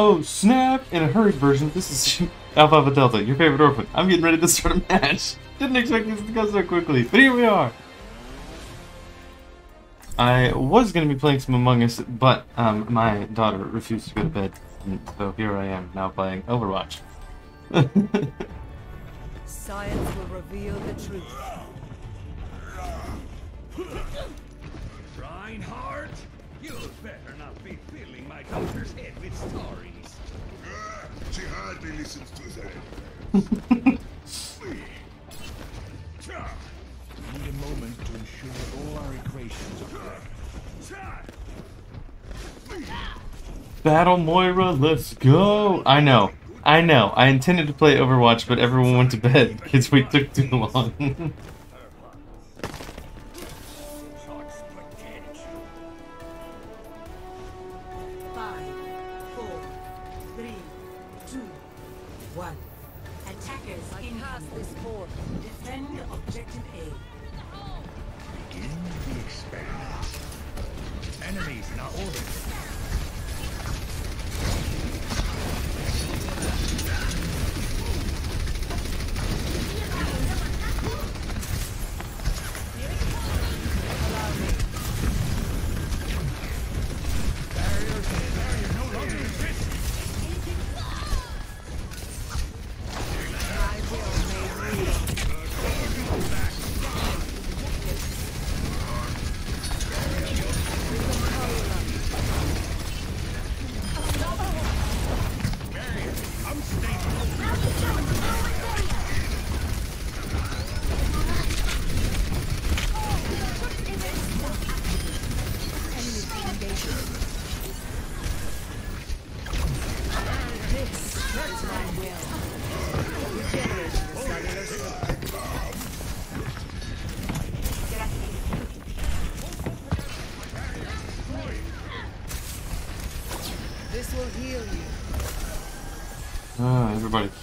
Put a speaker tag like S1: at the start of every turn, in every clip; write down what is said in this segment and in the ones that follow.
S1: Oh, snap! In a hurried version, this is Alfalfa Delta, your favorite orphan. I'm getting ready to start a match. Didn't expect this to go so quickly, but here we are. I was going to be playing some Among Us, but um, my daughter refused to go to bed, and so here I am now playing Overwatch.
S2: Science will reveal the truth.
S3: Reinhardt, you better not be filling my daughter's head with stories.
S4: She hardly listens to that.
S3: Cha!
S5: Need a moment to ensure that all our equations are correct.
S1: Battle Moira, let's go! I know, I know. I intended to play Overwatch, but everyone went to bed because we took too long.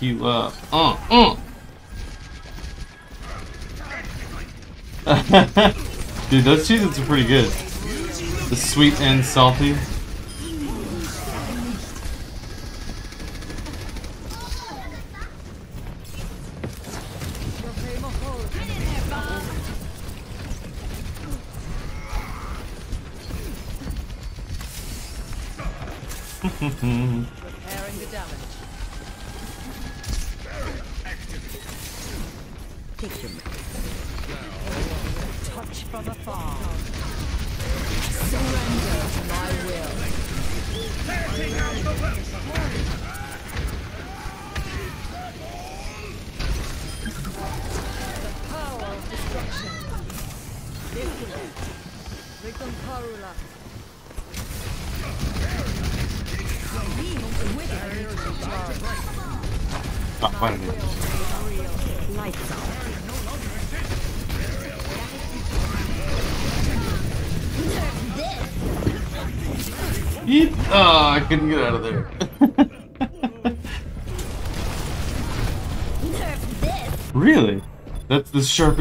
S1: Queue up. Uh, uh. Dude, those cheeses are pretty good. The sweet and salty.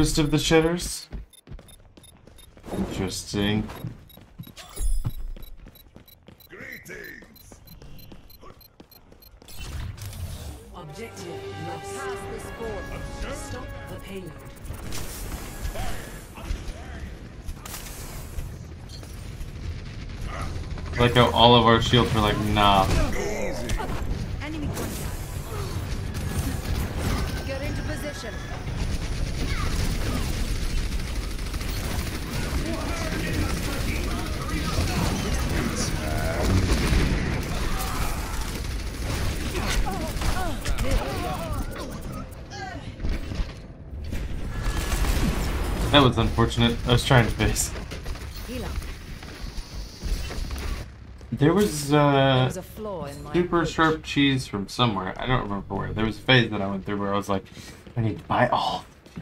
S2: The of
S1: the shedders? Interesting.
S4: Greetings.
S2: Objective lost. Pass this forward. Stop the payload.
S1: Like how all of our shields were like, nah. Was unfortunate. I was trying to face. There was,
S2: There
S1: uh,
S2: was a flaw in my
S1: super
S2: approach.
S1: sharp cheese from somewhere. I don't remember where. There was a phase that I went through where I was like, I need to buy all the.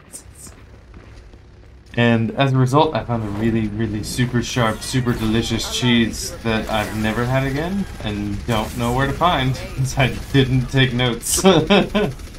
S1: And as a result, I found a really, really super sharp, super delicious cheese that I've never had again and don't know where to find because I didn't take notes.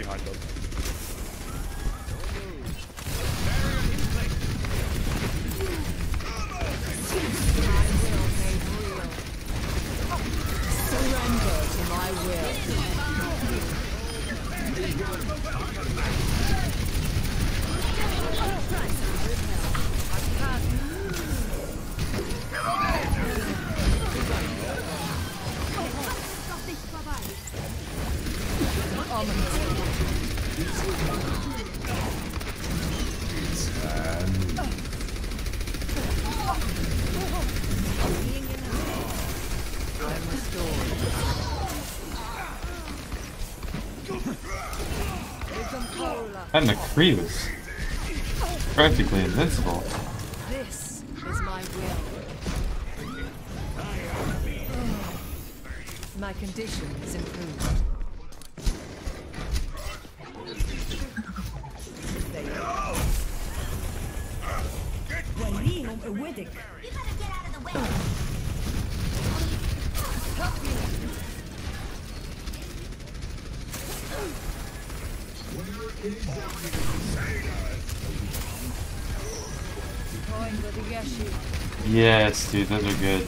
S1: dude, those are good.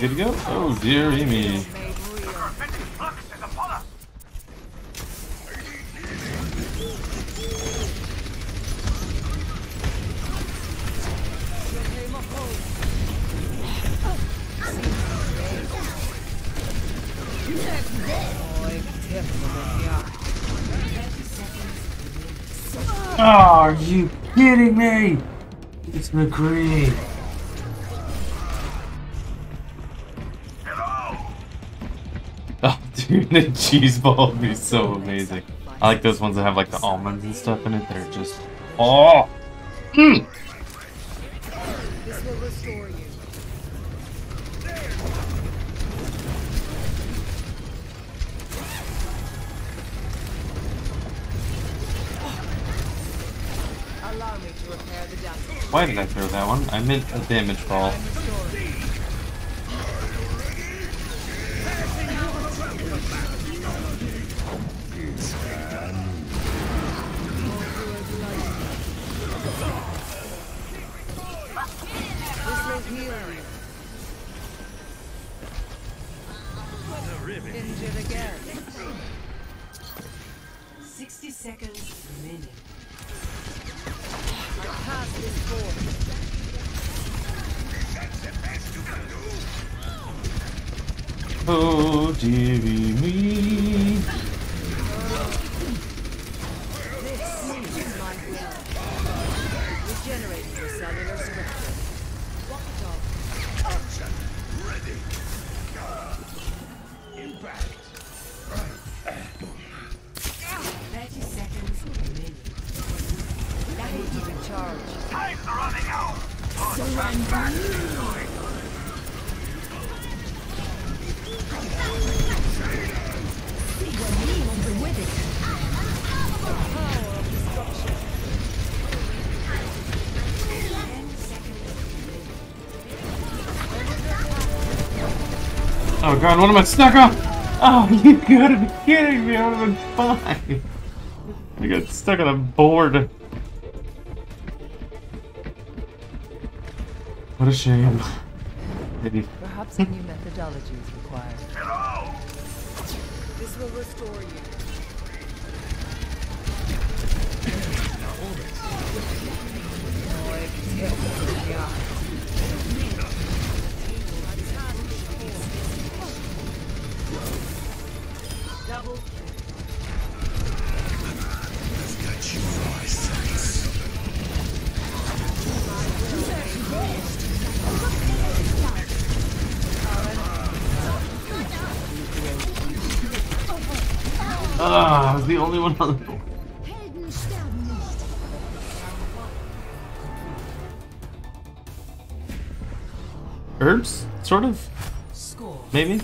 S1: Good? To go? Oh dear me. Oh, are you kidding me? It's McCree. the cheese ball would be so amazing. I like those ones that have like the almonds and stuff in it that are just. Oh! Mm.
S6: This will restore you. Allow me to repair the damage.
S1: Why did I throw that one? I meant a damage ball. God, what am I stuck on? Oh, you gotta be kidding me, I would have been fine. I got stuck on a board. What a shame. Maybe.
S6: Perhaps a new methodology is required. This will restore you. Double
S1: I was the only one on the board. Herbs? Sort of? Maybe?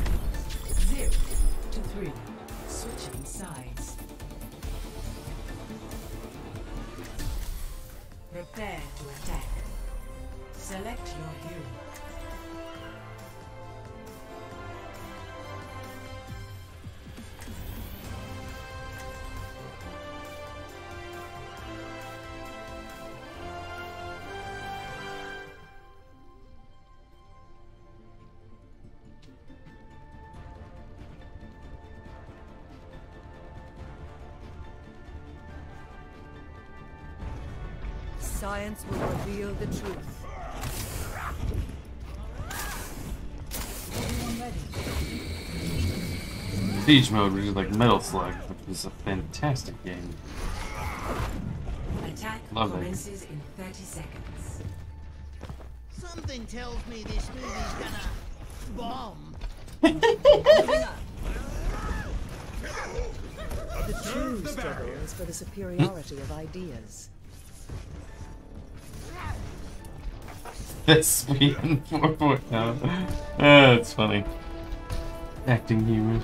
S6: Science will reveal the truth.
S1: Siege mode, which is like Metal Slug, which was a fantastic game.
S2: Attack
S1: Love that.
S2: commences in 30 seconds.
S7: Something tells me this movie's gonna bomb.
S6: The true struggle is for the superiority of ideas.
S1: That's sweet and 4.0. Ah, that's funny. Acting humor.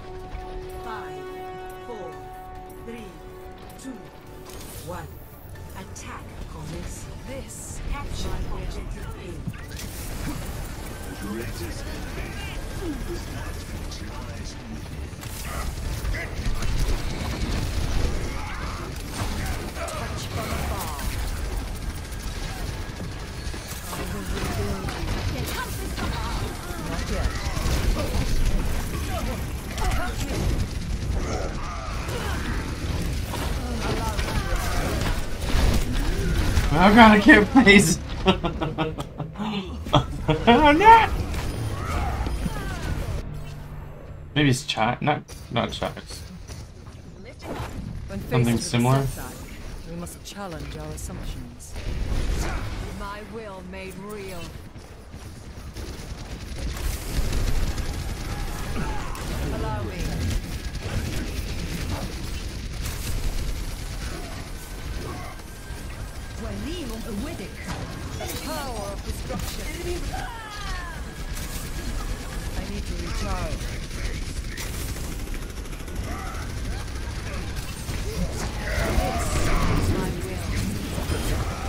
S6: I
S1: can't face. oh no! Maybe it's chat, not not
S6: faced
S1: Something similar?
S6: we must challenge our assumptions. My will made real. Allow me. The power of destruction. I need to recharge. This is my will.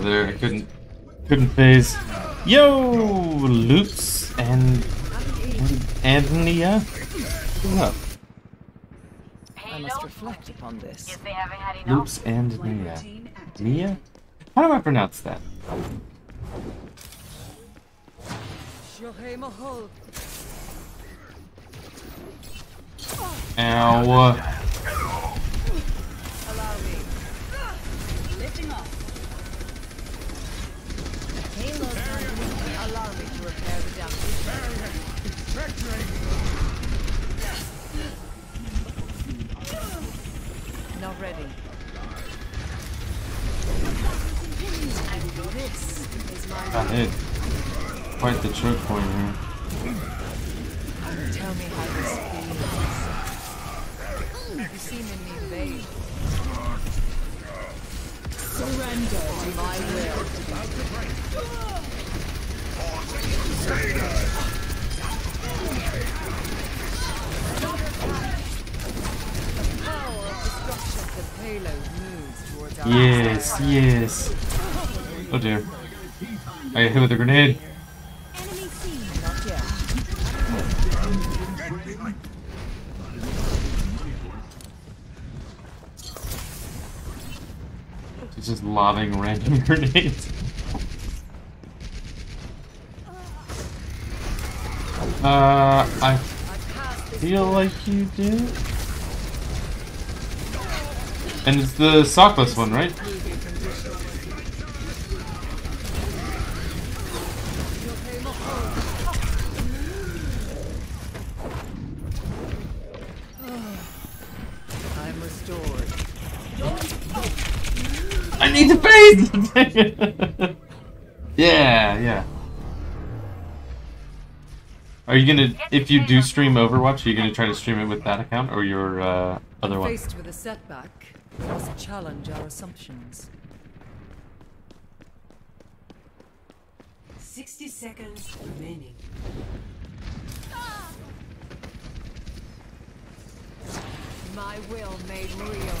S1: Was done for there. I couldn't couldn't phase. Yo, loops and Antonia. What's up?
S6: I must reflect upon this.
S1: Loops and Nia. Nia? How do I pronounce that? Grenades. Uh, I feel like you did. And it's the sockless one, right?
S6: movie condition. You'll pay my I'm restored.
S1: I need to face. yeah, yeah. Are you gonna, if you do stream Overwatch, are you gonna try to stream it with that account or your uh, other one?
S6: Faced with a setback, we must challenge our assumptions.
S2: 60 seconds remaining.
S6: My will made real.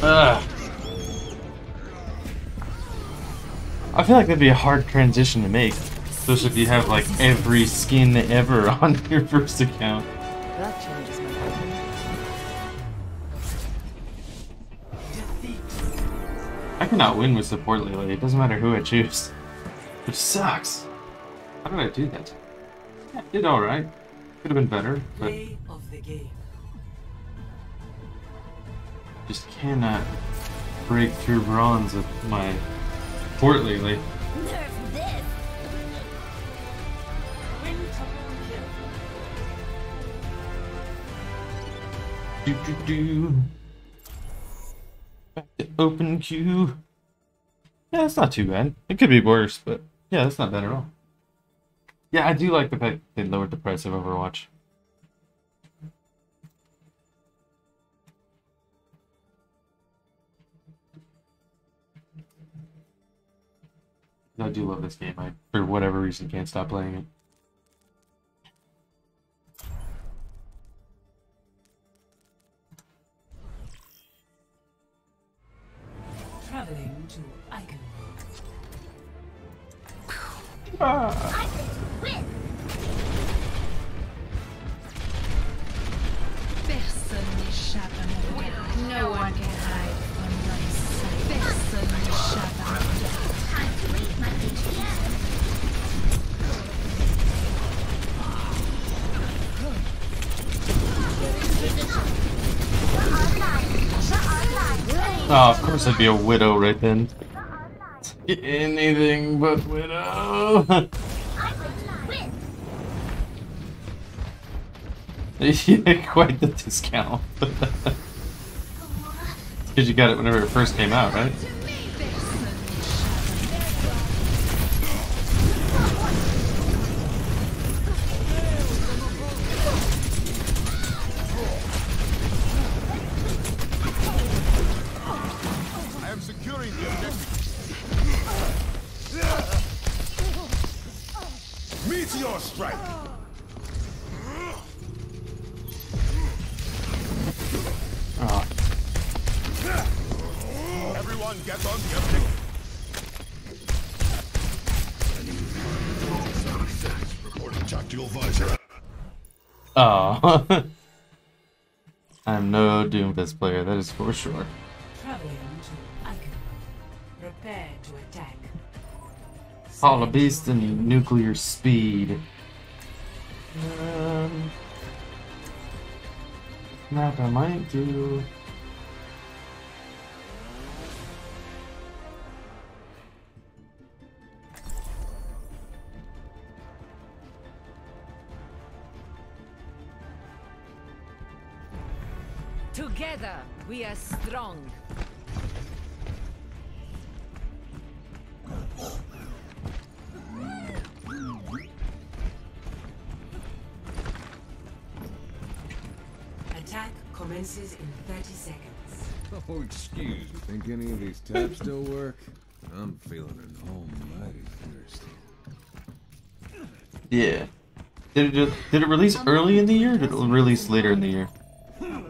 S1: Ugh. I feel like that'd be a hard transition to make, especially if you have like every skin ever on your first account.
S6: That changes my.
S1: I cannot win with support lately. It doesn't matter who I choose. Which sucks. How did I do that? I did alright. Could have been better, but just cannot break through bronze with my support lately. Do do do. Back to open queue. Yeah, it's not too bad. It could be worse, but yeah, that's not bad at all. Yeah, I do like the fact they lowered the price of Overwatch. I do love this game. I, for whatever reason, can't stop playing it.
S2: Traveling to Icon.
S8: Personne n'échappe à mon. No one can
S1: Oh, of course I'd be a widow right then. Anything but widow. yeah, quite the discount. Because you got it whenever it first came out, right?
S4: Meteor strike!
S1: Oh, uh.
S4: Everyone get on the objective. your visor.
S1: Oh. I'm no Doomfist player, that is for sure.
S2: Traveling to Prepare to attack.
S1: Call a beast and nuclear speed. Um, map I might do.
S6: Together, we are strong.
S2: Attack commences in 30 seconds.
S9: Oh, excuse me. Think any of these tabs still work? I'm feeling an almighty thirsty.
S1: Yeah. Did it did it release early in the year? Or did it release later in the year?
S2: Hmm.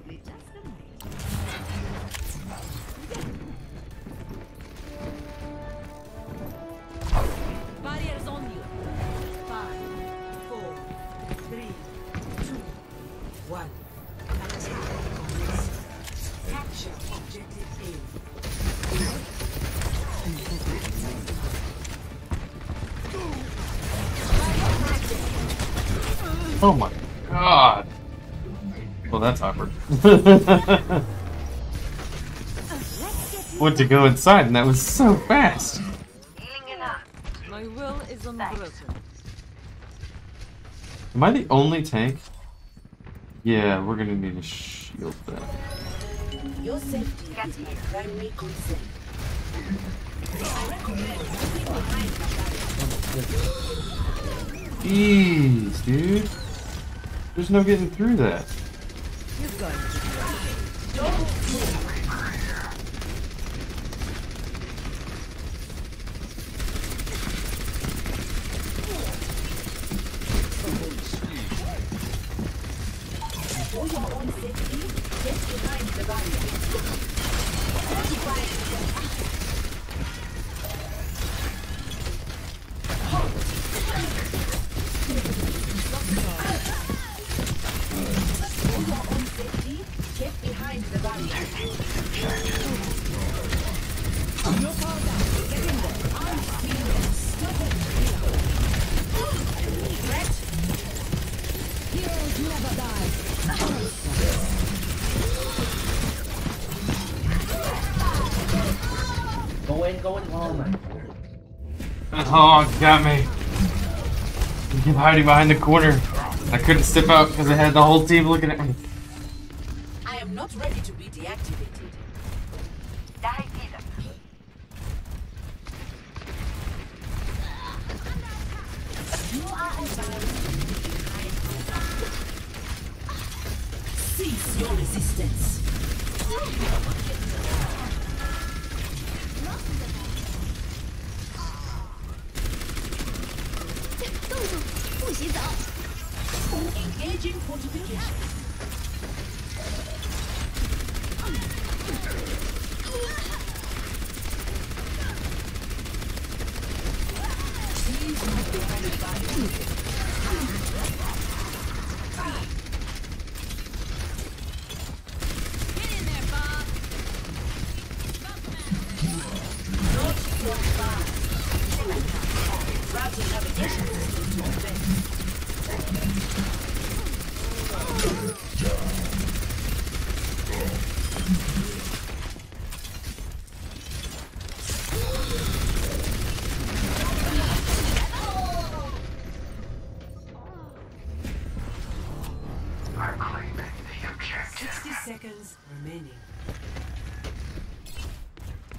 S1: Oh my god. Well, that's awkward. Went to go inside and that was so fast.
S6: My will is unbroken.
S1: Am I the only tank? Yeah, we're gonna need a shield then.
S2: Your safety is my primary concern.
S1: Jeez, dude. There's no getting through that.
S6: You're going to be
S1: Oh, got me. You keep hiding behind the corner. I couldn't step out because I had the whole team looking at me.
S2: I am not ready to be deactivated. Die
S1: either. You are advised. Cease your
S8: resistance. Don't move.
S2: Engaging fortification. Sixty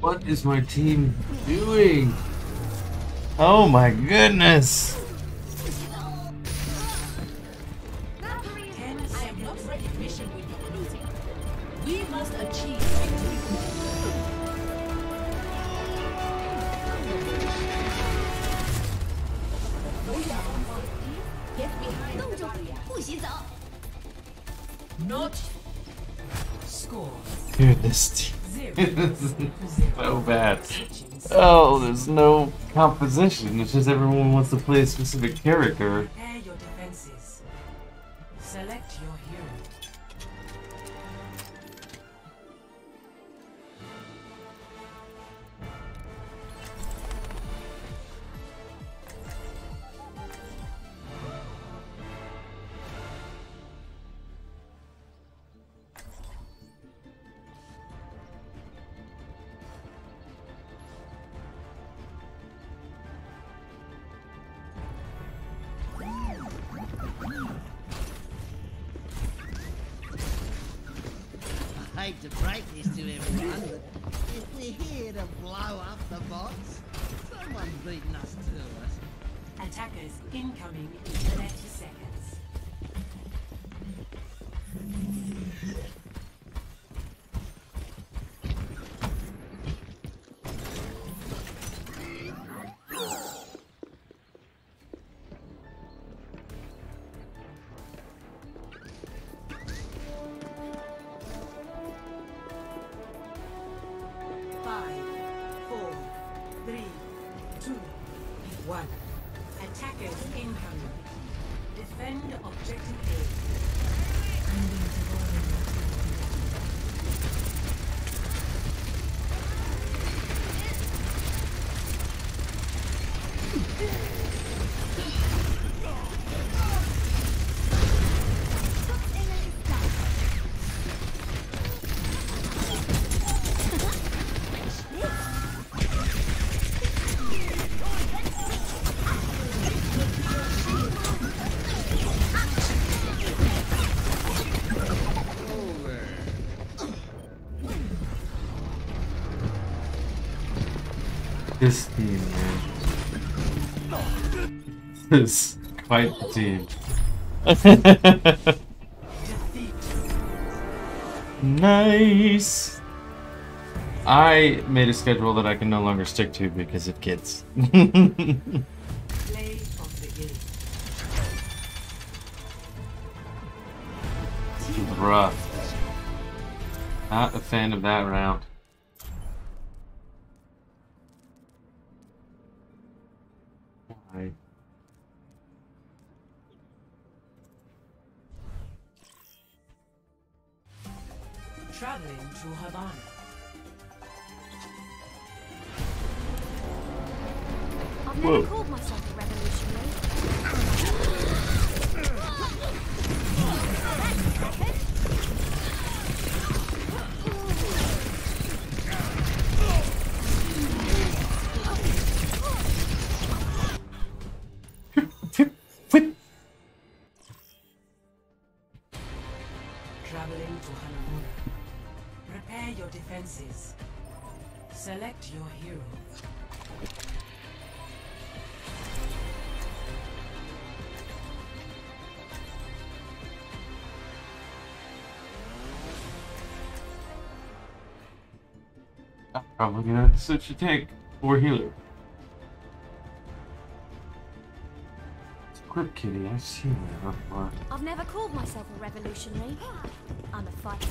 S1: What is my team doing? Oh my goodness! Oh, there's no composition. It's just everyone wants to play a specific character. is quite the team. nice. I made a schedule that I can no longer stick to because of kids. probably gonna switch to tank or healer. Quick, Kitty, I've seen that before.
S8: I've never called myself a revolutionary. I'm a fighter.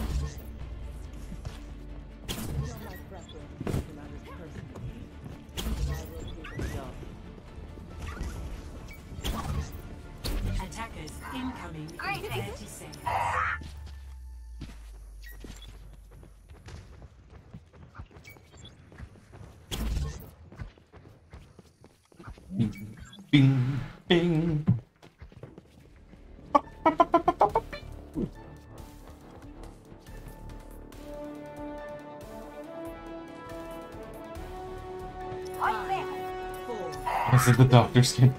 S1: the doctor skin.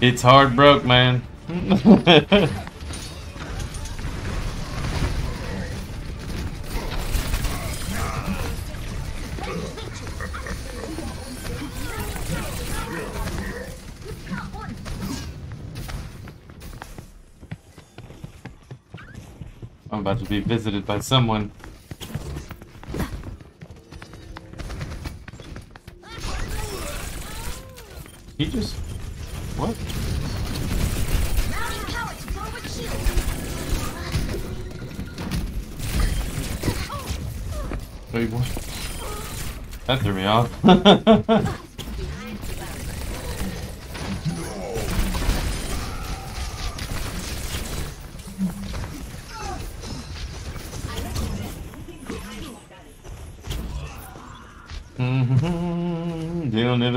S1: It's hard broke, man. I'm about to be visited by someone. Just... What? Wait, what? That threw me off.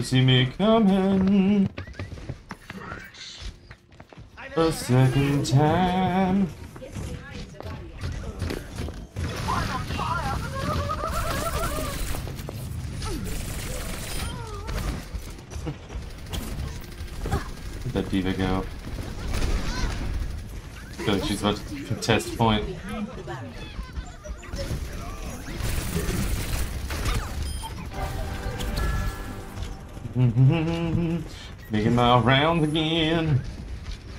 S1: see me coming. A second time. That D.Va go? I feel like she's about to contest point. Mm-hmm. Making my rounds again.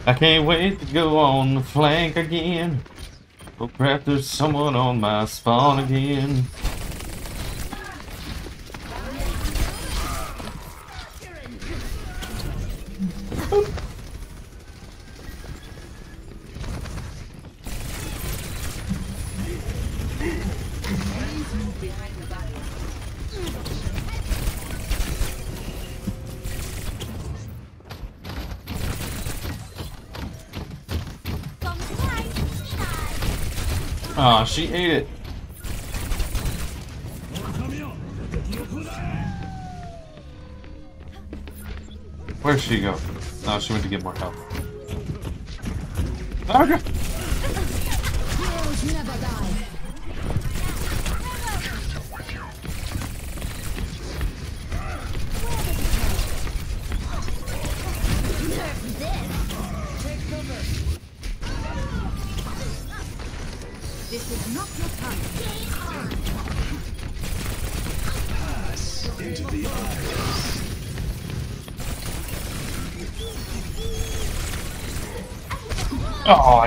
S1: I can't wait to go on the flank again. Oh crap, there's someone on my spawn again. She ate it. Where'd she go? Oh, she went to get more health.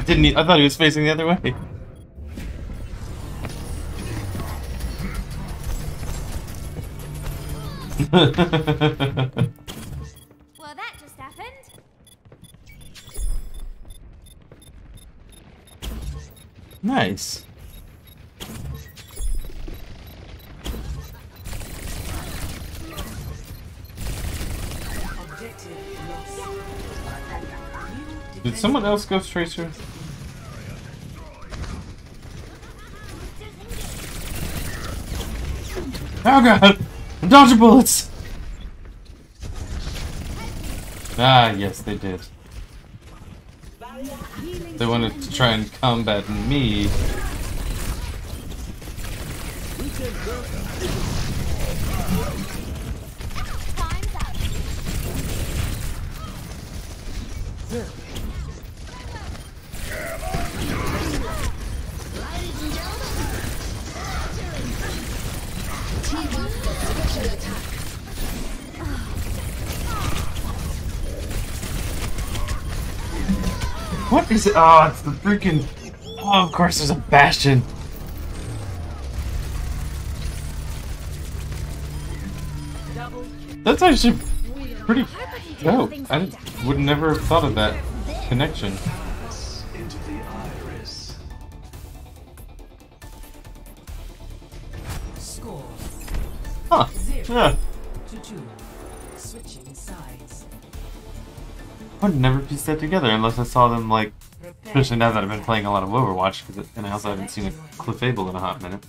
S1: Didn't. e- I thought he was facing the other way.
S10: Well, that just happened.
S1: nice. Did someone else Ghost Tracer? Oh god! I'm dodging bullets! Ah, yes, they did. They wanted to try and combat me. Is it? Oh, it's the freaking. Oh, of course, there's a bastion. That's actually pretty dope. I would never have thought of that connection. Huh. Yeah. I would never piece that together unless I saw them, like, especially now that I've been playing a lot of Overwatch, and I also haven't seen a Clefable in a hot minute.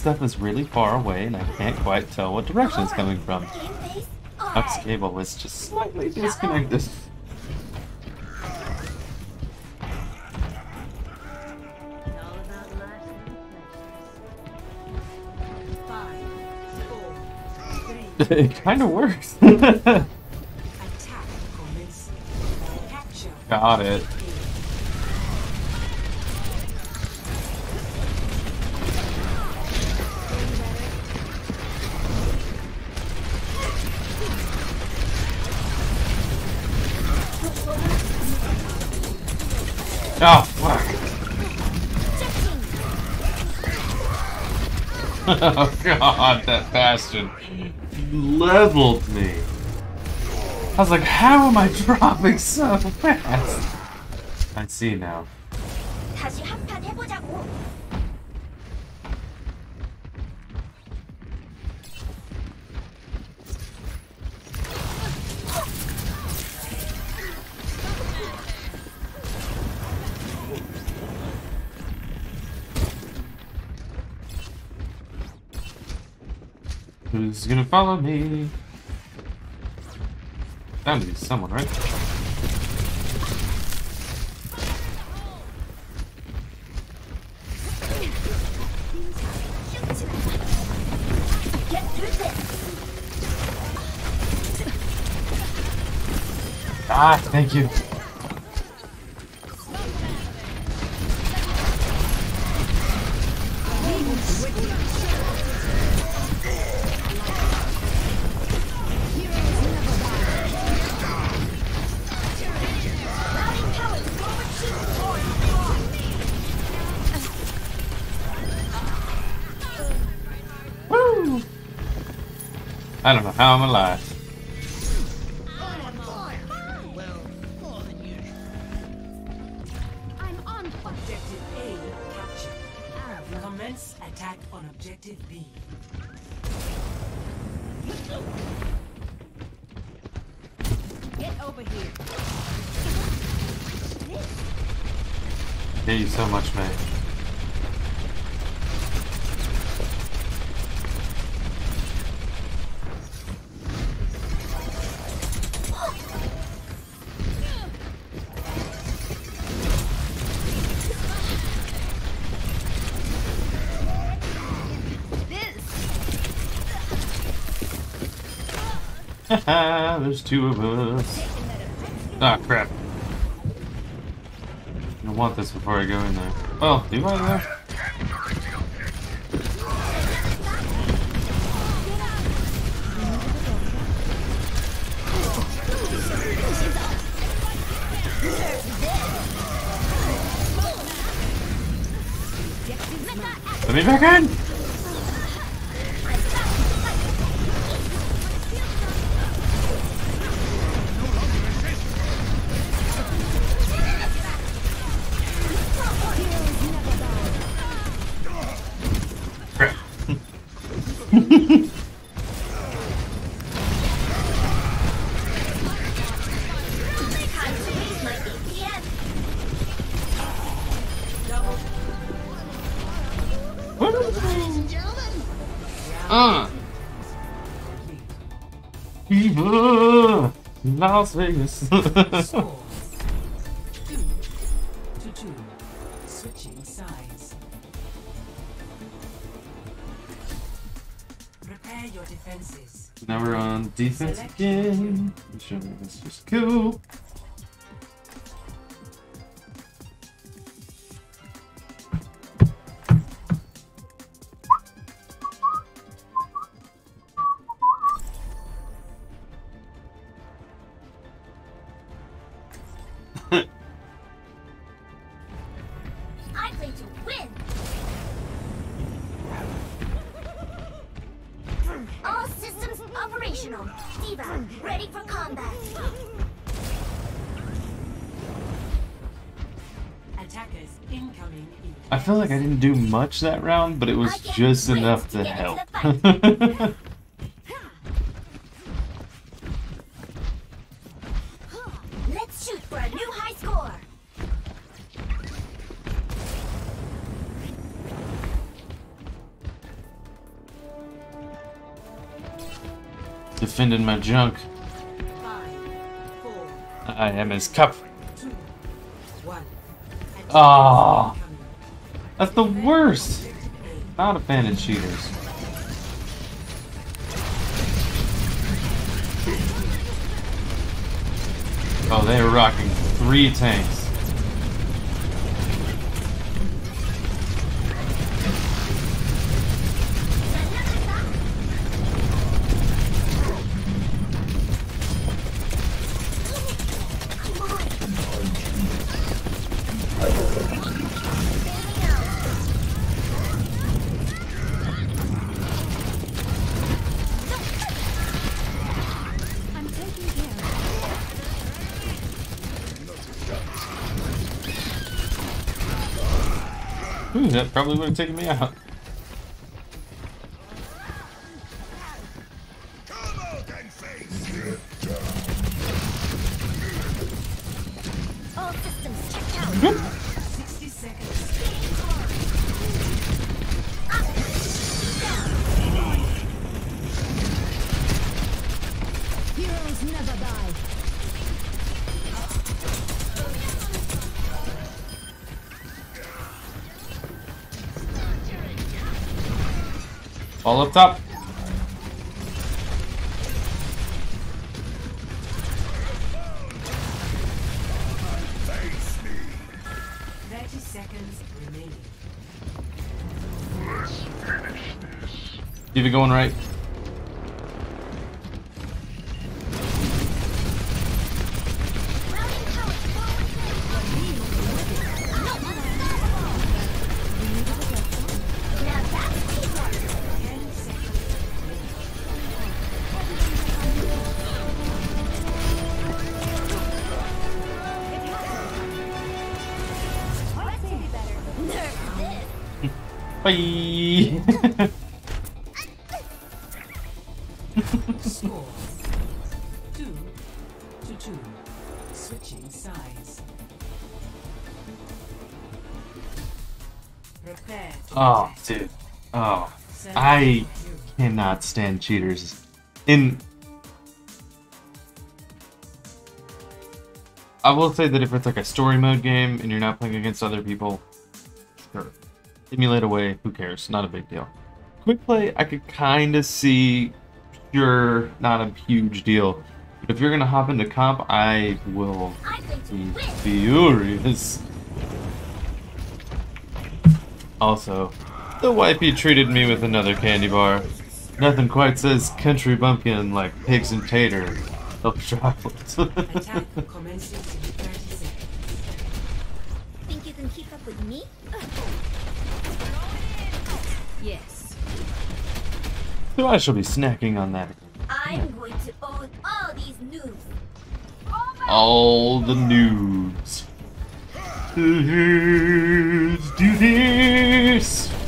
S1: Stuff is really far away and I can't quite tell what direction it's coming from. Hux cable was just slightly disconnected.
S7: It's all about life's little pleasures. Five, four, three,
S1: it kind of works.
S2: Attack commencing. Capture.
S1: Got it. oh god, that bastard leveled me. I was like, how am I dropping so fast? I see now. Follow me? That to be someone, right? Ah, thank you. I don't know how I'm alive. There's two of us. Ah, crap. I want this before I go in there. Oh, do I though? Let me back in! Las Vegas.
S2: Score. Two to two. Switching sides. Prepare your defenses.
S1: now we're on defense again. Show me this is cool. much that round, but it was just enough
S10: to
S1: help. Defending my junk. I am his cup. Ah. Oh. That's the worst. Not a fan of cheaters. Oh, they are rocking three tanks. That probably would have taken me out.
S10: All
S1: up top.
S4: face me.
S2: 30 seconds remaining.
S1: Keep it going right. Stand cheaters. In I will say that if it's like a story mode game and you're not playing against other people, sure. Emulate away, who cares? Not a big deal. Quick play, I could kind of see, you're not a huge deal. But if you're gonna hop into comp, I will
S10: going to
S1: be furious. Also, the wifey treated me with another candy bar. Nothing quite says country bumpkin like pigs and tater. Milk chocolate.
S2: Attack commences in 30 seconds.
S10: Think you can keep up with me? Yes.
S1: so I shall be snacking on that.
S10: I'm going to own all these noobs.
S1: All the nudes. Let's do this.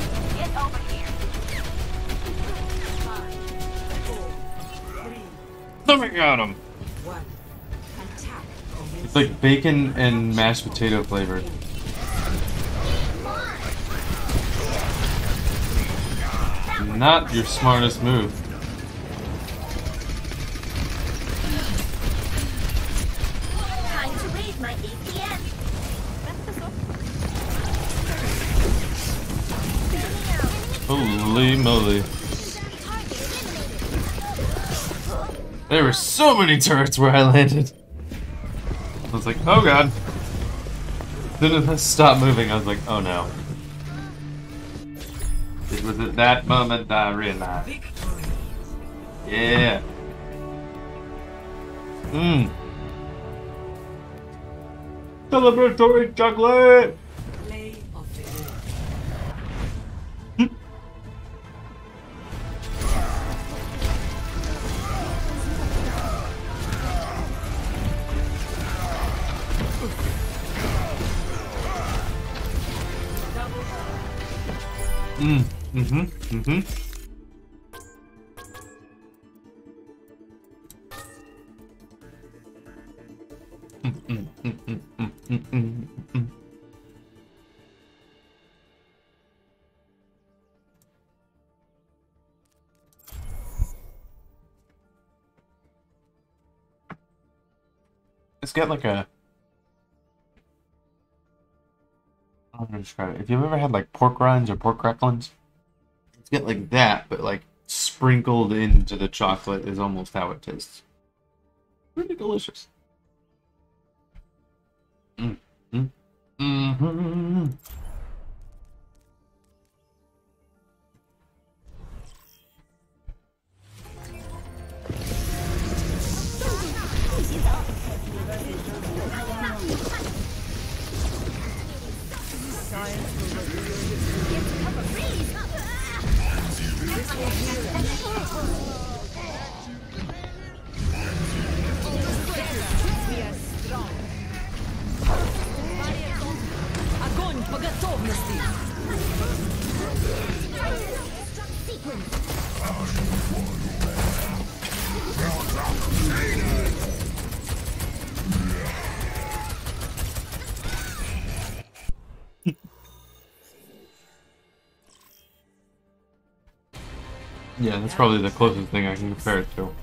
S1: Something got him.
S2: one. Attack commences.
S1: It's like bacon and mashed potato flavored. Not your smartest move.
S10: Time to raise my APM.
S1: Holy moly. There were so many turrets where I landed. I was like, oh god. Then as I stopped moving, I was like, oh no. It was at that moment that I realized. Yeah. Mmm. Celebratory chocolate! Mm, mm-hmm, mm-hmm. Let's get like a How to describe it. If you've ever had like pork rinds or pork cracklings, it's got like that, but like sprinkled into the chocolate is almost how it tastes. Pretty delicious. Mm, mm, mm-hmm.
S6: Огонь по готовности!
S1: Yeah, that's probably the closest thing I can compare it to.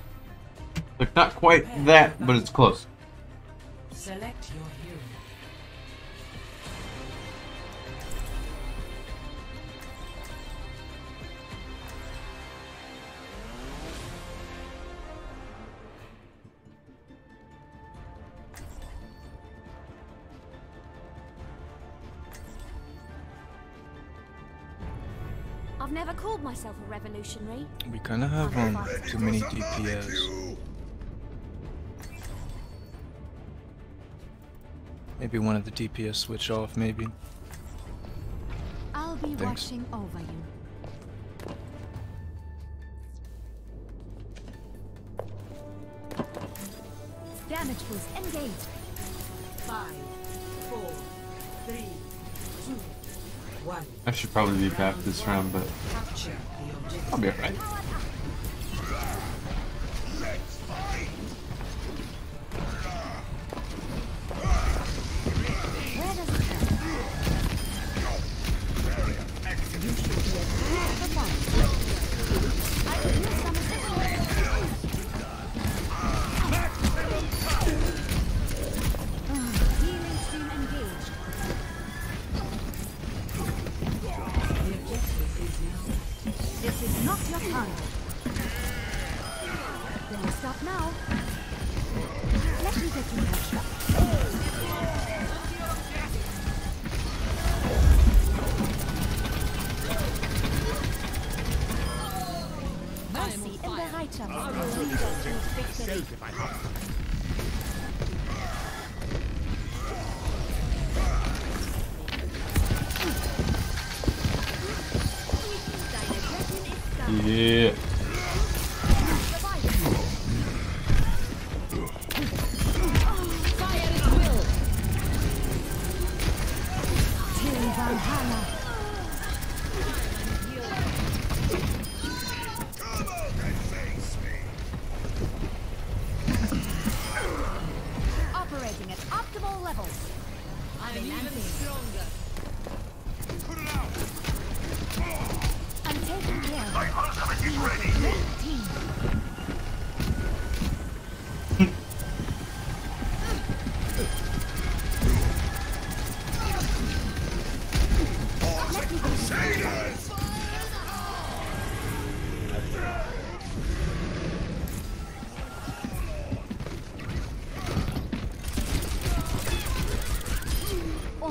S1: Like, not quite that, but it's close.
S2: Select
S10: I've never called myself a revolutionary.
S11: We kind of have um, too many DPS. Maybe one of the DPS switch off, maybe.
S10: I'll be
S11: Thanks.
S10: watching over you. Damage boost engaged.
S2: Five, four, three, two, one.
S1: I should probably be back this round, but. I'll be alright.
S10: Not your. Don't stop now. Let me get you patched up. Mercy in Bereitschaft. will lead us to victory.
S1: Yeah.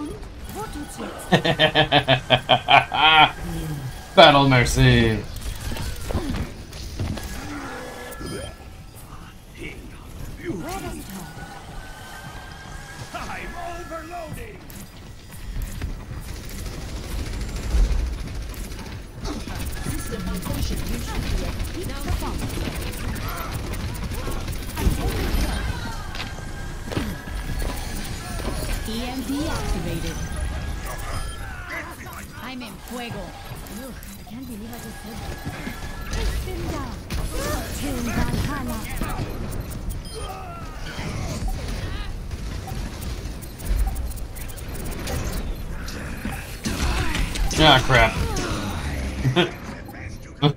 S1: Battle Mercy.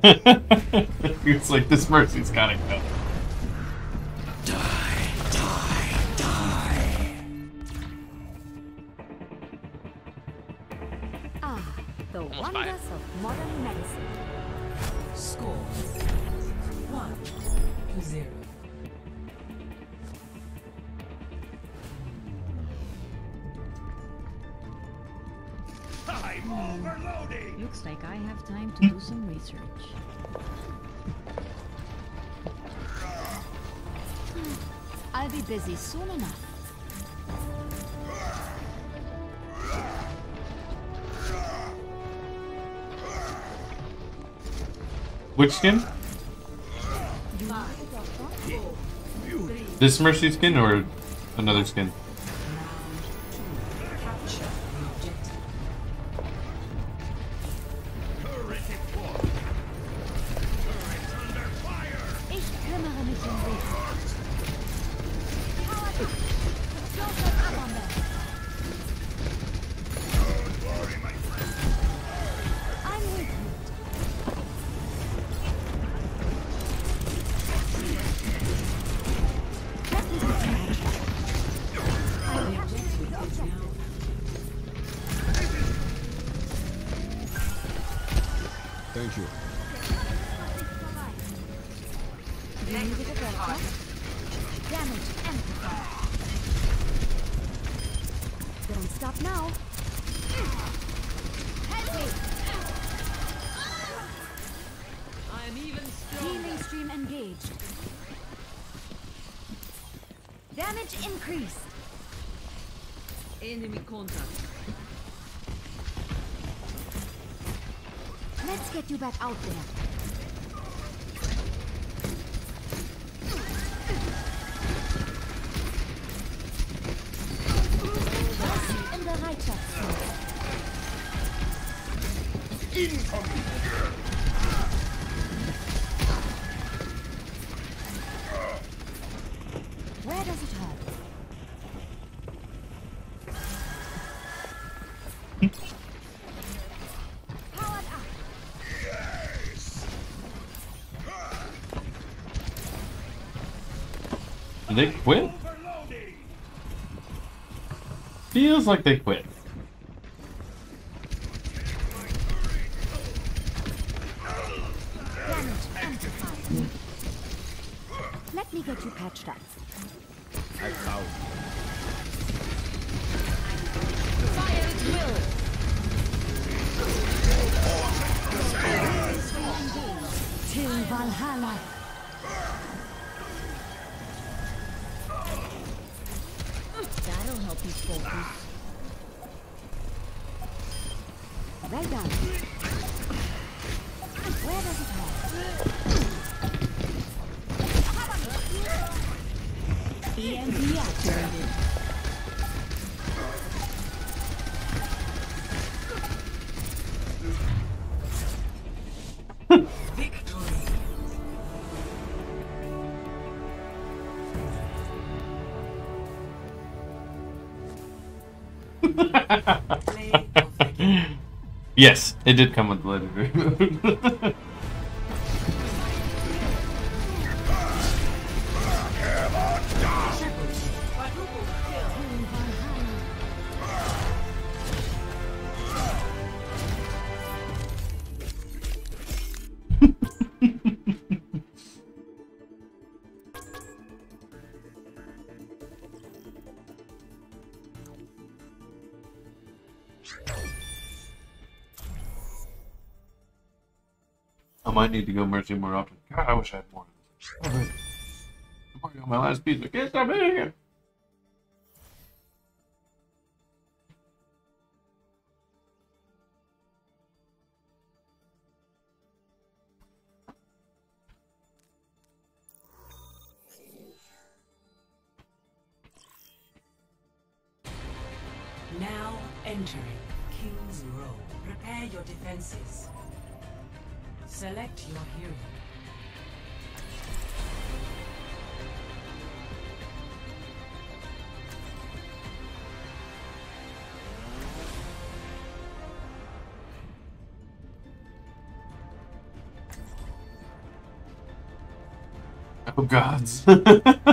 S1: it's like this mercy's gotta go. be busy soon enough.
S10: Which skin? This Mercy skin or another skin? like they quit.
S1: It
S10: did come with the legendary mode. need to go Mercy more often. God, I wish I had more. Alright. I'm already on my last piece. I can't stop eating it. gods.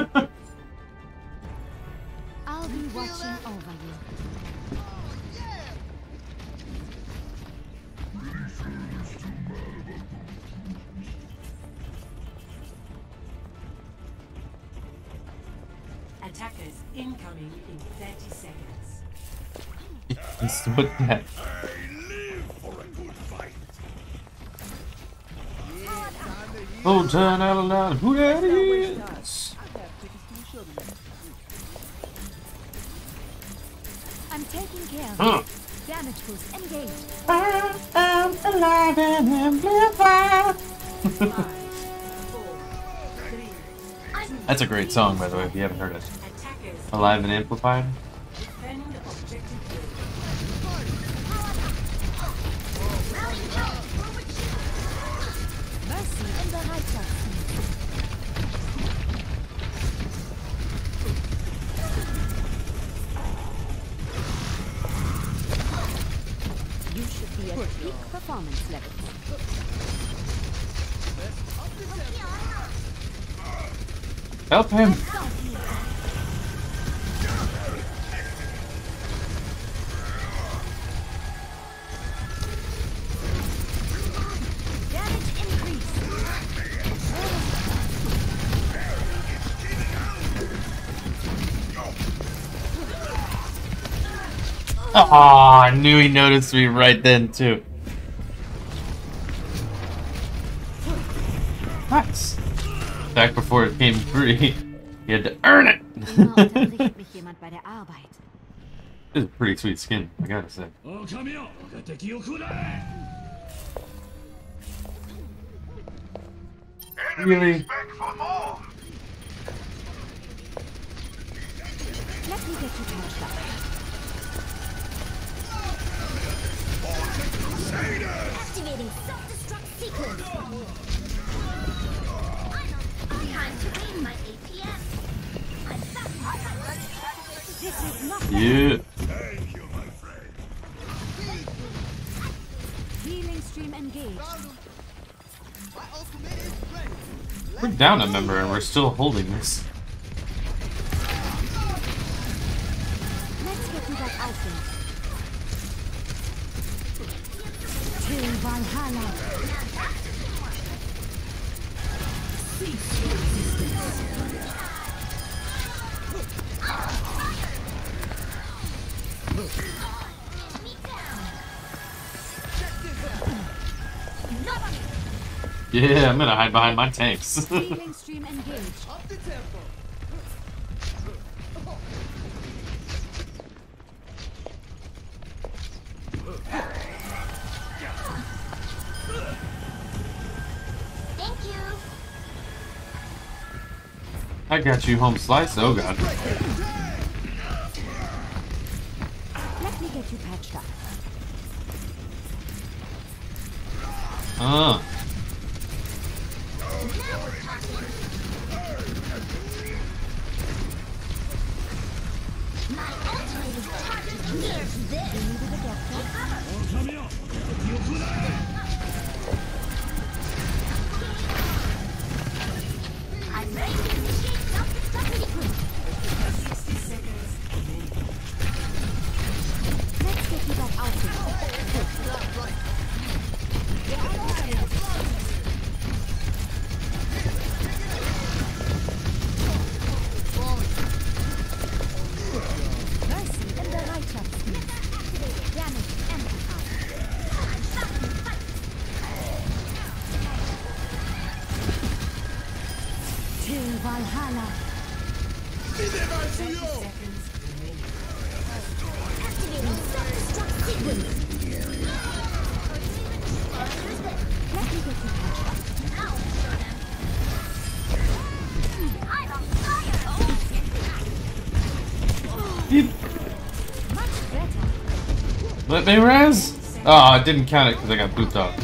S1: song, by the way, if you haven't heard it. Alive and Amplified. I knew he noticed me right then, too. Nice. Back before it came free, you had to earn it. this is a pretty sweet skin, I gotta say. Really?
S10: Let me get you
S12: Activating self-destruct sequence. Time to aim my APS.
S10: This is not
S1: Yeah.
S10: healing stream engaged.
S1: We're down a member and we're still holding this.
S10: Let's get you back out there. Till Valhalla.
S1: Yeah, I'm gonna hide behind my tanks. I got you home slice. Oh god.
S10: Let me get you patched up.
S1: Uh.
S12: My ultimate is this.
S10: Get me
S1: res? Oh, it didn't count it because I got booped
S10: over.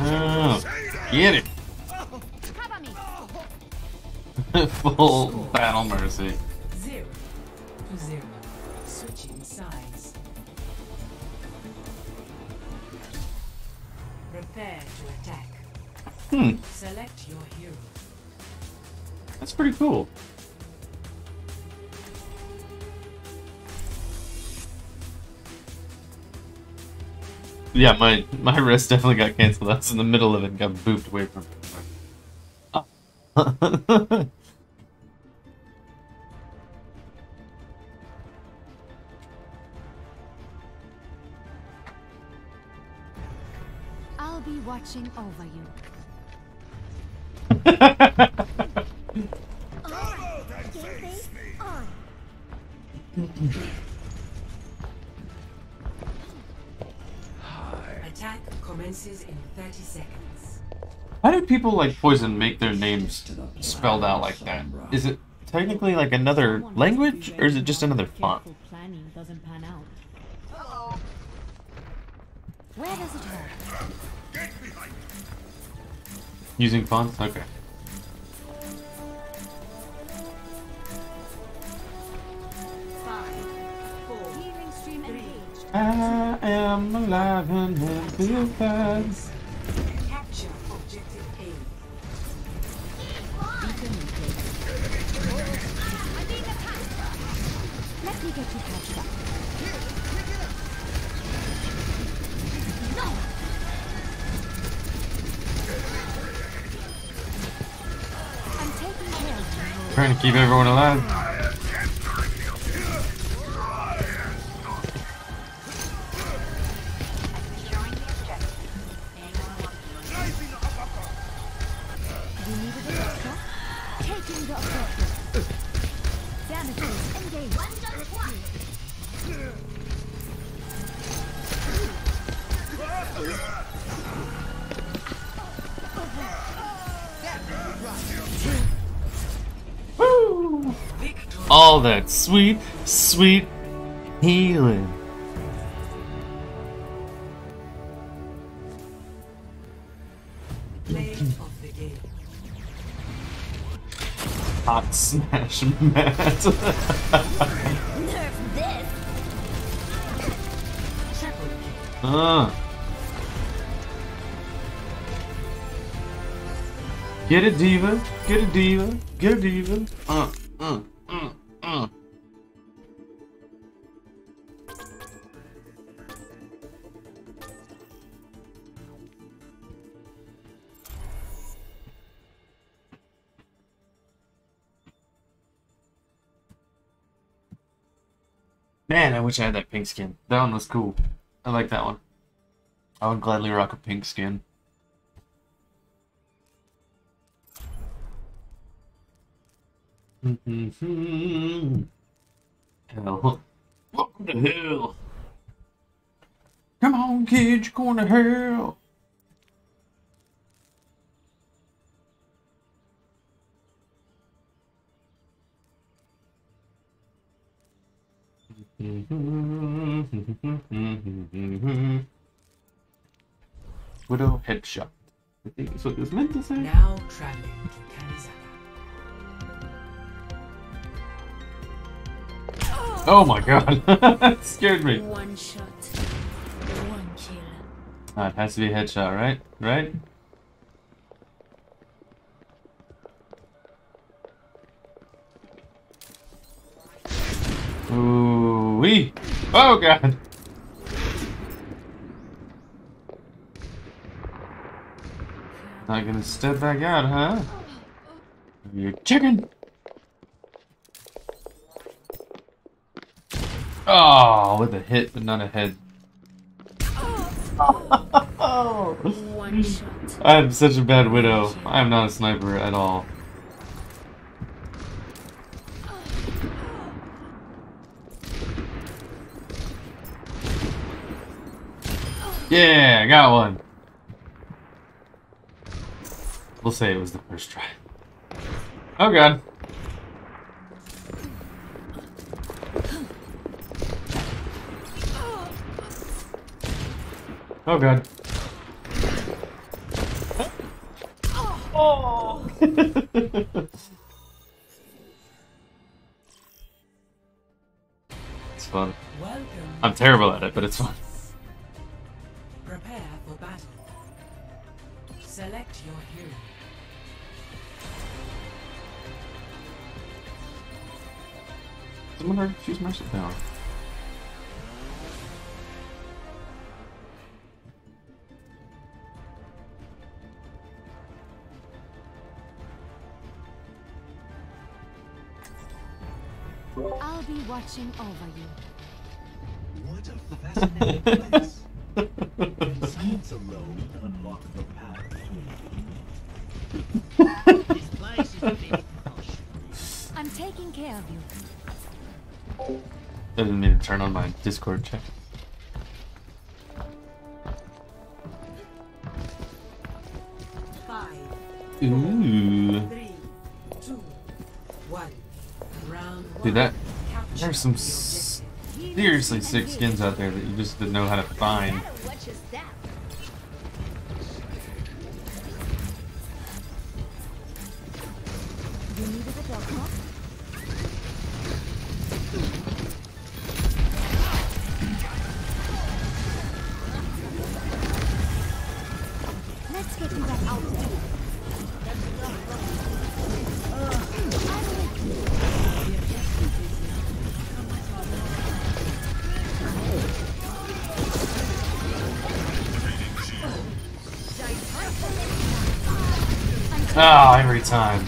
S1: Oh, get it. Full battle mercy.
S2: Zero to zero. Switching sides. Prepare to attack.
S1: Hmm,
S2: Select your hero.
S1: that's pretty cool. yeah, my my rest definitely got canceled. I was in the middle of it and got booped away from it.
S10: I'll be watching over you.
S2: Attack commences in 30 seconds.
S1: How do people like Poison make their names spelled out like that? Is it technically like another language, or is it just another font?
S10: Careful planning doesn't pan out. Where does it hurt?
S1: Using fonts? Okay.
S10: Healing stream engaged.
S1: I am alive and have feel bad.
S2: Capture objective A.
S10: Let me get you patched
S1: Trying to keep everyone alive. Sweet, sweet healing. Hot smash mat. Uh. Get a D.Va, get a D.Va, get a D.Va. Uh, Man, I wish I had that pink skin. That one was cool. I like that one. I would gladly rock a pink skin. hell. Welcome to hell. Come on, kids, you're going to hell. Widow headshot. I think that's what it was meant to say.
S2: Now traveling to Kanezaka.
S1: Oh my god, that scared me.
S8: One shot, one kill.
S1: Ah, it has to be a headshot, right? Right? Ooh wee! Oh god! Not gonna step back out, huh? You chicken! Oh, with a hit, but not a head.
S8: One shot.
S1: I'm such a bad widow. I'm not a sniper at all. Yeah, I got one. We'll say it was the first try. Oh god. Oh god. Oh. it's fun.
S2: Welcome.
S1: I'm terrible at it, but it's fun.
S2: Prepare for battle. Select your hero.
S1: Summon her. She's Mercy Power.
S10: I'll be watching over you.
S5: What a fascinating place. Can science alone unlock the path
S7: This place is a bit posh.
S10: I'm taking care of you.
S1: I didn't mean to turn on my Discord chat.
S2: Five,
S1: Ooh.
S2: three, two, one. Round.
S1: Dude, that there's some
S2: the objective.
S1: Seriously sick skins out there that you just didn't know how to find. Ah, every time.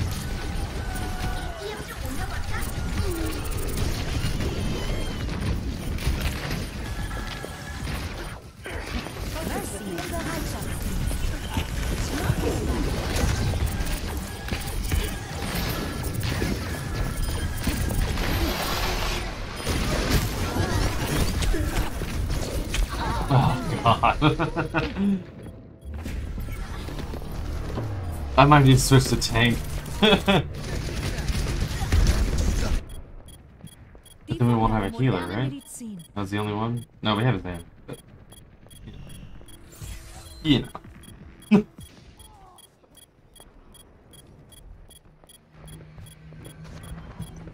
S1: I might need to switch to tank. then we won't have a healer, right? That's the only one? No, we have a Zen. But, you know.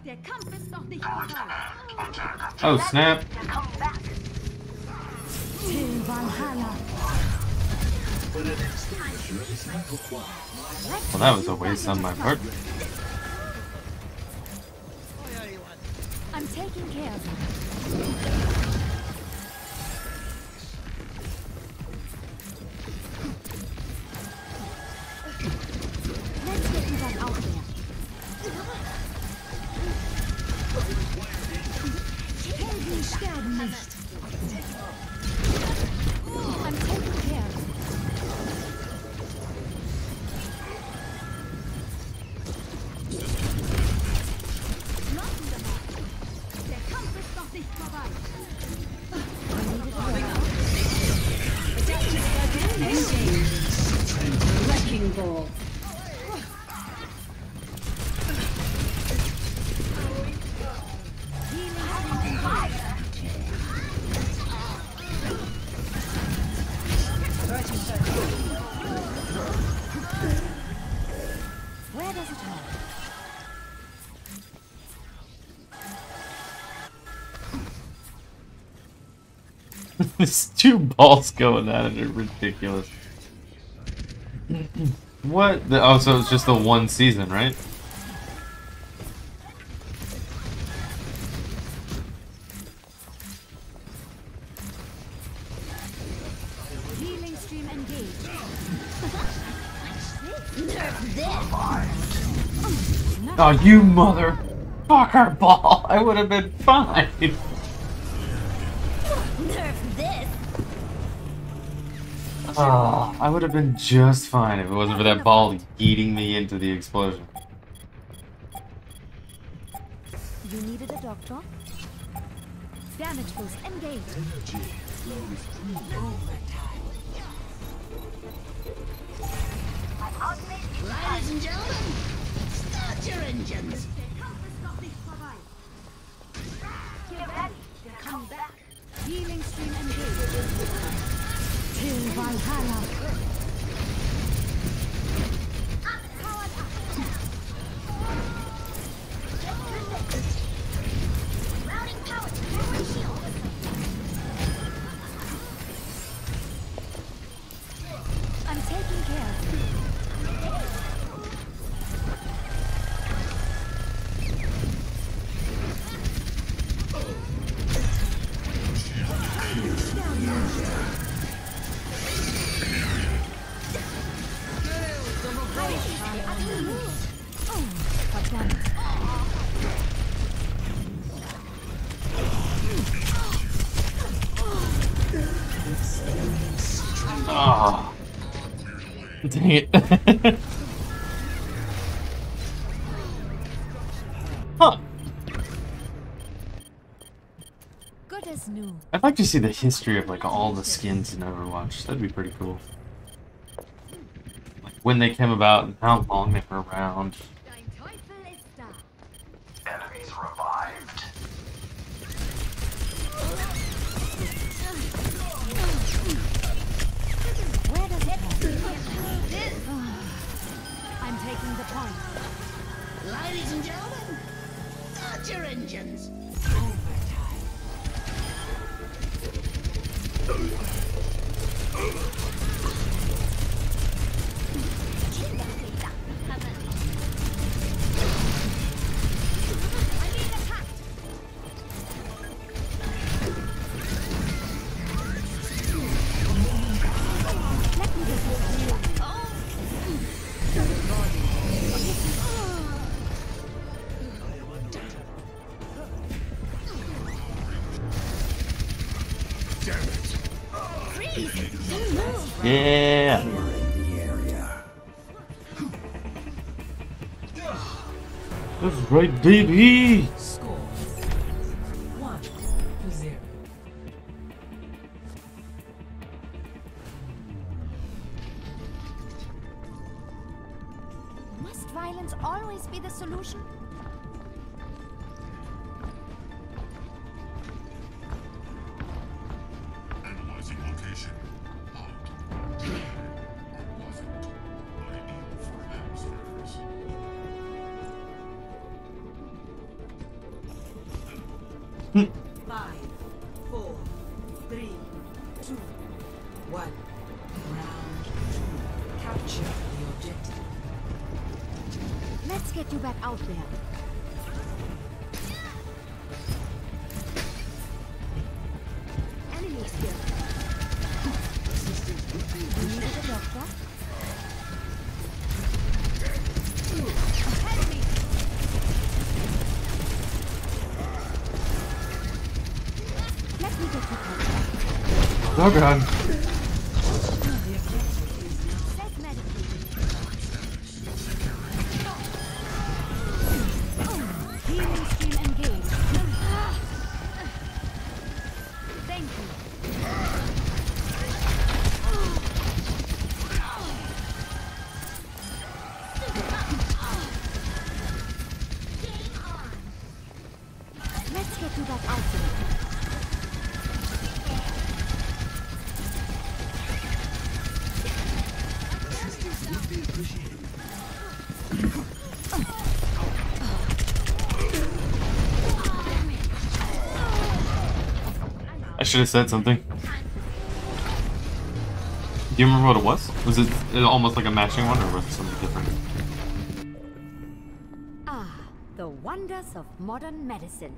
S10: Der Kampf ist noch nicht vorbei.
S1: Oh, snap.
S10: Till Valhalla.
S1: Well, that was a waste on my part.
S10: I'm taking care of you. Let's get you back out there. Helden sterben nicht.
S1: There's two balls going at it are ridiculous. What? The, oh, so it's just the one season, right?
S10: Healing stream engaged.
S1: Oh, you mother fucker ball! I would have been fine. Oh, I would have been just fine if it wasn't for that ball eating me into the explosion.
S10: You needed a doctor? Damage boost engaged.
S7: Ladies and gentlemen, start your engines.
S10: Come back. Healing stream engaged. Till Valhalla.
S12: Routing
S1: huh.
S10: Good as new.
S1: I'd like to see the history of like all the skins in Overwatch. That'd be pretty cool. Like when they came about and how long they were around. Right, baby. Should have said something. Do you remember what it was? Was it, it almost like a matching one, or was it something different?
S10: Ah, the wonders of modern medicine.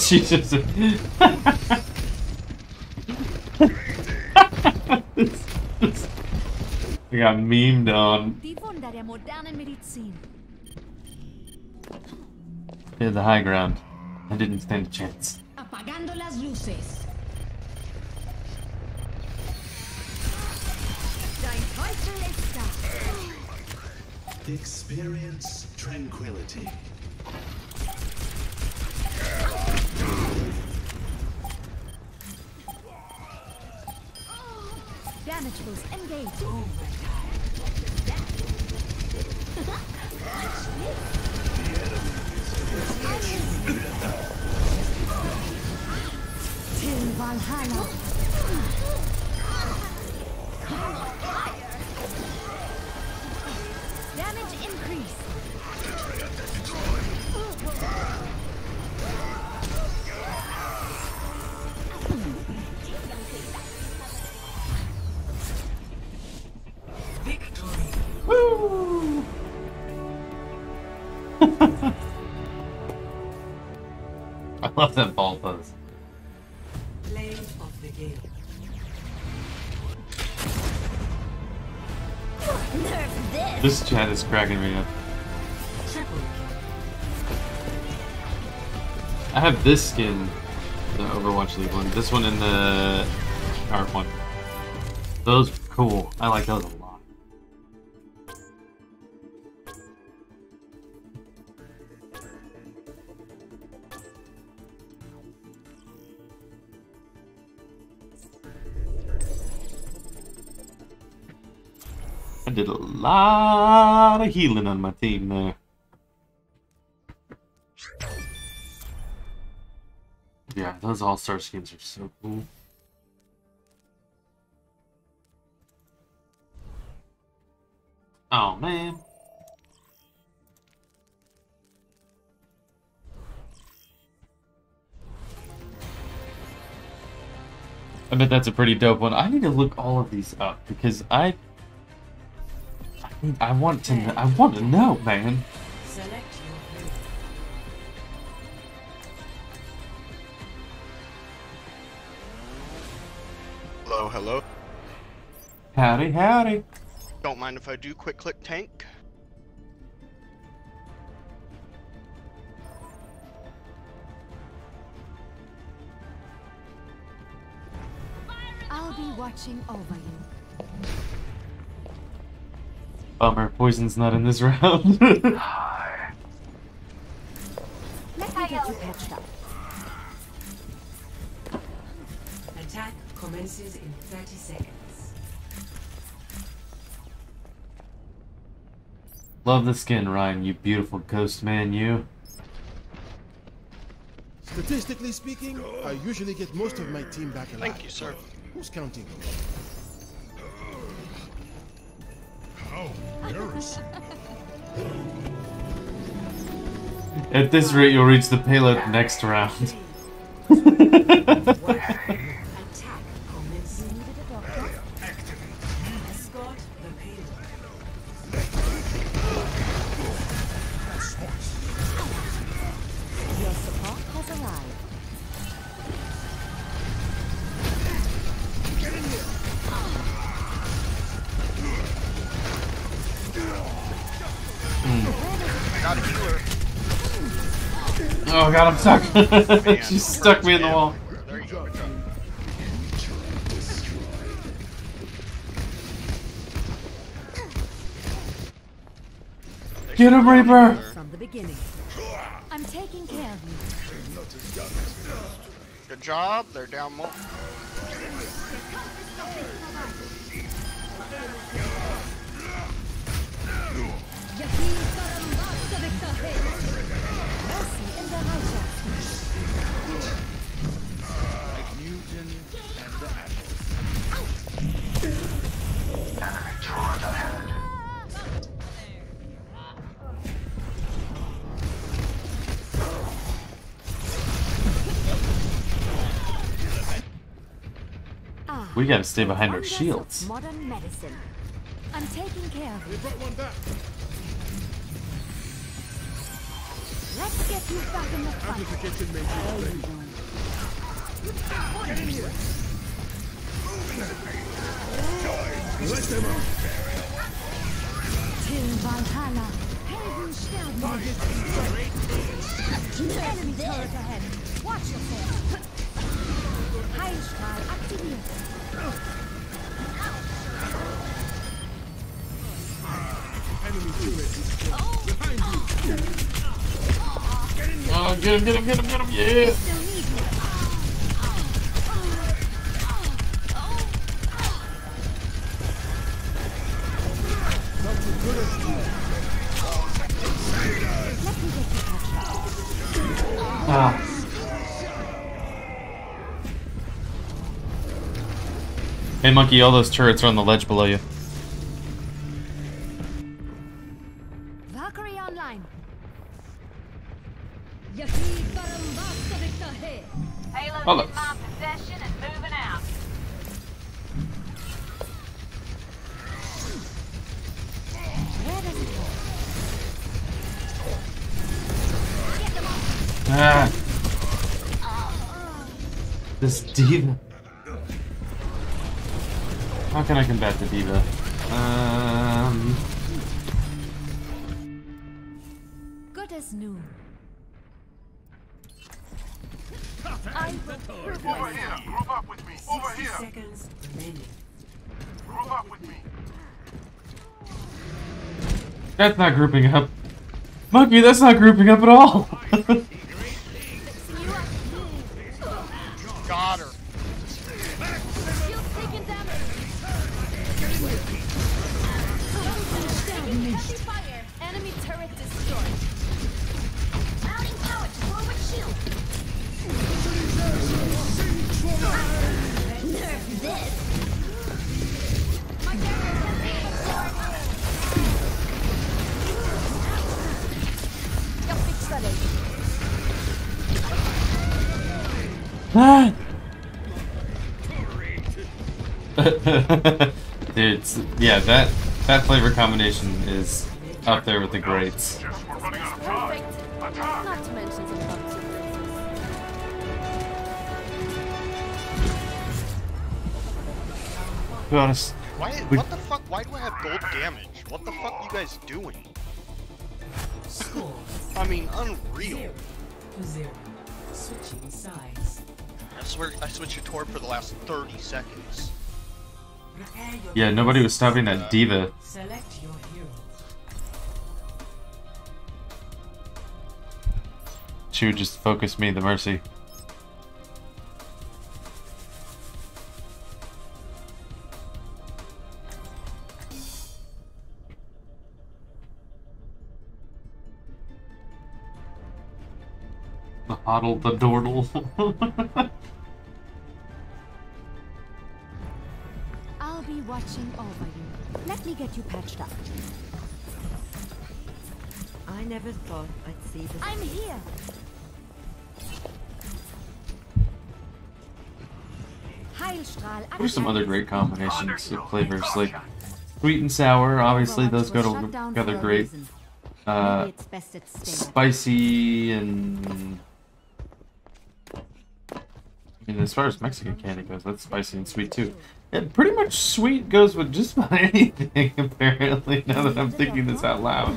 S1: She just. I got memed on.
S10: Die Wunder der modernen Medizin.
S1: Hit the high ground. I didn't stand a chance.
S5: Apagando las luces.
S10: Dein Teufel ist da.
S4: Experience tranquility.
S1: love that ball pose.
S10: This!
S1: Chat is cracking me up. I have this skin, the Overwatch League one. This one and the Arc one. Those cool. I like those lot of healing on my team there. Yeah, those all-star skins are so cool. Oh man. I bet that's a pretty dope one. I need to look all of these up because I I, need, I want to kn- I want to know, man.
S2: Select your.
S13: Hello, hello.
S1: Howdy, howdy.
S13: Don't mind if I do quick click tank.
S10: I'll be watching over you.
S1: Bummer, poison's not in this round.
S10: Let me get you patched up.
S2: Attack commences in 30 seconds.
S1: Love the skin, Ryan, you beautiful ghost man, you.
S14: Statistically speaking, I usually get most of my team back alive.
S13: Thank you, sir.
S14: Who's counting?
S4: How embarrassing.
S1: At this rate, you'll reach the payload next round. god, I'm stuck. She stuck me in the wall.
S13: There you go. Good job.
S1: Get him, Reaper!
S10: From the beginning. I'm taking care of you.
S13: Good job. They're down more.
S10: Mercy in the righteous.
S1: We gotta stay behind our shields.
S10: Modern medicine. I'm taking care of you.
S14: brought one back.
S10: Let's get you back in the fight.
S14: Amplification
S10: There you
S14: ready.
S10: go.
S14: Let them out.
S10: Till Valhalla. Enemy turret ahead. Watch yourself. Heilstrahl aktiviert.
S14: Enemy turret is. Behind you.
S1: Oh. Oh, get him, get him, get him, get him, yeah! Ah. Hey, Monkey, all those turrets are on the ledge below you.
S10: It go?
S1: Ah. This D.Va. How can I combat the D.Va? Um.
S10: Good as new.
S4: Over here. Group up with me. Over
S2: 60
S4: here.
S2: seconds remaining.
S4: Group up with me.
S1: That's not grouping up. Monkey, that's not grouping up at all. it's- yeah, that that flavor combination is up there with the greats.
S8: Perfect. Not to mention some bumpy bruises.
S1: To be honest,
S13: Why?
S1: we-
S13: What the fuck? Why do I have gold damage? What the fuck are you guys doing? I mean, unreal.
S2: zero to zero. Switching sides.
S13: I swear, I switched to Torb for the last 30 seconds.
S1: Yeah, nobody was stopping that D.Va.
S2: Select your hero.
S1: She would just focus me, the mercy. The hoddle, the dordle.
S10: watching over you. Let me get you patched up.
S15: I never thought I'd see this.
S10: I'm here. Heilstrahl
S1: What are some other great combinations of flavors? Like sweet and sour, obviously those go together great. Uh,
S10: Maybe it's best it stay.
S1: spicy and I mean, as far as Mexican candy goes, that's spicy and sweet too. And pretty much sweet goes with just about anything, apparently, now that I'm thinking this out loud.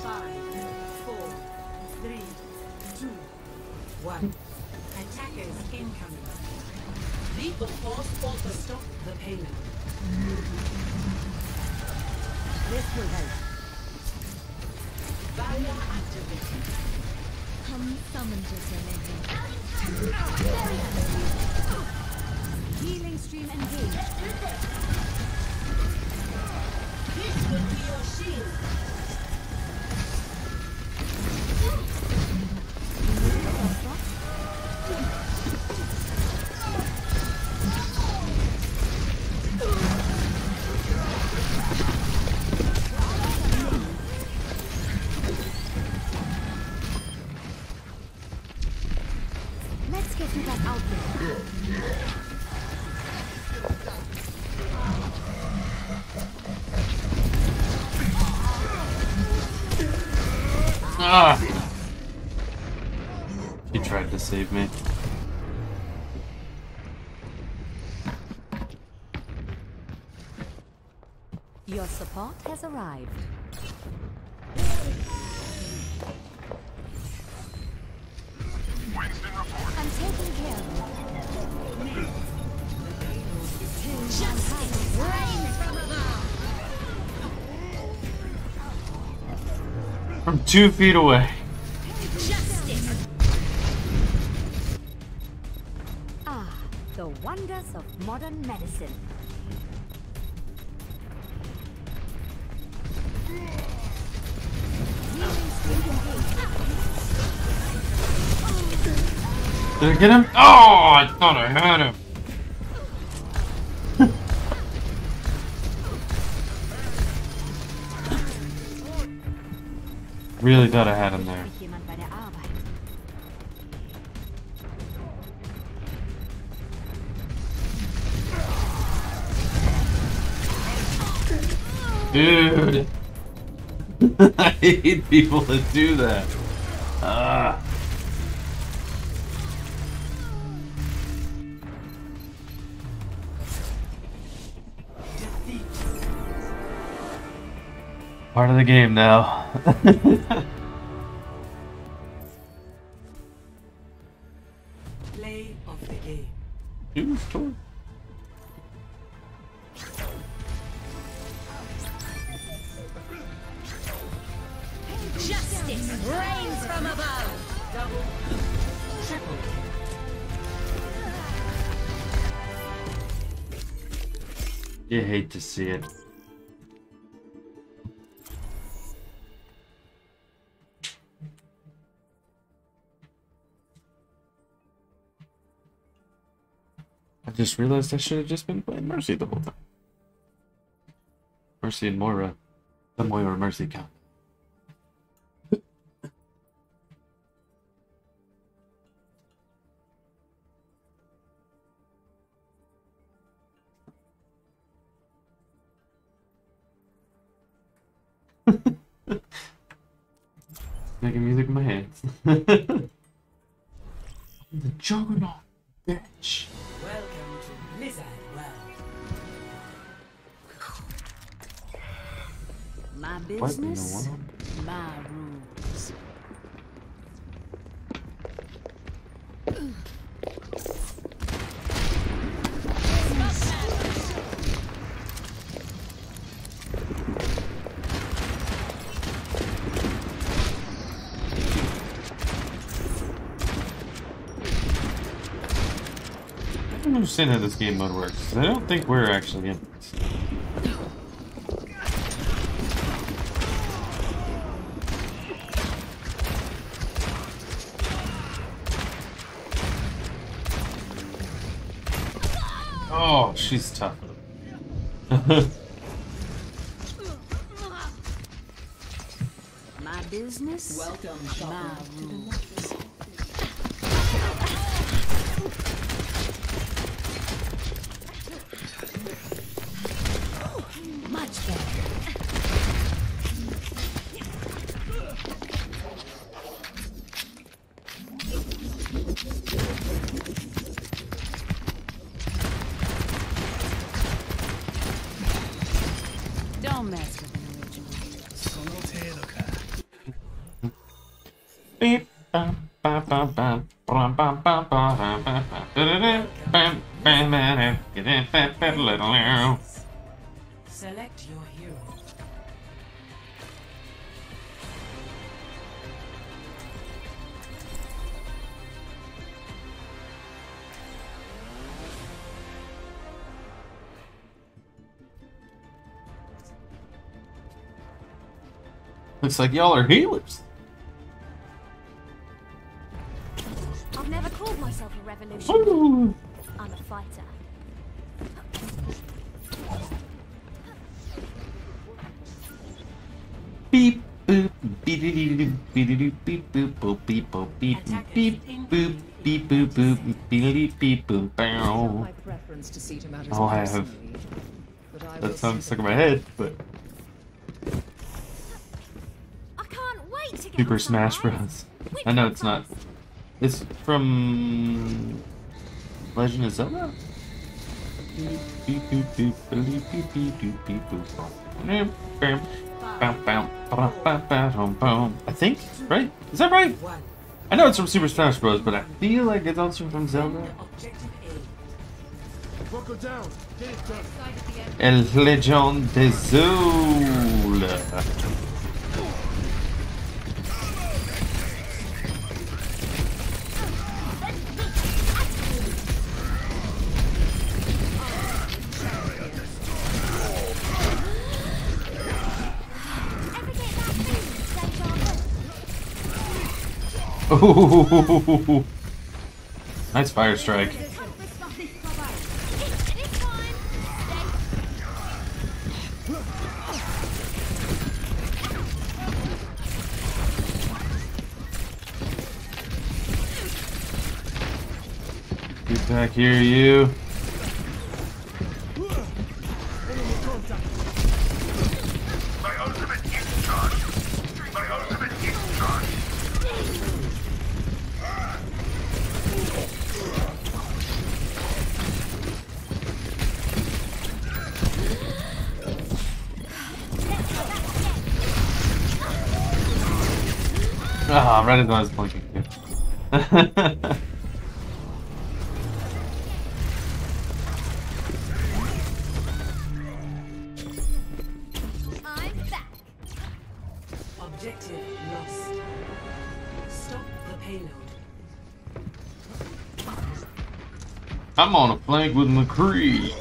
S2: Five, four, three, two, one. Attackers incoming. Lead the force or to stop the payload.
S10: This will help.
S2: Barrier activated.
S10: Come summon Healing has arrived. I'm taking care of you.
S8: Justice reigns from above.
S1: From two feet away. Get him? Oh, I thought I had him. really thought I had him there.
S10: Ist jemand bei der Arbeit?
S1: Dude. I hate people that do that. Part of the game now.
S2: Play of the game.
S1: Choose Tor.
S12: Justice reigns from above.
S2: Double, triple.
S1: You hate to see it. I just realized I should have just been playing Mercy the whole time. Mercy and Moira. The Moira Mercy count. Making music in my hands. the juggernaut, bitch.
S12: My
S1: What? You know
S12: business,
S1: what?
S12: my rules.
S1: I don't understand how this game mode works. I don't think we're actually in this. She's tough.
S12: My business,
S2: Welcome,
S12: my
S1: Looks like y'all are healers.
S10: I've never called myself a revolutionary. I'm a fighter.
S1: Beep boop beep beep beep beep beep boop boop beep boop beep beep boop beep boop boop beep beep boop bow.
S6: My preference to see to matters
S1: Oh, I have.
S6: personally, but I will
S1: That sounds stuck in my head, but Super Smash Bros. I know it's not. It's from Legend of Zelda. I think, right? Is that right? I know it's from Super Smash Bros, but I feel like it's also from Zelda. El Legend de Zool. Ooh. Nice fire strike. Get back here, you. Ah, right as I was blinking too.
S10: I'm back.
S2: Objective lost. Stop the payload.
S1: I'm on a flank with McCree.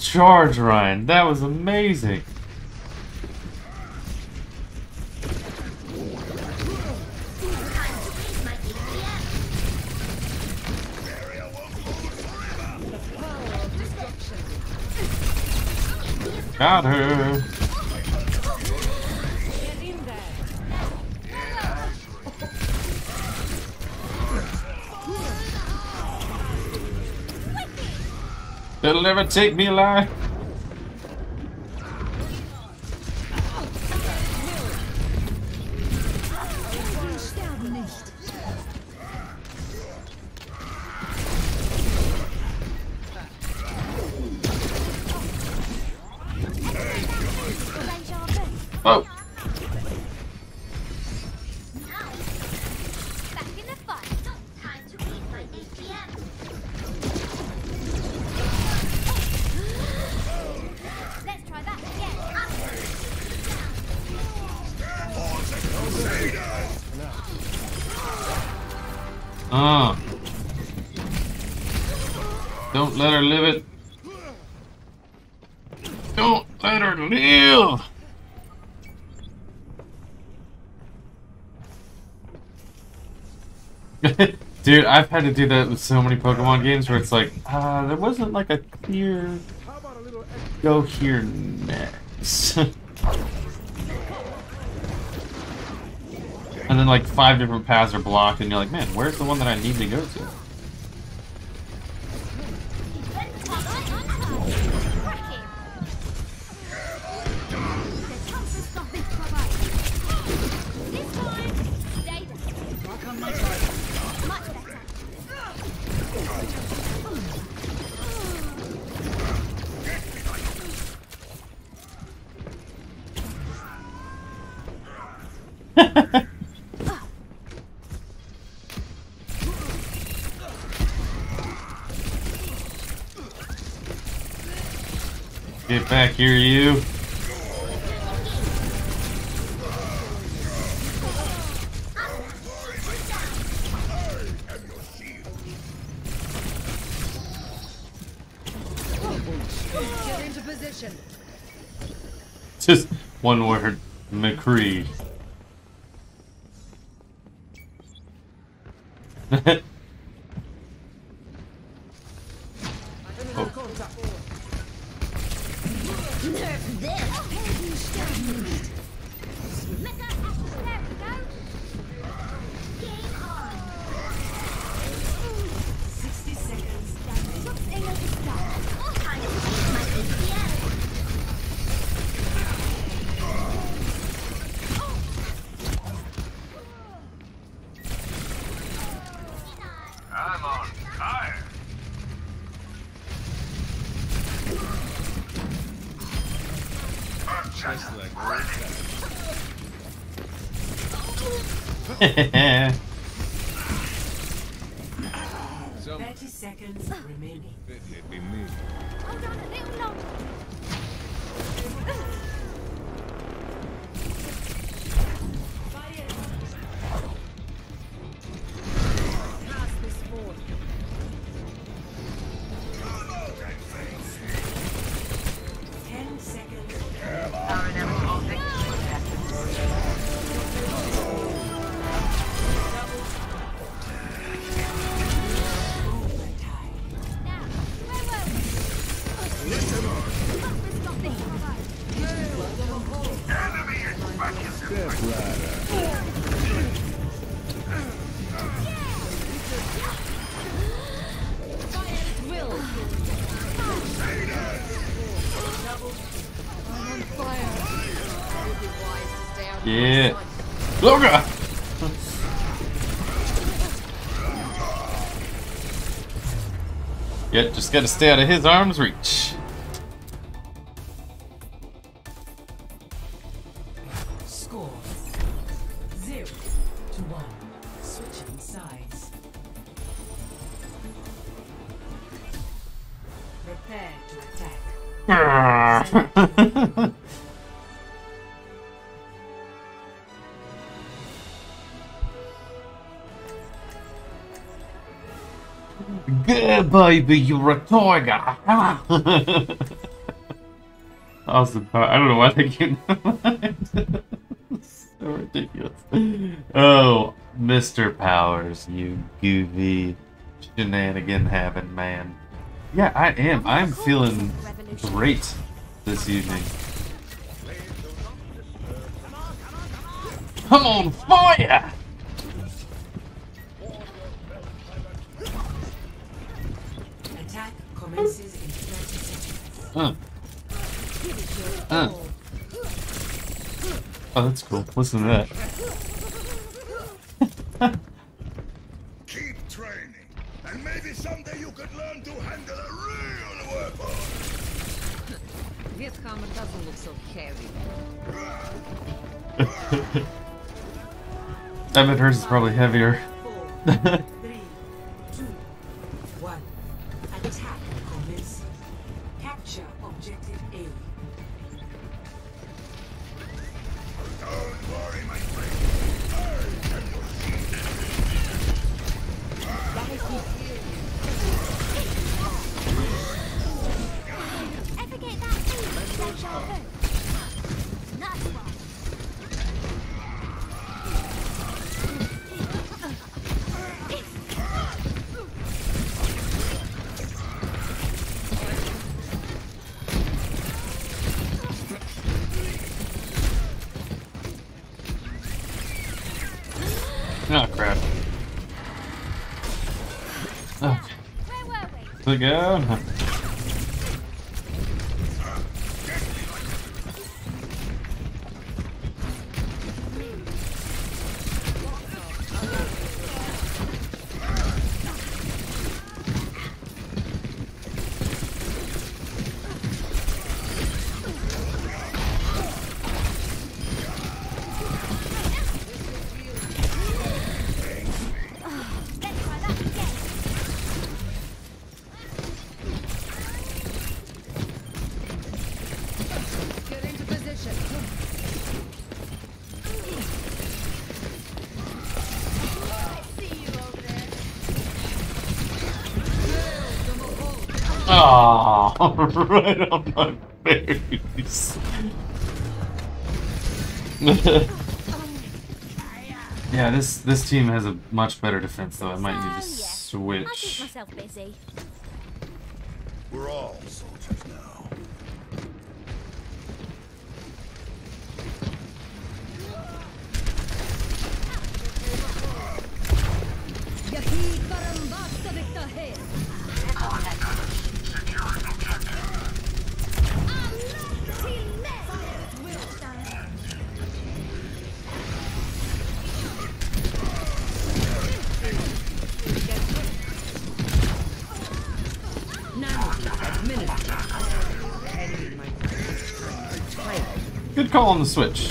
S1: Charge, Ryan. That was amazing. Got her. Take me alive. Dude, I've had to do that with so many Pokemon games where it's like, uh, there wasn't like a clear go here next. and then like five different paths are blocked and you're like, man, where's the one that I need to go to? Here, you.
S6: Get into position.
S1: Just one word, Loga! Yep, just gotta stay out of his arm's reach. Baby, you're a tiger. awesome. I don't know why they came to so ridiculous. Oh, Mr. Powers, you goofy shenanigan having man. Yeah, I am. I'm feeling great this evening. Come on, fire!
S2: Attack commences in 30 seconds.
S1: Uh. Uh. Oh, that's cool. Listen to that.
S4: Keep training, and maybe someday you could learn to handle a real weapon.
S16: This hammer doesn't look so heavy.
S1: I bet hers is probably heavier. Click out. right on my face. yeah, this this team has a much better defense, though. I might need to switch.
S4: We're all
S1: Call on the switch.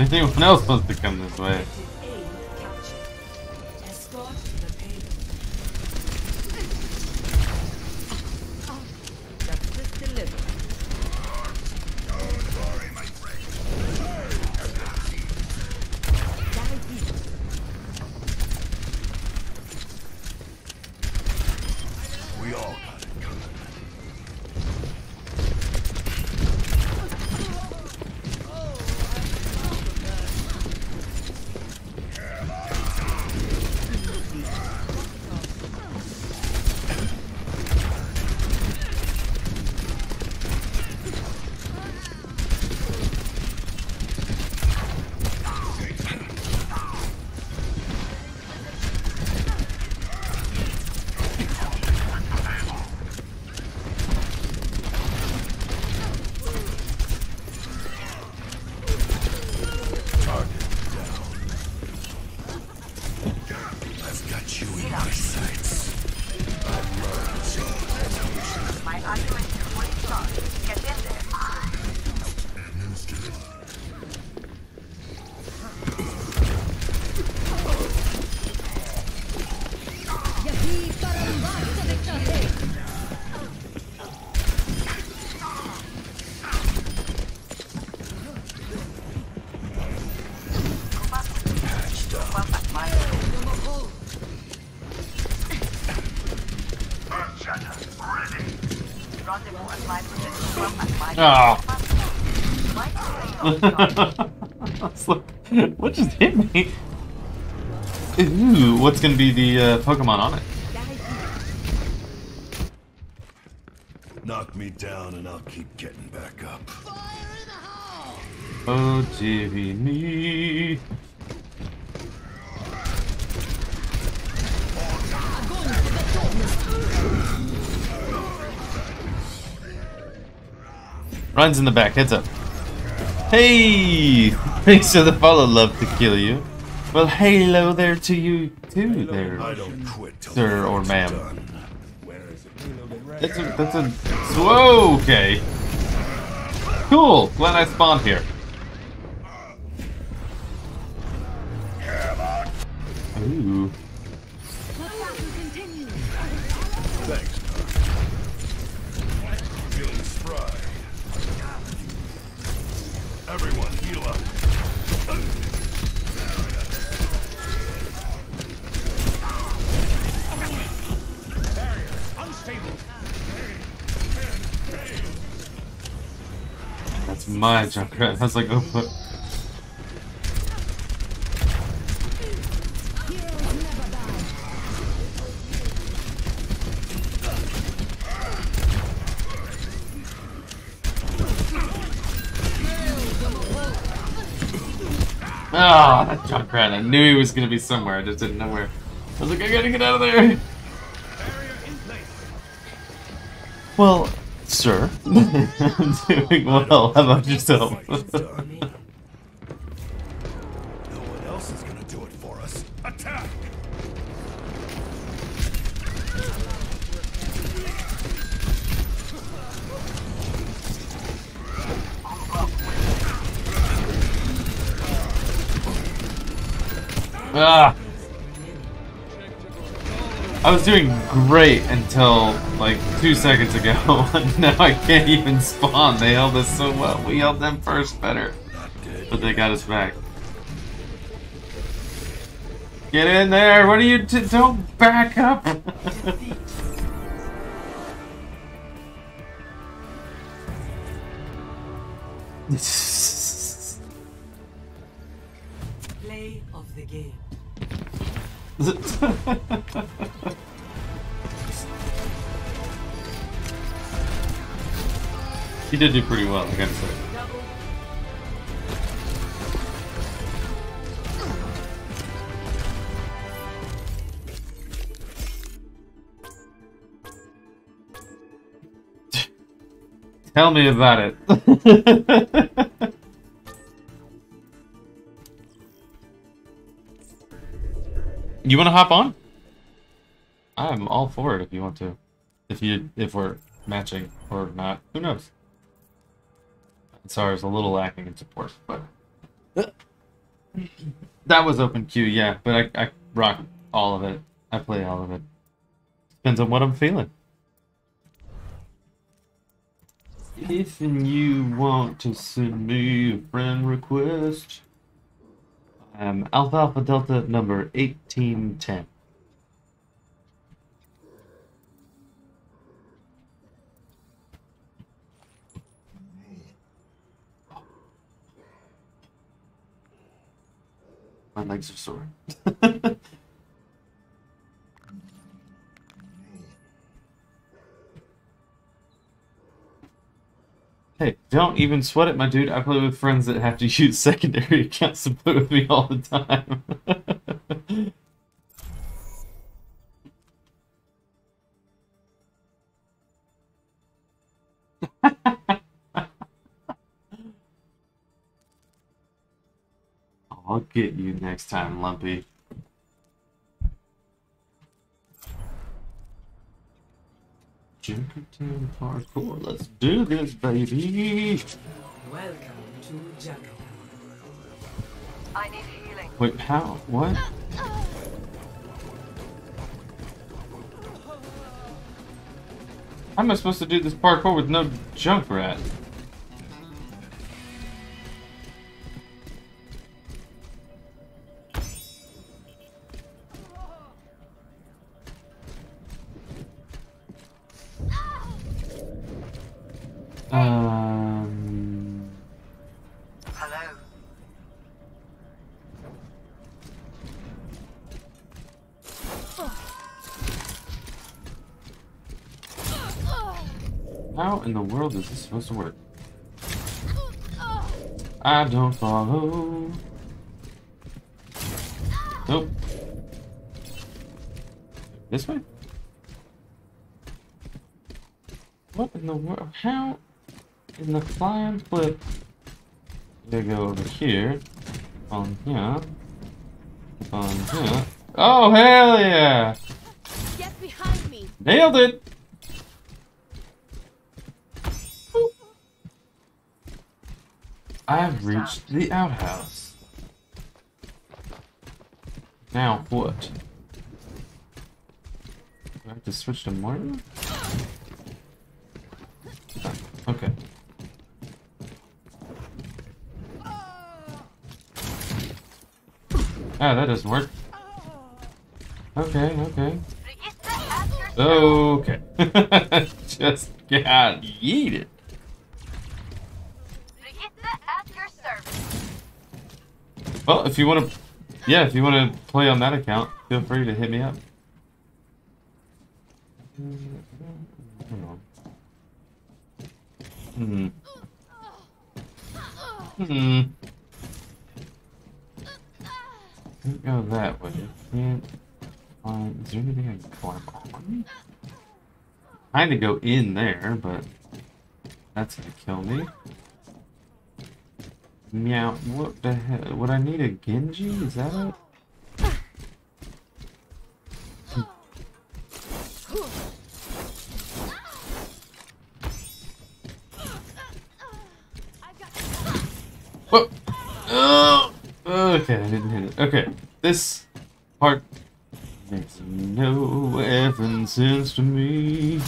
S1: Anyone else wants to come this way. What just hit me? Ooh, what's gonna be the uh, Pokemon on it?
S4: Knock me down and I'll keep getting back up.
S1: Oh, dearie me. Runs in the back, heads up. Hey! Thanks for the follow, love to kill you. Well, hello there to you too, there, sir or ma'am. That's a, that's a, whoa, okay. Cool, glad I spawned here. My Junkrat. I like, oh, fuck. Ah, that Junkrat. I knew he was gonna be somewhere. I just didn't know where. I was like, I gotta get out of there. Well, sir. I'm doing well. How about yourself?
S4: No
S1: I was doing great until like two seconds ago. now I can't even spawn. They held us so well. We held them first better. But they got us back. Get in there! What are you t- don't back up! he did do pretty well, I gotta say. Tell me about it. you want to hop on? I'm all for it if you want to. If you if we're matching or not, who knows? Sorry, it's a little lacking in support, but that was open queue, yeah. But I I rock all of it. I play all of it. Depends on what I'm feeling. If you want to send me a friend request, I'm Alfalfa Delta number 1810. My legs are sore. Hey, don't even sweat it, my dude. I play with friends that have to use secondary accounts to play with me all the time. I'll get you next time, Lumpy. Junkertown parkour. Let's do this, baby.
S2: Welcome to Jungle.
S8: I need healing.
S1: Wait, how? What? How am I supposed to do this parkour with no Um. Hello. How in the world is this supposed to work? I don't follow. Nope. This way? What in the world? How? In the flying flip? They go over here. On here. On here. Oh, hell yeah!
S10: Get behind me.
S1: Nailed it! I've reached the outhouse. Now what? Do I have to switch to Martin? Okay. Ah, that doesn't work. Okay, okay. Okay. Just got yeeted. Well, if you want to, yeah, if you want to play on that account, feel free to hit me up. Hmm. Hmm. Go that way. I can't find. Is there anything I can climb on? Kind of go in there, but that's gonna kill me. Meow. What the hell? Would I need a Genji? Is that it? Whoa. Oh, okay, I didn't hit it. Okay, this part makes no effing sense to me.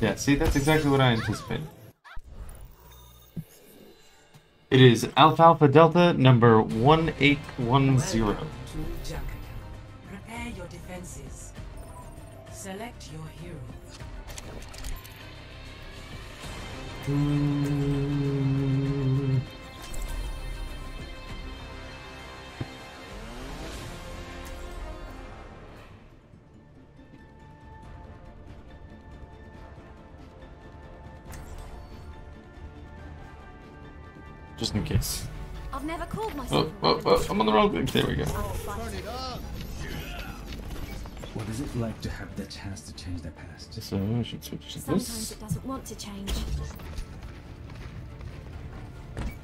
S1: Yeah, see, that's exactly what I anticipated. It is Alfalfa Delta number 1810.
S2: Welcome to Jakka. Prepare your defenses. Select your hero.
S1: Mm. Just in case.
S10: I've never called myself.
S1: Oh, oh, oh, I'm on the wrong thing. There we go.
S17: Oh, what is it like to have the chance to change the past?
S1: So I should switch to
S10: Sometimes
S1: this.
S10: it doesn't want to change.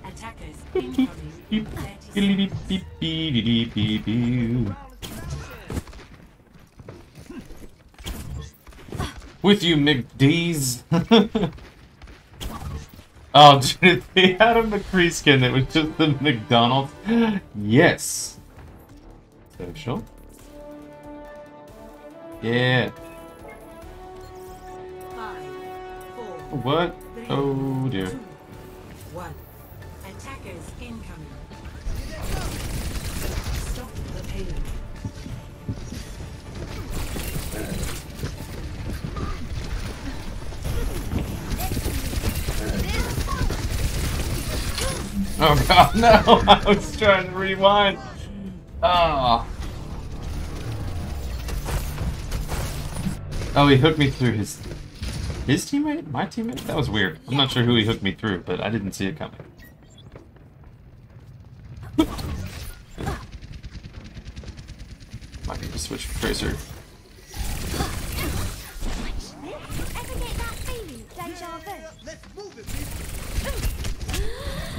S2: Attackers incoming.
S1: Beep, beep, beep, beep, beep, beep, beep, beep. With you, McDee's. oh, dude, they had a McCree skin that was just the McDonald's. Yes. Social. Yeah.
S2: Five, four,
S1: What?
S2: three,
S1: Oh dear.
S2: two,
S1: Oh god, no! I was trying to rewind. Ah. Oh, he hooked me through his his teammate, my teammate. That was weird. I'm not sure who he hooked me through, but I didn't see it coming. Might need to switch Tracer.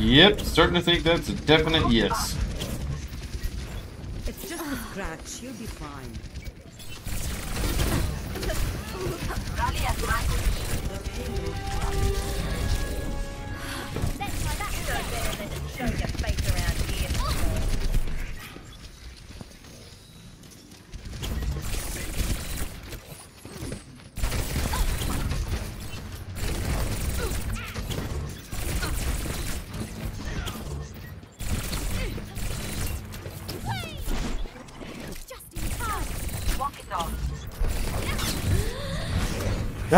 S1: Yep, starting to think that's a definite yes.
S7: It's just a scratch. You'll be fine.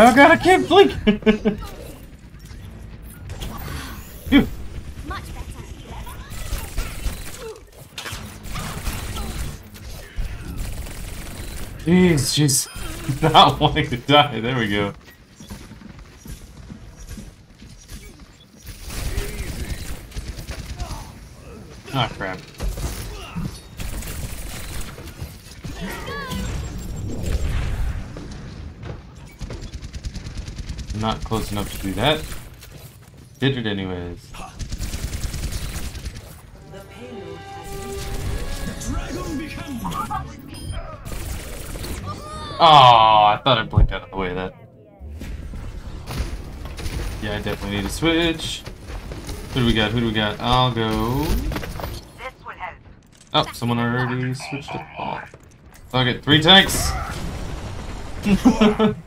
S1: Oh god, I can't blink!
S10: Better.
S1: Jeez, she's not wanting to die. There we go. Enough to do that. Did it anyways. Oh, I thought I blinked out of the way of that. Yeah, I definitely need to switch. Who do we got? Who do we got? I'll go. Oh, someone already switched it. Oh. So I get three tanks.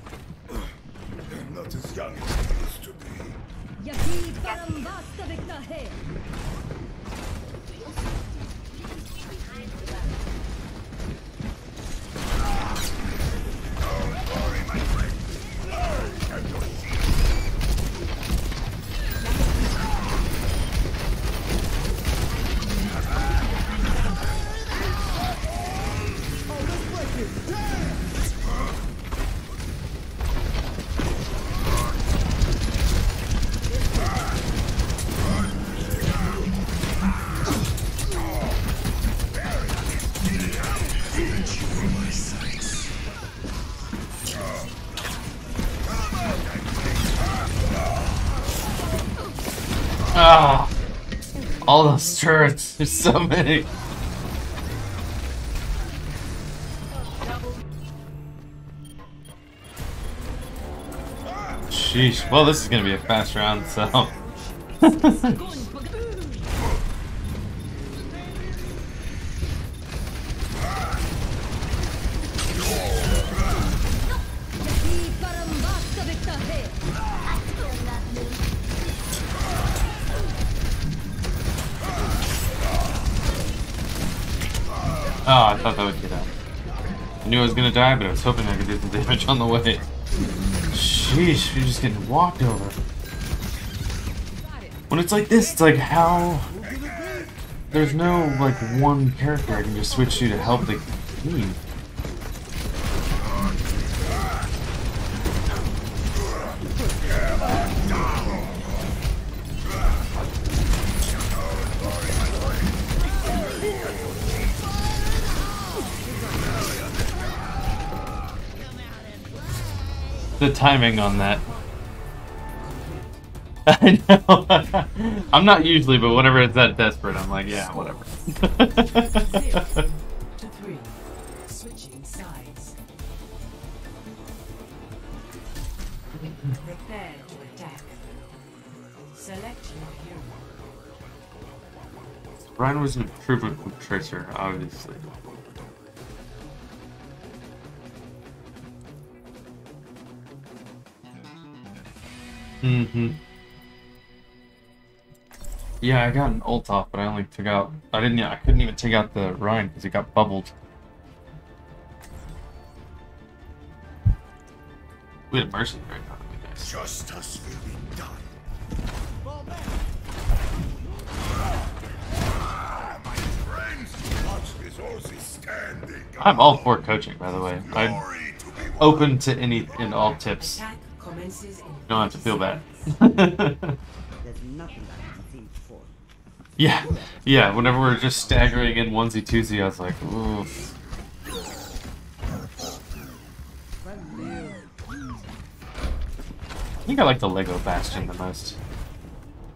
S1: turrets. There's so many. Sheesh. Well, this is gonna be a fast round, so. die, but I was hoping I could do some damage on the way. Sheesh, you're just getting walked over. When it's like this, it's like how... There's no, like, one character I can just switch to to help the team. Timing on that. I know. I'm not usually, but whenever it's that desperate, I'm like, yeah, whatever. Ryan was an improvement Tracer, obviously. Mm-hmm. Yeah, I got an ult off, but I only took out. I didn't. I couldn't even take out the Rein because it got bubbled. We had a mercy right now. that'd.
S4: Justice will be done. My friends, watch this Aussie standing.
S1: I'm all for coaching, by the way. I'm open to any and all tips.
S2: Attack commences in
S1: You don't have to feel bad.
S7: There's nothing I can see for.
S1: yeah, yeah. Whenever we're just staggering in onesie twosie, I was like, oof. I think I like the Lego Bastion the most.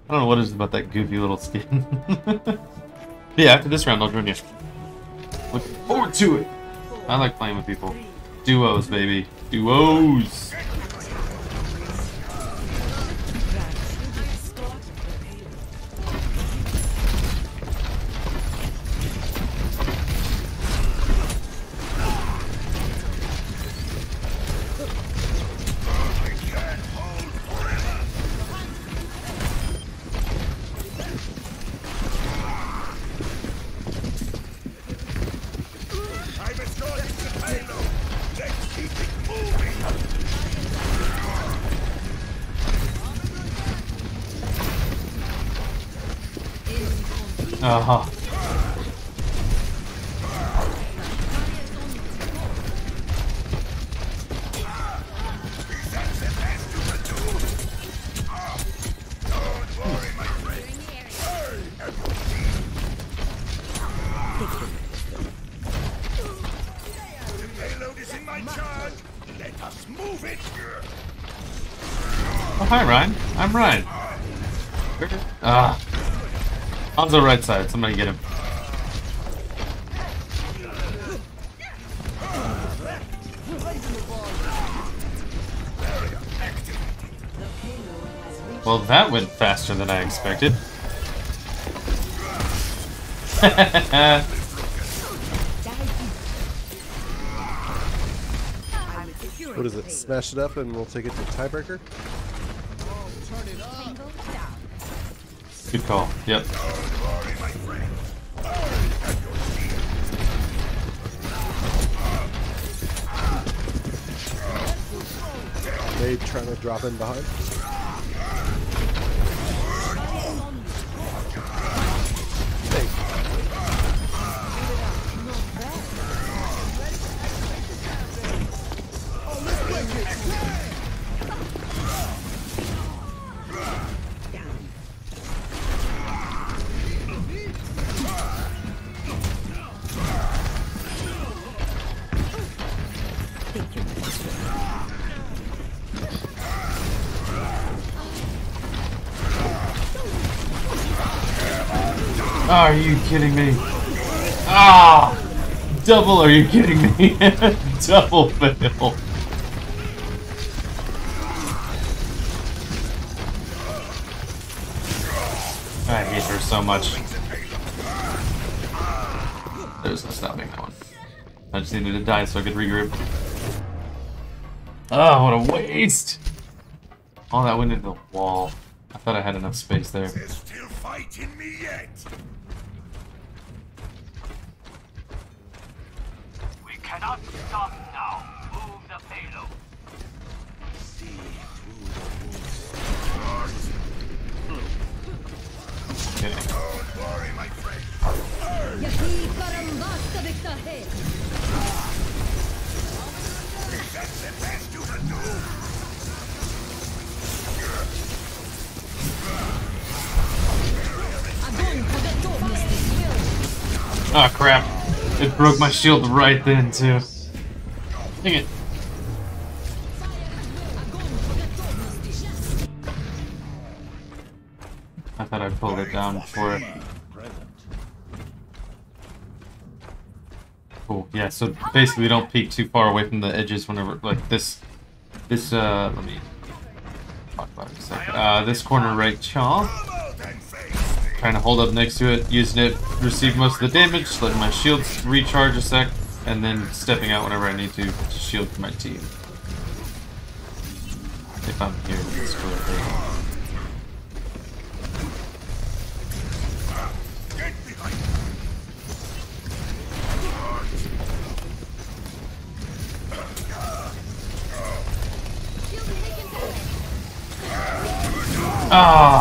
S1: I don't know what it is about that goofy little skin. yeah, after this round, I'll join you. Looking forward to it. I like playing with people. Duos, baby. Duos. Hanzo right side. Somebody get him. Well, that went faster than I expected.
S18: What is it? Smash it up and we'll take it to tiebreaker?
S1: Good call. Yep.
S18: Drop in behind.
S1: Kidding me? Ah! Double, are you kidding me? Double fail. I hate her so much. There's no stopping that one. I just needed to die so I could regroup. Oh, what a waste! All that went into the wall. I thought I had enough space there.
S4: My
S1: shield right then too. Dang it. I thought I pulled it down before it. Cool. Yeah, so basically don't peek too far away from the edges whenever like this this uh let me talk about it a second. Uh this corner right chaw. Trying to hold up next to it, using it, receive most of the damage, letting my shields recharge a sec, and then stepping out whenever I need to to shield my team. If I'm here this correctly. Ah!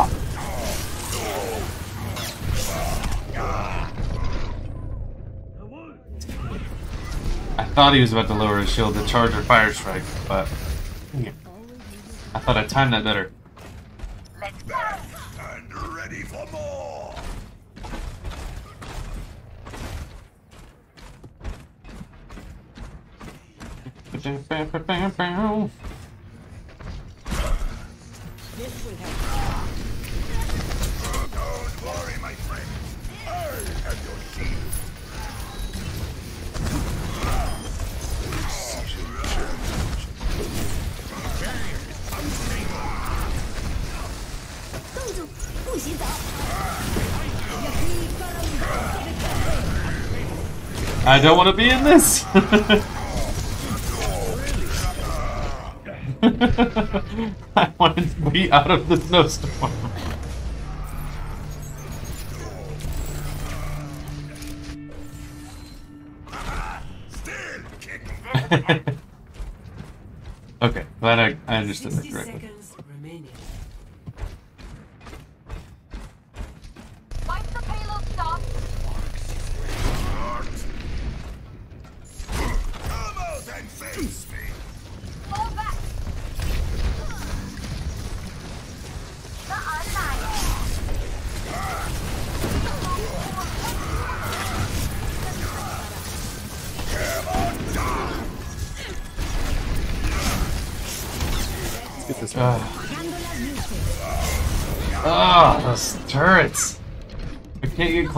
S1: Thought he was about to lower his shield to charge or fire strike, but. I thought I timed that better.
S4: I
S1: don't want to be in this. I wanted to be out of the snowstorm. okay, glad I, I understood that correctly.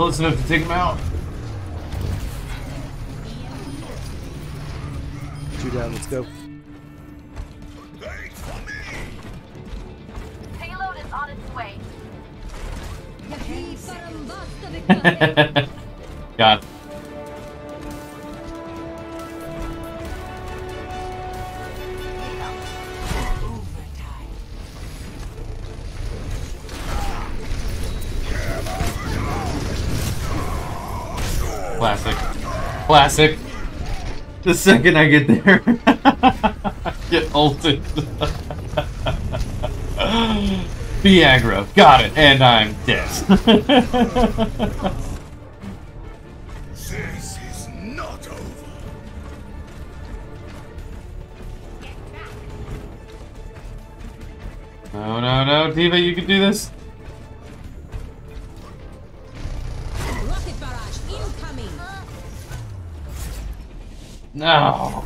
S1: Close enough to take him out. Classic. The second I get there, get ulted. Be aggro. Got it. And I'm dead.
S4: This is not over.
S1: no, no, no. D.Va, you can do this. No.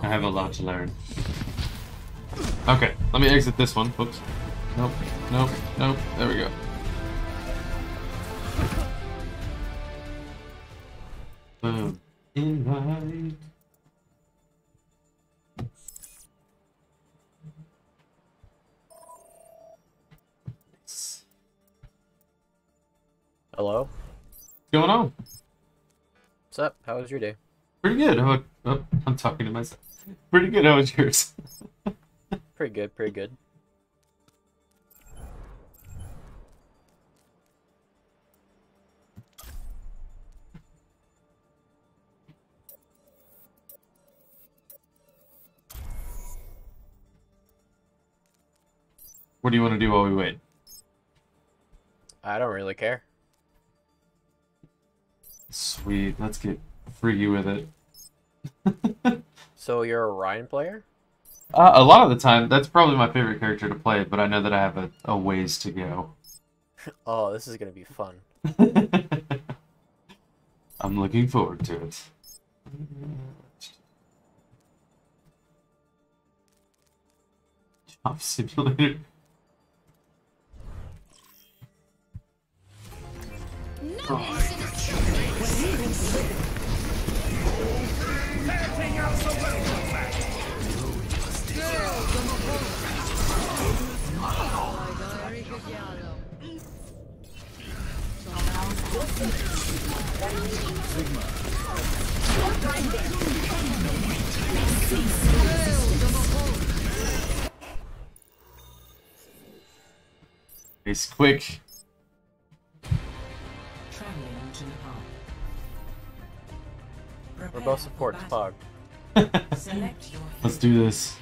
S1: I have a lot to learn. Okay, let me exit this one, folks. Nope, nope, nope. There we go. Boom. Invite.
S19: Hello?
S1: What's going on?
S19: What's up? How was your day?
S1: Pretty good. How oh, I'm talking to myself. Pretty good. How was yours?
S19: Pretty good, pretty good.
S1: What do you want to do while we wait?
S19: I don't really care.
S1: Sweet. Let's get freaky with it.
S19: So you're a Rein player?
S1: Uh, a lot of the time, that's probably my favorite character to play, but I know that I have a, a ways to go.
S19: Oh, this is gonna be fun.
S1: I'm looking forward to it. Job simulator. It's quick.
S19: We're both supports, Pog.
S1: Let's do this.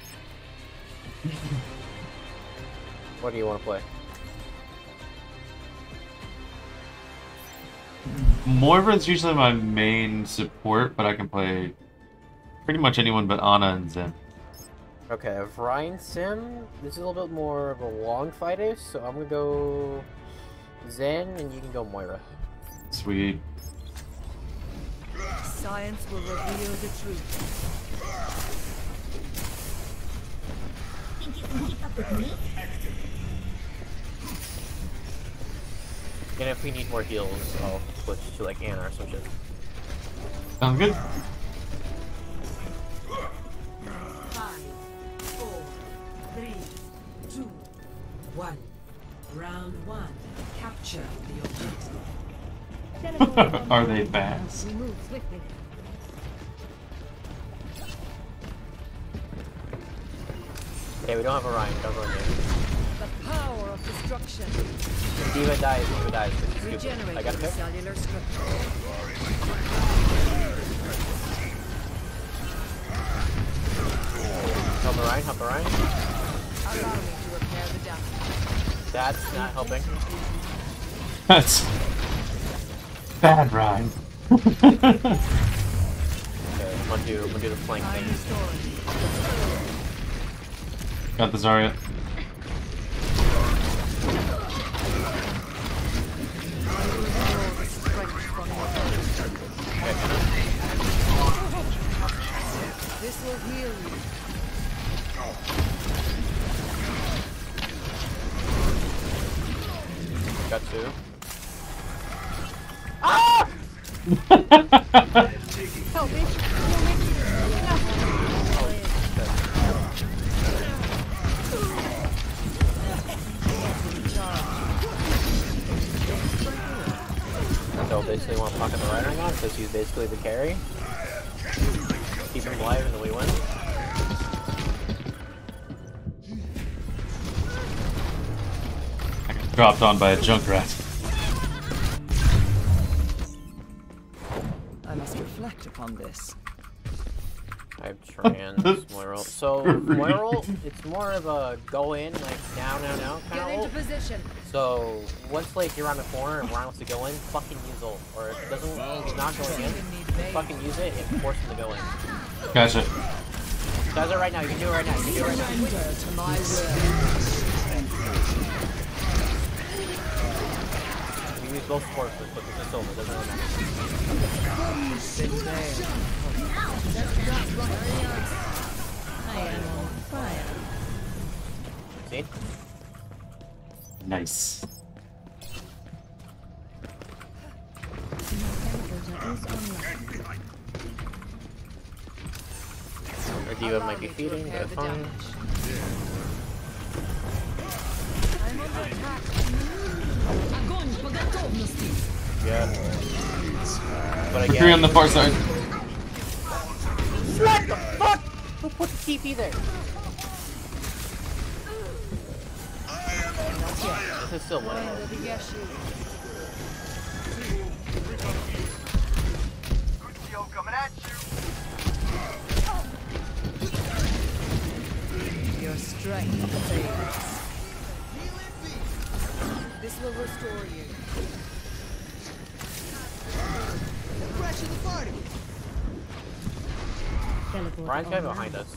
S19: What do you want to play?
S1: Morven's usually my main support, but I can play pretty much anyone but Ana and Zen.
S19: Okay, if Rein Sim, this is a little bit more of a long fight is, so I'm gonna go Zen and you can go Moira.
S1: Sweet.
S6: Science will reveal the truth.
S19: And if we need more heals, I'll switch to like Ana or some shit.
S1: Sounds good.
S2: Five, four, three, two, one. Round one. Capture the objective.
S1: Are they fast?
S10: We.
S19: Okay, we don't have Orion, don't go in there.
S6: The power of destruction.
S19: If D.Va dies, D.Va dies. which is stupid. I
S6: got
S19: a pick.
S6: cellular structure.
S19: Help Orion, help Orion.
S6: Allow me to repair the damage.
S19: That's not helping.
S1: That's Bad ride.
S19: okay, I'm gonna do, do the flank thing.
S1: Got the Zarya.
S19: This will
S6: heal you.
S19: Got two.
S6: Help, bitch.
S19: So basically want to pocket the Reinhardt on because he's basically the carry. Keep him alive and we win.
S1: Dropped on by a Junkrat.
S6: I must reflect upon this.
S19: I have trans Moira. So Moira, ult, it's more of a go in, like now, now, now kind
S6: Get
S19: of
S6: into position.
S19: So once like you're on the corner and Rein wants to go in, fucking use ult. Or if it doesn't, if he's not going in, fucking use it and force him to go in.
S1: Gotcha.
S19: Does it right now. You can do it right now. You can do it right now.
S6: Surrender to my will.
S19: You can use both supports, but but this is silver. Doesn't really matter.
S6: Been there.
S8: I am on fire.
S19: See?
S1: Nice.
S19: Or Diva might be feeding, but it's fine.
S6: I'm under attack. Огонь по готовности.
S19: Yeah. But
S1: Three on the far side.
S19: What the fuck? Who put the TP there? This is still winnable.
S6: Your strength fades. This will restore you.
S7: Crash of the party.
S19: Rein's guy behind us.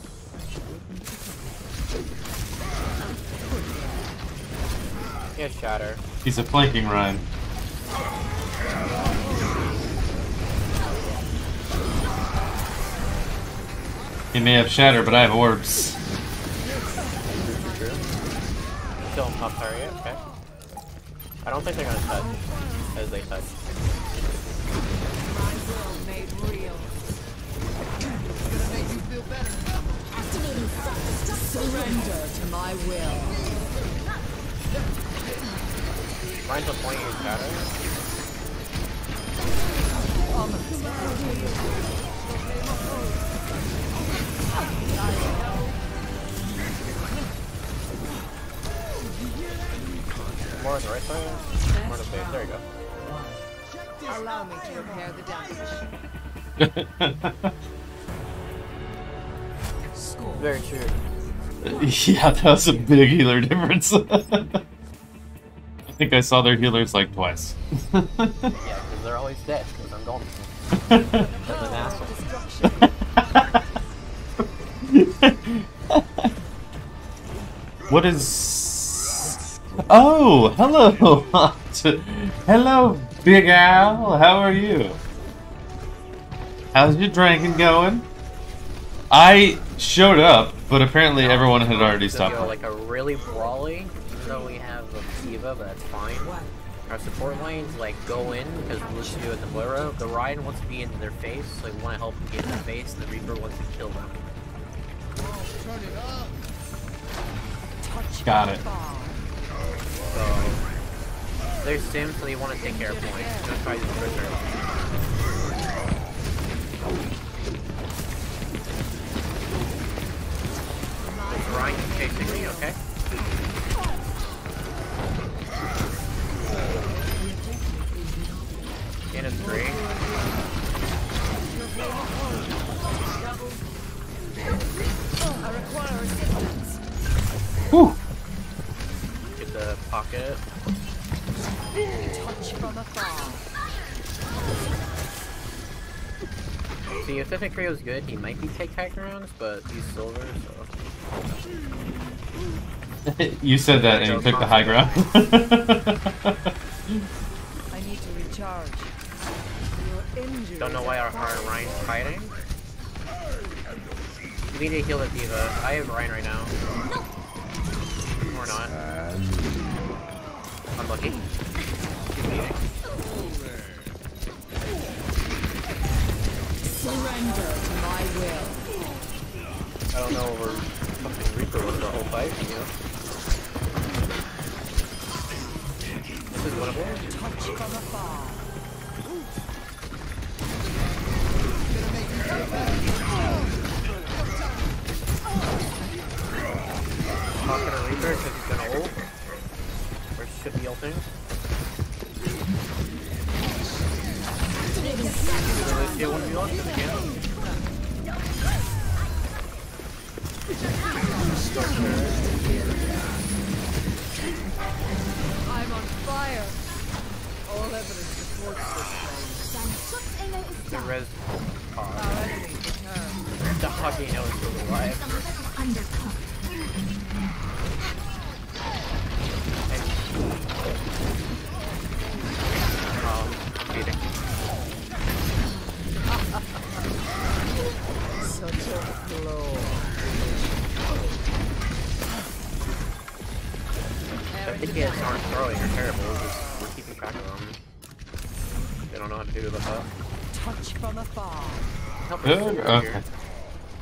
S19: He has shatter.
S1: He's a flanking Rein. He may have shatter, but I have orbs.
S19: Still top target, okay. I don't think they're gonna touch as they touch.
S6: Surrender to my will.
S19: Rein's a. More on the right side. More on the base. There you go.
S6: Allow me to repair the damage.
S19: Very true.
S1: yeah, that was a big healer difference. I think I saw their healers like twice.
S19: Yeah, because they're always dead, because I'm going to. As an asshole.
S1: what is. Oh, hello! hello, Big Al. How are you? How's your drinking going? I showed up, but apparently everyone had already stopped.
S19: you know, like a really brawly, even though we have a D.Va, but that's fine. Our support lanes like go in because we'll just do it the Moira. The Rein wants to be into their face, so we want to help them get in their face. The Reaper wants to kill them.
S7: Turn it up.
S1: Got it.
S19: So they're sims, so they want to take care of points. That's why these Ritter. This Rein chasing me, okay? And it's great.
S6: I require assistance.
S1: Whew.
S19: Get the pocket.
S6: Touch from afar.
S19: See, if Symphonic Rio's good, he might be take tag rounds, but he's silver, so.
S1: you said that and you took the high ground.
S6: I need to recharge. Your injury.
S19: Don't know why our, our Rein's fighting. We need to heal the D.Va. I have Rein right now. Or not. Unlucky.
S6: Surrender to my will.
S19: I don't know where fucking Reaper was the whole fight, you know? This is winnable.
S6: Touch from afar.
S19: Talking to Reaper because he's gonna ult. Or should be ulting. Lucio wouldn't be ulting again.
S6: I'm on fire. All evidence supports this
S10: Dein
S19: The res
S6: claim. Our enemy returned.
S19: The hockey knows still alive.
S10: Undercover.
S19: Um, I think kids aren't throwing are terrible, just we're keeping track of them. They don't know how to do about that.
S6: Touch from afar.
S19: Help us
S1: Good.
S19: over.
S1: Okay.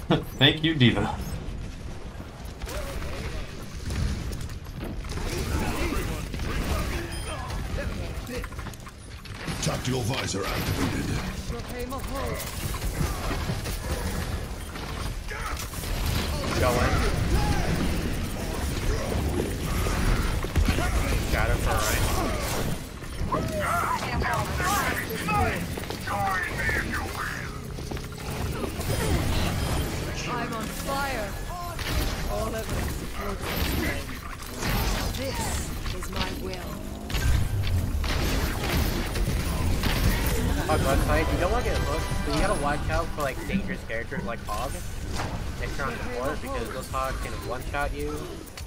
S1: Thank you, D.Va.
S4: Tactical visor activated.
S6: Repay my hope.
S19: Going. Got him for right.
S6: I'm on fire. All evidence supports this. This is my will.
S19: Hog website, you don't want to get hooked, but you gotta watch out for like dangerous characters like Hog. Next turn on the support because those Hogs can one-shot you.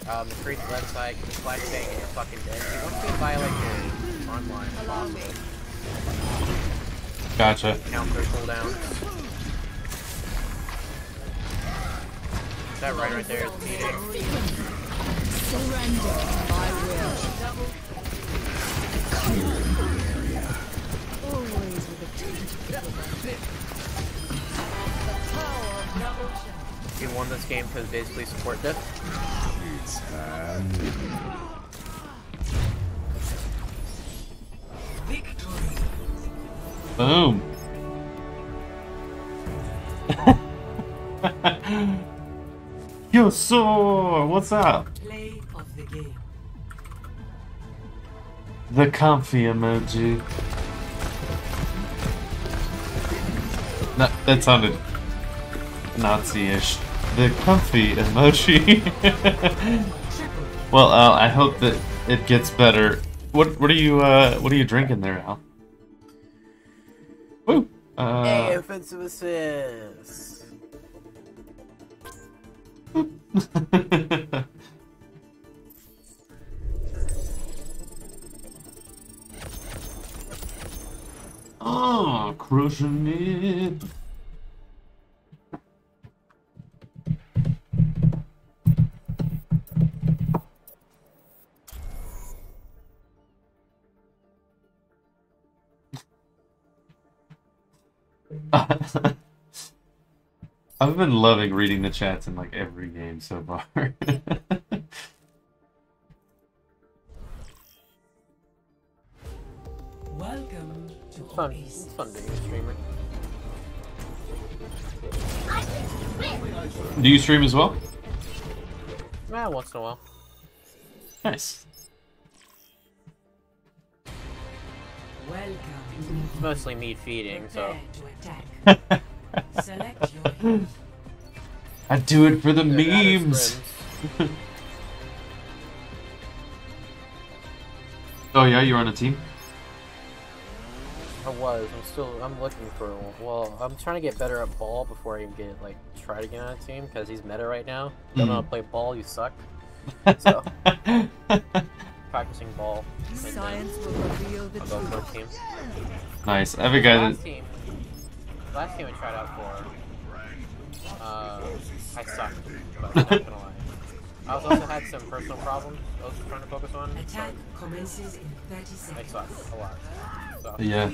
S19: Um, increase left side, can flash bang and you're fucking dead. You want to violate your front line if
S6: Allow me.
S19: possible.
S1: Gotcha.
S19: Counter cooldown. That right right there is beating.
S6: Surrender to my will. Always with a The power of double
S19: You won this game because basically support diff.
S1: Boom. Yo, so what's up?
S2: Play of the game.
S1: The comfy emoji. No, that sounded Nazi-ish. The comfy emoji. well, uh, I hope that it gets better. What What are you uh What are you drinking there, Al? Woo. Uh,
S19: hey, offensive assist.
S1: oh, crushing it. I've been loving reading the chats in like every game so far.
S2: Welcome to
S19: It's fun. It's fun being a streamer.
S1: Do you stream as well?
S19: Ah, once in a while.
S1: Nice.
S2: Welcome.
S19: It's mostly meat feeding, so.
S1: I do it for the
S19: They're
S1: memes. oh yeah, you're on a team.
S19: I was. I'm still. I'm looking for. Well, I'm trying to get better at ball before I even get like try to get on a team because he's meta right now. I don't know how to
S1: Mm.
S19: play ball. You suck. So practicing ball.
S6: Science will reveal the truth.
S19: for a team.
S1: Nice. Every guy
S19: Last
S1: that.
S19: Team. Last game I tried out for. Uh, I sucked, but I'm not gonna lie. I also also had some personal problems I was trying to focus on.
S2: Attack commences in 30
S19: I
S2: seconds.
S19: sucked a lot. So,
S1: Yeah.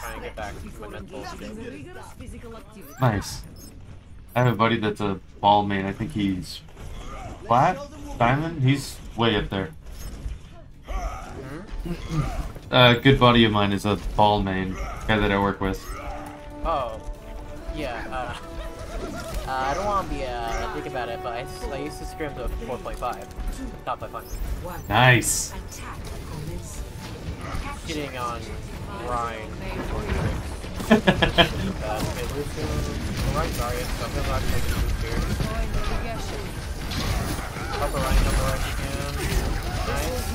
S19: trying to get back to my mental state.
S16: Rigorous physical activity.
S1: Nice. I have a buddy that's a ball main. I think he's flat, diamond. He's way up there. A good buddy of mine is a ball main guy that I work with.
S19: Oh, yeah. Uh, uh, I don't want to be uh, think about it, but I used to scrim to 4.5, top 500.
S1: Nice.
S2: Attack.
S19: Hitting on Rein. uh, okay, Lucian, Ryan Darius, so I'm gonna rock take a boost here. Help the Rein right again. Nice.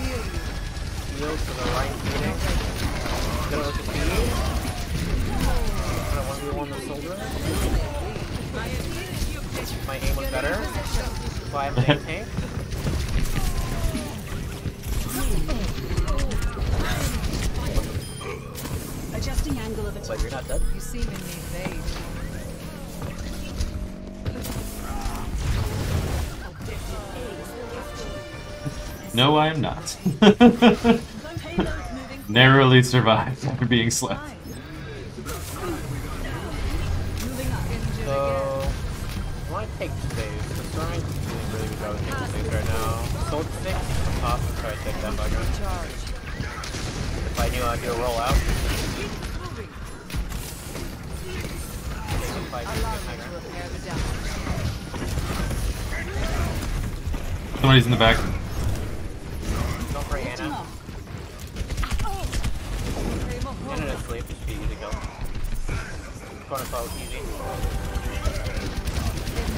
S19: Heal to the right beating. Gonna look at speed. Gonna 1v1 the soldier. My aim was better. So I have to tank.
S10: Adjusting angle of
S19: But
S10: attack.
S19: you're not dead.
S6: You seemingly evade.
S1: No, I am not. Narrowly survived after being slept.
S19: So, I want to take space. The Shrine is doing really good job taking space right now. 6, I'm off and try to take that bugger. If I knew I'd do a roll out. Take a fight, take a high ground.
S1: Somebody's in the back.
S19: Don't pray Ana. Ana to sleep, just be easy to kill. Quote unquote easy.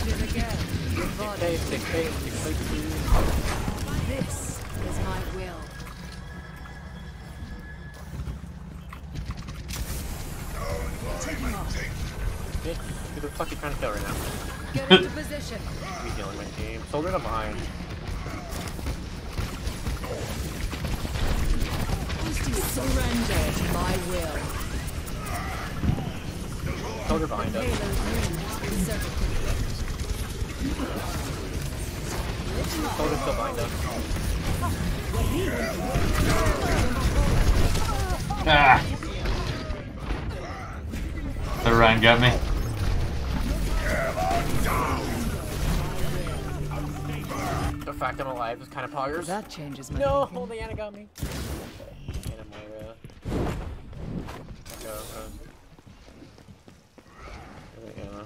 S16: This is my will.
S19: Bitch, who the fuck you trying to kill right now?
S6: Get into position.
S19: We healing my team. Soldier to mine.
S6: Surrender to my will.
S19: Soldier behind us. Soldier still behind us.
S1: Ah. The Rein got me.
S19: The fact I'm alive is kind of poggers.
S6: That changes my
S19: No,
S6: thinking.
S19: the Ana got me. Okay, Ana Moira. Okay, okay. There we go.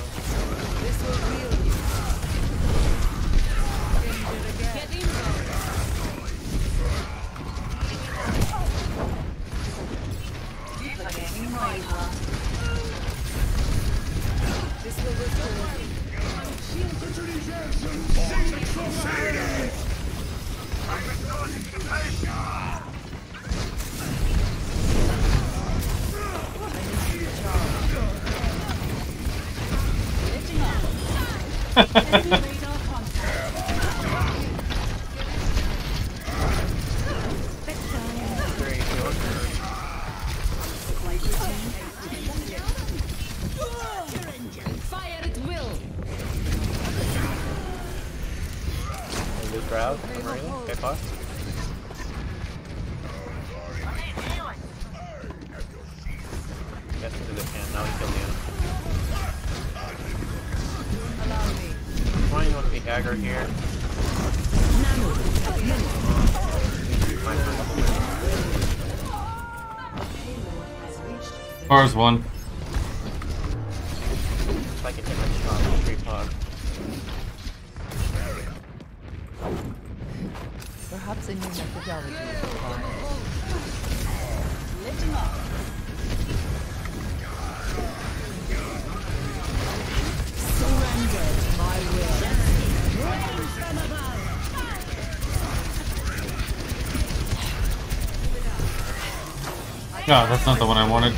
S6: This will restore you.
S19: And Luke I'm ready. Okay, pause. Yes, into the can. Now he killed the
S6: Allow me.
S19: Why do you want to be aggro here? Fine for a couple minutes.
S1: Bars one. That's not the one I wanted.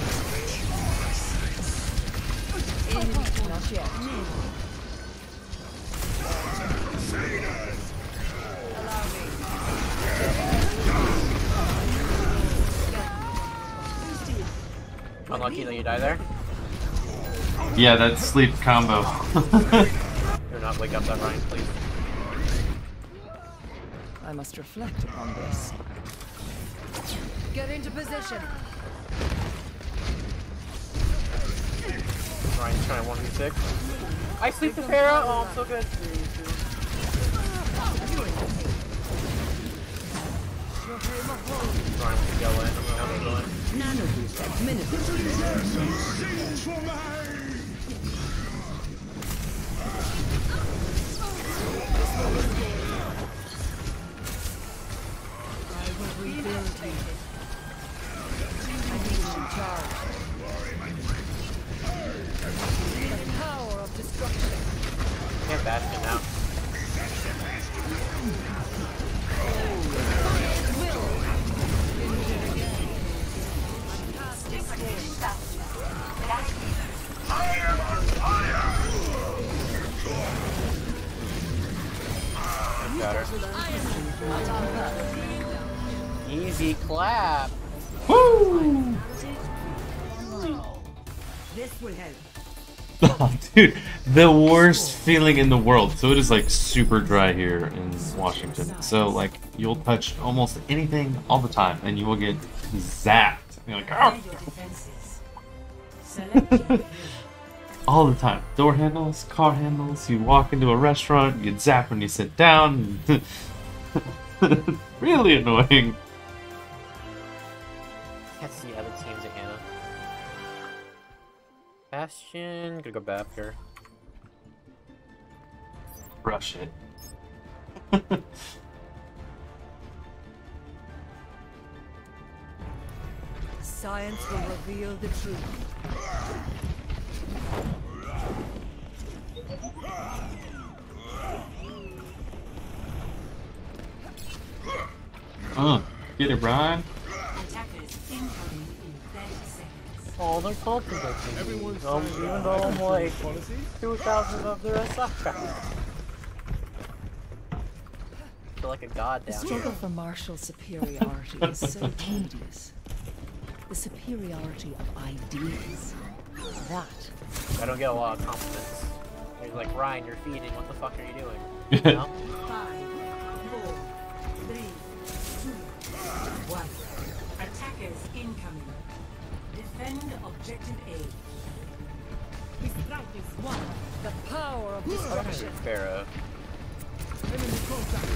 S19: Unlucky that you die there.
S1: Yeah, that sleep combo.
S19: Do not wake up that Rein, please.
S6: I must reflect upon this. Get into position.
S19: Rein's trying to 1v6. I sleep the Pharah! Oh, I'm so good. Rein wants to go in. I'm gonna go in.
S2: Nano boost minute.
S6: I will rebuild you.
S1: Dude, the worst feeling in the world. So it is like super dry here in Washington. So like you'll touch almost anything all the time, and you will get zapped. You're like, oh!
S2: Your defenses. Select
S1: all the time. Door handles, car handles. You walk into a restaurant, you get zapped when you sit down. really annoying.
S19: Bastion, gonna go back here.
S1: Rush it.
S6: Science will reveal the truth.
S1: Uh, get it, Brian.
S2: attackers incoming in 30 seconds.
S19: Oh, they're cultivating. Everyone's um, even though I'm like 2,000 of their sucker. feel like a god
S6: The struggle
S19: here.
S6: for martial superiority is so tedious. The superiority of ideas. That.
S19: I don't get a lot of compliments. They're like, Ryan, you're feeding. What the fuck are you doing? You know?
S2: Five, four, three, two, one. Attackers incoming. Defend objective A. His strike is one.
S6: The power of destruction.
S19: Pharah.
S6: Uh, Enemy contact.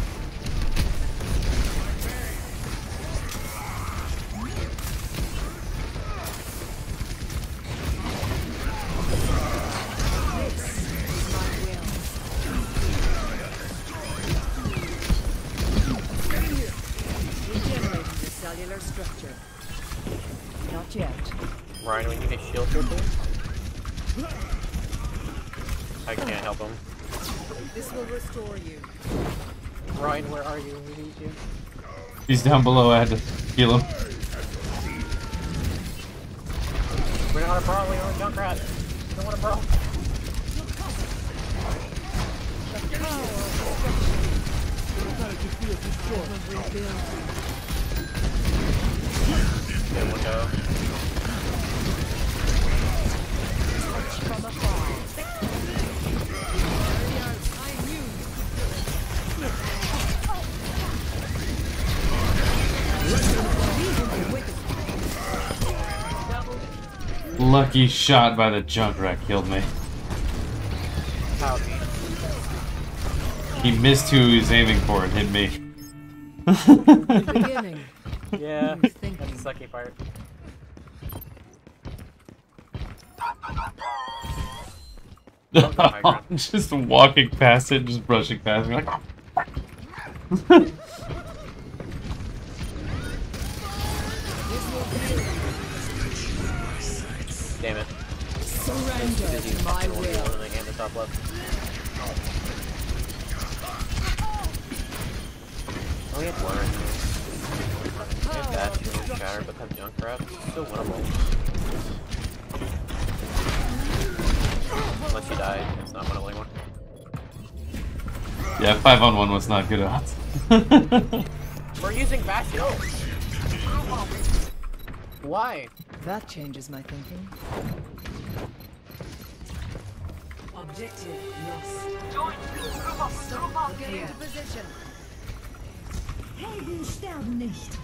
S6: This is my will. Regenerating the cellular structure. Not yet.
S19: Rein, we need a shield here, please. I can't help him.
S6: This will restore you.
S19: Rein, where are you? We need you.
S1: He's down below. I had to heal him.
S19: We're not a brawl, we are a Junkrat. We don't want a brawl.
S6: The power of
S19: There we go.
S1: Lucky shot by the Junkrat killed me. He missed who he was aiming for and hit me.
S6: Beginning.
S19: Yeah, that's the sucky part.
S1: Oh, just walking past it, just brushing past me, like.
S19: Damn it.
S6: Surrender to my will.
S19: In the hand, the top left. Oh, oh he had one. Have Bastion and Shatter, but have Junkrat. Still winnable. Unless you die, it's not winnable anymore.
S1: Yeah, five on one was not good odds.
S19: We're using Bastion. Why?
S6: That changes my thinking.
S2: Objective lost. Stop the
S6: Get
S2: clear.
S6: into position.
S10: Helden sterben nicht.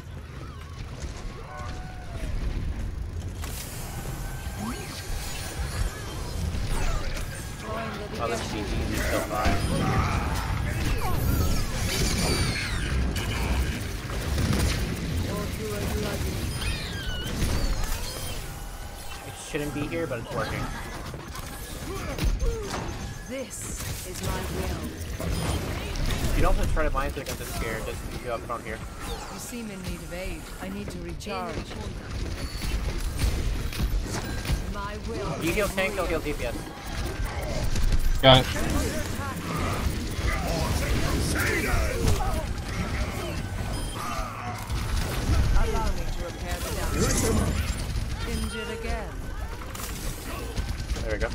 S19: It shouldn't be here, but it's working.
S6: This is my will.
S19: You don't have to try to bind against this here, just you up front here.
S6: You seem in need of aid. I need to recharge. My will.
S19: You heal tank, I'll heal DPS.
S1: Got it.
S6: Allow me to repair the damage. Injured again.
S19: There we go.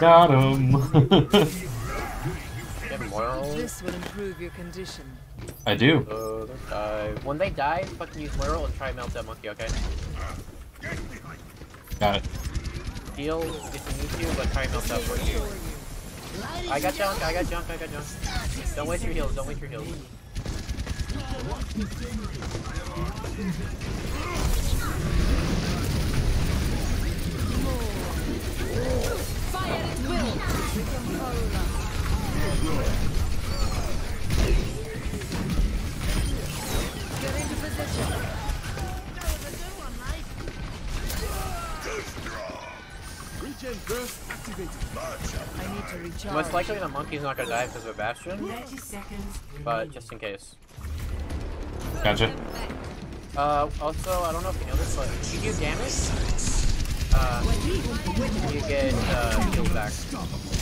S1: Got him.
S6: This will improve your condition.
S1: I do.
S19: Uh, don't die. When they die, fucking use Moral and try and melt that monkey, okay?
S1: Got it.
S19: Heal if you need to, but try and melt that monkey. I got junk, I got junk, I got junk. Don't waste your heals, don't waste your heals. Most likely the monkey's not gonna die because of a bastion,
S2: 30 seconds.
S19: but just in case.
S1: Gotcha.
S19: Uh, also, I don't know if you know this, but if you do damage, uh, you get, uh, healed back.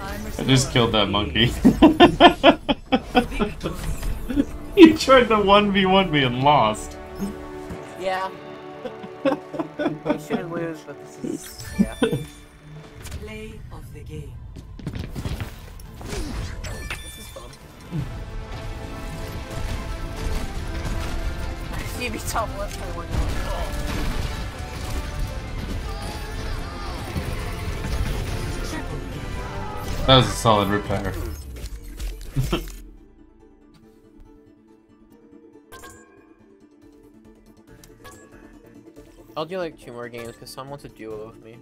S19: I
S1: just killed that monkey. he tried to 1v1 me and lost.
S19: Yeah. we shouldn't lose, but this is, yeah.
S2: Play of the game.
S19: This is fun. TV top left hand one.
S1: That was a solid repair.
S19: I'll do like two more games because someone wants a duo with me.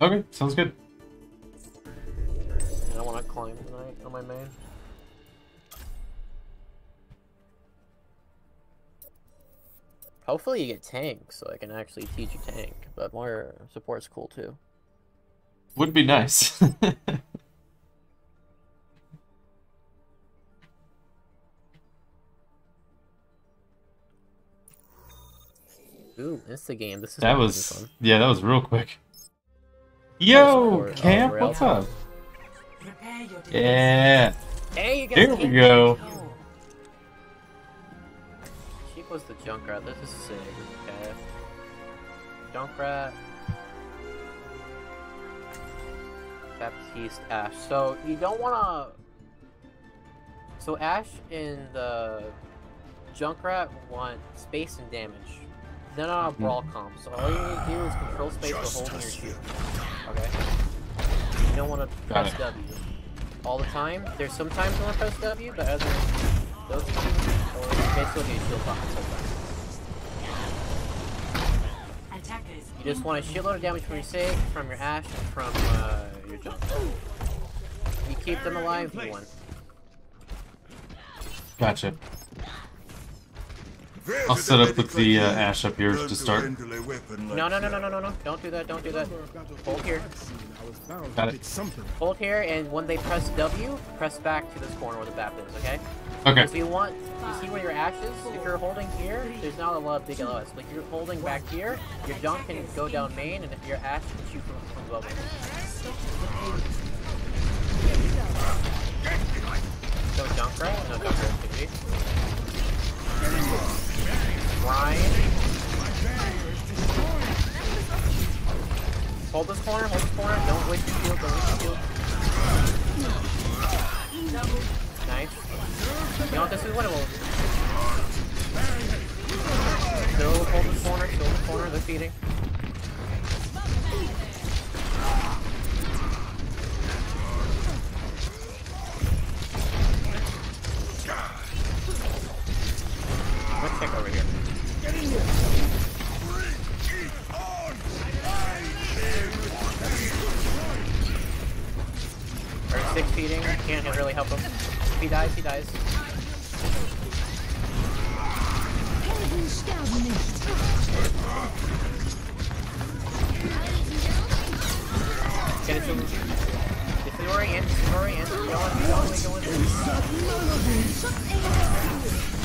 S1: okay, sounds good.
S19: And I want to climb tonight on my main. Hopefully you get tanks so I can actually teach you tank, but more support's cool too.
S1: Would be nice.
S19: Ooh, it's the game. This is
S1: that was
S19: fun.
S1: yeah, that was real quick. Yo, Camp,
S19: uh,
S1: what's up? Yeah.
S19: Hey, you guys
S1: Here we go.
S19: Sheep was the Junkrat. This is sick. Okay. Junkrat. Baptiste Ashe. So you don't wanna. So Ashe in the Junkrat want space and damage. They're not a brawl comp, so all you need to do is control space while holding your shield. Okay? You don't want to press
S1: it.
S19: W all the time. There's sometimes you want to press W, but other those two, or basically you shield box sometimes.
S2: Attackers.
S19: You just want a shitload of damage from your Sig, from your Ashe, and from uh, your jump. You keep them alive, you win.
S1: Gotcha. I'll set up with the uh, Ashe up here to start.
S19: No, no, no, no, no, no, no. Don't do that, don't do that. Hold here.
S1: Got it.
S19: Hold here, and when they press W, press back to this corner where the map is, okay?
S1: Okay.
S19: So you want, you see where your Ashe is? If you're holding here, there's not a lot of big LS. Like you're holding back here, your jump can go down main, and if your Ashe can shoot from, from above it. No jump right? No jump activity. Ryan. Hold this corner, hold this corner. Don't waste your shield, don't waste your shield. Nice. You know what, this is winnable. Still hold this corner, still the corner, they're feeding. Let's check over here. Or six feeding, can't really help him. If he dies, he dies. Get it to Get the Ori in, get the Ori. Go on, go on, go on.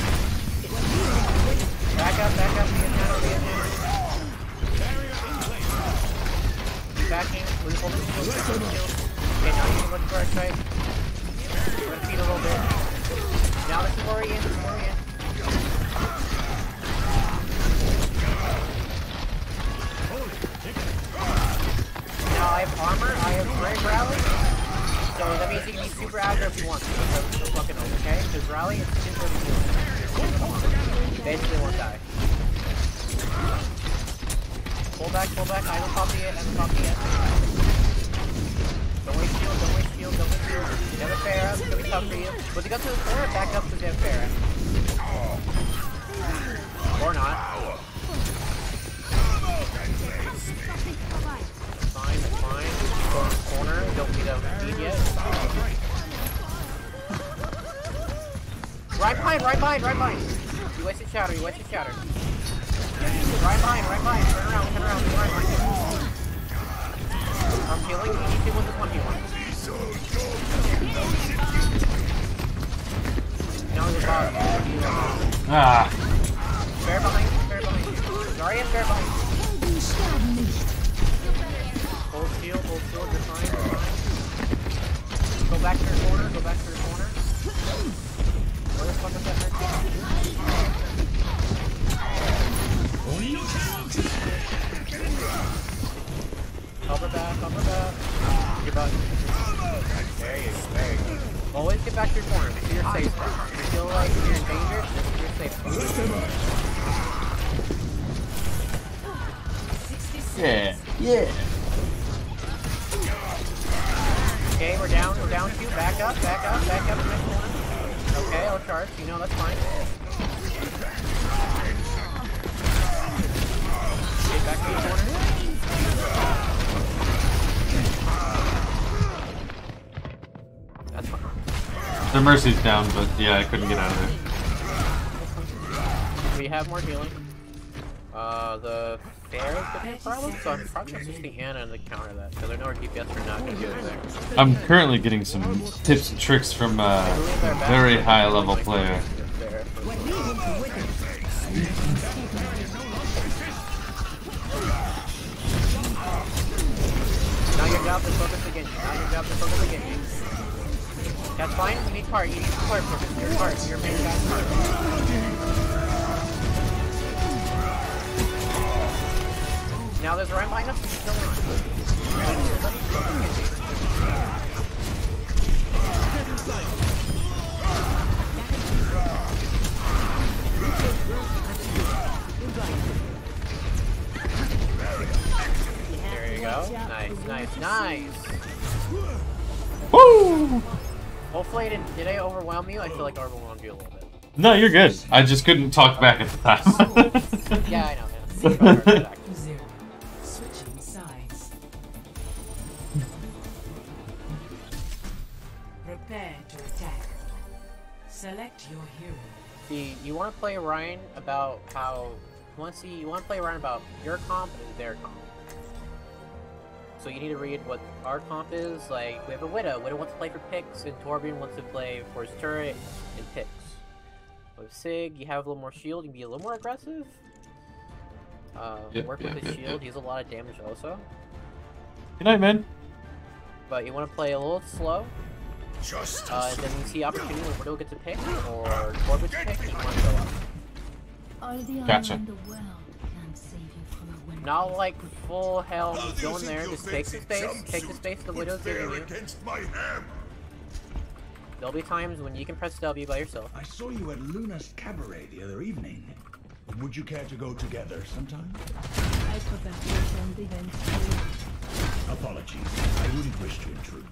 S19: Back up, back up, there, be in there. Backing, we're holding the shield, the shield. Okay, now you can look for our strike. We're gonna feed a little bit. Now is Ori in. Now I have armor, I have great rally. So that means you can be super aggro if you want. So, so fucking over, okay? Because rally is super heal. Basically won't die. Pull back, pull back, I will copy it, I will copy it. Don't waste shield, don't waste shield, don't waste shield. You have a Pharah, it's gonna be for you. But you got to the corner, back up you have Pharah. Or not. Fine, fine. Go in the corner, don't need a feed yet. Right behind, right behind, right behind. You wasted shatter, you wasted shatter. Right behind, right behind. Turn around, turn around, turn around. I'm healing. You need to with this one healer. Now you're bottom.
S1: Ah.
S19: Bear behind you, bear behind you. Zarya, bear behind you.
S10: Helden sterben nicht.
S19: Hold shield, hold shield, you're fine, you're fine. Go back to your corner, go back to your corner. Back, back. You're about. There you go, there you go. Always get back to your corner. Is your safe spot. If you feel like you're in danger, this is your safe spot.
S1: Yeah, yeah.
S19: Okay, we're down, we're down two. Back up, back up, back up to. Okay, I'll charge. You know, that's fine. Okay, back to the corner. That's fine.
S1: The Mercy's down, but yeah, I couldn't get out of there.
S19: We have more healing. Uh, the Pharah could be a problem, so I'm probably gonna switch the Ana counter that, because I know our DPS are not gonna do it there.
S1: I'm currently getting some tips and tricks from uh, a very high level player.
S19: Now your job is focus again. Now your job is focus again. That's fine. You need card. You need card focus. Your card. Your main guy's card. Now there's a right behind us. There you go. Nice, nice, nice.
S1: Woo!
S19: Hopefully, I didn't, did I overwhelm you? I feel like I overwhelmed you a little bit.
S1: No, you're good. I just couldn't talk back at the time.
S19: Yeah, I know, man. See, you want to play Ryan about how you want to see you want to play Ryan about your comp and their comp. So you need to read what our comp is. Like we have a Widow. Widow wants to play for picks, and Torbjorn wants to play for his turret and picks. With Sig, you have a little more shield. You can be a little more aggressive. Uh,
S1: Yep,
S19: work
S1: yep,
S19: with his
S1: yep,
S19: shield.
S1: yep.
S19: He has a lot of damage also.
S1: Good night, man.
S19: But you want to play a little slow.
S4: Just
S19: Uh, then you see opportunity when Widow gets a pick or Torb gets a pick, and you want to go up.
S10: All the
S1: Gotcha.
S10: in the world can't save you from a winner.
S19: Not like full hell,
S4: How
S19: just
S4: do you
S19: go in
S4: think
S19: there, just take the space, take the space the Widow's giving you.
S4: against my hammer?
S19: There'll be times when you can press W by yourself.
S17: I saw you at Luna's Cabaret the other evening. Would you care to go together sometime?
S10: I prefer to attend events too.
S17: Apologies. I wouldn't wish to intrude.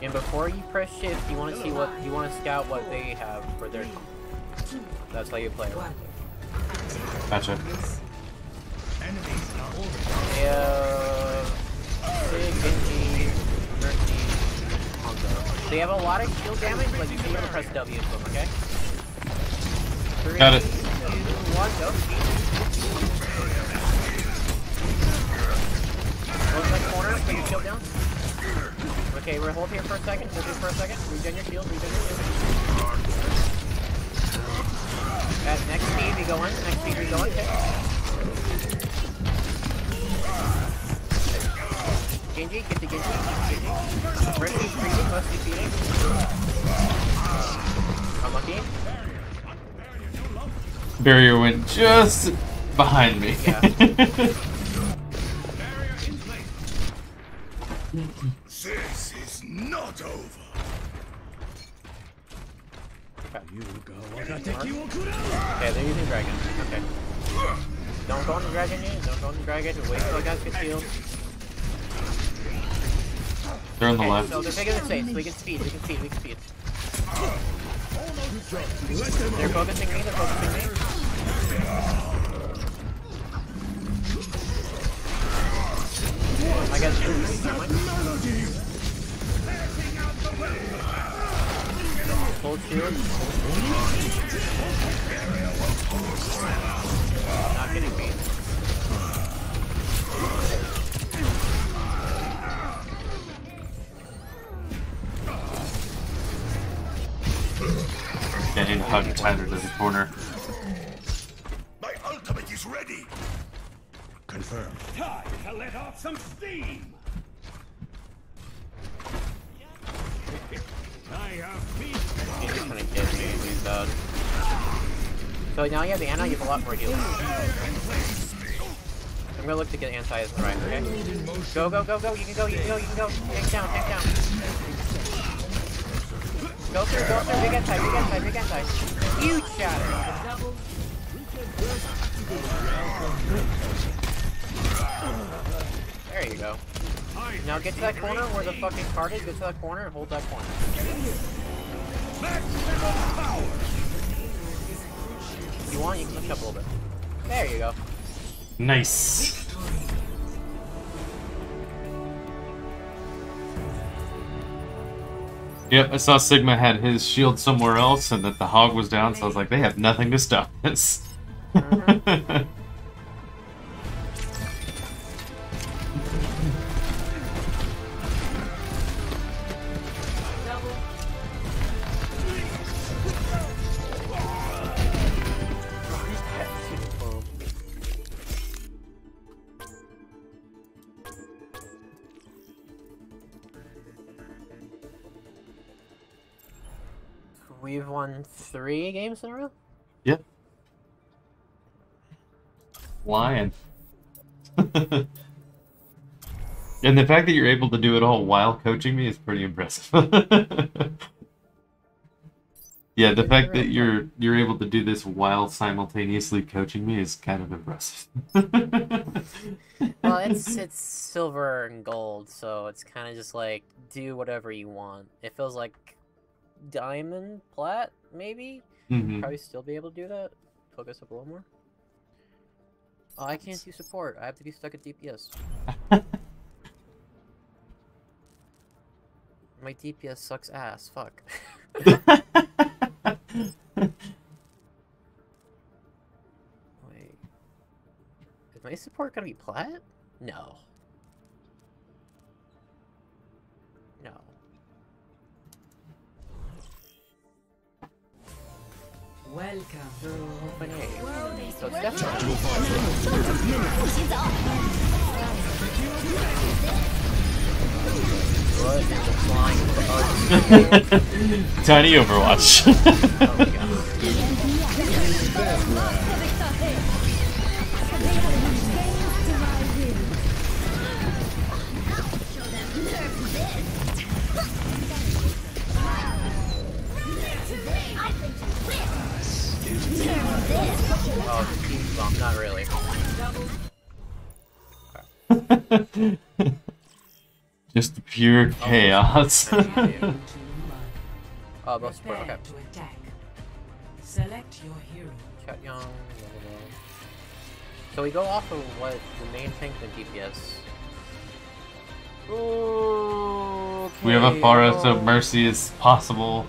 S19: And before you press shift, you want to see what you want to scout what they have for their. That's how you play it.
S1: Gotcha.
S19: They have Sig, Genji, Mercy, Hanzo. They have a lot of shield damage, but you can never press W them, okay? Three,
S1: Got it.
S19: two, one, go. Close that corner, put your shield down. Okay, we're hold here for a second, hold here for a second. Regen your shield, regen your shield. At next speed we go in, next speed we go in, okay. Genji, get the Genji, Genji. Mercy's freezing, mostly feeding. Unlucky.
S1: Barrier went just behind me.
S4: This is not over.
S19: Okay, they're using dragon. Okay. Don't go on the dragon yet. Don't go on the dragon. Wait till the guys get healed.
S1: They're on the
S19: okay,
S1: left.
S19: So they're taking the safe. We can speed. We can speed. We can speed. They're focusing me. They're focusing me. I mind. Hold shield. Not getting beat.
S1: Getting hugged tighter to the corner.
S3: Off some steam.
S19: He's just gonna get me. He's. So now you have the Ana. You have a lot more healing. I'm gonna look to get anti is right, okay? Go, go, go, go, you can go, you can go, you can go. Tank down, tank down. Go through, go through, big anti, big anti, big anti. Huge shatter. There you go. Now get to that corner where the fucking card is, get to that corner and hold that corner. If you want, you can push up a little bit. There you go.
S1: Nice. Yep, I saw Sigma had his shield somewhere else and that the hog was down, so I was like, they have nothing to stop this.
S19: won three games in a row?
S1: Yep. Lion. and the fact that you're able to do it all while coaching me is pretty impressive. yeah, the fact that you're you're able to do this while simultaneously coaching me is kind of impressive.
S19: well, it's it's silver and gold, so it's kind of just like do whatever you want. It feels like diamond, plat, maybe.
S1: Mm-hmm.
S19: Probably still be able to do that. Focus up a little more. Oh, I can't do support. I have to be stuck at DPS. My DPS sucks ass. Fuck. Wait. Is my support gonna be plat? No. No.
S2: Welcome.
S19: Open A.
S2: World
S19: So it's definitely. What is the flying bugs?
S1: Tiny Overwatch.
S19: Oh, team bump, not really.
S1: Just pure oh, chaos.
S19: Oh, both support, okay.
S2: Select your hero.
S19: Chat young. So we go off of what the main tank and DPS. Okay.
S1: we have a Forest
S19: oh.
S1: of Mercy as possible.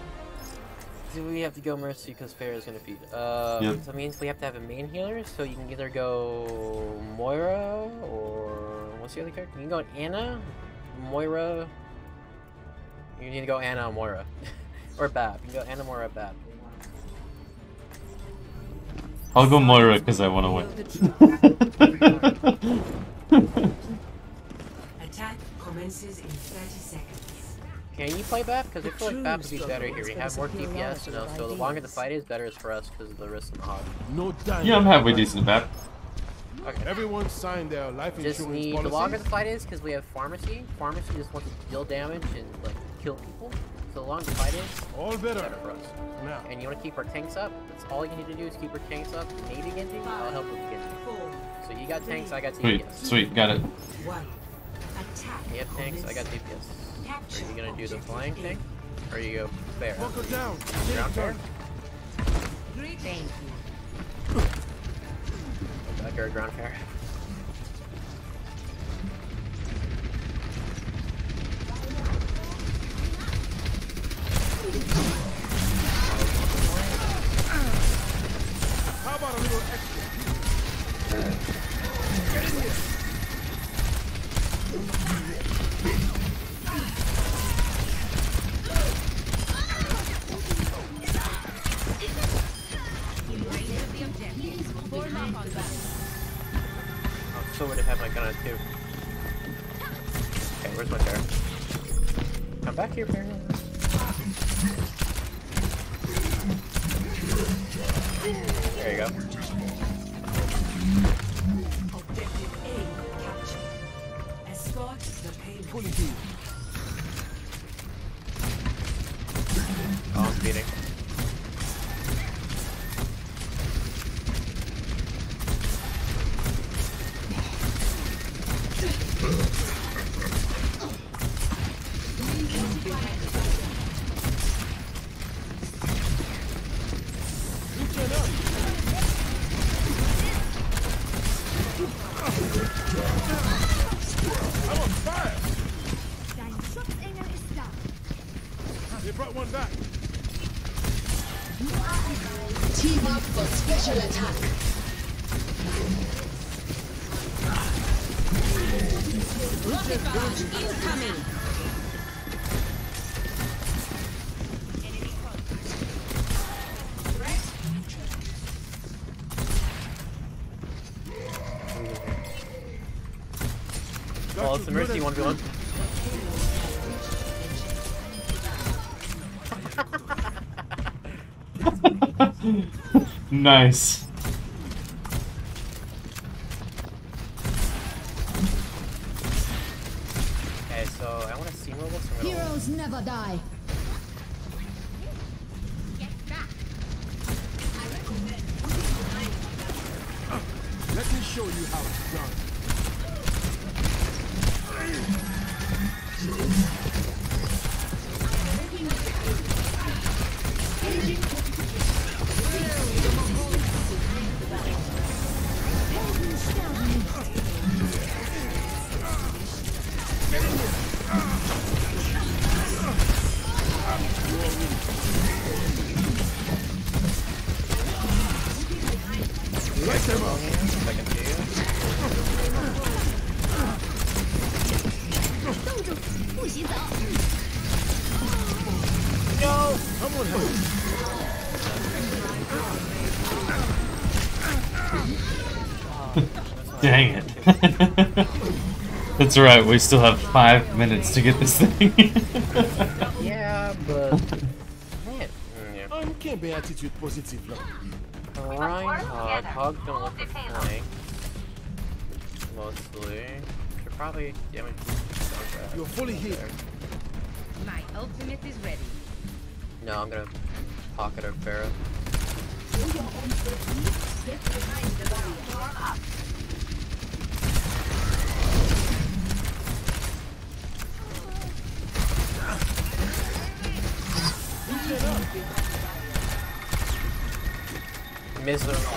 S19: Do we have to go Mercy because Pharah's gonna feed? Uh,
S1: Yep.
S19: So that means we have to have a main healer, so you can either go Moira or what's the other character? You can go Ana, Moira. You need to go Ana or Moira, or Bap. You can go Ana, Moira, Bap.
S1: I'll go Moira because I want to win.
S2: Attack commences in 30 seconds.
S19: Can you play Bap? Because I feel like Bap would be better here. We have more DPS, you know, so the longer the fight is, better is for us because of the risk in the hog.
S14: No diamond.
S1: yeah, I'm halfway decent at
S19: Okay.
S14: Everyone signed their life
S19: Just
S14: insurance
S19: need the longer the fight is, because we have Pharmercy. Pharmercy just wants to deal damage and like kill people. So the longer the fight is,
S14: all better.
S19: for us.
S14: Now.
S19: And you want to keep our tanks up. That's all you need to do is keep our tanks up. Maybe Genji. I'll help with Genji.
S2: Four,
S19: So you got tanks, I got
S1: Sweet,
S19: DPS.
S1: sweet, got it.
S2: one. Attack.
S19: You have tanks, I got DPS. Are you gonna do the flying thing? or you go fair?
S14: Walk down.
S19: Ground fair?
S2: Thank you.
S19: Back or ground fair?
S14: How about a little extra? Get in here.
S19: Four. I'm so would have had my gun on too. Okay, where's my car? Come back here, Baron. There you go.
S2: Objective A captured.
S19: Escort Oh, I'm beating. 1v1.
S1: nice. That's right, we still have five minutes to get this thing.
S19: Yeah, but. Man. Yeah.
S14: I'm can't be attitude positive now.
S19: Reinhardt, Hog's gonna look for flank. Mostly. Should probably. Yeah, I mean.
S14: You're fully healed.
S16: My ultimate is ready.
S19: No, I'm gonna pocket our Pharah.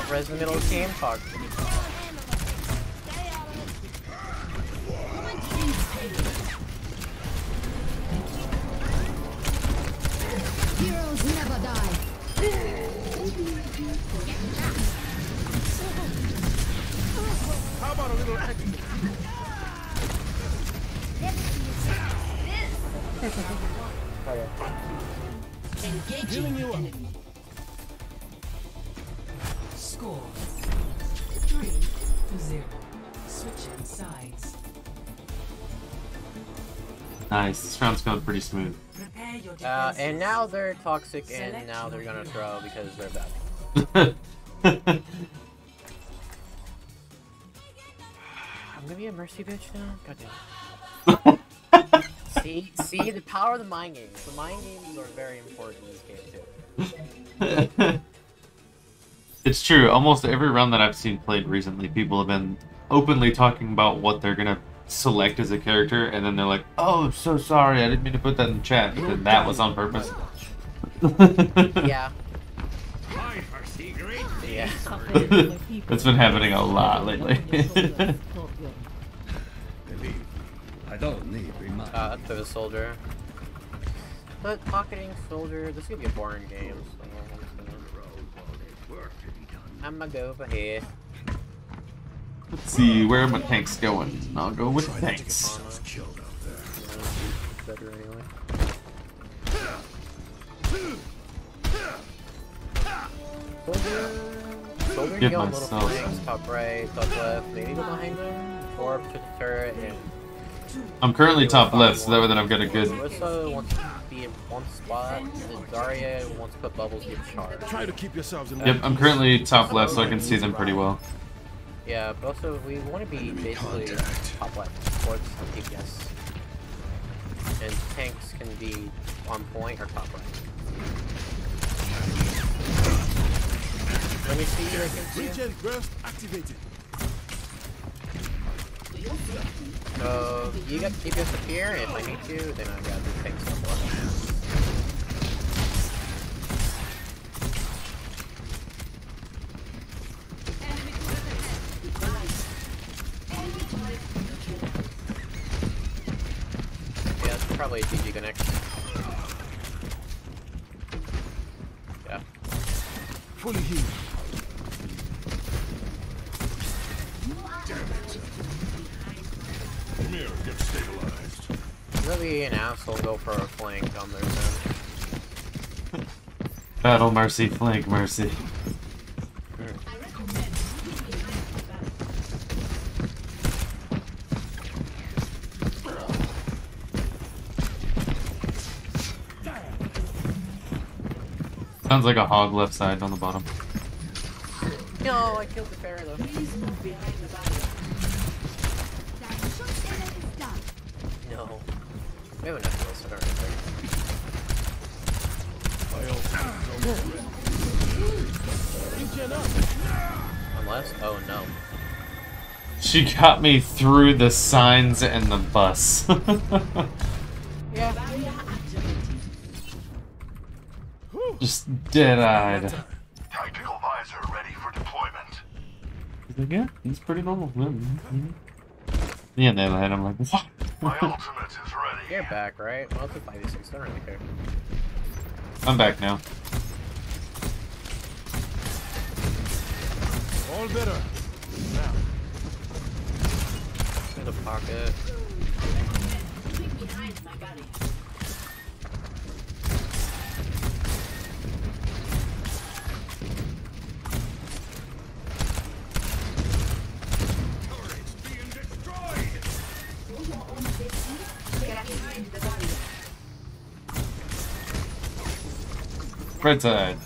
S19: The res the middle team, fuck.
S10: Heroes
S1: this pretty smooth.
S19: Uh, and now they're toxic, and now they're gonna throw because they're bad. I'm gonna be a mercy bitch now. Goddamn. see, see the power of the mind games. The mind games are very important in this game too.
S1: It's true. Almost every round that I've seen played recently, people have been openly talking about what they're gonna select as a character, and then they're like, "Oh, so sorry, I didn't mean to put that in chat." But then that was on purpose.
S19: yeah.
S3: My mercy, great.
S19: Yeah.
S1: That's been happening a lot lately.
S3: I don't need remind.
S19: Uh, to the soldier. But pocketing soldier, this is gonna be a boring game. So I'm just gonna- I'm gonna go over here.
S1: Let's see where are my tanks going. I'll go with tanks.
S19: Better anyway. Soldier. Soldier
S1: Give
S19: go little
S1: myself-
S19: top right, top left, maybe go behind them, or to the turret, and
S1: I'm currently top left, so that way then I've got a good.
S19: Orisa wants to be in one spot, and Zarya wants to put bubbles get charged.
S14: Try to keep yourselves in
S1: Yep, I'm currently top left, so I can see them pretty well.
S19: Yeah, but also we want to be basically top left on DPS. And tanks can be on point or top right. Let me see can see.
S14: Regen burst activated.
S19: So you got DPS up here, and if I need to, then I've got the tanks on left. Probably a GG connect. Yeah.
S14: Fully healed.
S4: Damn it. Mir, get stabilized.
S19: Really an asshole go for a flank on their side.
S1: Battle mercy, flank mercy. Sounds like a hog left side on the bottom.
S19: No, I killed the fairy though. No. We have enough kills to hurt anything. Unless, oh no.
S1: She got me through the signs and the bus.
S19: Yeah.
S1: Just dead-eyed.
S4: Tactical visor ready for deployment.
S1: He's like, yeah, he's pretty normal. Mm-hmm. Yeah, and then I'm like, what?
S4: My ultimate is ready.
S19: You're back, right? Well, it's a 5v6, don't really care.
S1: I'm back now.
S14: All better. Now.
S19: In the pocket.
S1: Right side.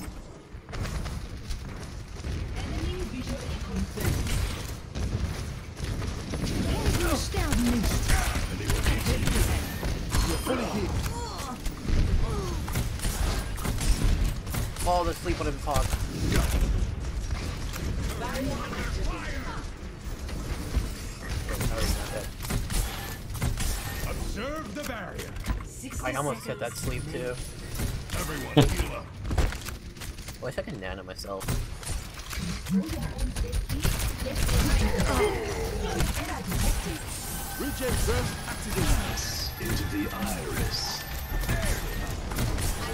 S19: Fall asleep on him pod.
S3: Observe the barrier.
S19: I almost hit that sleep too. Myself.
S14: Regen burst activated.
S5: Into the iris.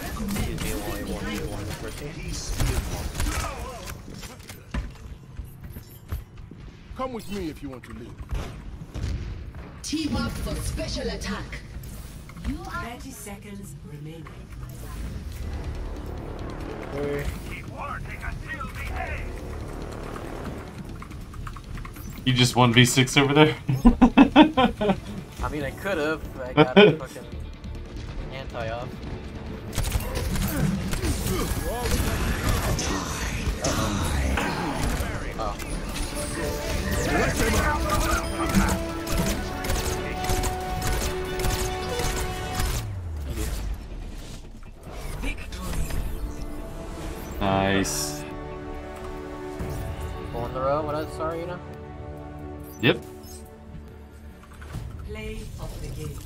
S19: Excuse me while you want me to one person.
S14: Come with me if you want to live.
S2: Team up for special attack. You are 30 seconds remaining.
S3: Keep
S1: You just 1v6 over there?
S19: I mean, I could have. I got a fucking anti off. Oh.
S1: Nice.
S19: Four in the row. What else? Sorry, you know.
S1: Yep.
S2: Play of the game.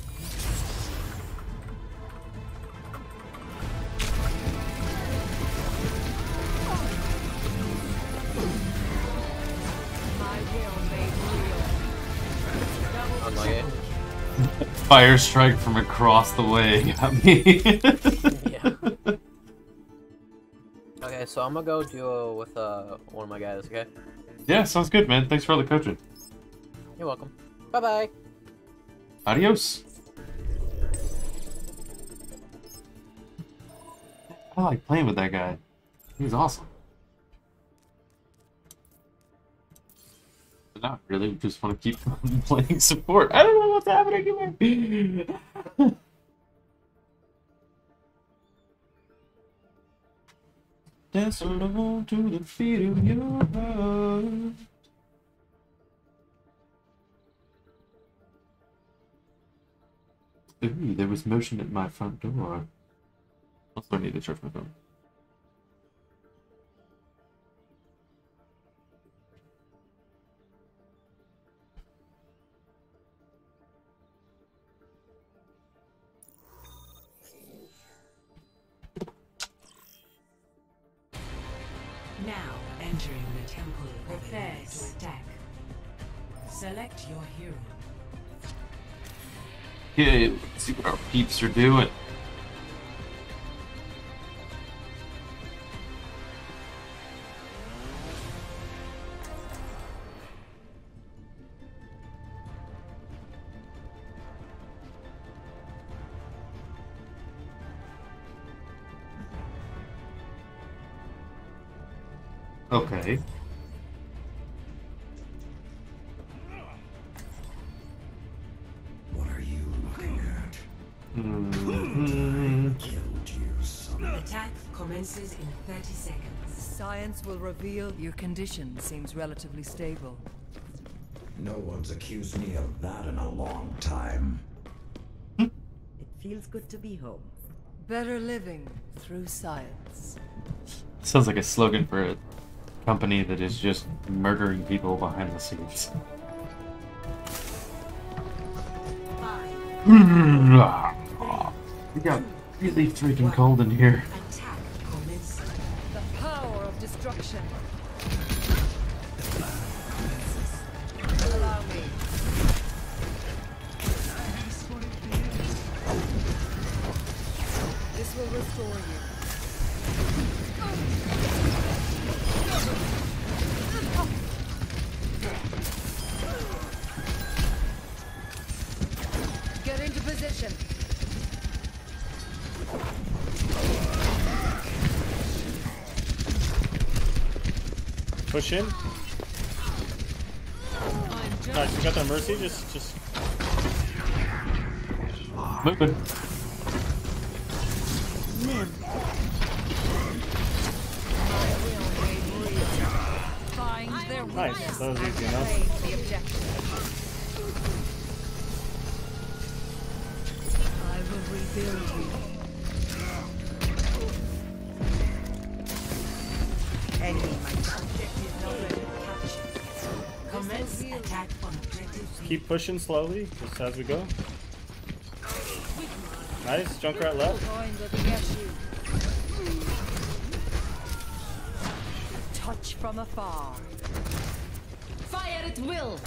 S1: Fire strike from across the way got me.
S19: so I'm gonna go duo with uh one of my guys. Okay.
S1: yeah, sounds good, man. Thanks for all the coaching.
S19: You're welcome. Bye bye.
S1: Adios. I like playing with that guy. He's awesome. But not really. We just want to keep playing support. I don't know what's happening Dance along to the beat of your heart. Ooh, there was motion at my front door. Also, I need to charge my phone.
S2: Select your hero.
S1: Okay, let's see what our peeps are doing. Okay.
S6: Reveal your condition seems relatively stable.
S17: No one's accused me of that in a long time.
S7: It feels good to be home.
S6: Better living through science.
S1: Sounds like a slogan for a company that is just murdering people behind the scenes. We got really freaking cold in here.
S6: Destruction.
S20: Push in. Nice, you got that mercy. Just, just.
S1: Moving.
S6: Find
S20: Nice, that was easy enough. Pushing slowly, just as we go. Nice, Junkrat left.
S6: Touch from afar.
S2: Fire at will!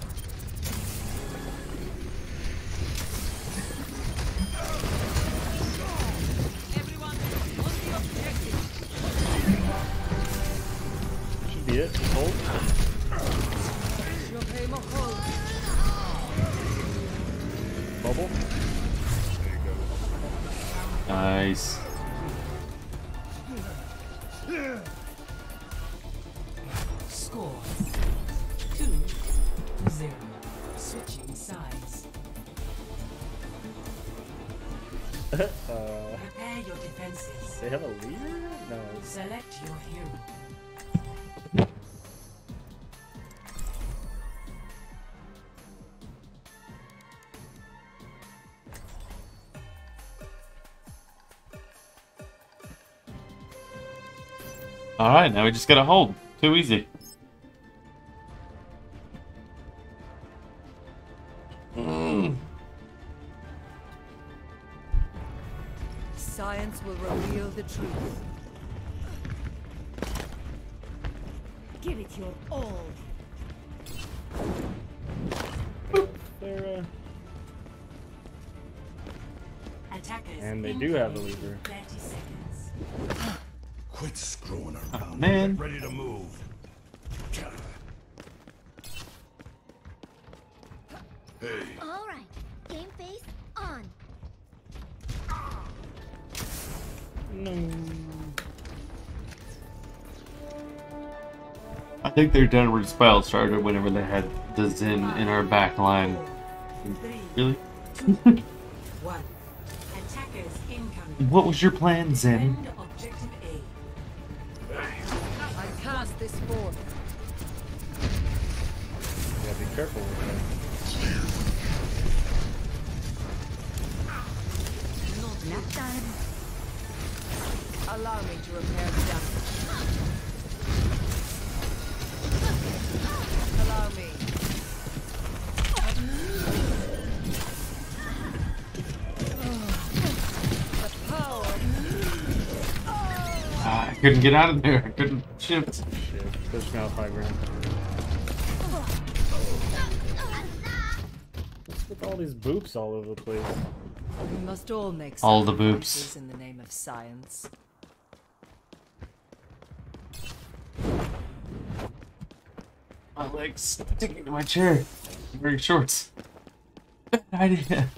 S1: Alright, now we just gotta hold. Too easy. Think their downward spiral started whenever they had the Zen in our back line. Really?
S21: One. Attackers incoming.
S1: What was your plan, Zen? Get out of there. I couldn't shift.
S20: Shit, push me out five grand. What's with all these boops all over the place?
S6: We must all make
S1: All the
S6: sacrifices
S1: boobs.
S6: in the name of science.
S1: My legs sticking to my chair. I'm wearing shorts. Bad idea.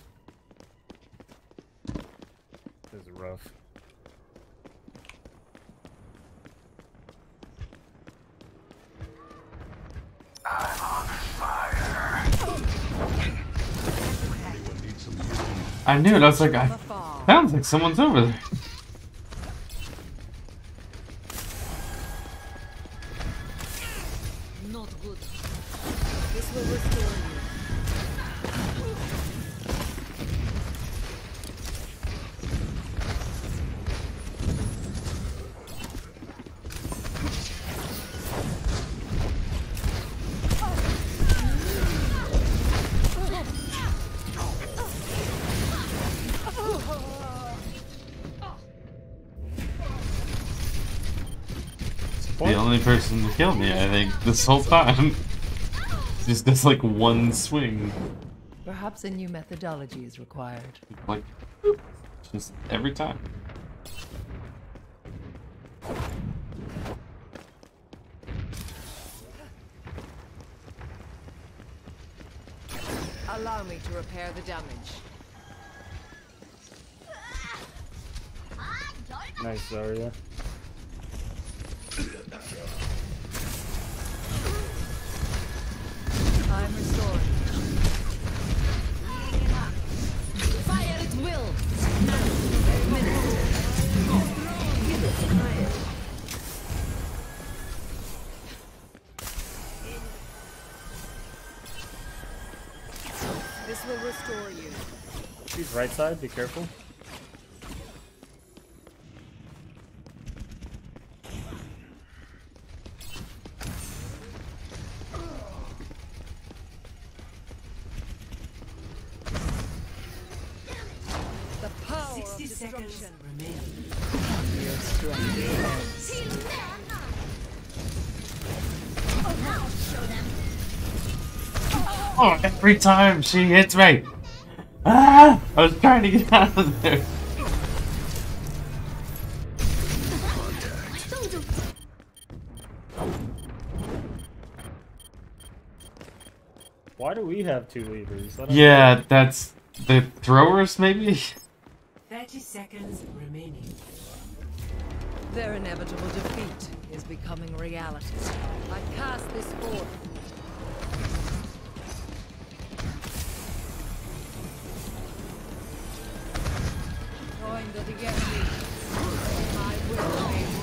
S1: I knew it. I was like, I sounds like someone's over there. Kill me, I think, this whole time. Just does like one swing.
S12: Perhaps a new methodology is required.
S1: Like, boop, just every time.
S6: Allow me to repair the damage.
S20: Nice, Zarya. Side, be careful.
S6: The power
S2: 60
S6: of
S2: seconds
S6: destruction.
S2: remaining.
S12: Your strength ends.
S1: Oh, every time she hits me! I was trying to get out of there.
S20: Why do we have two levers? I don't
S1: Yeah, that's the throwers, maybe?
S2: 30 seconds remaining.
S6: Their inevitable defeat is becoming reality. I cast this forth. Join the. My will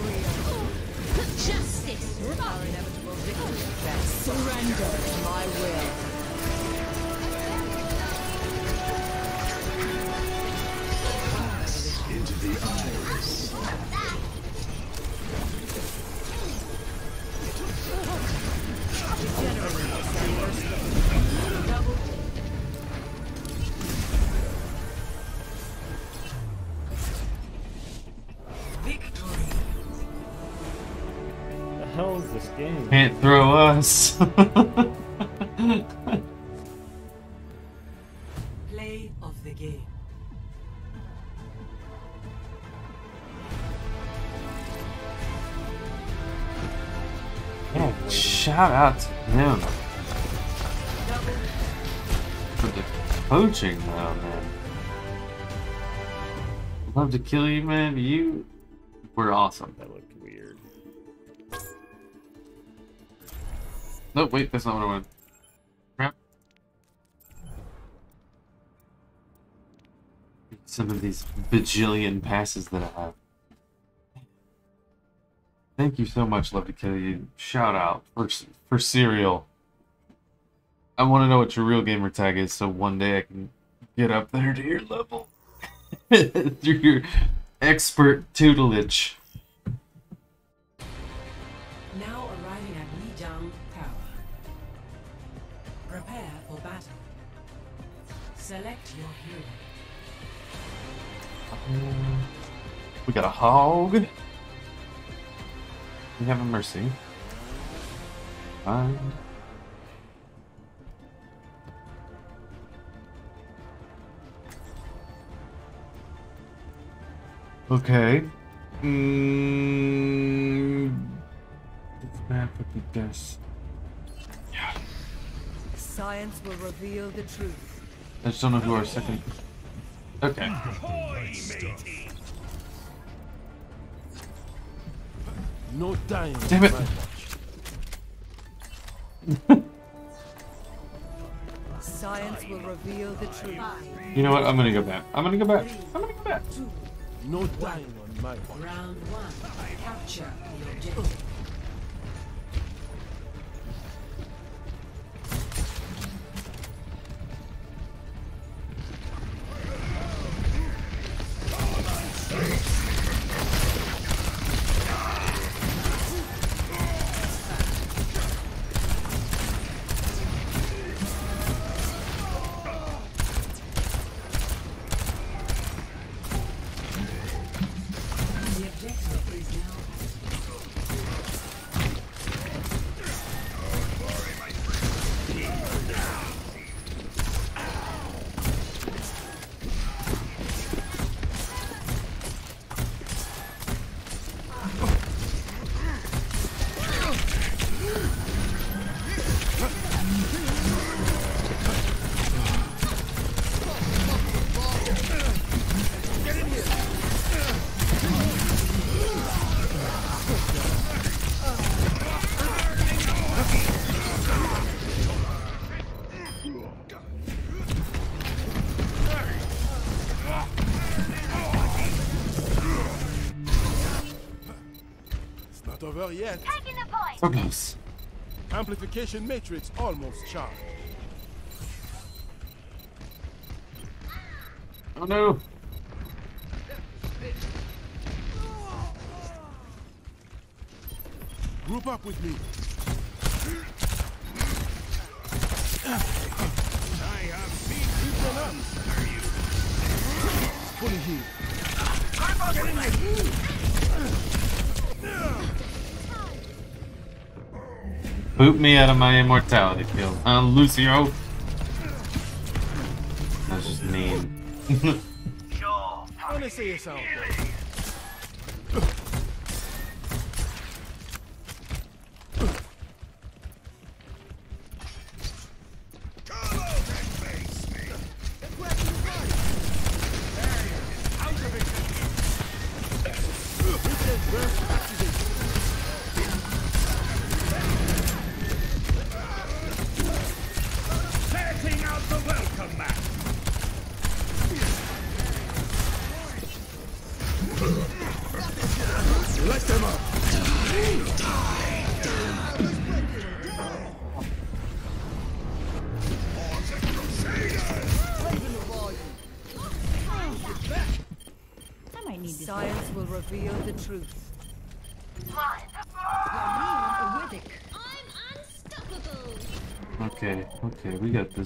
S6: real.
S16: Justice.
S6: Our inevitable victory. That surrender my will.
S5: Into the eyes.
S20: This game?
S1: Can't throw us.
S2: Play of the game.
S1: yeah, shout out to him. For the coaching, though, man. Love to kill you, man. You were awesome.
S20: That looked
S1: No, wait, that's not what I wanted. Crap. Some of these bajillion passes that I have. Thank you so much, Love to. Shout out for for cereal. I want to know what your real gamer tag is, so one day I can get up there to your level through your expert tutelage. We got a hog. We have a mercy. Fine. Okay. Mm, this map would be best.
S6: Science will reveal the truth.
S1: I just don't know who our second. Okay.
S14: No time.
S1: Damn it.
S6: Science will reveal the truth.
S1: You know what? I'm gonna go back. I'm gonna go back. I'm gonna go back.
S14: No dying on my watch.
S2: Round one. Capture the objective.
S14: It's not over yet.
S1: So close.
S14: Amplification matrix almost charged.
S1: Oh no.
S14: Group up with me.
S1: Boot me out of my immortality field, huh, Lucio? Oh. That's just mean.
S14: Wanna say something?
S3: setting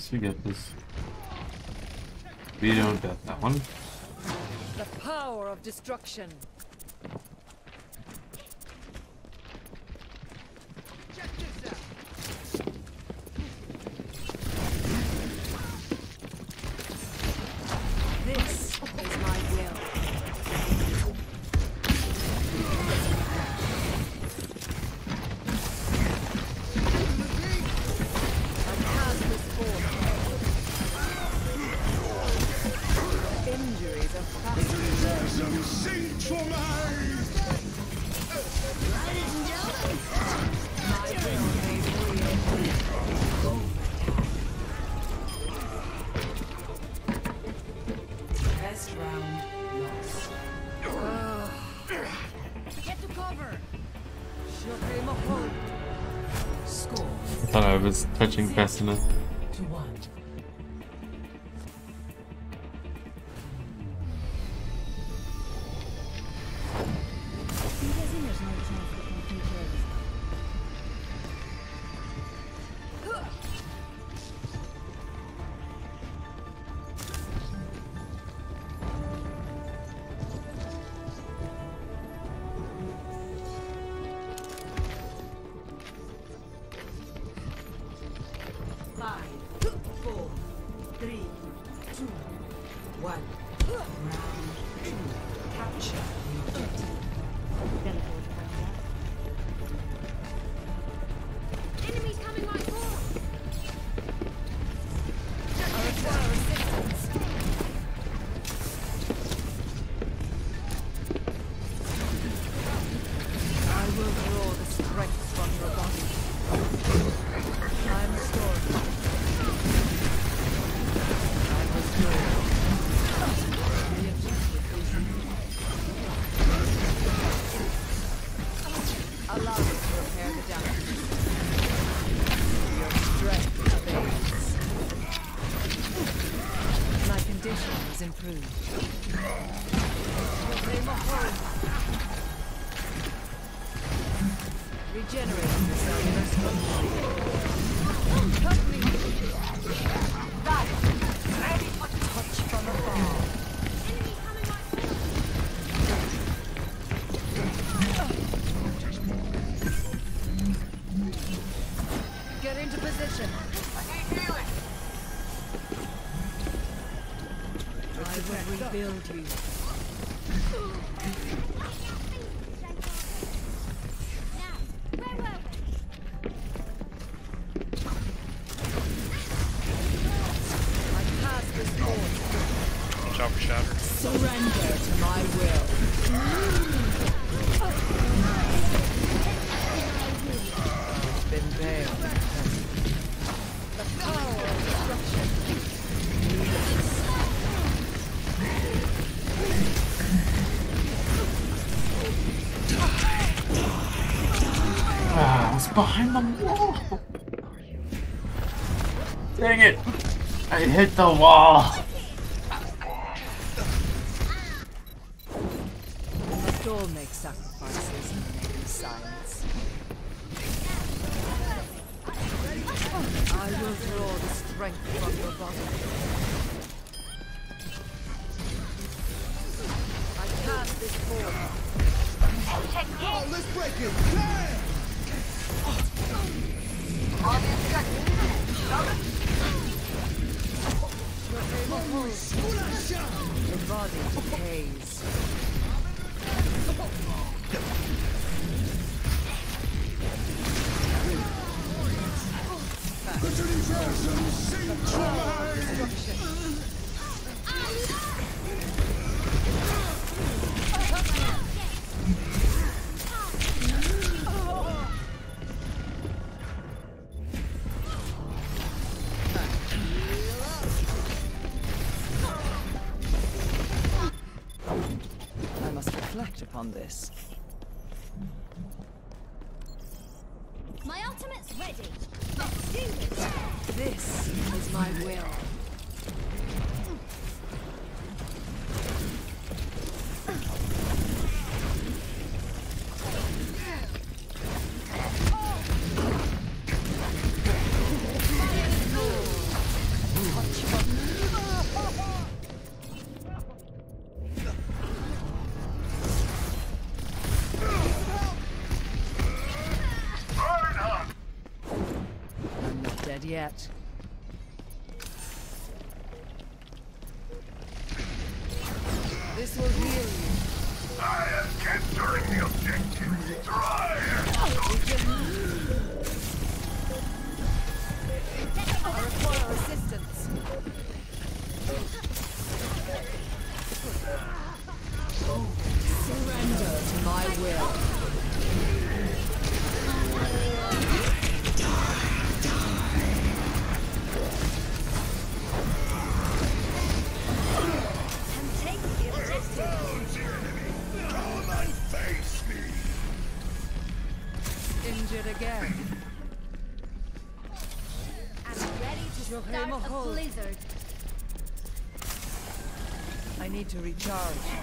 S10: this,
S1: we get this. We don't get that one.
S6: The power of destruction.
S1: Touching fast
S6: behind the wall! Dang it! I hit the wall!
S12: to recharge.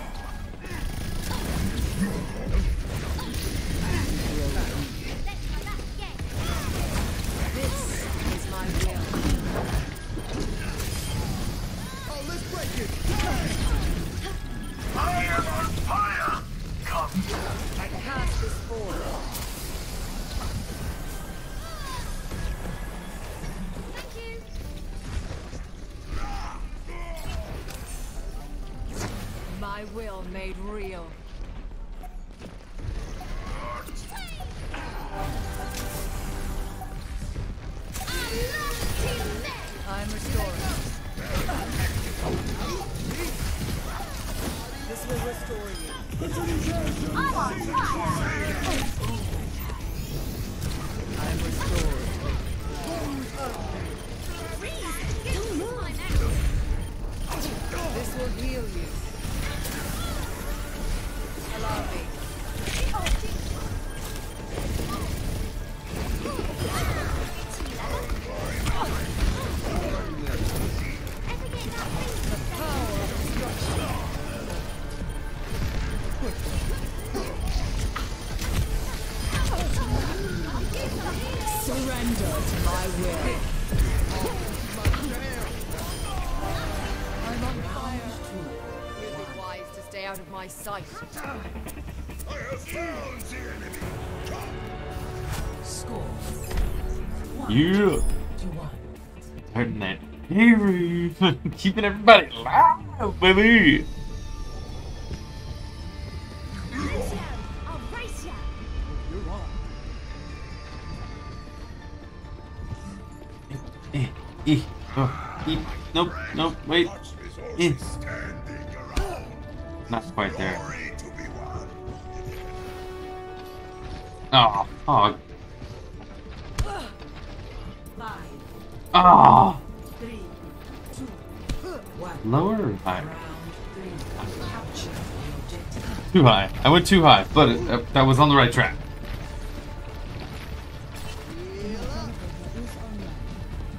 S12: will made
S1: my sight.
S4: I have found the enemy.
S2: Score.
S6: Yeah.
S2: To one.
S6: Starting that eerie. Keeping everybody alive, baby.
S14: I'll.
S6: Eh, eh, oh, eh, nope, nope, wait. Eh. Not quite there. Oh, oh,
S2: Five,
S6: oh.
S2: three, two, one.
S6: Lower or higher?
S2: Three. Capture the.
S6: Too high. I went too high, but it, uh, that was on the right track.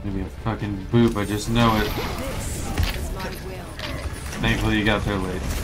S6: Maybe a fucking boop, I just know it.
S1: This is my will.
S6: Thankfully you got there late.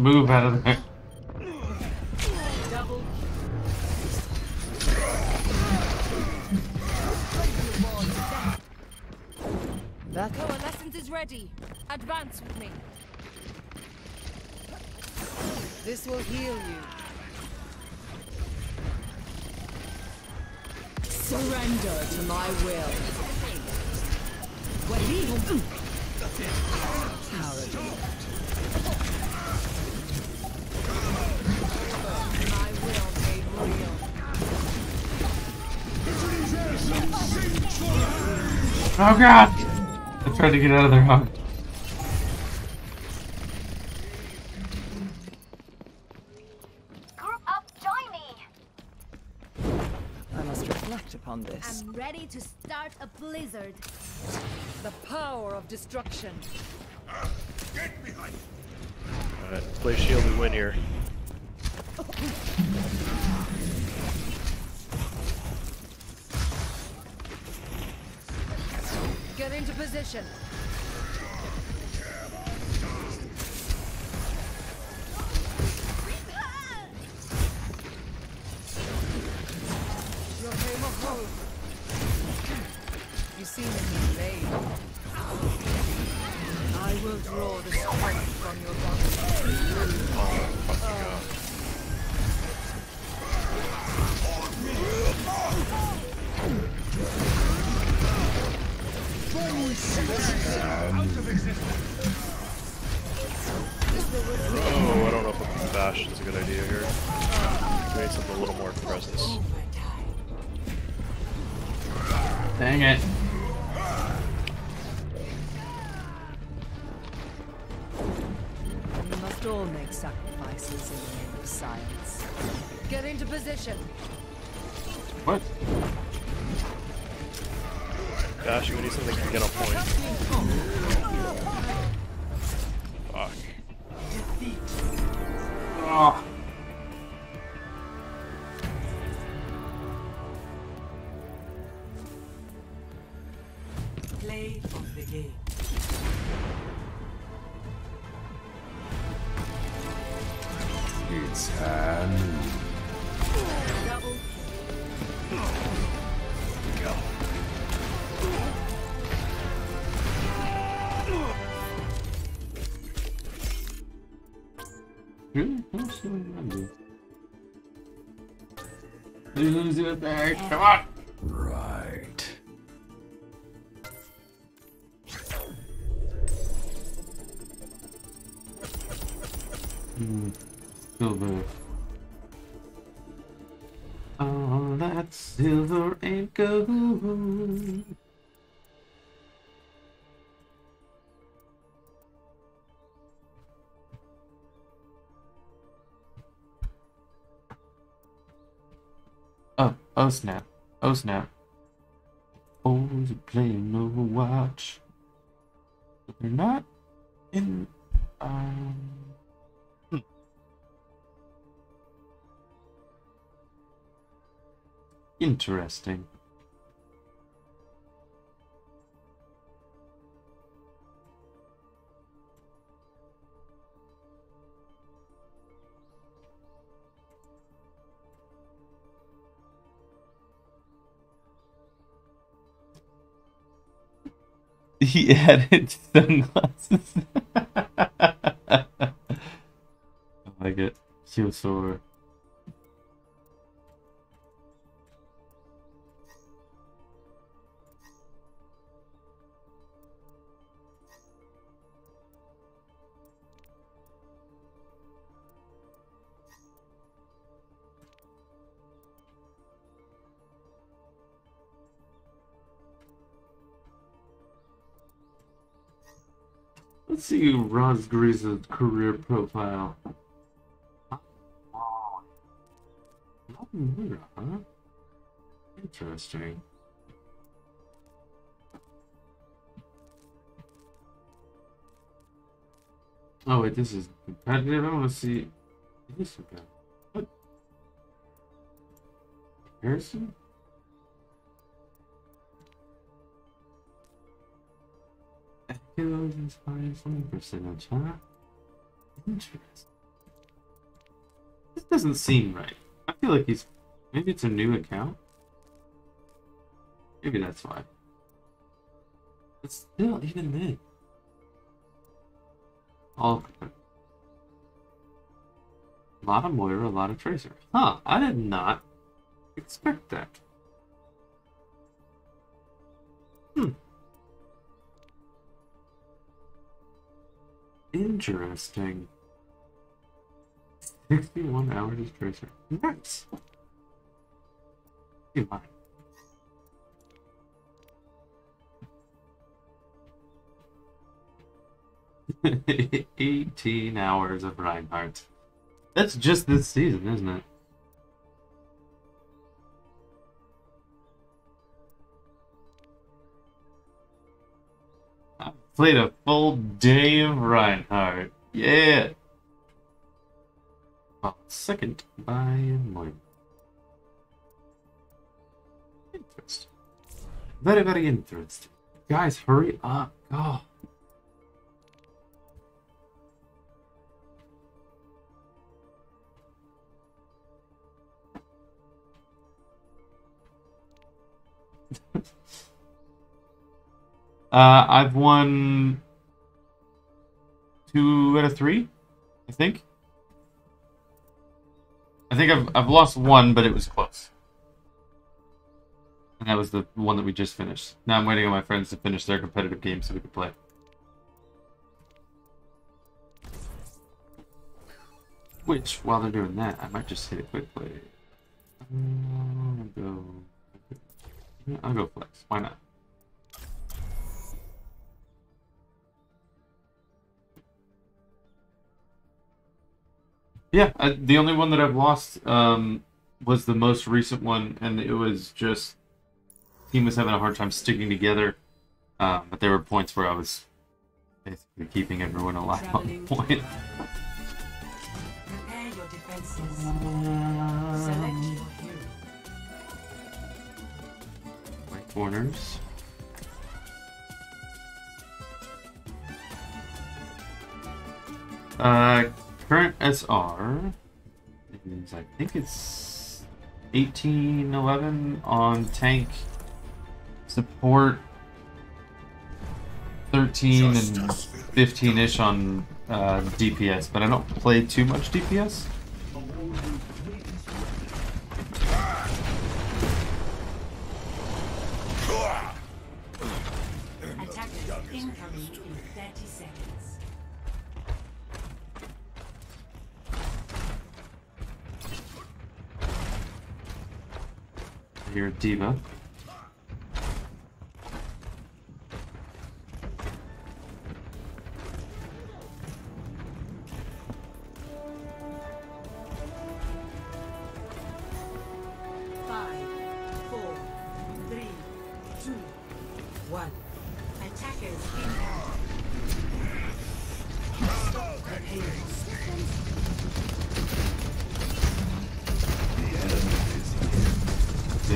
S6: move out of there. Oh god! I tried to get out of their hug. Oh.
S1: Lose it back. Come on. Oh, snap. Oh snap. Oh, is it playing Overwatch? But they're not in, um... hmm. Interesting. He added sunglasses. I like it. Kyosaur. Let's see Roz Grease's career profile. Huh? Interesting. Oh wait, this is competitive. I want to see this about. What? Harrison? Echoes inspires some percentage, huh? Interesting. This doesn't seem right. I feel like he's. Maybe it's a new account? Maybe that's why. But still, even then. All. A lot of Moira, a lot of Tracer. Huh, I did not expect that. Hmm. Interesting. 61 hours as Tracer. Nice. Eighteen hours of Reinhardt. That's just this season, isn't it? Played a full day of Reinhardt. Yeah. Well, second by one. Interesting. Very, very interesting. Guys, hurry up. Oh. Uh, I've won two out of three, I think. I think I've I've lost one, but it was close. And that was the one that we just finished. Now I'm waiting on my friends to finish their competitive game so we can play. Which, while they're doing that, I might just hit a quick play. I'll go. I'll go flex. Why not? Yeah, I, the only one that I've lost um, was the most recent one, and it was just team was having a hard time sticking together. Um, but there were points where I was basically keeping everyone alive on the point.
S2: Prepare your defenses. Select your hero.
S1: My corners. Uh, current SR is I think it's 1811 on tank support 13 and 15 ish on uh, DPS, but I don't play too much DPS. A
S2: D.Va.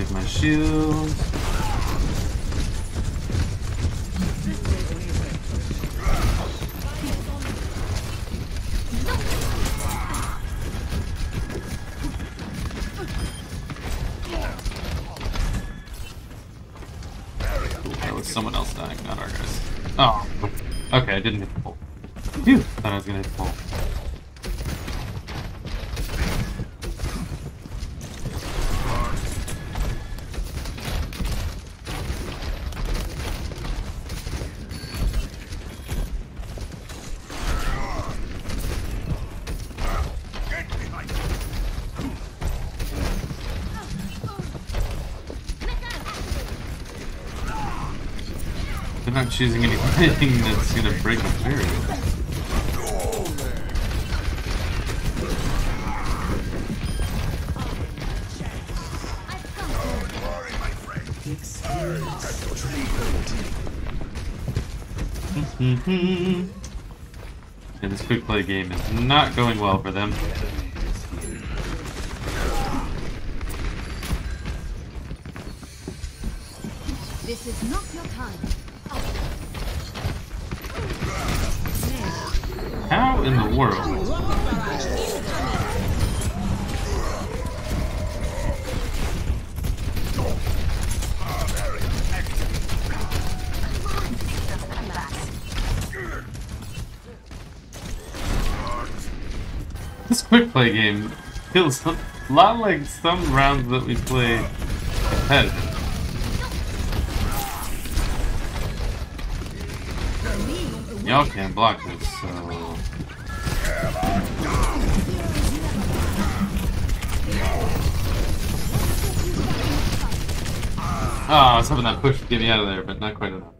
S1: Save my someone else dying, not our guys. Oh, okay, I didn't hit the pole. Phew, thought I was gonna hit the pole. They're not choosing anything that's gonna break the barrier. yeah, this quick play game is not going well for them. Play game feels a lot like some rounds that we play competitive. Y'all can't block this, so... Oh, I was hoping that push would get me out of there, but not quite enough.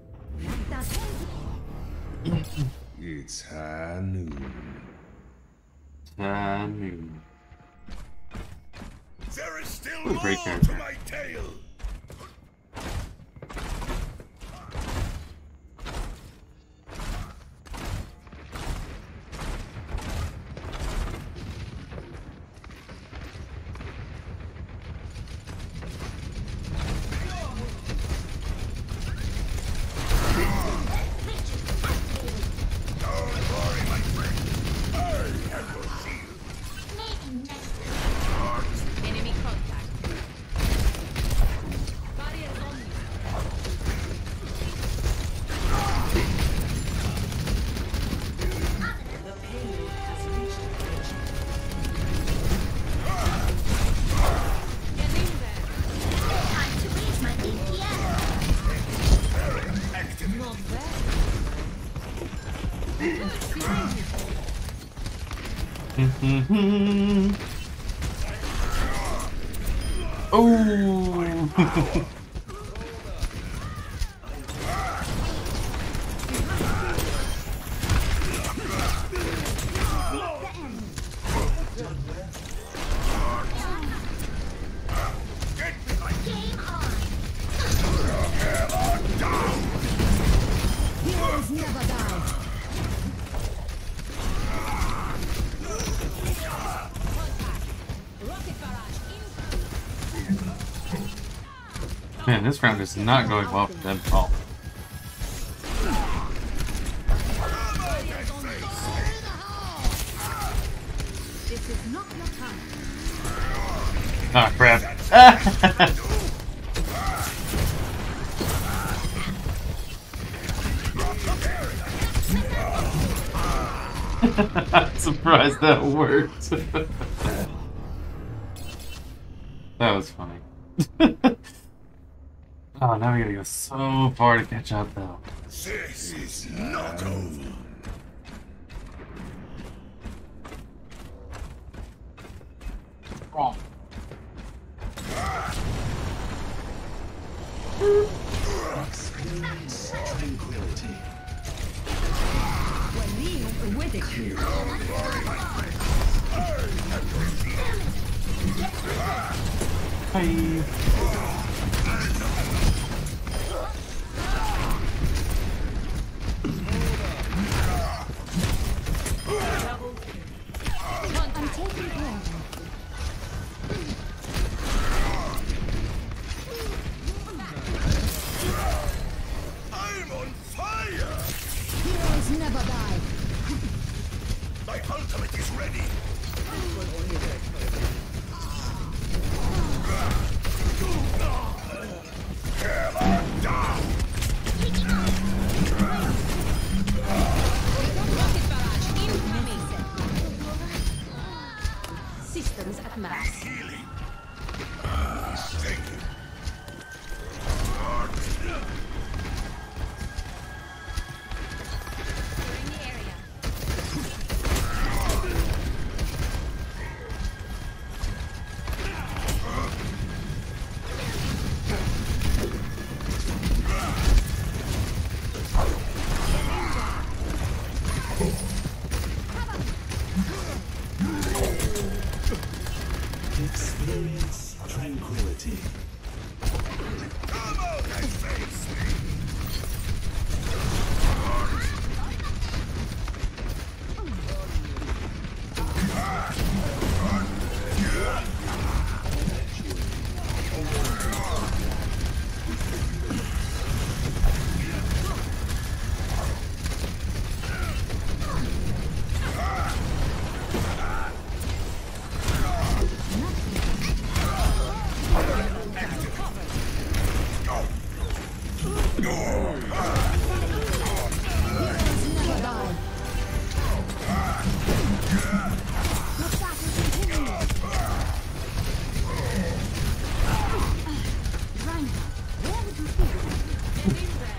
S1: This round is not going well for them at all. Ah, crap. I'm surprised that worked. to though.
S4: This is not over.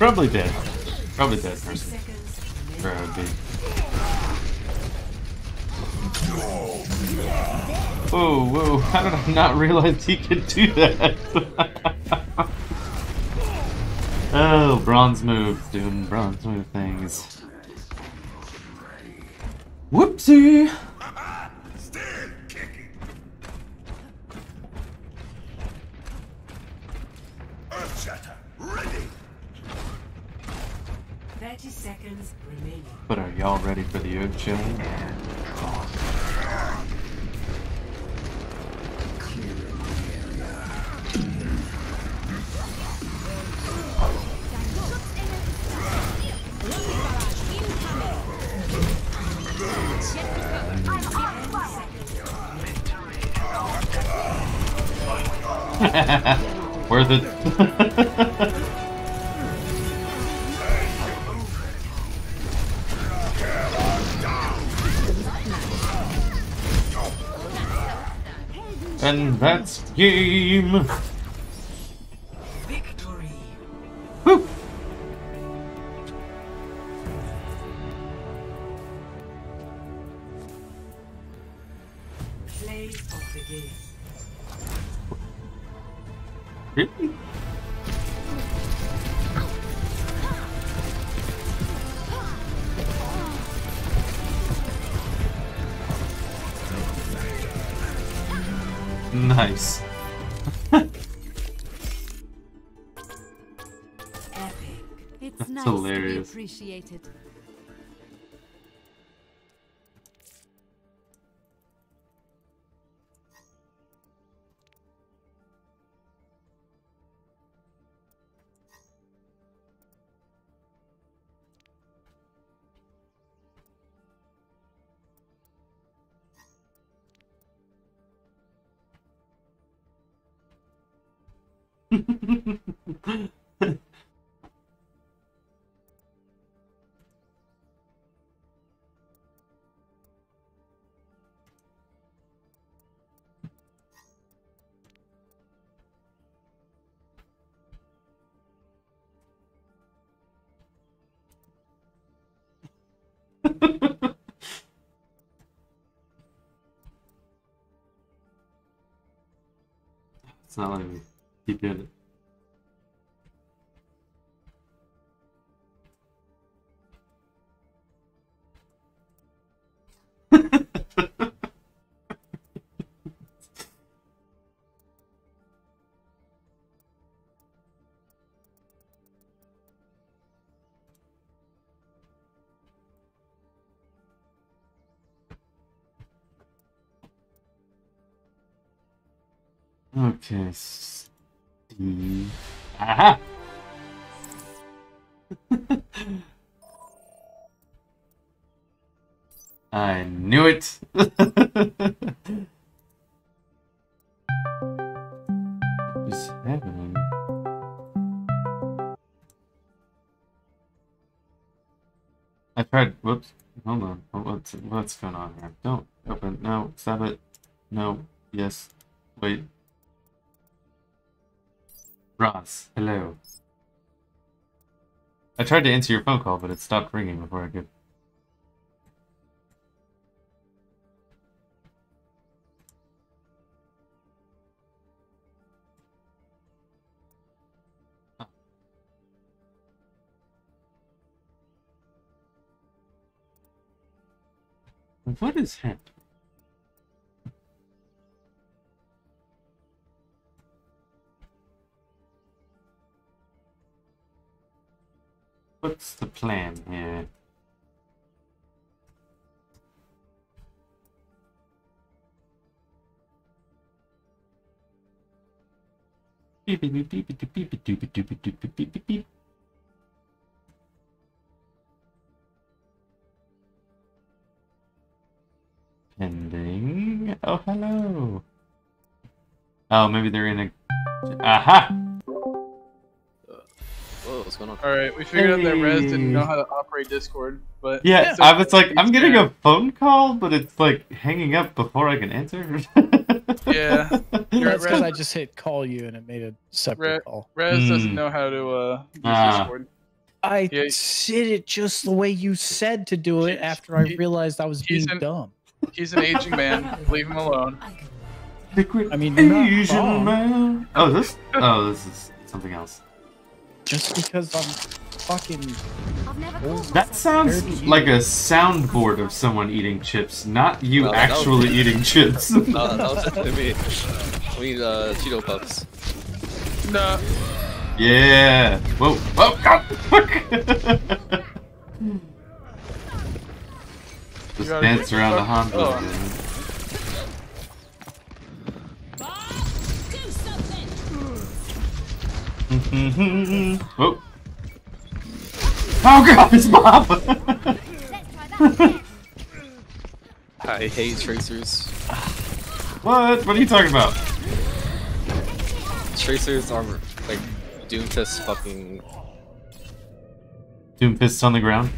S1: Probably dead. Probably dead person. Whoa, whoa, how did I not realize he could do that? oh, bronze move, doing bronze move things. Whoopsie!
S4: Ready!
S2: 30 seconds remaining.
S1: But are y'all ready for the earth chilling? Worth it. and that's game. created.
S10: It's
S1: not letting me keep doing it. Okay, Steve. Aha! I knew it! What's happening? I tried. Whoops. Hold on. What's what's going on here? Don't open. No. Stop it. No. Yes. Wait. Ross, hello. I tried to answer your phone call, but it stopped ringing before I could. What is happening? What's the plan here? Beep, beep, beep, beep, beep, beep, beep, beep, beep, beep, beep, beep, beep. Pending. Oh, hello. Oh, maybe they're in a. Aha!
S22: Whoa, what's going on?
S23: Alright, we figured out that Rez didn't know how to operate Discord, but
S1: Yeah,
S23: so-
S1: I was like, I'm getting a phone call, but it's like hanging up before I can answer.
S23: Yeah. You're
S24: That's
S23: Rez,
S24: because I just hit call you and it made a separate
S23: Re-
S24: call.
S23: Rez doesn't
S1: Hmm.
S23: know how to uh, use
S1: Ah.
S23: Discord.
S24: I
S23: Yeah.
S24: did it just the way you said to do it after I realized I was being
S23: he's an-
S24: dumb.
S23: He's an aging man. Leave him alone.
S1: Liquid
S24: I mean, you're not
S1: Asian man. Oh, this. Oh, this is something else.
S24: Just because I'm fucking.
S1: That sounds
S24: Compared
S1: like a soundboard of someone eating chips, not you
S22: No, that was-
S1: actually eating chips.
S22: no, that was definitely me. We need uh, Cheeto Puffs.
S23: No.
S1: yeah. Whoa. Whoa. God. Fuck.
S23: Just
S1: dance around the Honda.
S23: Oh. Mm-hmm. Oh.
S1: again. Whoa. Oh god, it's Bob!
S22: I hate tracers.
S1: what? What are you talking about?
S22: Tracers are like Doomfist fucking
S1: Doomfist's on the ground.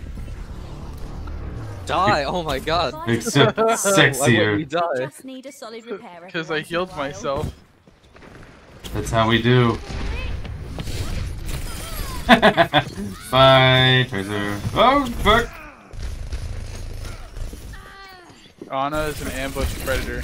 S22: die. Oh my god.
S1: Except
S22: Why would
S1: sexier.
S22: we die?
S10: Just need a solid repair.
S23: Because I healed myself.
S1: That's how we do. Bye, Tracer. Oh, fuck!
S23: Ana is an ambush predator.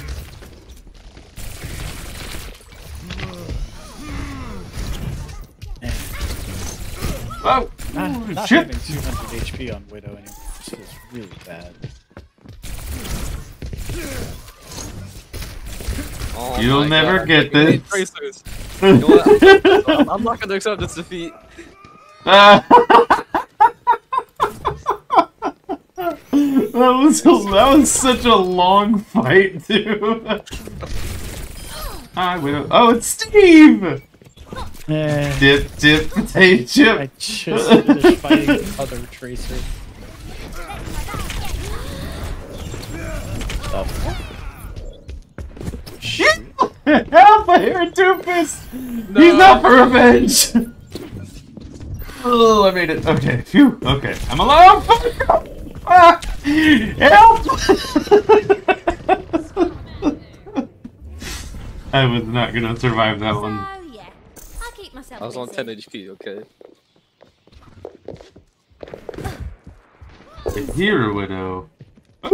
S1: Oh,
S24: Not, not
S1: shit.
S24: having 200 HP on Widow anymore just feels really bad.
S22: Oh
S1: You'll never
S22: God,
S1: get this.
S22: Tracers. You know? I'm, I'm not gonna accept this defeat.
S1: That was that was such a long fight too. I will. Oh, it's Steve.
S24: Eh,
S1: Dip, dip, potato chip.
S24: I just finished fighting other Tracer. Oh.
S1: Shit! Help! I hear a Doomfist! He's not for revenge! Oh, I made it. Okay, phew. Okay, I'm alive! Ah, help! I was not gonna survive that one.
S10: Oh yeah, I'll keep myself
S22: I was on 10 HP, okay?
S1: The hero widow.
S24: I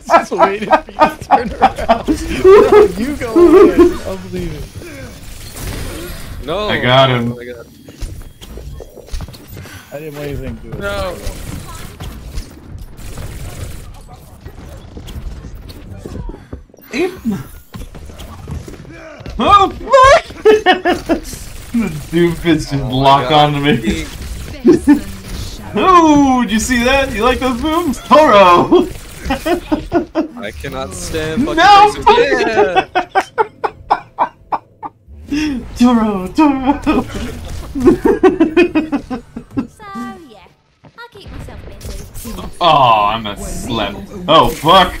S24: just waiting for you to turn around. No, you go ahead. I'll believe it.
S22: No!
S1: I got him.
S22: Oh my God.
S24: I didn't want anything to do with it.
S23: No.
S1: Oh, fuck! the doofus just
S22: Oh my
S1: lock
S22: God.
S1: onto me. Oh, did you see that? You like those booms? Toro!
S22: I cannot stand fucking
S1: No!
S22: Tracers. Yeah!
S1: Toro, Toro!
S10: So yeah, I'll keep myself busy.
S1: oh, I'm a slap. Oh, fuck!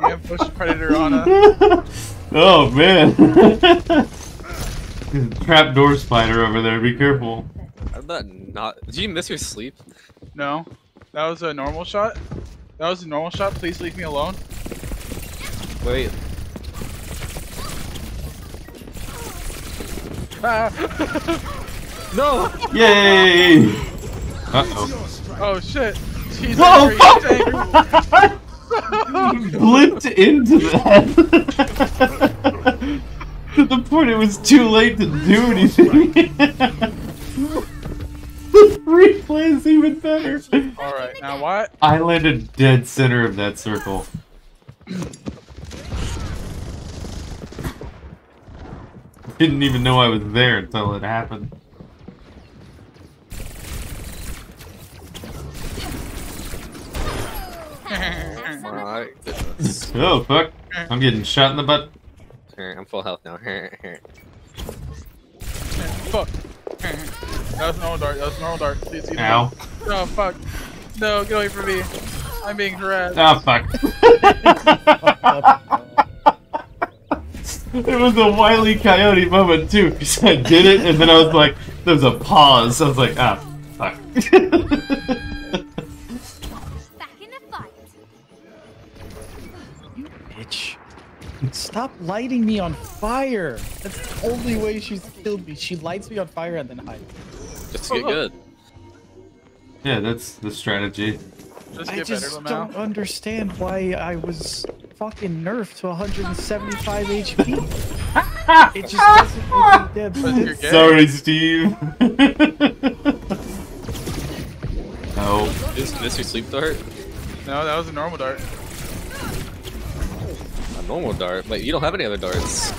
S23: Yeah, push Predator on uh? a.
S1: oh, man. There's a trapdoor spider over there, be careful.
S22: I'm not not. Did you miss your sleep?
S23: No. That was a normal shot. That was a normal shot. Please leave me alone.
S22: Wait.
S23: Ah.
S22: No!
S1: Yay! Uh-oh.
S23: Oh shit. He's
S1: Whoa,
S23: angry.
S1: fuck! Blipped into that. to the point it was too late to do anything. the replay is even better.
S23: Alright, now what?
S1: I landed dead center of that circle. Didn't even know I was there until it happened.
S22: My goodness.
S1: Oh fuck! I'm getting shot in the butt.
S22: I'm full health now.
S23: Fuck. That's was normal dart. That was normal dart. Please, leave
S1: Ow.
S23: alone. No, fuck. No, get away from me. I'm being harassed.
S1: Ah fuck! it was a wily coyote moment too, because I did it and then I was like, there was a pause. I was like, ah, fuck.
S10: Back in the fight.
S24: Bitch. Stop lighting me on fire. That's the only way she's killed me. She lights me on fire and then hides.
S22: Just to get good.
S1: yeah, that's the strategy.
S23: Just
S24: I just
S23: better,
S24: don't
S23: Lamau.
S24: understand why I was fucking nerfed to 175 HP. it just doesn't make any damn
S23: Because you're
S24: sense.
S1: Sorry, Steve. Oh. no.
S22: Just miss your sleep dart?
S23: No, that was a normal dart.
S22: A normal dart? Wait, you don't have any other darts.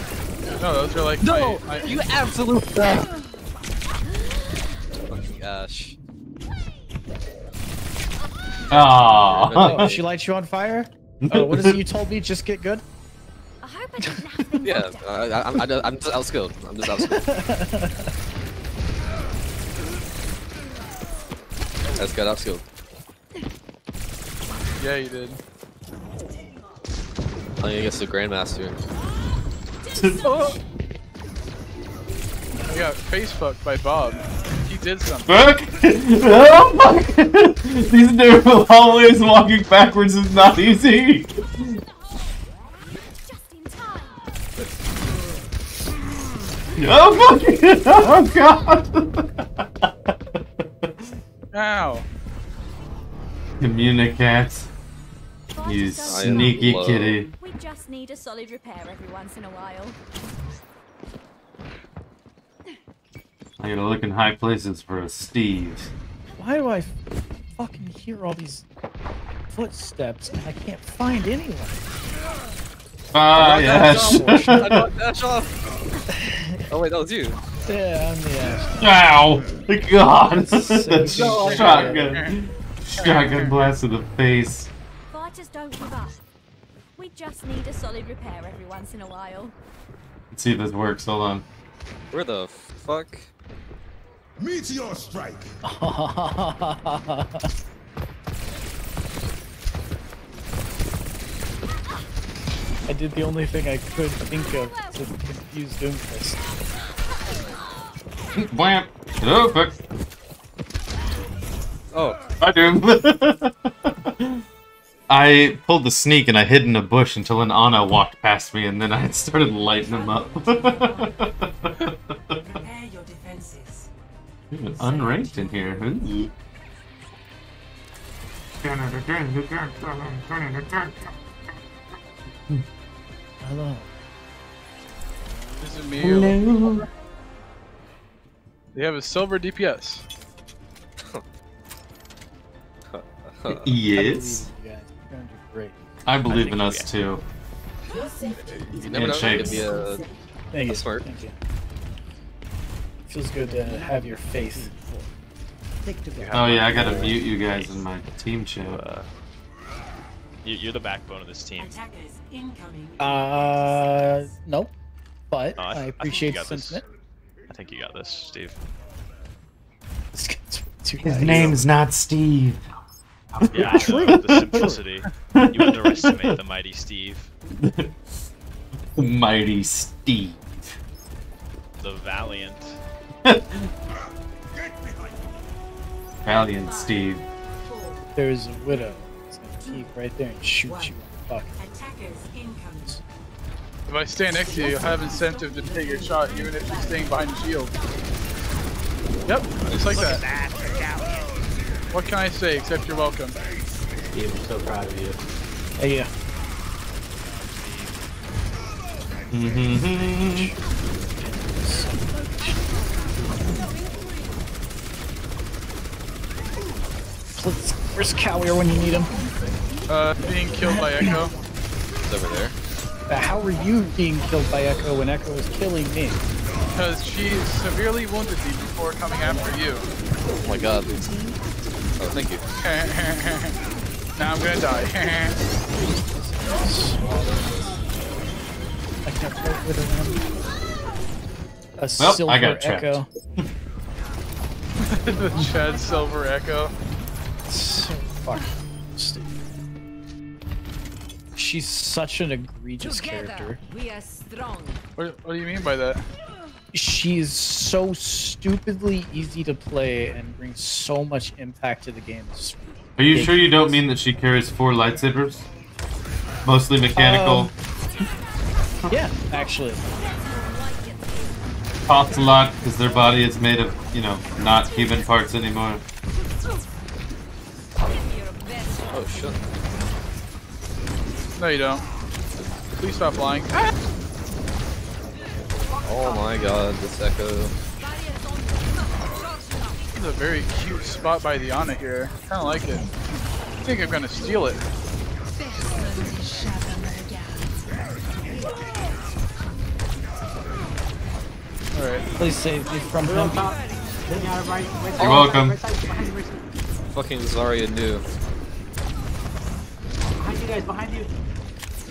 S23: No, those are like
S24: No,
S23: my, my,
S24: you absolute uh, oh fuck.
S22: Fucking Ashe.
S1: Ah.
S24: Oh, she lights you on fire? Oh, what is it you told me? Just get good?
S10: I hope I didn't have things
S22: Yeah,
S10: like that.
S22: I, I, I'm, I- I'm just outskilled. I'm just outskilled. That's got outskilled.
S23: yeah, you did.
S22: Playing against the Grandmaster.
S23: I got face fucked by Bob. He did something.
S1: Fuck! Oh fuck! These narrow hallways walking backwards is not easy!
S10: Just in.
S1: Oh fuck! Oh god!
S23: Ow.
S1: Communicat. You sneaky kitty.
S10: We just need a solid repair every once in a while.
S1: I gotta look in high places for a Steve.
S24: Why do I fucking hear all these footsteps and I can't find anyone?
S1: Ah,
S22: I
S1: yes.
S22: knocked Dash off. I knocked Dash off. Oh wait, that was you.
S24: Yeah, I'm the ass.
S1: Ow! God!
S24: So
S1: Shotgun. Shotgun blast to the face.
S10: Fighters don't give up. We just need a solid repair every once in a while.
S1: Let's see if this works. Hold on.
S22: Where the fuck?
S4: Meteor strike.
S24: I did the only thing I could think of to confuse Doomfist.
S1: Blamp. Perfect.
S22: Oh.
S1: Hi, Doom. I pulled the sneak and I hid in a bush until an Ana walked past me and then I started lighting him up.
S2: Prepare your defenses.
S1: Ooh, Unranked in here. Ooh.
S24: Hello.
S23: Is it me?
S1: Hello.
S23: They have a silver DPS.
S1: Yes.
S24: I believe in you guys. You're gonna do great.
S1: I believe in us
S22: got-
S1: too.
S22: You never know. It could be a,
S24: Thank
S22: a
S24: you.
S22: smart.
S24: Thank. Feels good to have your faith.
S15: Stick together.
S1: Oh yeah, I gotta mute you guys in my team chat.
S14: Uh, you, you're the backbone of this team.
S24: Uh, nope. But
S14: No, I
S24: I,
S14: th- I think
S24: appreciate
S14: you
S24: the
S14: got this.
S24: sentiment.
S14: I think you got this, Steve.
S24: This guy's too
S1: His
S24: nice.
S1: name's not Steve.
S14: Yeah, the, the simplicity. You underestimate the mighty Steve, The
S1: Mighty Steve.
S14: the valiant.
S1: Valiant Steve.
S24: There's a widow. It's gonna keep right there and shoot you. Fuck.
S2: Attackers incoming.
S23: If I stand next to you, you'll have incentive to take your shot, even if you're staying behind the shield. Yep, just like that. What can I say except you're welcome?
S25: Steve, I'm so proud of you.
S24: Hey, yeah. Mm-hmm. Please, where's Cowier when you need him?
S23: Uh, being killed by Echo.
S22: It's over there.
S24: Uh, how are you being killed by Echo when Echo is killing me?
S23: Because she severely wounded me before coming after you.
S22: Oh my god. Oh, thank you.
S23: now I'm gonna die.
S24: I can't cope with him. A
S1: Well,
S24: silver
S1: I got.
S24: Echo.
S23: the Chad Silver Echo.
S24: So fucking stupid. She's such an egregious character.
S16: we are strong.
S23: What, what do you mean by that?
S24: She's so stupidly easy to play and brings so much impact to the game.
S1: Are you sure you don't mean that she carries four lightsabers? Mostly mechanical.
S24: Um, yeah, actually.
S1: Costs a lot because their body is made of, you know, not human parts anymore.
S22: Oh shit.
S23: No, you don't. Please stop lying.
S22: Oh my god, this echo.
S23: This is a very cute spot by the Ana here. Kind of like it. I think I'm gonna steal it. Alright.
S24: Please save me from him.
S1: You're welcome.
S22: Fucking Zarya knew.
S25: Behind you guys, behind you.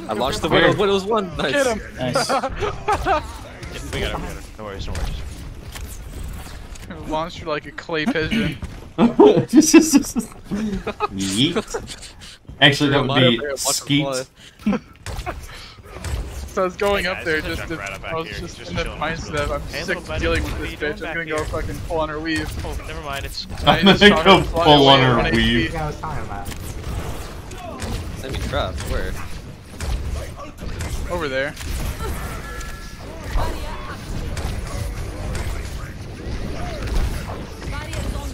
S22: I launched the
S1: Where?
S22: widow. Widow's one. Nice.
S23: Get him!
S24: Nice.
S14: Yeah, we got it, we got it. No worries, no worries.
S23: Launched her like a clay pigeon.
S1: Yeet. Actually, that would be
S22: there and watch 'em
S1: skeet.
S22: Fly.
S23: So I was going
S14: Hey
S23: up there
S14: there's
S23: just to,
S14: Junkrat up back
S23: I was
S14: here,
S23: just,
S14: just
S23: in the
S14: chilling.
S23: mindset of I'm
S14: Hey,
S23: sick of
S14: buddy,
S23: dealing with this bitch. I'm gonna go
S14: here?
S23: fucking pull on her weave.
S14: Oh, never mind. It's
S23: I
S1: I'm gonna go
S23: her fly
S1: full on her weave.
S23: see-
S25: I was talking about.
S22: Enemy trapped. Where?
S23: Over there.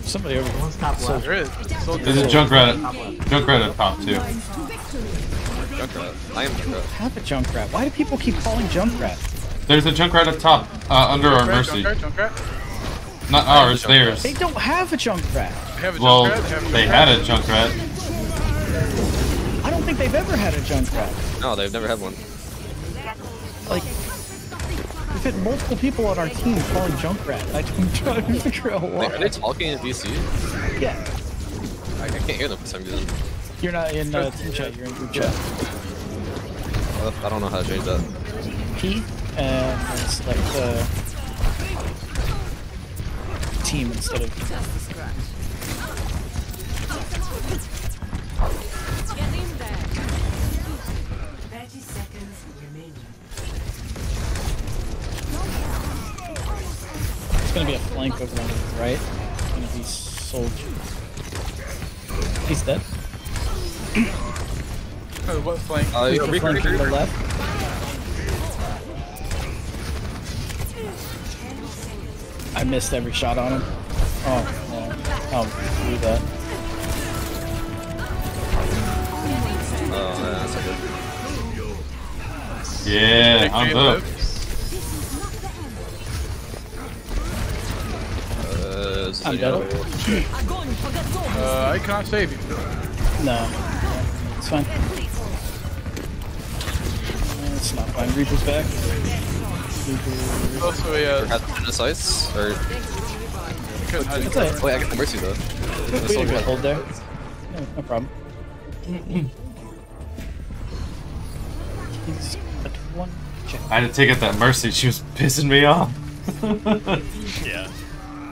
S24: Somebody over there.
S25: Top
S24: So-
S25: left.
S23: There is. So
S1: There's a Junkrat. Junkrat at top too.
S22: Junkrat. I am Junkrat.
S24: Have a Junkrat. Why do people keep calling Junkrat?
S1: There's a Junkrat at top, uh, under our mercy.
S23: Junkrat, Junkrat.
S1: Not ours, theirs.
S24: They don't have a Junkrat.
S23: Have a
S1: Well,
S23: Junkrat,
S1: they had a Junkrat.
S24: I don't think they've ever had a Junkrat.
S22: No, they've never had one.
S24: Like, we've had multiple people on our team calling Junkrat. I- I'm trying to figure out
S22: Wait, are they
S24: why.
S22: talking in VC?
S24: Yeah,
S22: I, I can't hear them for some reason.
S24: You're not in uh, team chat. You're in group chat.
S22: I don't know how to change that.
S24: P and select the team instead of.
S2: Thirty seconds remaining.
S24: It's gonna be a flank over on the right. It's gonna be soldier. He's dead.
S23: Oh, what flank?
S22: Uh,
S24: Reaper
S22: Reaper,
S24: flank
S22: Reaper,
S24: to the left. I missed every shot on him. Oh, no. Oh, do that.
S22: Oh, yeah, that's not good.
S1: Yeah, I'm
S23: Victory
S1: up.
S22: Uh,
S24: I'm dead.
S23: Uh, I can't save you.
S24: No. It's fine. It's not fine. Reaper's back. Reaper.
S23: Also, a, uh,
S22: Had the sights? Or...
S23: couldn't hide
S24: It's
S23: it.
S24: alright.
S22: Oh, yeah, I got the mercy though.
S24: We
S22: The
S24: did a
S22: soldier
S24: good
S22: had-
S24: hold there. No, no problem. He's at one check.
S1: I had to take out that Mercy. She was pissing me off.
S14: Yeah.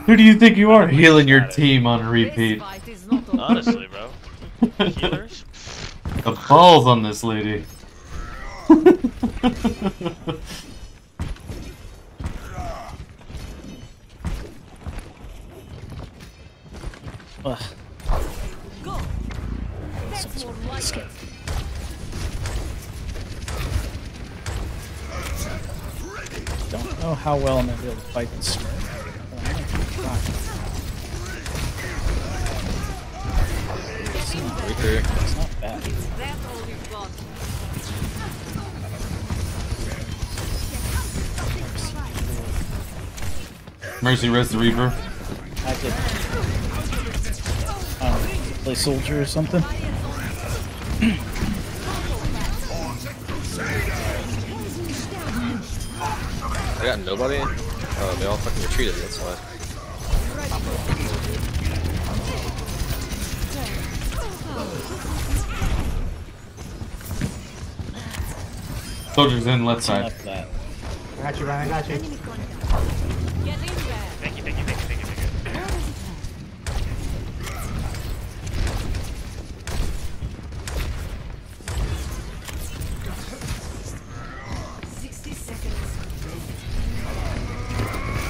S1: Who do you think you are? Healing your team on repeat.
S14: Honestly, bro. Healers?
S1: The balls on this lady.
S24: Ugh. Sounds really scary. Don't know how well I'm gonna be able to fight this Smurf. But I'm gonna try.
S22: Reaper.
S24: It's not bad.
S16: That's all you've got.
S1: Mercy res the Reaper.
S24: I could um, play soldier or something.
S22: I got nobody? Oh, they all fucking retreated, that's why.
S1: Soldiers in left side.
S24: enough of.
S25: I got you, Ryan. I got you.
S16: Get in there.
S14: Thank you, thank you, thank you, thank you, thank you.
S2: Sixty seconds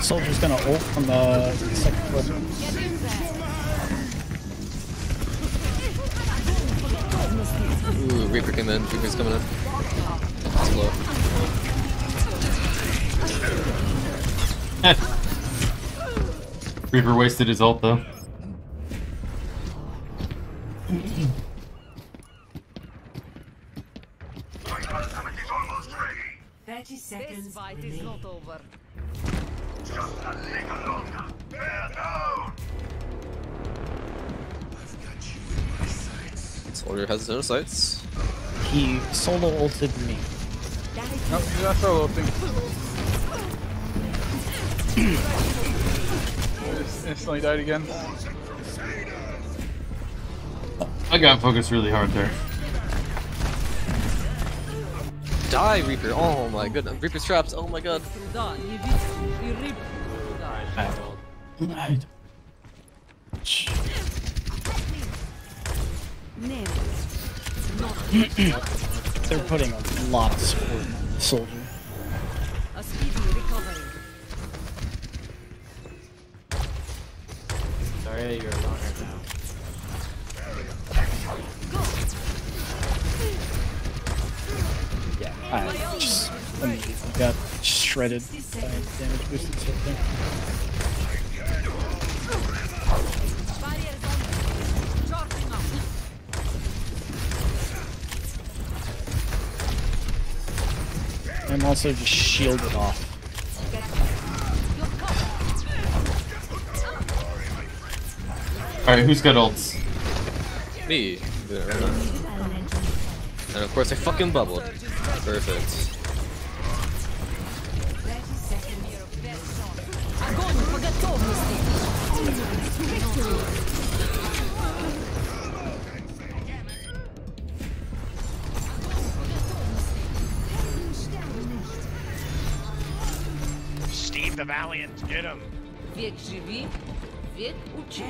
S24: Soldier's gonna ult from the second floor.
S22: Ooh, Reaper came in. Reaper's coming in. Slow.
S1: Reaper wasted his ult though.
S22: Has his sights.
S24: He solo ulted me.
S23: Nope, he's not solo thing. Just instantly died again.
S1: I got focused really hard there.
S22: Die, Reaper. Oh my goodness. Reaper's traps. Oh my god.
S16: Да,
S24: They're putting a lot of support on the soldier.
S16: A speedy recovery.
S25: Sorry, you're alone right now.
S24: Yeah, I just immediately got shredded by damage boosted I'm also just shielded off.
S1: Alright, who's got ults?
S22: Me. And of course I fucking bubbled. Perfect.
S26: the Valiant, get him.
S16: Век живи, век учи.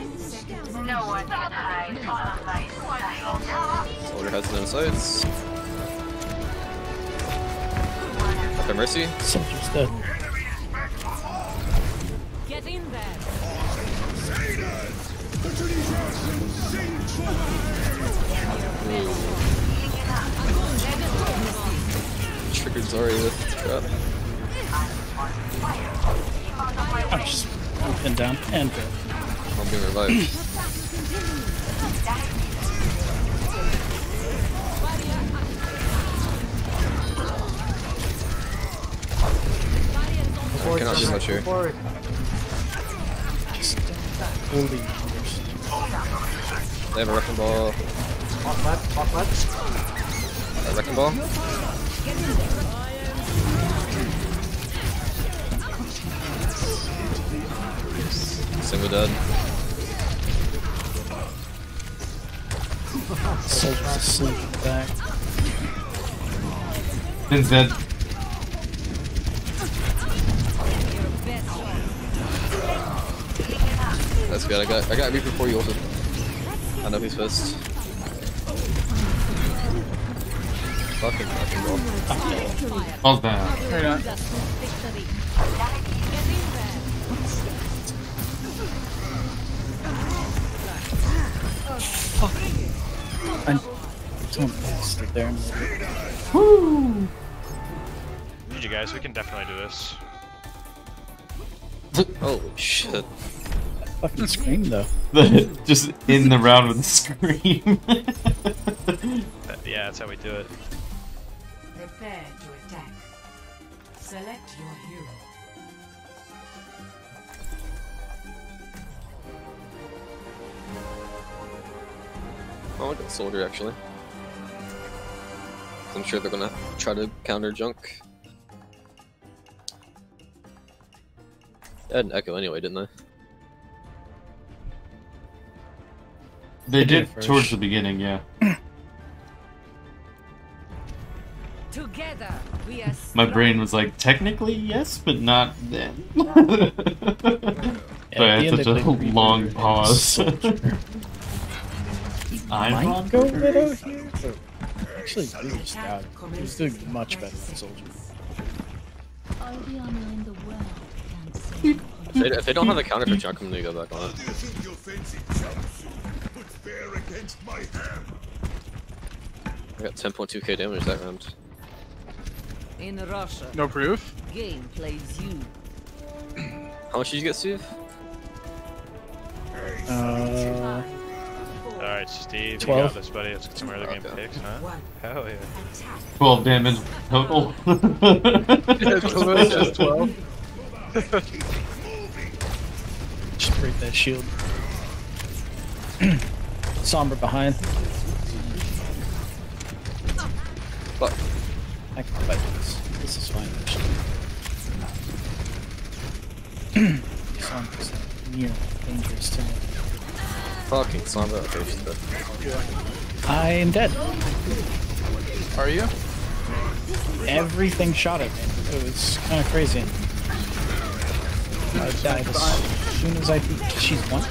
S8: No one can hide from my sight.
S22: Soldier has no sights. Up at Mercy.
S24: Soldier's dead.
S16: Get in there.
S22: Triggered Zari with the trap.
S24: I'm just pinned down and dead.
S22: I'm being revived. I cannot do much here.
S24: Holy
S22: They have a wrecking ball.
S25: Off left, off left.
S22: A wrecking ball. Single dead.
S24: Soldier's asleep in the back.
S1: Finn's dead.
S22: That's good. I got I got Reaper before you also. I know he's first. Fucking wrecking ball.
S1: All's down.
S23: Very not.
S24: I'm someone stood there. and-
S1: Woo!
S26: GG guys, we can definitely do this.
S22: Oh, Holy shit.
S24: Fucking scream though.
S1: Just in the round with a scream.
S26: That- yeah, that's how we do it.
S2: Prepare to attack. Select your hero.
S22: Oh, I got Soldier actually. I'm sure they're gonna try to counter junk. They had an echo anyway, didn't they?
S1: they did
S24: first.
S1: towards the beginning, yeah.
S16: Together, we are
S1: My brain was like, technically yes, but not then. so I
S24: at the
S1: had such a long pause.
S24: Soldier.
S1: I'm
S24: Might
S1: wrong.
S24: go Widow here. but Actually, Reaper's stout. He's doing much better than Soldier.
S10: All the honor in the world can't save
S22: If they, if they don't have the counter for junk, I'm gonna go back on it.
S4: Do think your fancy jumpsuit could fare against my ham?
S22: I got 10.2k damage that round.
S16: in Russia.
S23: No proof?
S16: Game plays you.
S22: How much did you get, Steve?
S24: Uh,
S26: Alright, Steve, you
S24: 12.
S26: got this, buddy. Let's get some early game picks, huh? Hell yeah.
S1: 12 damage total.
S23: Just 12.
S24: just break that shield. Sombra behind.
S22: Fuck.
S24: I can fight this. This is fine. actually. Sombra's near dangerous to me.
S22: Fucking Sombra. Okay, she's dead.
S24: I am dead.
S23: Are you?
S24: Everything shot at me. It was kind of crazy. I died as soon as I peeked. She's one.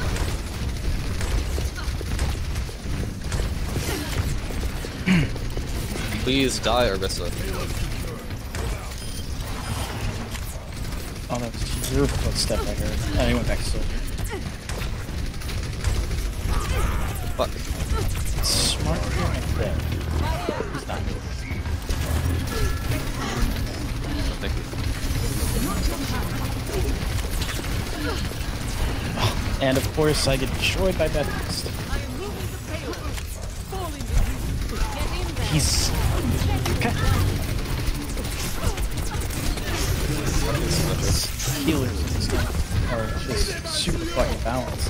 S22: Please die, Orisa.
S24: Oh, that's your footstep I heard. And he went back to soldier.
S22: Fuck.
S24: Smart like that. He's not.
S22: Thank you.
S24: And of course, I get destroyed by that beast. He's. Healers in this are just super fucking balanced.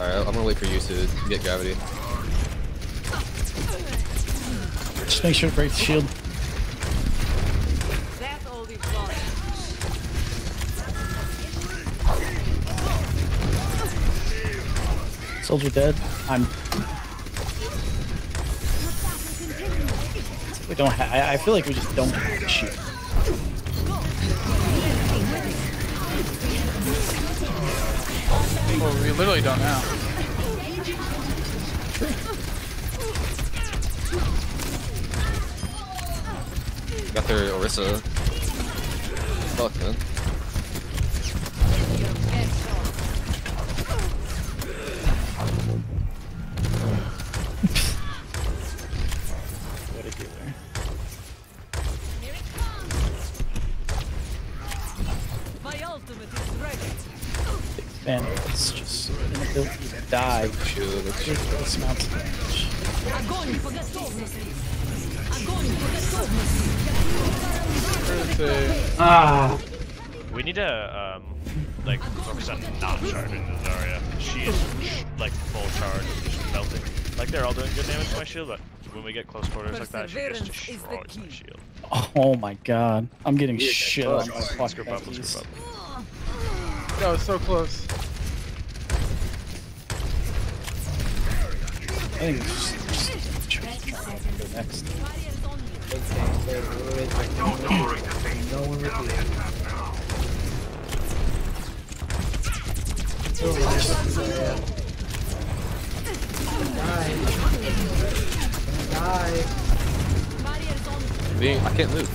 S22: Alright, I'm gonna wait for you to get gravity.
S24: Just make sure to break the shield.
S12: That's all we've got.
S24: Soldier dead. I'm. We don't. Ha I, I feel like we just don't have to shoot.
S23: Well, we literally don't now.
S22: Got their Orisa. Fuck, man.
S24: just an ability to die. Ridiculous of damage.
S1: Ah.
S26: We need to um, like focus on not charging Zarya. She is like full charge, just melting. Like they're all doing good damage to my shield, but when we get close quarters like that, she just destroys my shield.
S24: Oh my god, I'm getting shit.
S26: Group up, let's group up.
S23: That was so close.
S24: I think it's just, just try to go next.
S25: No one repeated. Die.
S22: Me, I can't move.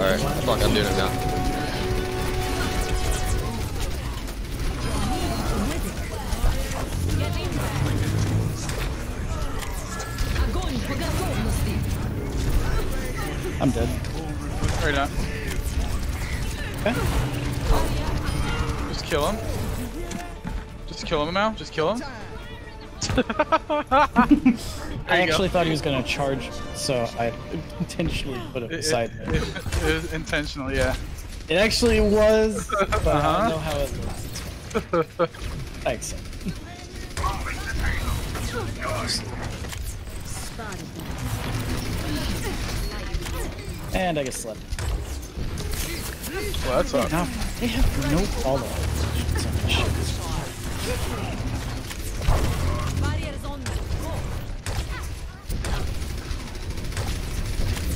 S22: Alright, fuck, I'm doing it now.
S24: I'm dead.
S23: Right on.
S24: Okay.
S23: Just kill him. Just kill him now. Just kill him.
S24: I actually
S23: go.
S24: thought he was gonna charge, so I intentionally put it
S23: It-
S24: beside
S23: it,
S24: me.
S23: it, it was intentional, yeah.
S24: It actually was, but I
S23: Uh-huh.
S24: know how it works. Thanks. And I get slept.
S23: Well, that's up.
S24: They have no follow.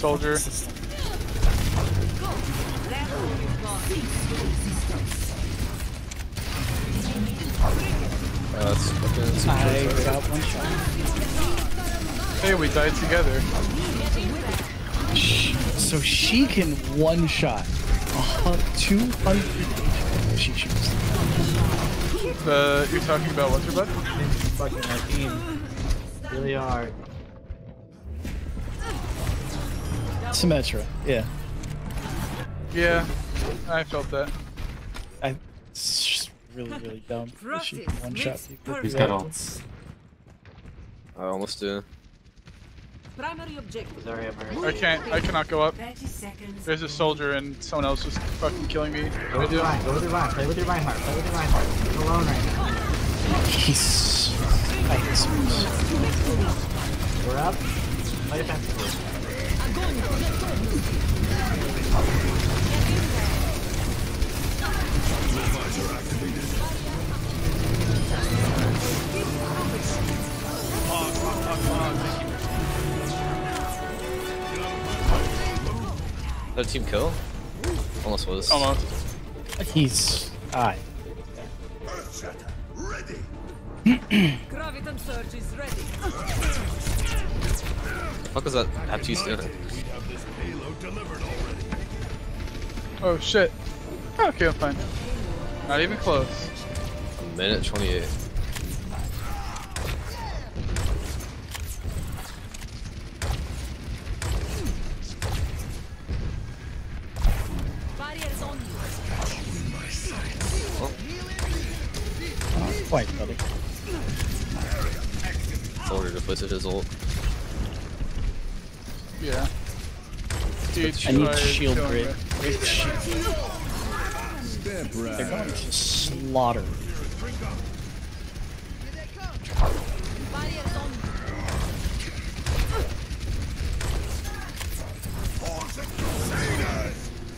S23: Soldier.
S22: Uh, that's fucking
S24: I got one shot.
S23: Hey, we died together.
S24: So she can one shot a 200 HP. She shoots.
S23: The you're talking about what's your butt?
S25: Fucking my team. Really hard.
S24: Symmetra, yeah.
S23: Yeah, I felt that.
S24: I, it's just really, really dumb that she can one shot people.
S1: He's got ults.
S22: I almost do.
S16: Primary objective.
S25: Zarya Mercy.
S23: I can't. I cannot go up. There's a soldier and someone else just fucking killing me.
S25: Go
S23: I
S25: with
S23: do.
S25: your Rein. Go with your Rein. Play with your Reinhardt. Play with your Reinhardt. You're alone right now.
S24: He's. I hate.
S25: We're up. Play defensively.
S22: That team kill? Almost was.
S23: Almost.
S24: He's. I.
S16: Graviton surge is ready.
S22: fuck was that Baptiste doing?
S23: Oh shit. Okay, I'm fine. Not even close.
S22: A minute 28.
S16: Barriers on you.
S24: Quite, buddy.
S22: Soldier depleted his ult.
S23: Yeah. Dude,
S24: I need shield grid.
S23: me.
S24: Great They're going to slaughter.
S16: Barriers on you.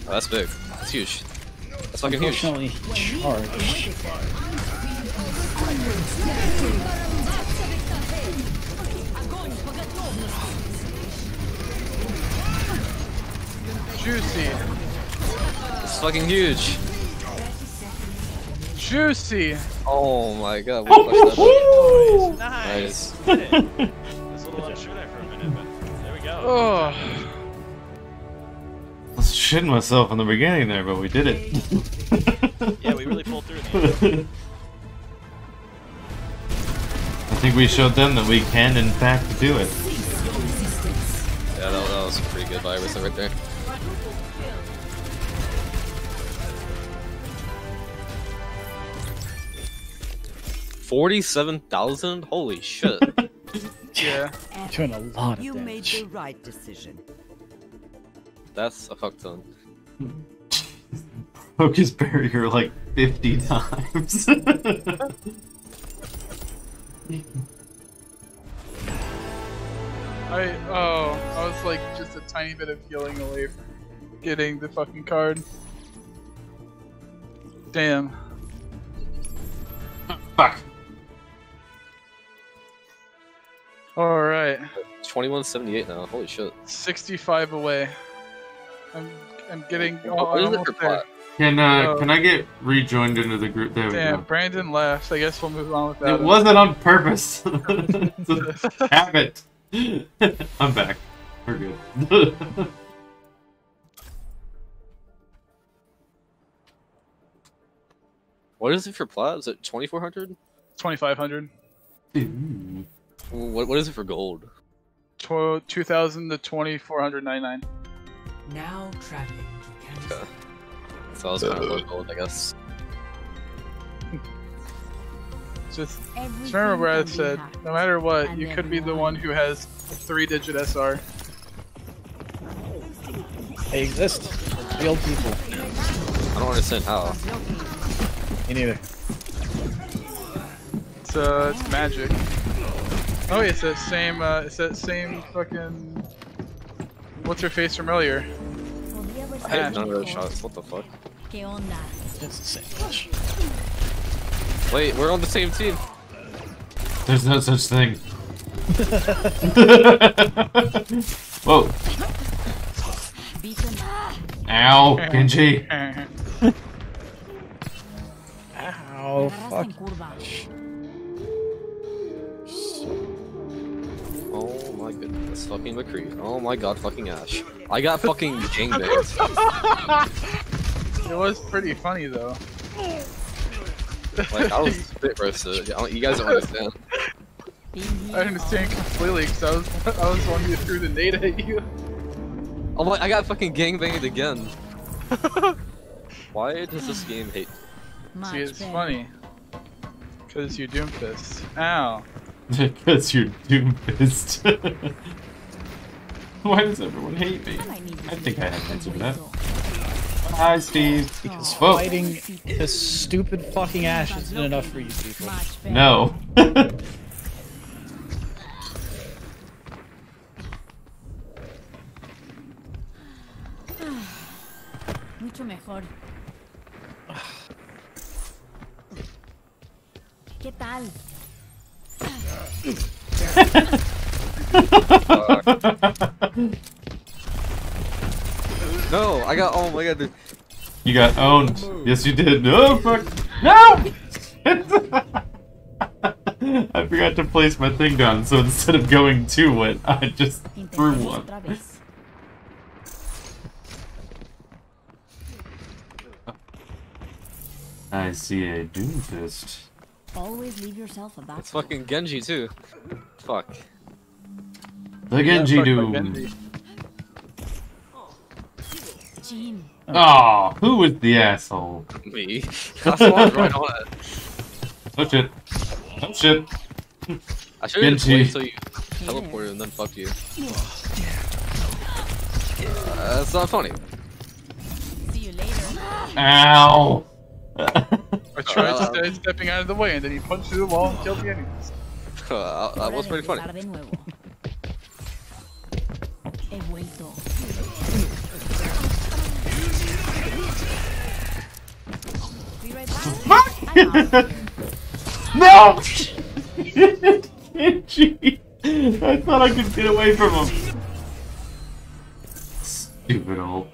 S22: Oh, that's big. That's huge. That's fucking huge.
S24: Unfortunately, charged.
S23: Juicy.
S22: It's fucking huge.
S23: Juicy.
S22: Oh my god, we pushed that
S26: Nice.
S22: Nice.
S26: Did it. I was a little unsure there for a minute, but there we go.
S23: Oh.
S1: I was shitting myself in the beginning there, but we did it.
S26: Yeah, we really pulled through in the end.
S1: I think we showed them that we can, in fact, do it.
S22: Yeah, that, that was a pretty good virus right there. Forty-seven thousand? Holy shit!
S23: Yeah.
S24: Doing a lot of
S15: You made the right decision.
S22: That's a fuck ton.
S1: Broke his barrier like 50 times.
S23: I oh, I was like just a tiny bit of healing away from getting the fucking card. Damn.
S1: Fuck.
S23: All right,
S22: Twenty-one seventy-eight now. Holy shit!
S23: 65 away. I'm I'm getting
S22: What
S23: oh,
S22: is it for
S23: there.
S22: plot?
S1: Can uh,
S23: Oh.
S1: can I get rejoined into the group? There we
S23: Damn,
S1: go.
S23: Brandon left. I guess we'll move on with that.
S1: It wasn't on purpose. It's a habit. I'm back. We're good.
S22: What is it for plat? Is it twenty-four hundred?
S23: 2500.
S22: What what is it for gold?
S23: Tw- 2000 to 2499.
S2: Now traveling to Kansas.
S22: Okay. So I was kind of low gold, I guess.
S23: Just, just
S10: Everything
S23: remember what I said.
S10: hacked,
S23: No matter what,
S10: and
S23: you could be the one who has a three-digit SR.
S24: They exist. They're real people.
S22: I don't understand how.
S24: Me neither.
S23: It's uh, it's magic. Oh, it's that same, uh, it's that same fucking. What's her face from earlier?
S22: I had none of those shots. What the fuck?
S10: ¿Qué onda?
S24: It's the same.
S22: Wait, we're on the same team.
S1: There's no such thing. Whoa. Ow, Genji.
S24: Ow, fuck.
S22: Oh my goodness, fucking McCree. Oh my god, fucking Ashe. I got fucking gangbanged.
S23: it was pretty funny though.
S22: Like, I was spit roasted. I don't- You guys don't understand.
S23: I understand completely because I was I was the one who threw the nade at you.
S22: Oh my, I got fucking gangbanged again. Why does this game hate
S23: See, it's funny. Because you're Doomfist. Ow.
S1: Because you're Doomfist. Why does everyone hate me? I think I have an answer for that. Hi, Steve.
S24: Because
S1: Whoa.
S24: fighting this stupid fucking Ashe isn't enough for you people.
S1: No.
S10: Mucho mejor. ¿Qué tal?
S22: No, I got. Oh my god, dude.
S1: You got owned. Yes, you did. No, fuck. No! I forgot to place my thing down, so instead of going to it, I just threw one. I see a Doomfist.
S10: Always leave yourself a
S22: It's fucking Genji too. Fuck.
S1: The Genji
S23: fuck my
S1: Doom. Oh, who was the asshole?
S22: Me. That's the one right on it.
S1: Oh shit. Oh shit.
S22: I should have
S1: Genji.
S22: waited until you teleported and then fuck you. Uh, that's not funny.
S10: See you later.
S1: Ow!
S23: I tried
S22: Uh,
S23: to stay stepping out of the way and then he punched through the wall and killed the enemies.
S22: Uh, that was pretty funny.
S10: empezar de nuevo. He vuelto. Be right back. I'm out.
S1: no! Genji! I thought I could get away from him. Stupid old.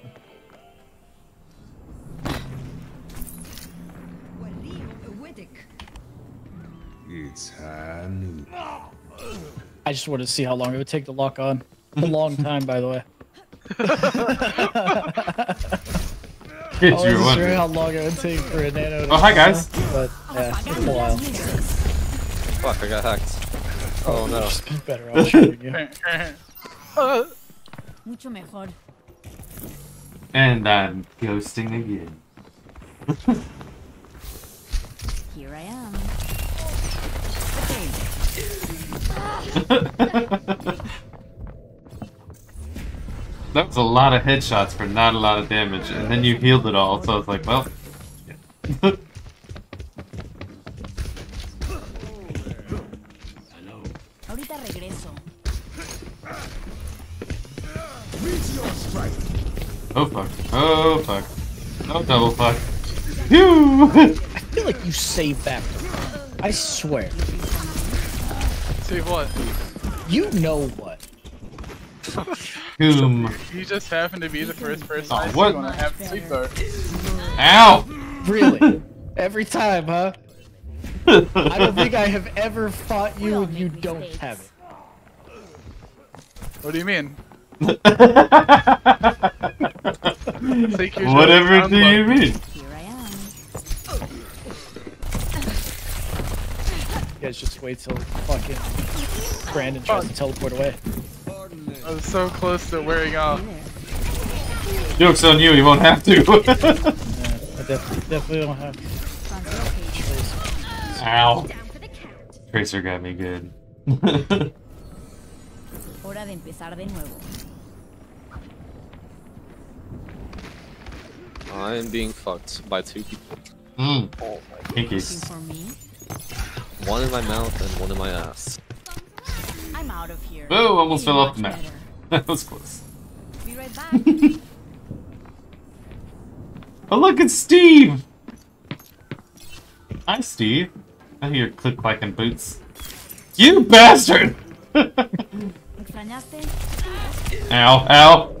S24: I just wanted to see how long it would take to lock on. A long time, by the way.
S1: Kids,
S24: I wasn't
S1: you're
S24: sure
S1: wondering.
S24: how long it would take for a nano to
S1: Oh, hi, guys.
S24: But yeah, it's a while.
S22: Fuck, I got hacked. Oh no.
S24: Better off shooting you.
S10: Mucho mejor.
S1: And I'm ghosting again.
S10: Here I am.
S1: That was a lot of headshots for not a lot of damage, and then you healed it all, so I was like, well. yeah. Oh fuck. Oh fuck. No double fuck. Phew!
S24: I feel like you saved that. I swear.
S23: See what?
S24: You know what?
S1: Boom.
S23: You just happen to be the first person
S1: Oh,
S23: I see
S1: what?
S23: when I have sleep dart.
S1: Ow!
S24: Really? Every time, huh? I don't think I have ever fought you and you don't have it.
S23: What do you mean?
S1: Whatever do you mean?
S10: Here I am.
S24: You guys just wait till fucking Brandon tries to teleport away.
S23: I was so close to wearing off.
S1: Joke's on you, you won't have to.
S24: Yeah, I def definitely don't have
S1: Ow. Tracer got me good.
S10: Hora de empezar de nuevo.
S22: I am being fucked by two people.
S1: Mmm.
S22: Oh
S1: Pinkies.
S10: For me,
S22: One in my mouth and one in my ass.
S10: I'm out of here.
S1: Oh, almost
S10: Feeling
S1: fell off the
S10: much
S1: map. That was close.
S10: Be right back.
S1: Oh, look, it's Steve! Hi, Steve. I hear click clacking boots. You bastard!
S10: ¿Me?
S1: Ow, ow!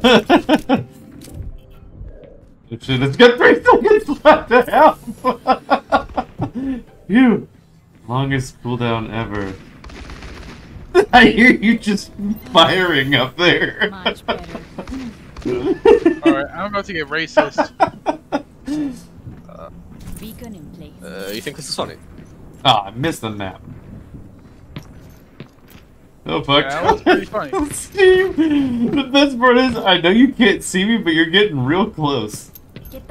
S1: shit, it's got three seconds left to help! you! Longest cooldown ever. I hear you just firing up there.
S23: Alright, I'm about to get racist.
S10: Beacon in place.
S22: Uh, you think this is funny?
S1: Ah, I missed the map. Oh fuck.
S23: Yeah, that was pretty funny.
S1: Steve! The best part is, I know you can't see me, but you're getting real close.
S10: ¿Qué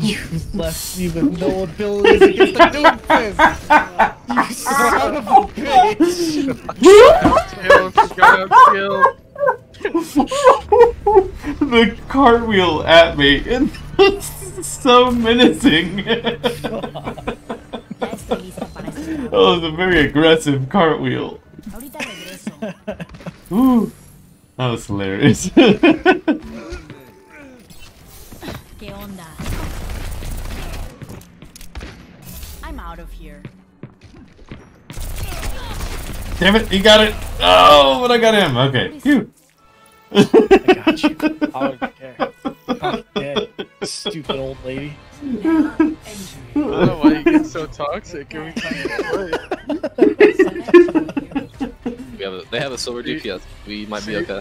S10: tal?
S24: You left me with no abilities against the Doomfist! You son Son of a bitch!
S1: the cartwheel at me. It's so menacing. Oh, that was a very aggressive cartwheel. Ooh, that was hilarious. Damn it, he got it. Oh, but I got him. Okay. Phew.
S24: I got you. I don't care. Fuck that stupid old lady.
S23: I don't know why you get so toxic every time you play.
S22: We have a, they have a silver DPS. We might be okay.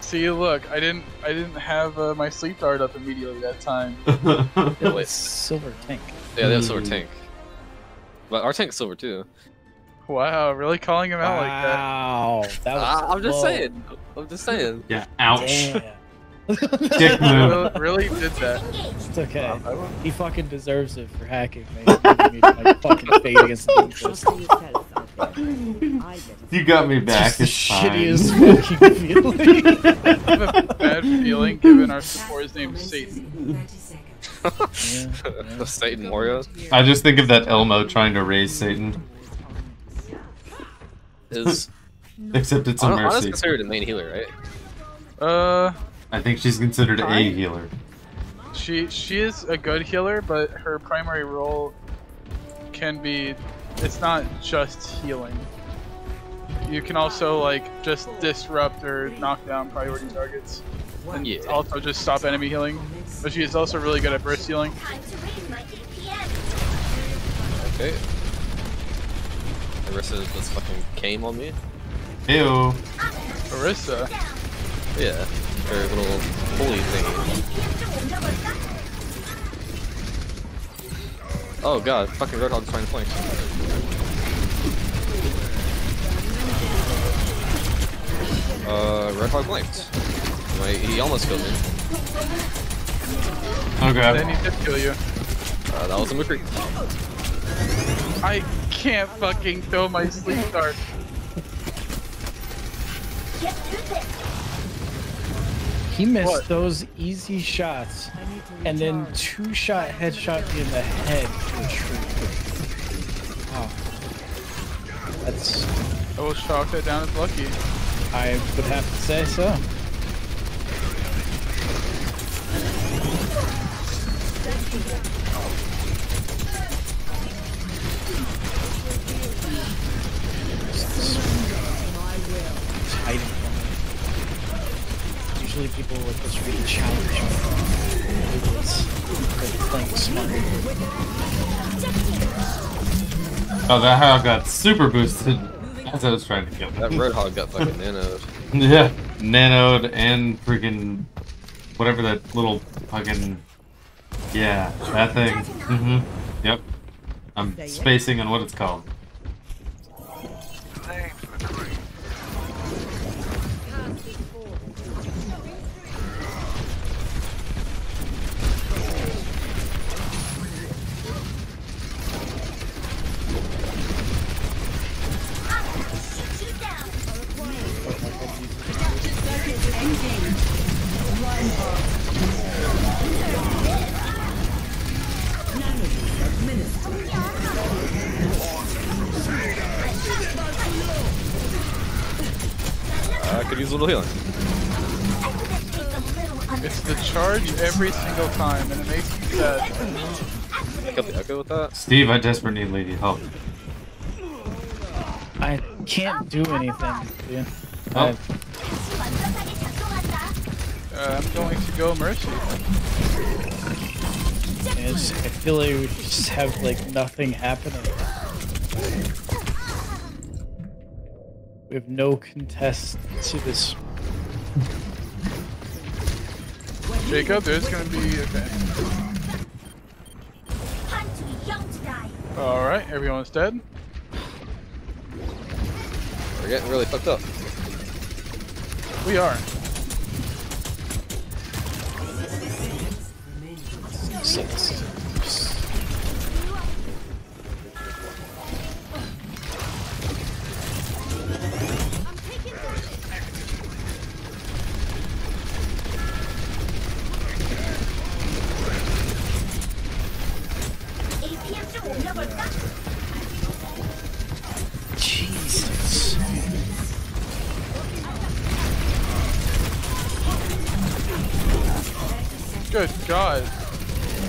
S23: See, look, I didn't, I didn't have uh, my sleep dart up immediately that time.
S24: It was silver tank.
S22: Yeah, they have silver tank. But our tank's silver too.
S23: Wow, really calling him out like that?
S24: Wow, that was.
S22: I, I'm just saying. I'm just saying.
S1: Yeah, ouch. Dick move.
S23: Really, really did that.
S24: It's okay. He fucking deserves it for hacking, man. Me my fucking fate against.
S1: You got me back.
S24: Just the
S1: It's fine.
S24: shittiest fucking feeling.
S23: I have a bad feeling given our support is named Satan.
S22: the Satan Warriors
S1: I just think of that Elmo trying to raise Satan.
S22: Is.
S1: Except it's a
S22: Ana's
S1: mercy.
S22: considered a main healer, right?
S23: Uh,
S1: I think she's considered a healer.
S23: she she is a good healer, but her primary role can be. It's not just healing. You can also like just disrupt or knock down priority targets, and
S22: Yeah.
S23: also just stop enemy healing. But she is also really good at burst healing.
S22: Okay. Orisa just fucking came on me.
S1: Ew.
S23: Orisa.
S22: Yeah. Her little holy thing. Oh god, fucking Red Roadhog's trying to flank. Uh, Roadhog blanked. Wait, he almost killed me.
S1: Okay.
S23: Then he did kill you.
S22: Uh, that was a McCree.
S23: I can't fucking throw my sleep dart.
S24: He missed
S23: What?
S24: those easy shots, and then two shot headshot me in the head. Wow. That's.
S23: I will chalk that down as lucky.
S24: I would have to say so. People would just really challenge me. Idiots. They're playing smart.
S1: Oh, that how I got super boosted as I was trying to kill him.
S22: That
S1: red
S22: hog got fucking nanoed.
S1: Yeah, nanoed and freaking whatever that little fucking yeah that thing. Mm-hmm. Yep. I'm spacing on what it's called.
S23: Every single time, and it makes me sad.
S22: Killed the Echo with that.
S1: Steve, I desperately need lady help.
S24: I can't do anything, dude.
S1: Oh.
S24: I-
S23: Uh, I'm going to go Mercy.
S24: It's, I feel like we just have like nothing happening. We have no contest to this.
S23: Jacob, there's gonna be okay. Alright, everyone's dead.
S22: We're getting really fucked up.
S23: We are. Good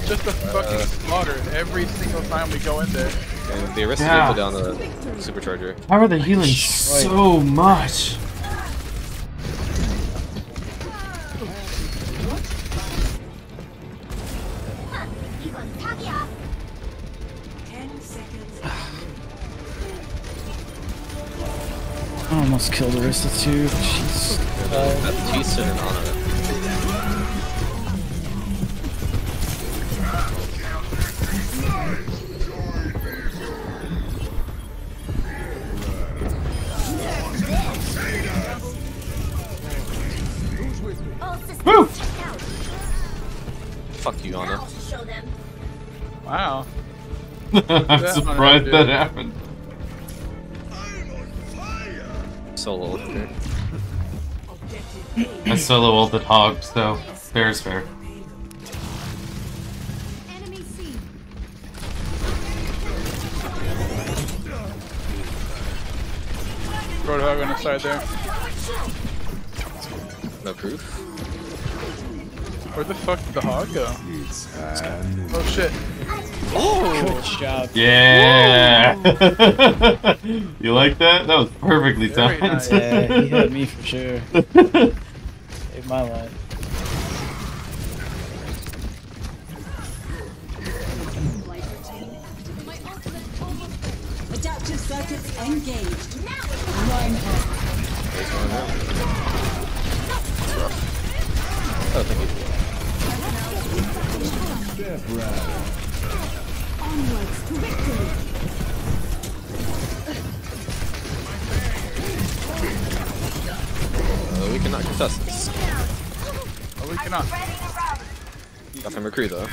S23: Just a fucking slaughter every single time we go in there.
S22: And the Orisa
S1: Yeah.
S22: put down the supercharger.
S1: How are they healing so much?
S24: I almost killed Orisa too. She's uh,
S22: She's sitting on
S1: I'm surprised that happened.
S22: Solo here.
S1: I solo ulted Hog, so fair is fair.
S23: Roadhog on the side there.
S22: No proof.
S23: Where the fuck did the hog go? Uh, oh shit.
S24: Good job.
S1: Yeah! you like that? That was perfectly
S23: Very
S1: timed.
S23: nice.
S24: Yeah, he had me for sure. Saved my life.
S2: Adaptive circuits engaged.
S22: There's one there. That's rough. Oh, thank you.
S10: Onwards to victory.
S22: Uh, we cannot contest this.
S23: Oh, we cannot.
S22: Got from McCree though.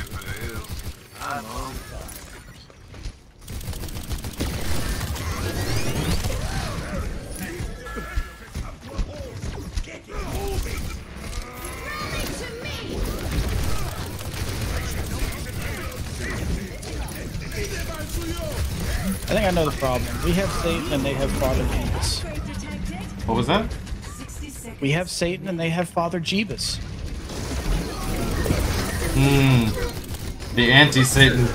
S24: I think I know the problem. We have Satan and they have Father Jeebus.
S1: What was that?
S24: We have Satan and they have Father Jeebus.
S1: Hmm. The anti-Satan.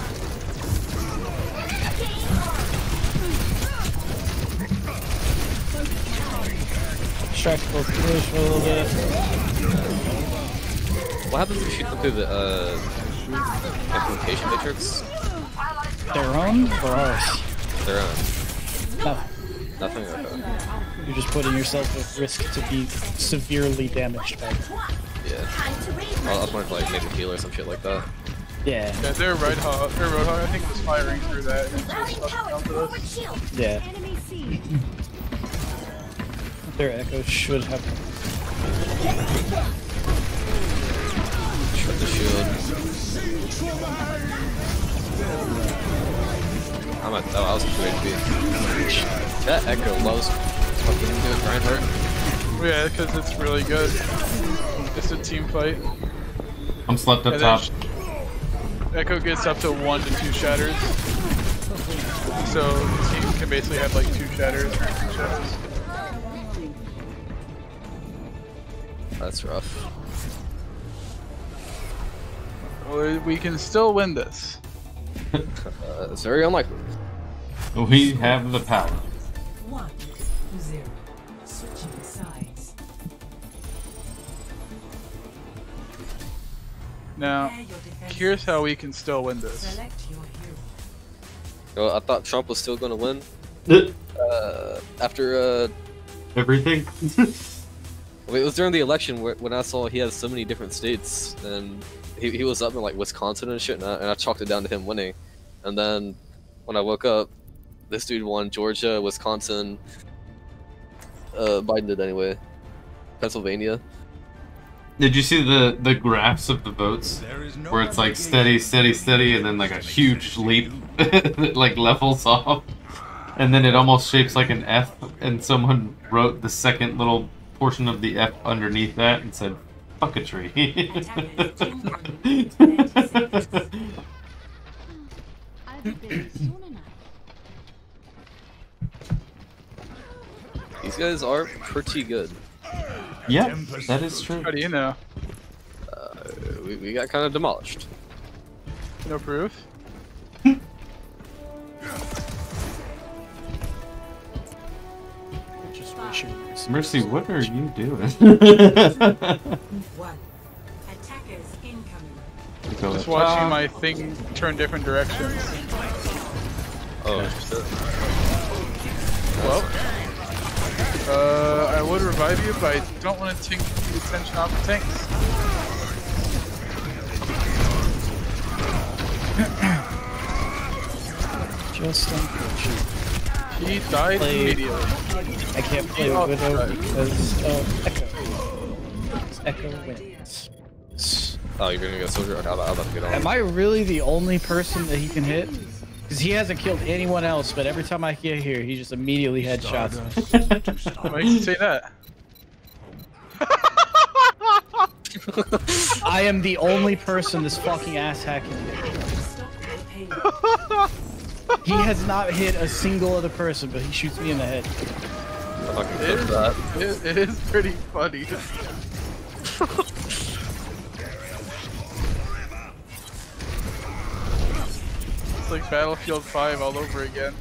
S24: Distract both players for a little bit.
S22: What happens if you shoot them through the uh, amplification matrix?
S24: Their own or ours?
S22: Their own.
S24: No.
S22: Nothing? Okay.
S24: You're just putting yourself at risk to be severely damaged by them.
S22: Yeah. I was wondering if like maybe heal or some shit like that.
S24: Yeah.
S23: Yeah, their right hog, their roadhog, I think was firing through that and just fucking us.
S24: Yeah.
S10: Enemy seen.
S24: Their echo should have.
S22: Shred the shield. I'm at, oh, I was at 2 HP. That echo loves fucking good Reinhardt.
S23: Yeah, because it's really good. It's a team fight.
S1: I'm slept up
S23: And
S1: top.
S23: Echo gets up to one to two shatters. So the team can basically have like two shatters or two shatters.
S22: That's rough.
S23: Well, we can still win this.
S22: Uh, it's very unlikely.
S1: We have the power.
S2: One, zero. Switching sides.
S23: Now, here's how we can still win this.
S2: Select your hero.
S22: Well, I thought Trump was still gonna win. uh, after uh,
S1: Everything?
S22: I mean, it was during the election wh- when I saw he had so many different states, and he, he was up in like Wisconsin and shit, and I, and I chalked it down to him winning. And then when I woke up, this dude won Georgia, Wisconsin. Uh, Biden did anyway. Pennsylvania.
S1: Did you see the the graphs of the votes where it's like steady, steady, steady, and then like a huge leap that like levels off, and then it almost shapes like an F, and someone wrote the second little portion of the F underneath that and said "fuck a tree."
S10: I'll be busy soon enough.
S22: These guys are pretty good.
S1: yeah, that is true.
S23: How do you know?
S22: Uh, we, we got kind of demolished.
S23: No proof.
S24: Just wish you
S1: Mercy, what are you doing?
S2: One. Attackers incoming.
S23: Just watching my thing turn different directions.
S22: Oh, shit.
S23: Well, uh, I would revive you, but I don't want to take the attention off the tanks.
S24: Just unfortunate.
S23: He died
S24: Play-
S23: immediately.
S24: I can't play
S23: Oh,
S24: Widow
S23: sorry.
S24: because of Echo. Echo wins.
S22: Oh, you're gonna go soldier? I'll, I'll let him get on.
S24: Am I really the only person that he can hit? Because he hasn't killed anyone else, but every time I get here, he just immediately headshots.
S23: What makes you say that?
S24: I am the only person this fucking ass hacking He has not hit a single other person, but he shoots me in the head.
S23: It is, it, it is pretty funny. it's like Battlefield 5 all over again.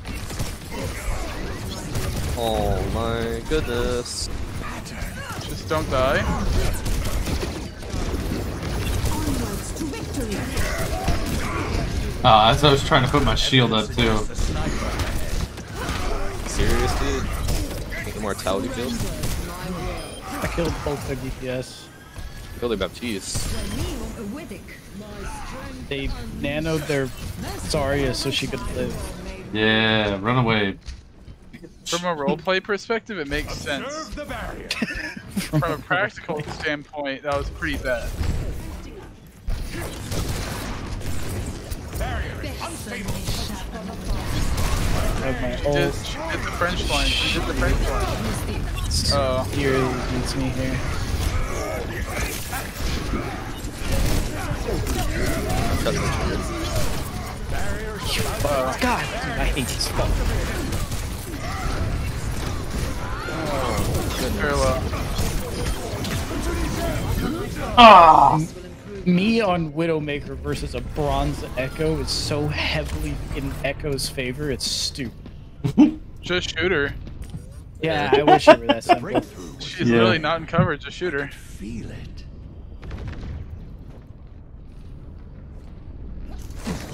S22: Oh my goodness.
S23: Just don't die.
S1: Ah, as I was trying to put my shield up too.
S22: Serious, dude? Think immortality field?
S24: I killed both their DPS.
S22: Billy Baptiste.
S24: They nanoed their Zarya so she could live.
S1: Yeah, run away.
S23: From a roleplay perspective, it makes sense. From a practical standpoint, that was pretty bad.
S24: I have my
S23: She
S24: ult.
S23: did, she did the French line. She did the French line. Oh.
S24: Uh, here beats me here.
S23: Uh,
S24: God, dude, I hate this fuck.
S23: Parallel.
S24: Ah! Me on Widowmaker versus a Bronze Echo is so heavily in Echo's favor, it's stupid.
S23: Just shoot her.
S24: Yeah, I wish it were that simple.
S23: She's
S24: Yeah.
S23: really not in cover. Just shoot her.
S5: Feel it.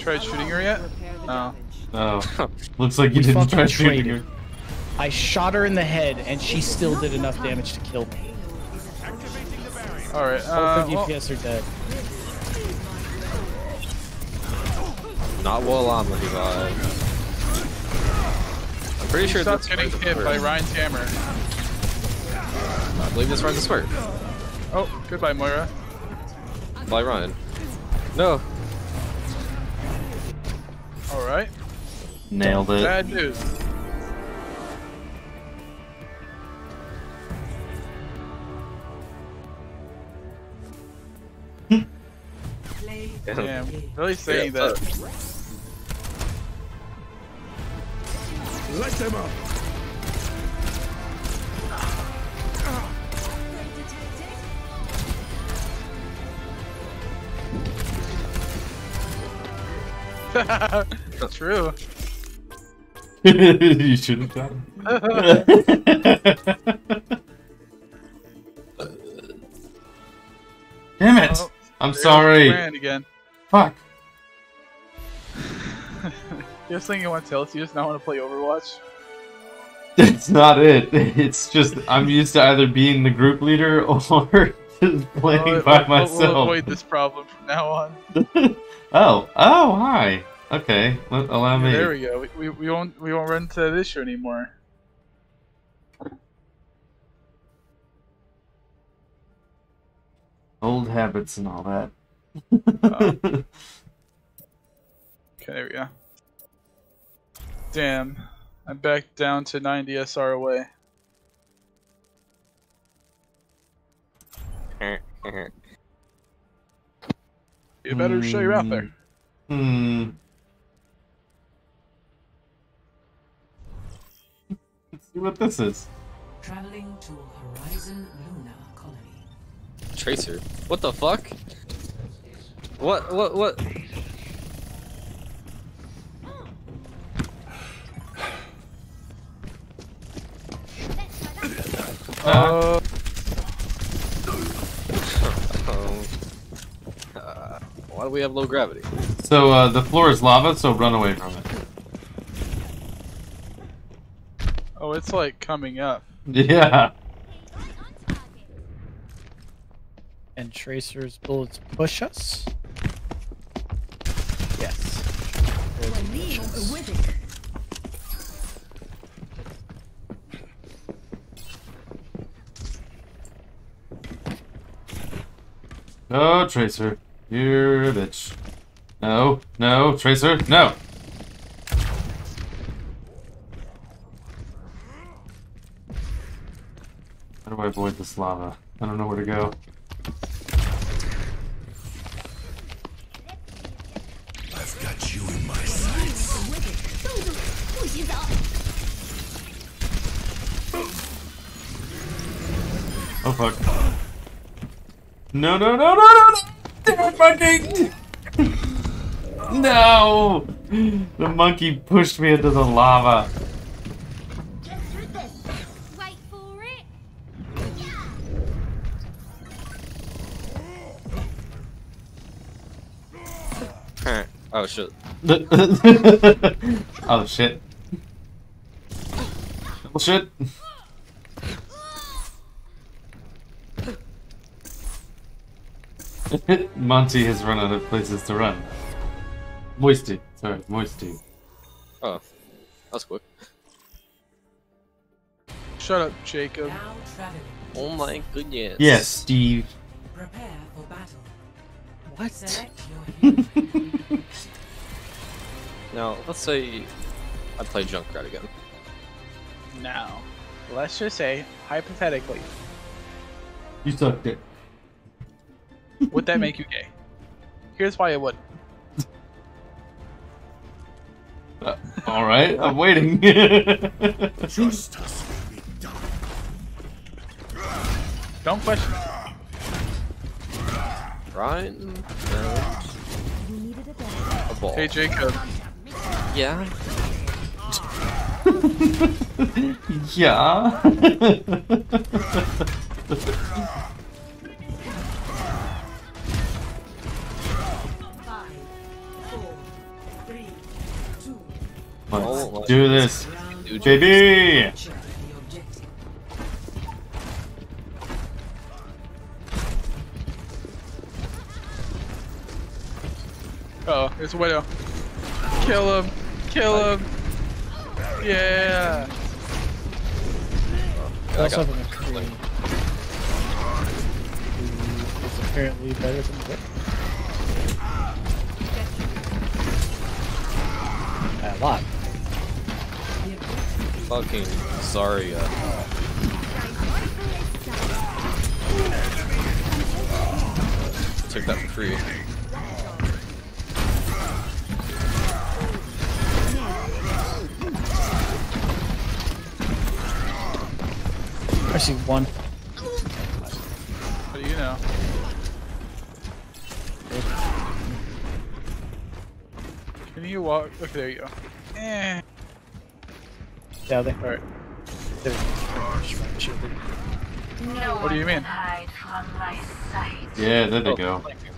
S23: Tried shooting her yet? No.
S1: Oh, looks like you
S24: We
S1: didn't try shooting
S24: traded.
S1: her.
S24: I shot her in the head, and she still did enough damage to kill me.
S23: Alright,
S24: Both
S23: uh,
S24: their
S23: well,
S24: DPS are dead.
S22: Not while I'm alive. I'm pretty sure that's
S23: getting hit by Rein's hammer.
S22: I believe this runs a smurf.
S23: Oh, goodbye, Moira.
S22: Bye, Rein. No.
S23: Alright.
S1: Nailed it.
S23: Bad news. Damn, really saying
S22: Yeah,
S23: that.
S4: Light them up.
S23: That's true.
S1: you shouldn't have done. Damn it!
S23: Oh,
S1: I'm sorry.
S23: Again.
S1: Fuck.
S23: You have something you want to tell us? You just not want to play Overwatch?
S1: That's not it. It's just I'm used to either being the group leader or just playing
S23: We'll-
S1: by
S23: we'll-
S1: myself.
S23: We'll avoid this problem from now on.
S1: oh, oh, hi. Okay, let, allow me.
S23: There we go. We, we, we won't we won't run into that issue anymore.
S1: Old habits and all that.
S23: Okay, there we go. Damn, I'm back down to 90 SR away. You better show you're out there.
S1: Hmm. See what this is.
S2: Traveling to Horizon Lunar Colony.
S22: Tracer. What the fuck? What? What? What?
S23: Uh,
S22: Um, uh, why do we have low gravity?
S1: So uh, the floor is lava, so run away from it.
S23: Oh, it's like coming up.
S1: Yeah.
S24: And Tracer's bullets push us? Yes.
S1: No, Tracer. You're a bitch. No, no, Tracer, no! How do I avoid this lava? I don't know where to go.
S4: I've got you in my sights.
S1: Oh fuck. No no no no no no! Fucking No! The monkey pushed me into the lava.
S10: Oh,
S22: oh shit.
S1: oh shit. Oh shit. Monty has run out of places to run. Moisty. Sorry, Moisty.
S22: Oh, that's quick.
S23: Shut up, Jacob.
S22: Oh my goodness.
S1: Yes, Steve.
S2: Prepare for battle.
S24: What?
S2: Select your hero.
S22: Now, let's say I play Junkrat again.
S23: Now, let's just say, hypothetically,
S1: You sucked it.
S23: would that make you gay? Here's why it would.
S1: Uh, Alright, I'm waiting.
S4: Justice will be done.
S23: Don't question.
S22: Rein? No.
S10: A
S22: ball.
S23: Hey, Jacob.
S22: Yeah?
S1: yeah.
S2: Five, four, three, two,
S1: Let's do this.
S22: Dude,
S23: Uh oh, it's a widow. Kill him. Kill him. Yeah.
S24: I also
S22: got
S24: have a McCree. Who is apparently better than Vic. By a lot.
S22: Fucking Zarya. Took that for free.
S24: I see one.
S23: What do you know? Can you walk? Okay, there you go. Eh.
S24: Yeah, they
S23: Alright.
S24: There we go. Just right, shielded.
S8: No
S23: What do you mean?
S8: hide from my sight.
S1: Yeah, there they
S22: Oh,
S1: go.
S22: thank you.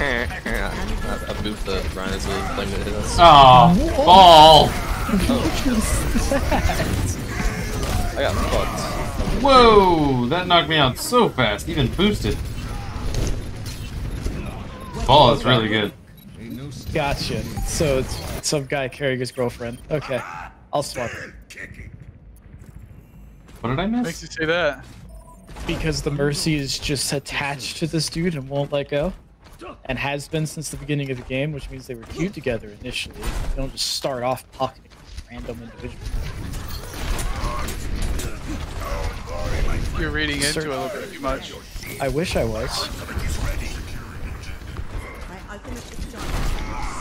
S22: I, I booped the Rein is really playing with us.
S1: Oh, ball!
S22: I got fucked.
S1: Whoa, that knocked me out so fast, even boosted. Ball is really good.
S24: Gotcha. So it's some guy carrying his girlfriend. Okay. I'll swap it.
S1: What did I miss?
S23: Makes you say that.
S24: Because the Mercy is just attached to this dude and won't let go. And has been since the beginning of the game, which means they were queued together initially. They don't just start off pocketing random individuals.
S23: You're reading into it a little bit too much.
S24: I wish I was.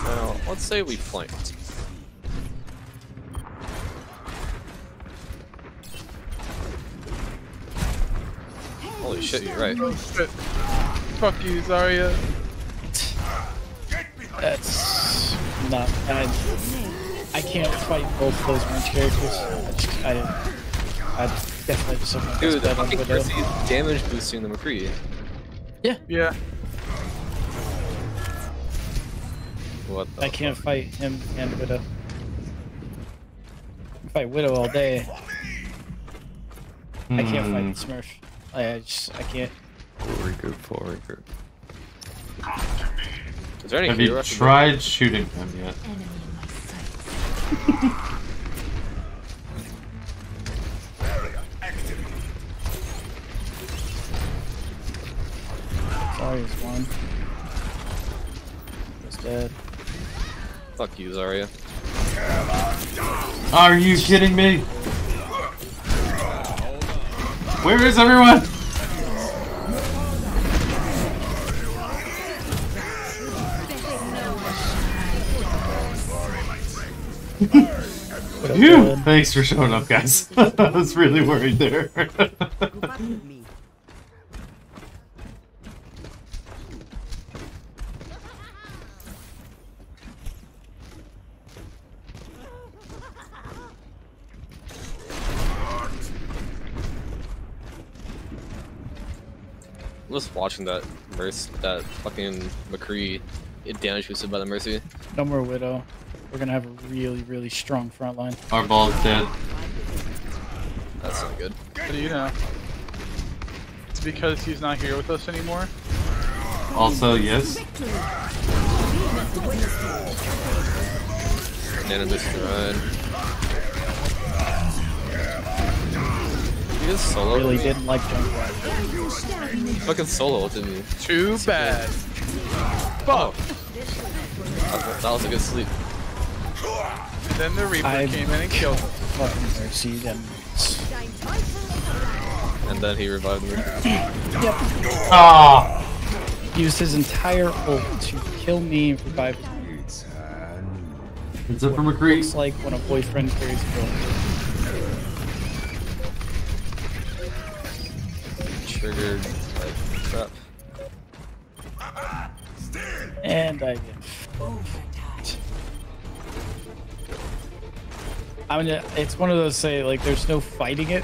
S22: Now, let's say we flanked. Holy shit, you're right.
S23: Oh. Fuck you, Zarya.
S24: That's not. I, I can't fight both those range characters. I just, I, I definitely just have
S22: Dude, the
S24: bet on
S22: fucking
S24: Widow.
S22: Mercy is damage boosting the McCree.
S24: Yeah.
S23: Yeah.
S22: What the
S24: I can't fight him and Widow. I fight Widow all day. I can't fight
S1: Hmm.
S24: Smurf. I, I just I can't.
S27: Full regroup, full regroup.
S22: Is there any
S1: Have you
S22: hero I
S1: tried shooting him yet?
S24: Sorry, he's one. He's dead.
S22: Fuck you, Zarya.
S1: Are you kidding me? Where is everyone? Phew! Thanks for showing up, guys. I was really worried there.
S22: I'm just watching that Mercy, that fucking McCree get damage boosted by the Mercy.
S24: No more Widow. We're gonna have a really, really strong front line.
S1: Our ball's dead.
S22: That's not good.
S23: What do you know? It's because he's not here with us anymore.
S1: Also, yes.
S22: Nana missed the ride. He is solo.
S24: Really didn't like Junkrat.
S22: Fucking solo, didn't he?
S23: Too bad.
S22: Fuck. That, that was a good sleep.
S23: And then the Reaper
S24: I-
S23: came in and killed him.
S24: Fucking mercy them.
S22: And then he revived me.
S24: Yep.
S1: Ah!
S24: Used his entire ult to kill me, revive me.
S1: It's up for McCree.
S24: Looks like when a boyfriend carries a girl.
S22: Triggered like crap.
S24: And I get. I mean, it's one of those say like, there's no fighting it.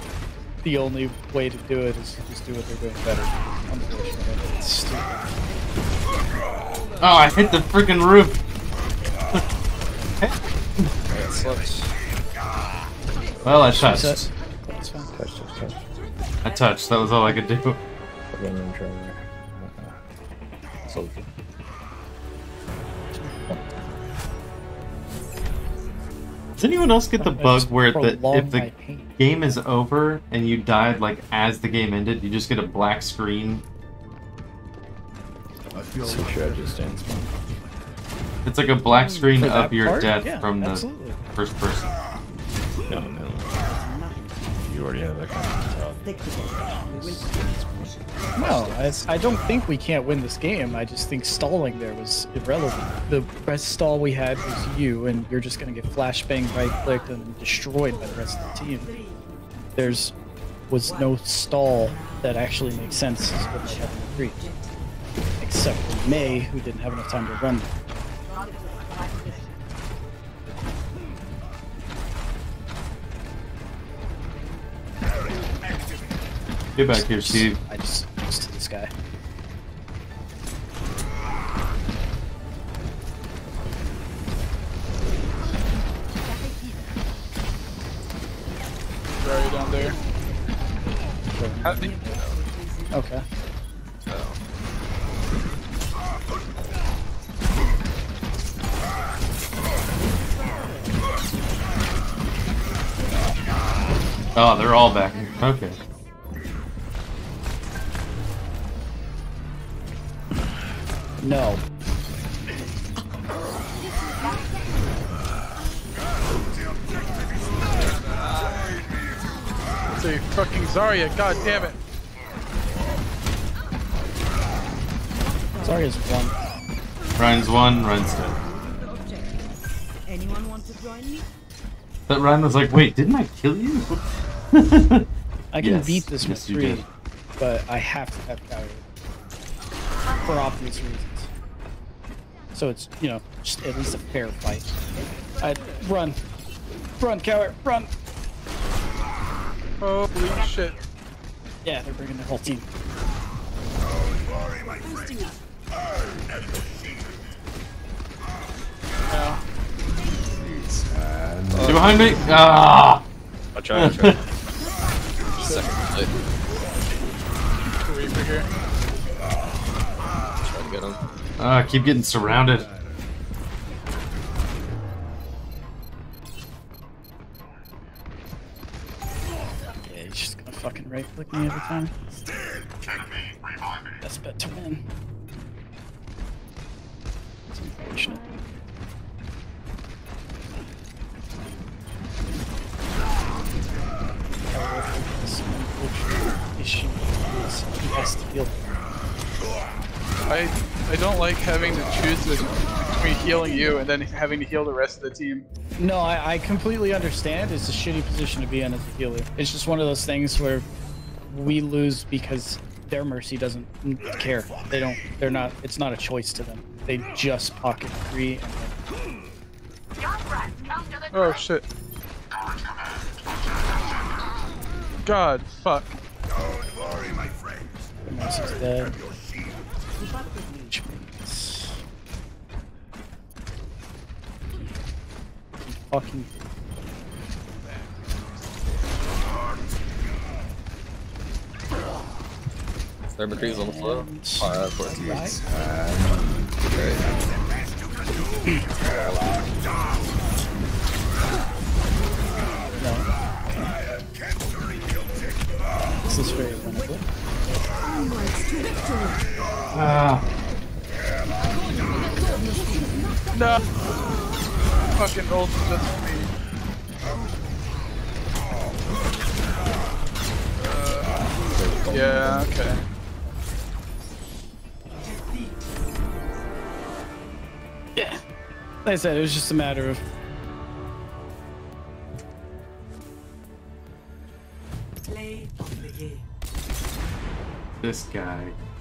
S24: The only way to do it is to just do what they're doing better. It's stupid.
S1: Oh, I hit the freaking roof.
S22: Alright.
S1: Well, I
S24: Reset.
S1: touched.
S24: That's fine.
S27: Touch, touch, touch.
S1: I touched. That was all I could do. Does anyone else get the bug where the if the game is over and you died like as the game ended, you just get a black screen?
S27: so should I just dance one?
S1: It's like a black screen of your
S24: part?
S1: death
S24: Yeah,
S1: from the
S24: absolutely.
S1: first person.
S27: No, no. You already have that kind of
S24: No, I, I don't think we can't win this game. I just think stalling there was irrelevant. The best stall we had was you, and you're just gonna get flashbang right clicked and destroyed by the rest of the team. There's was no stall that actually makes sense. Except for May, who didn't have enough time to run.
S1: Get back here, Steve.
S24: I just used to this guy.
S23: Zarya down there. How-
S24: Okay.
S1: Oh, they're all back here. Okay.
S24: No.
S23: Say fucking Zarya, god damn it.
S24: Sorry, is one.
S1: Rein's one, Rein's dead.
S2: Anyone want to join me?
S1: But Rein was like, wait, didn't I kill you?
S24: I can
S1: Yes,
S24: beat this
S1: yes,
S24: with
S1: you
S24: three, but I have to have Coward for obvious reasons. So it's you know just at least a fair fight. I run, run, Coward, run.
S23: Holy shit.
S24: Yeah, they're bringing their whole team.
S1: Two behind me. Ah.
S22: I'll try. I'll try. Second play.
S23: Here.
S22: Try to get him.
S1: Ah, I keep getting surrounded.
S24: Yeah, he's just gonna fucking right click me every time. Best bet to win. It's unfortunate issue is he has to heal.
S23: I I don't like having to choose between healing you and then having to heal the rest of the team.
S24: No, I, I completely understand. It's a shitty position to be in as a healer. It's just one of those things where we lose because their mercy doesn't care. They don't. They're not. It's not a choice to them. They just pocket free. And
S23: Oh shit. God, fuck.
S4: Don't worry, my friends.
S24: The mercy's dead. Fucking.
S22: Their McCree's on the floor. Alright, of course.
S24: This is very
S1: Ah.
S23: No. Fucking ult just yeah, okay.
S24: Yeah. Like I said, it was just a matter of
S1: This guy.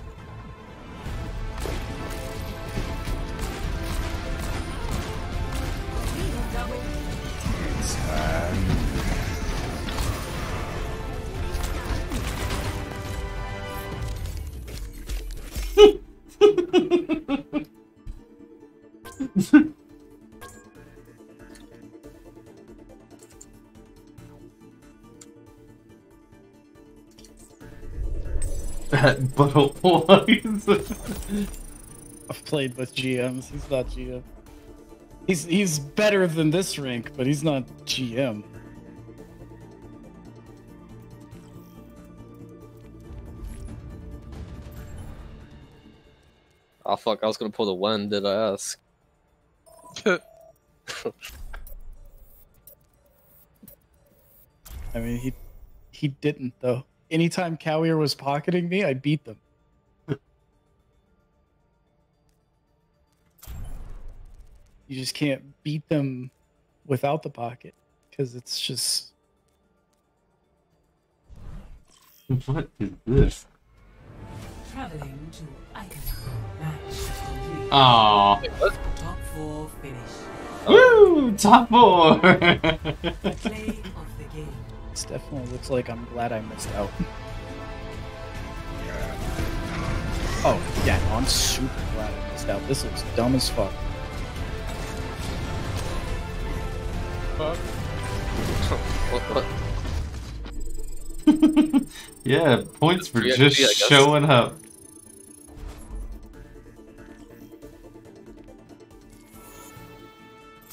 S1: That.
S24: I've played with GMs. He's not GM. He's he's better than this rank, but he's not GM.
S22: Oh fuck, I was gonna pull the one, did I ask?
S24: I mean, he he didn't though. Anytime Cowier was pocketing me, I beat them. you just can't beat them without the pocket because it's just
S1: what is this?
S2: Traveling to Icon. Match Top four finish.
S1: Woo! Top four!
S24: This definitely looks like I'm glad I missed out. Oh, yeah, no, I'm super glad I missed out. This looks dumb as fuck.
S23: Fuck.
S22: what, what?
S1: yeah, points for
S22: Yeah,
S1: just
S22: yeah,
S1: showing up.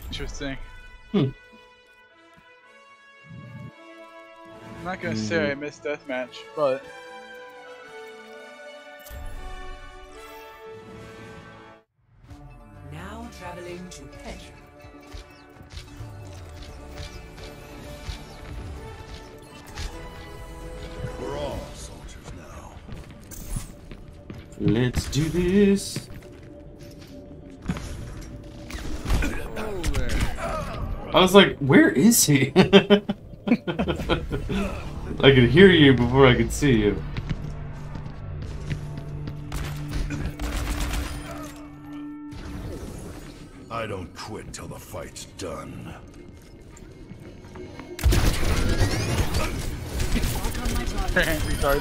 S23: Interesting.
S1: Hmm.
S23: I'm not gonna say mm-hmm. I missed deathmatch, but
S2: Now traveling to Petra.
S4: We're all soldiers now.
S1: Let's do this. I was like, where is he? I could hear you before I could see you.
S4: I don't quit till the fight's done.
S23: Uh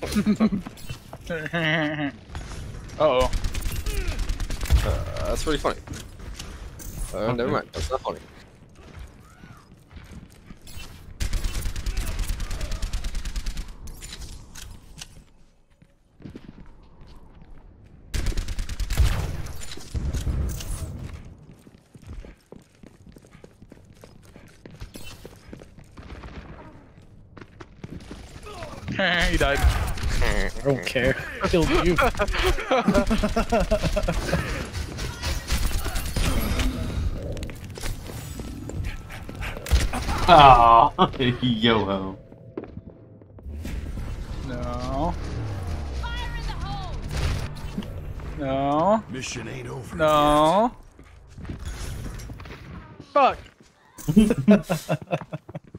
S23: oh.
S22: Uh, that's pretty funny. Uh,
S23: okay.
S22: Never mind. That's not funny.
S23: he died.
S24: I don't care. I killed you.
S1: Ah, yo ho.
S23: No. No.
S4: Mission ain't over.
S23: No. Fuck.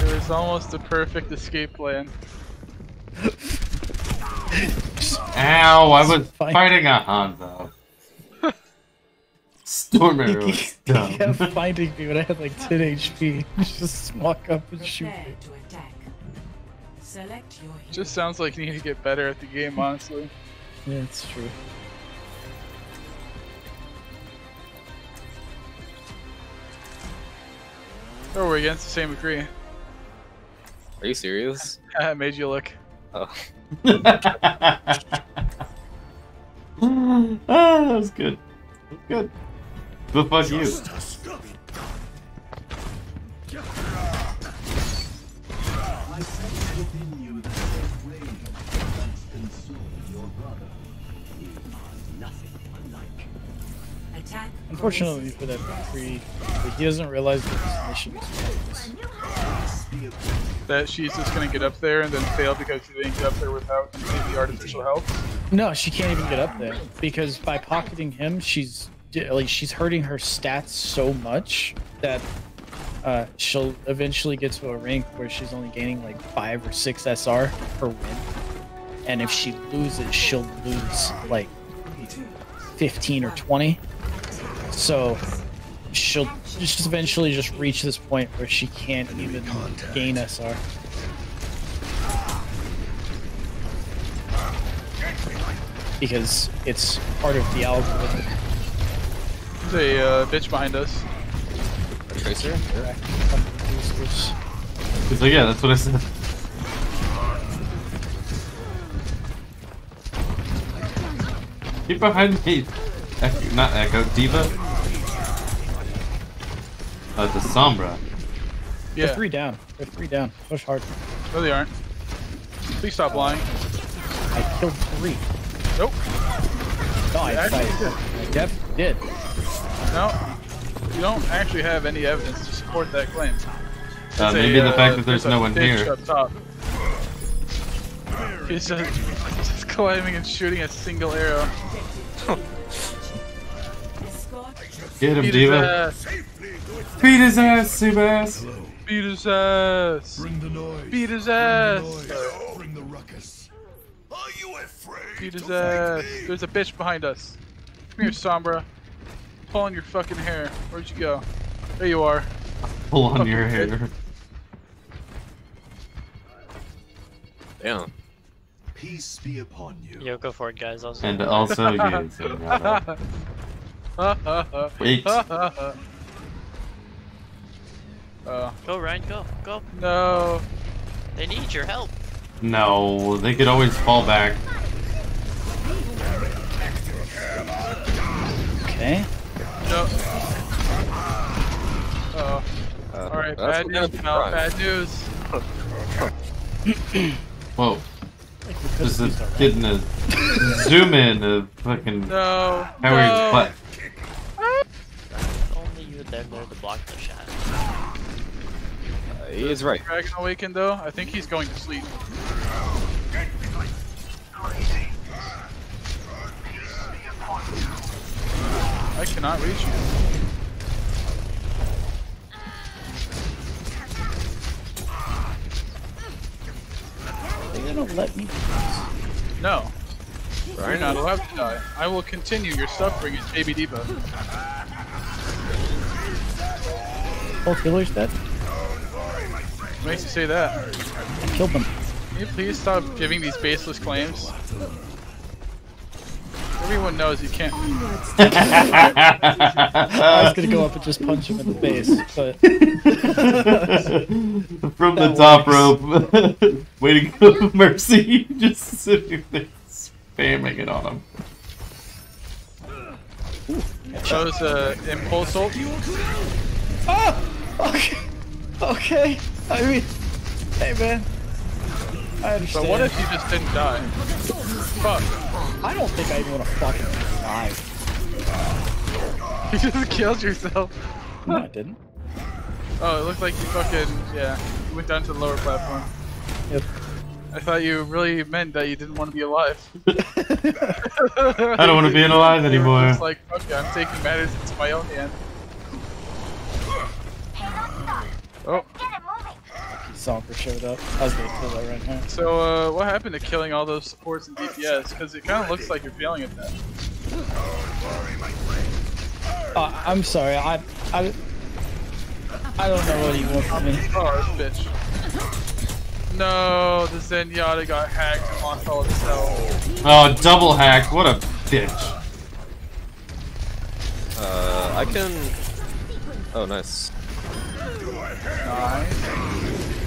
S23: It was almost a perfect escape plan.
S1: Ow, I was
S24: Fine.
S1: fighting a Hanzo. Storm arrow
S24: He,
S1: is
S24: he kept finding me when I had like 10 HP. Just walk up and shoot me.
S2: Select your hero.
S23: Just sounds like you need to get better at the game, honestly.
S24: Yeah, it's true.
S23: Oh, we're against the same agree.
S22: Are you serious?
S23: I made you look.
S22: Oh.
S1: ah, that was good. That was good. The fuck you.
S24: Unfortunately for that free, he doesn't realize that this mission is.
S23: That she's just gonna get up there and then fail because she didn't get up there without the artificial health.
S24: No, she can't even get up there because by pocketing him, she's like she's hurting her stats so much that uh, she'll eventually get to a rank where she's only gaining like five or six SR per win, and if she loses, she'll lose like fifteen or twenty. So she'll just eventually just reach this point where she can't even gain SR. Because it's part of the algorithm.
S23: There's a uh, bitch behind us.
S22: A tracer?
S1: He's like, yeah, that's what I said. Keep behind me. Echo, not Echo, D.Va. Uh, the Sombra.
S23: Yeah.
S24: They're three down. They're three down. Push hard.
S23: No, they aren't. Please stop lying.
S24: I killed three.
S23: Nope.
S24: No, I,
S23: You
S24: I,
S23: actually did.
S24: I definitely did.
S23: No. You don't actually have any evidence to support that claim.
S1: Uh, maybe
S23: a,
S1: the
S23: uh,
S1: fact that there's no one here.
S23: Up top. He's just, just climbing and shooting a single arrow.
S1: Get him,
S23: Beat his
S1: Diva.
S23: Ass.
S1: Beat his ass, super ass.
S23: Beat his ass.
S4: Bring the noise.
S23: Beat his ass.
S4: Bring the ruckus. Are you afraid
S23: Beat his ass. There's a bitch behind us. Come here, Sombra. Pulling your fucking hair. Where'd you go? There you are.
S1: Pull on
S23: Fucking
S1: your
S23: bitch.
S1: hair.
S22: Damn.
S5: Peace be upon you.
S26: Yo, go for it, guys. I was
S1: And also you, Wait.
S23: Uh,
S26: Go, Rein, go, go.
S23: no.
S26: They need your help.
S1: No, they could always fall back.
S24: Okay.
S23: No. Uh,
S22: Uh,
S23: Alright, bad news, Mel. Bad news.
S1: Whoa. This is getting a zoom in of fucking
S23: No.
S1: Howard's
S23: no.
S1: butt.
S26: Only you there there to block the shot.
S22: He is right.
S23: Dragon Awakened though, I think he's going to sleep. I cannot reach you.
S24: They're gonna let me.
S23: No. You're not allowed to die. I will continue your suffering as Baby D.Va.
S24: Both healers dead.
S23: What makes you say that?
S24: I killed them.
S23: Can you please stop giving these baseless claims? Everyone knows you can't.
S24: I was gonna go up and just punch him in the face, but
S1: From the
S24: That
S1: top
S24: works.
S1: rope. Way to go, Mercy. Just sitting there spamming it on him.
S23: That was uh, impulse ult.
S24: Oh! Okay. Okay. I mean, hey man. I understand.
S23: But what if you just didn't die? Fuck.
S24: I don't think I even want to fucking die.
S23: You just killed yourself.
S24: No, I didn't.
S23: Oh, it looked like you fucking yeah. You went down to the lower platform.
S24: Yep.
S23: I thought you really meant that you didn't want to be alive.
S1: I don't want to be alive anymore.
S23: just like, fuck it, I'm taking matters into my own hand. Oh,
S24: Zonker showed up. I was gonna kill that right now.
S23: so uh, what happened to killing all those supports and DPS? Because it kind of looks like you're failing at that.
S24: Uh, I'm sorry. I, I, I don't know what you want from me.
S23: Oh, bitch. No, the Zenyatta got hacked and lost all its cells.
S1: Oh, double hack. What a bitch.
S22: Uh, I can. Oh, nice.
S23: Nice.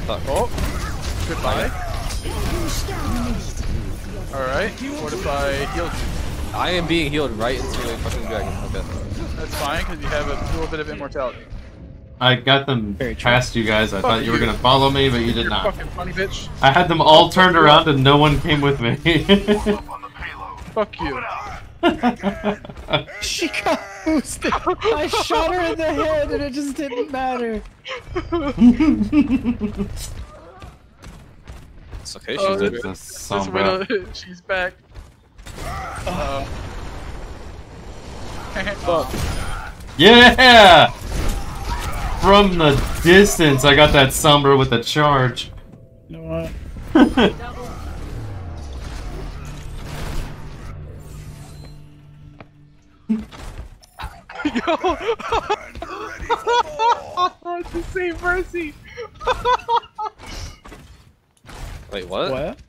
S22: Fuck.
S23: Oh, goodbye. Alright, what if I healed you?
S22: I am being healed right into a fucking dragon. Okay.
S23: That's fine, because you have a little bit of immortality.
S1: I got them past you guys. I thought you were gonna follow me, but you did
S23: You're
S1: not.
S23: fucking funny bitch.
S1: I had them all turned around and no one came with me.
S23: Fuck you.
S24: She got boosted. I shot her in the head and it just didn't matter.
S22: It's okay,
S23: Oh,
S22: she's
S1: It's
S22: dead.
S1: a
S23: This she's back. Uh, Fuck.
S1: Yeah! From the distance, I got that sombra with a charge.
S24: You know what?
S23: Yo! it's the same mercy!
S22: Wait, what?
S24: What?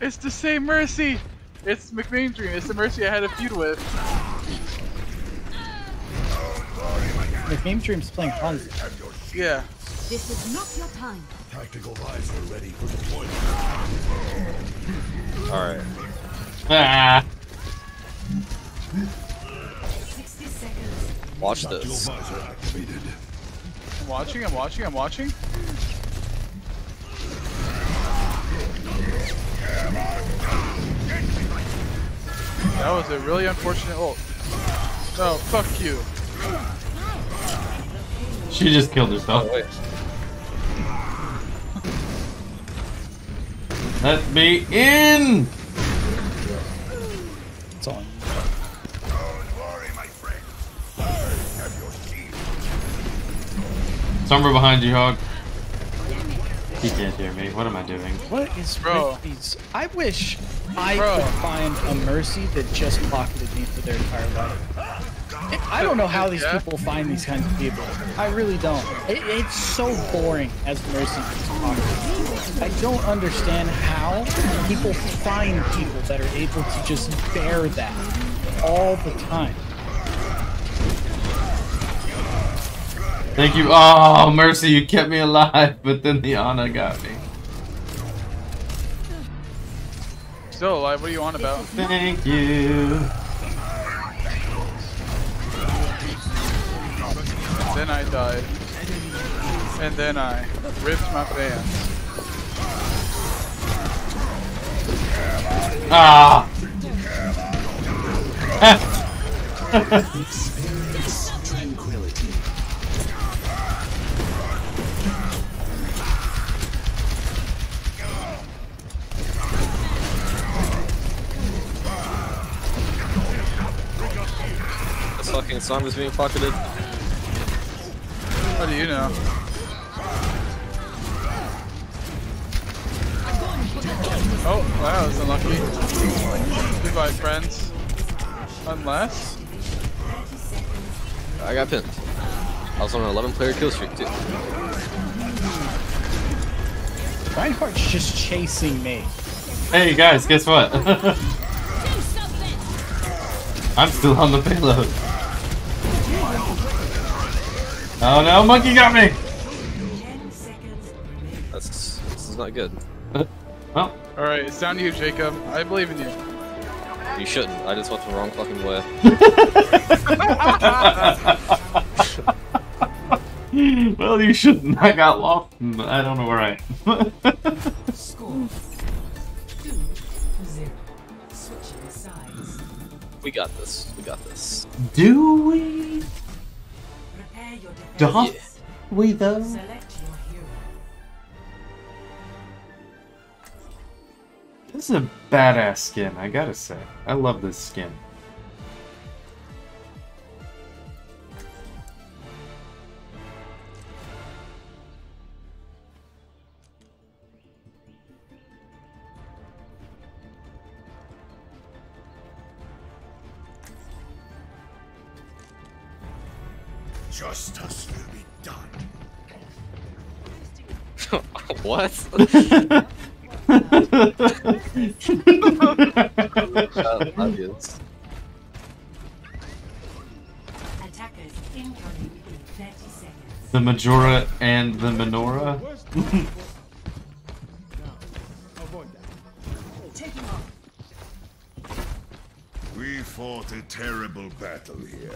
S23: It's the same mercy! It's McMain Dream, it's the mercy I had a feud with.
S24: The game dream's playing Hanzo.
S23: Yeah.
S10: This is not your time.
S4: Tactical visor ready for deployment.
S22: Alright.
S1: Ah.
S2: 60 seconds.
S22: Watch this.
S23: I'm watching, I'm watching, I'm watching. That was a really unfortunate ult. No, fuck you.
S1: She just killed herself.
S22: Oh.
S1: Let me in!
S24: It's on.
S1: Somewhere behind you, Hog. He can't hear me. What am I doing?
S24: What is
S23: Bro.
S24: with these? I wish I
S23: Bro.
S24: could find a mercy that just pocketed me for their entire life. It- I don't know how these
S23: Yeah.
S24: people find these kinds of people. I really don't. It, it's so boring as mercy. I don't understand how people find people that are able to just bear that all the time.
S1: Thank you. Oh, Mercy, you kept me alive, but then the Ana got me.
S23: Still alive, what are you on about?
S1: Thank you.
S23: And then I died. And then I ripped my pants.
S1: Ah!
S22: fucking song is being pocketed.
S23: How do you know? Oh, Wow, that was unlucky. Goodbye, friends. Unless.
S22: I got pinned. I was on an 11 player kill streak too.
S24: Reinhardt's just chasing me.
S1: Hey guys, guess what? I'm still on the payload. Oh no, monkey got me!
S22: That's this is not good.
S1: Well,
S23: Alright, it's down to you, Jacob. I believe in you.
S22: You shouldn't. I just went the wrong fucking way.
S1: well, you shouldn't. I got lost. I don't know where I am.
S2: Score. Two. Switching sides.
S22: We got this. We got this.
S1: Do we?
S2: Your
S1: we though?
S2: Select your hero.
S1: This is a badass skin, I gotta say. I love this skin.
S4: Justice will be done.
S22: what? uh, obvious.
S2: Attackers incoming in 30 seconds.
S1: The Majora and the Menorah.
S4: We fought a terrible battle here.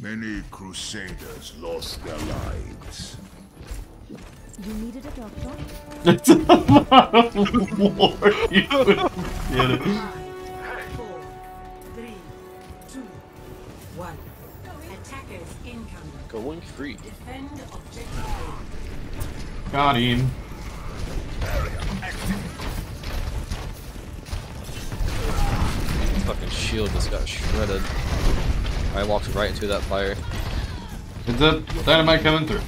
S4: Many crusaders lost their lives.
S10: You needed a doctor?
S1: It's a lot of war. You wouldn't get it.
S2: Four, three, two, one. Attackers incoming.
S22: Going free.
S2: Defend objective A.
S1: Got him.
S22: Fucking shield just got shredded. I walked right into that fire.
S1: Is that dynamite coming through?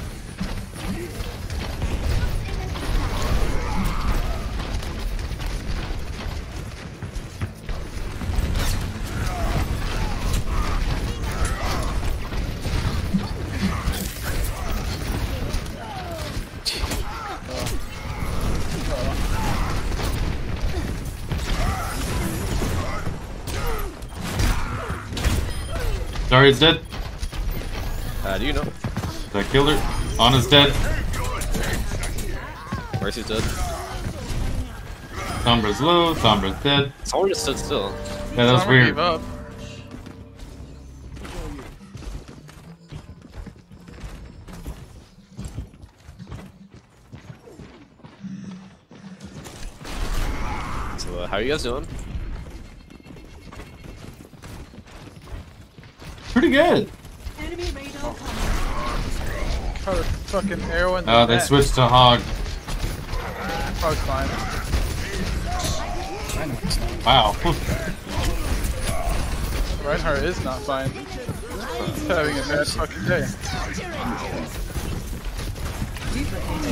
S1: Sorry, it's dead.
S22: How do you know?
S1: I killed her. Ana's dead.
S22: Mercy's dead.
S1: Sombra's low. Sombra's dead.
S22: Someone just stood still.
S1: Yeah, that was
S23: Someone
S1: weird.
S23: gave up.
S22: So, uh, how are you guys doing?
S1: Pretty good.
S2: Enemy radar
S23: Oh, fucking arrow in the
S1: Oh, they
S23: net.
S1: switched to Hog.
S23: Oh, it's fine.
S1: Wow.
S23: Reinhardt is not fine. He's having a bad fucking day.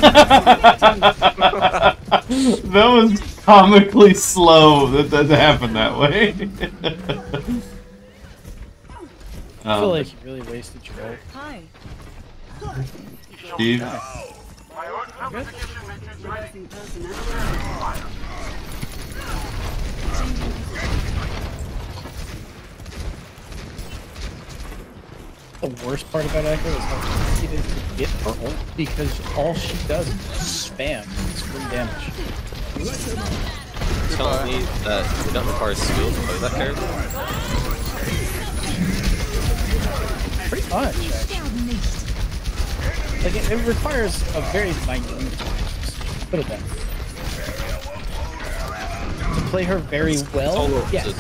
S1: that was comically slow that that happened that way.
S24: I feel
S1: um,
S24: like you really wasted your ult.
S10: Hi.
S1: Steve,
S24: The worst part about Echo is how easy it is to get her ult because all she does is spam screen damage.
S22: Telling me that we don't require skill to play that character?
S24: Pretty much, actually. Like, it, it requires a very minute put it that. To play her very well,
S22: Solo
S24: yes.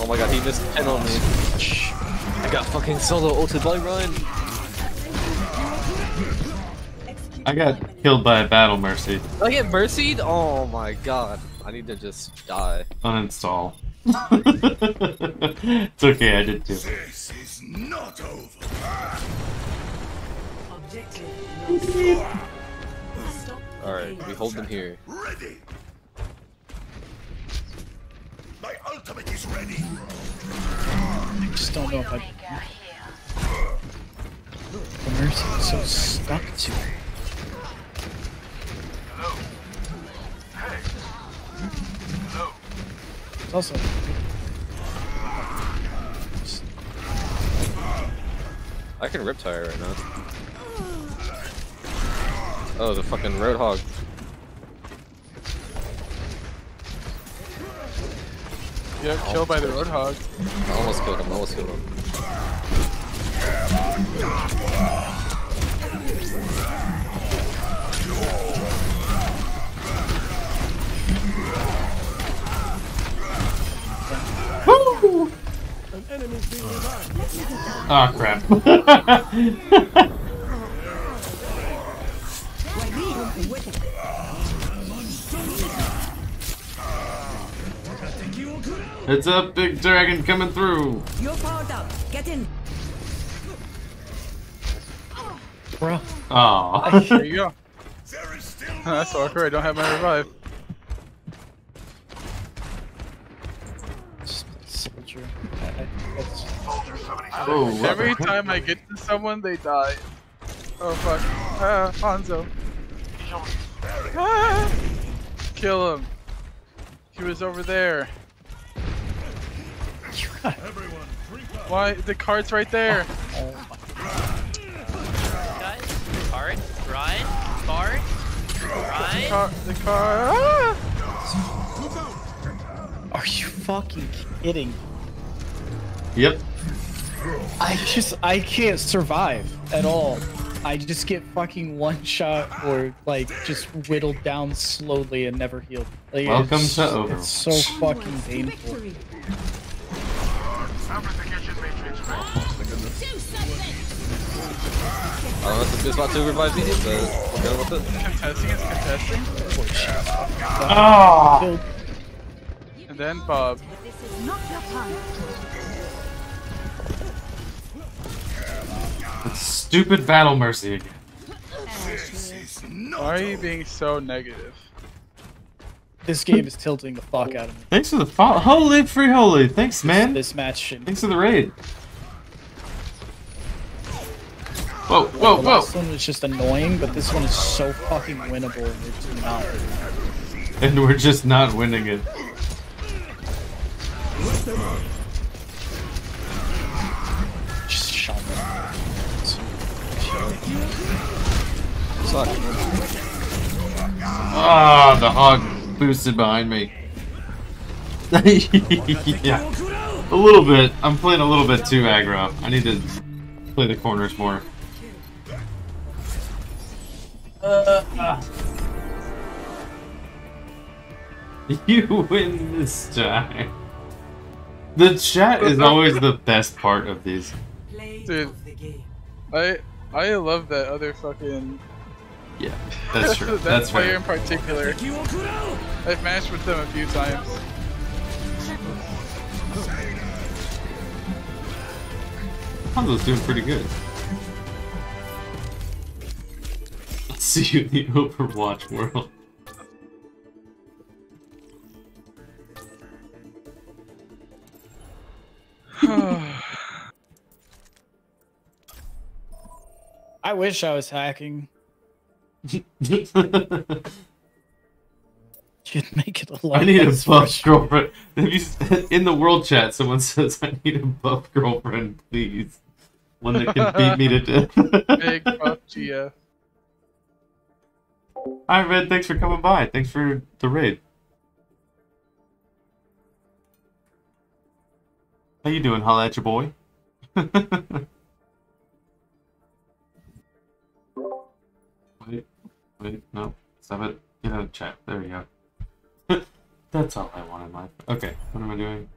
S22: Oh my god, he missed 10 on me. I got fucking solo ulted by Ryan.
S1: I got killed by a battle mercy.
S22: I get mercied? Oh my god. I need to just die.
S1: Uninstall. It's okay, I did too.
S4: This is not over.
S2: Objective.
S22: Alright, we hold them here.
S4: Ready. My ultimate is ready.
S24: I just don't know if I. The Mercy is so stuck to it. It's also.
S22: I can rip tire right now. Oh, the fucking roadhog.
S23: Yep, killed by the roadhog.
S22: I almost killed him. I almost killed him.
S1: Woo! Ah, crap. it's a big dragon coming through.
S2: You're powered up. Get in.
S24: Bro.
S1: Aw.
S23: There you go. That's awkward. I don't have my revive.
S24: Soldier. I, I.
S1: Oh,
S23: Every
S1: the-
S23: time I get to someone, they die. Oh fuck. Ah, Hanzo. Ah! Kill him. He was over there. Why? The cart's right there.
S28: Guys, Bart, Ryan, Bart,
S23: The
S28: Ryan.
S23: car. The car. Ah!
S24: Are you fucking kidding?
S1: Yep.
S24: I just I can't survive at all. I just get fucking one shot or like just whittled down slowly and never healed. Like,
S1: Welcome to Overwatch.
S24: It's so fucking painful.
S22: I don't know if it's a good spot to revive me, but we're going with it.
S23: Contesting is contesting.
S1: Ah!
S23: And then Bob.
S10: Not your time.
S1: It's stupid battle mercy again.
S23: Why are you being so negative?
S24: This game is tilting the fuck out of me.
S1: Thanks for the follow. Holy free holy. Thanks, man.
S24: This match should.
S1: Thanks for the raid. Whoa, whoa,
S24: the
S1: whoa.
S24: last one was just annoying, but this one is so fucking winnable and it's not.
S1: And we're just not winning it.
S24: Just shot
S22: Suck.
S1: Ah, the hog boosted behind me. yeah. A little bit. I'm playing a little bit too aggro. I need to play the corners more. Uh, you win this time. The chat is always the best part of these.
S23: Dude, I I love that other fucking.
S1: Yeah, that's true.
S23: that
S1: That's
S23: player
S1: fair.
S23: in particular. I've matched with them a few times.
S1: Hanzo's doing pretty good. Let's see you in the Overwatch world.
S24: I wish I was hacking. You'd make it a lot
S1: I need a
S24: less
S1: buff
S24: frustrating.
S1: girlfriend. Have you, in the world chat, someone says, I need a buff girlfriend, please. One that can beat me to death.
S23: Big buff GF.
S1: Hi, Red. Thanks for coming by. Thanks for the raid. How you doing? Holla at your boy. Wait, no, stop it. Get out of chat. There we go. That's all I want in life. Okay, what am I doing?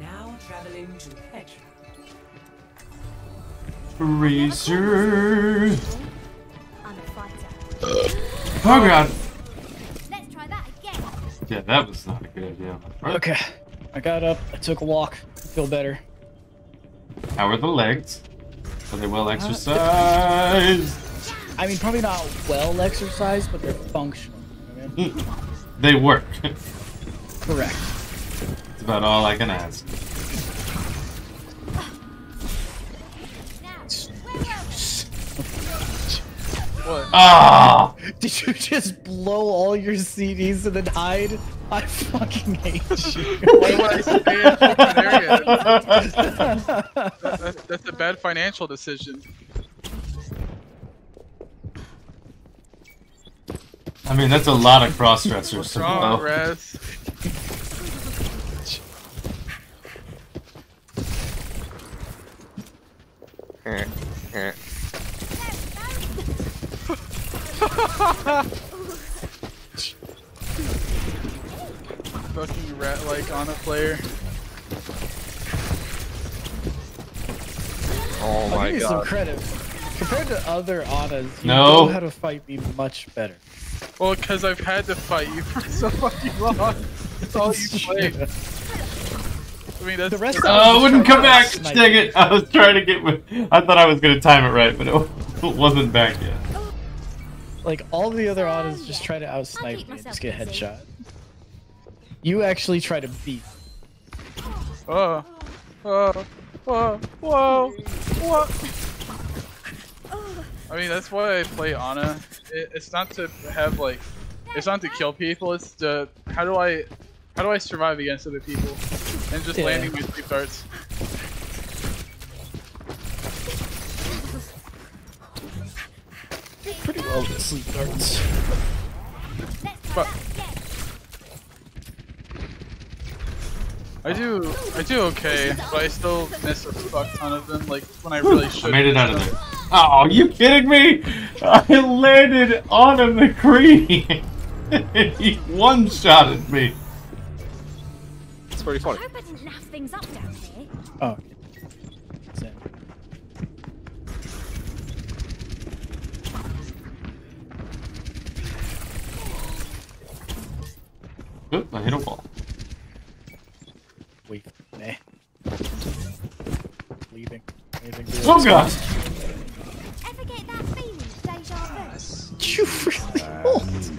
S2: Now traveling to Petra.
S1: Razor.
S10: I'm a fighter.
S1: Oh god.
S10: Let's try that again.
S1: Yeah, that was not a good idea.
S24: Okay, I got up. I took a walk. I feel better.
S1: How are the legs? Are they well exercised?
S24: I mean, probably not well exercised, but they're functional. you know I mean?
S1: They work.
S24: Correct.
S1: That's about all I can ask.
S24: What?
S1: Ah!
S24: Did you just blow all your CDs and then hide? I fucking hate you.
S23: Why would I stay in fucking area? That- that- that's a bad financial decision.
S1: I mean, that's a lot of cross dressers
S23: What's
S1: to
S23: wrong,
S1: blow.
S23: Raz? Fucking rat like on a player.
S22: Oh
S24: I'll
S22: my
S24: give you some credit. Compared to other Anas, you
S1: No.
S24: know how to fight me much better.
S23: Well, because I've had to fight you for so fucking long. That's all you play. I mean, that's
S24: The rest
S1: Oh, it wouldn't come back! Dang it! I was trying to get with. I thought I was gonna time it right, but it wasn't back yet.
S24: Like all the other Anas just try to outsnipe me and just get headshot. You actually try to beat.
S23: Oh, oh, whoa, whoa, whoa. I mean, that's why I play Ana. It, it's not to have like, it's not to kill people. It's to how do I, how do I survive against other people, and just
S24: Yeah.
S23: landing my sleep darts.
S24: Pretty well with sleep darts.
S23: But I do, I do okay, but I still miss a fuck ton of them. Like when I really should.
S1: I made it out of
S23: them.
S1: there. Oh, are you kidding me? I landed on a McCree. he one shotted me.
S22: It's pretty funny.
S10: hope I didn't naff things up down here.
S24: Oh. Same.
S1: Oop, I hit a wall.
S24: Wait. Meh. Leaving. Leaving.
S1: Oh god!
S10: Ever get that feeling of deja vu?
S24: You really won't.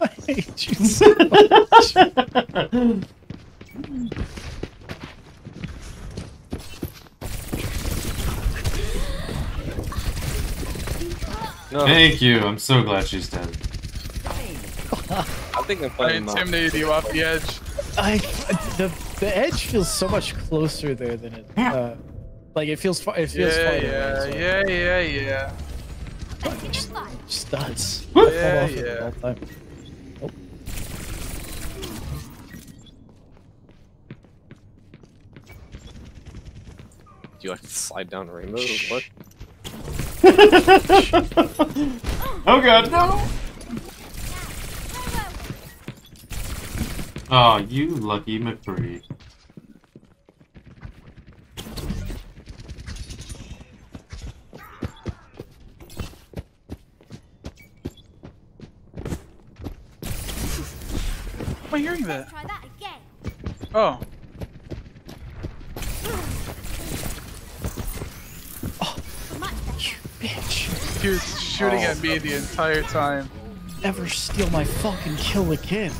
S24: I hate you so much.
S22: No,
S1: Thank you. I'm so glad she's dead.
S22: I think I'm
S23: I
S22: playing. uh,
S23: intimidated you off the edge.
S24: I the the edge feels so much closer there than it. Uh, like it feels. Far, it feels
S23: Yeah,
S24: farther
S23: yeah,
S24: away, so
S23: yeah, yeah, yeah.
S24: It just, it just does.
S23: Yeah,
S24: I fall off of it
S23: yeah.
S24: all. Oh.
S22: Do you like to slide down a rainbow? What?
S1: Oh god, no! Oh, you lucky McCree.
S23: Am I hearing that?
S10: Try that again.
S23: Oh.
S24: Bitch.
S23: He was shooting at me the entire time.
S24: Never steal my fucking kill again.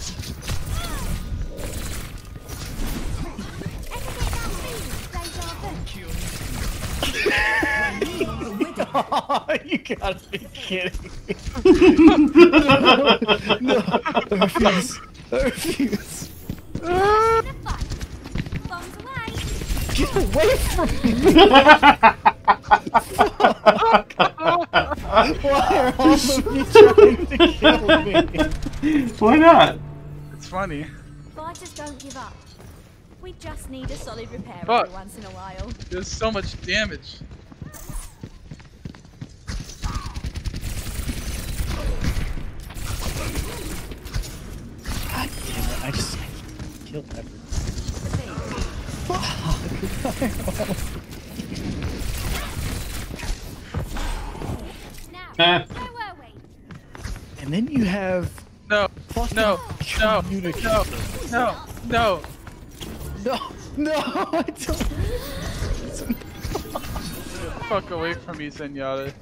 S24: Oh, you gotta be kidding me. no, I refuse. I refuse. Get away from me! Why are all of you trying to kill me?
S1: Why not?
S23: It's funny.
S10: Fighters don't give up. We just need a solid repair
S23: Fuck.
S10: every once in a while.
S23: There's so much damage.
S24: God damn it, I just I killed everyone.
S1: Eh.
S24: And then you have
S23: No,
S24: fucking
S23: no, no,
S24: communicator.
S23: no, no,
S24: No, no, I don't.
S23: Fuck away from me, Zenyatta.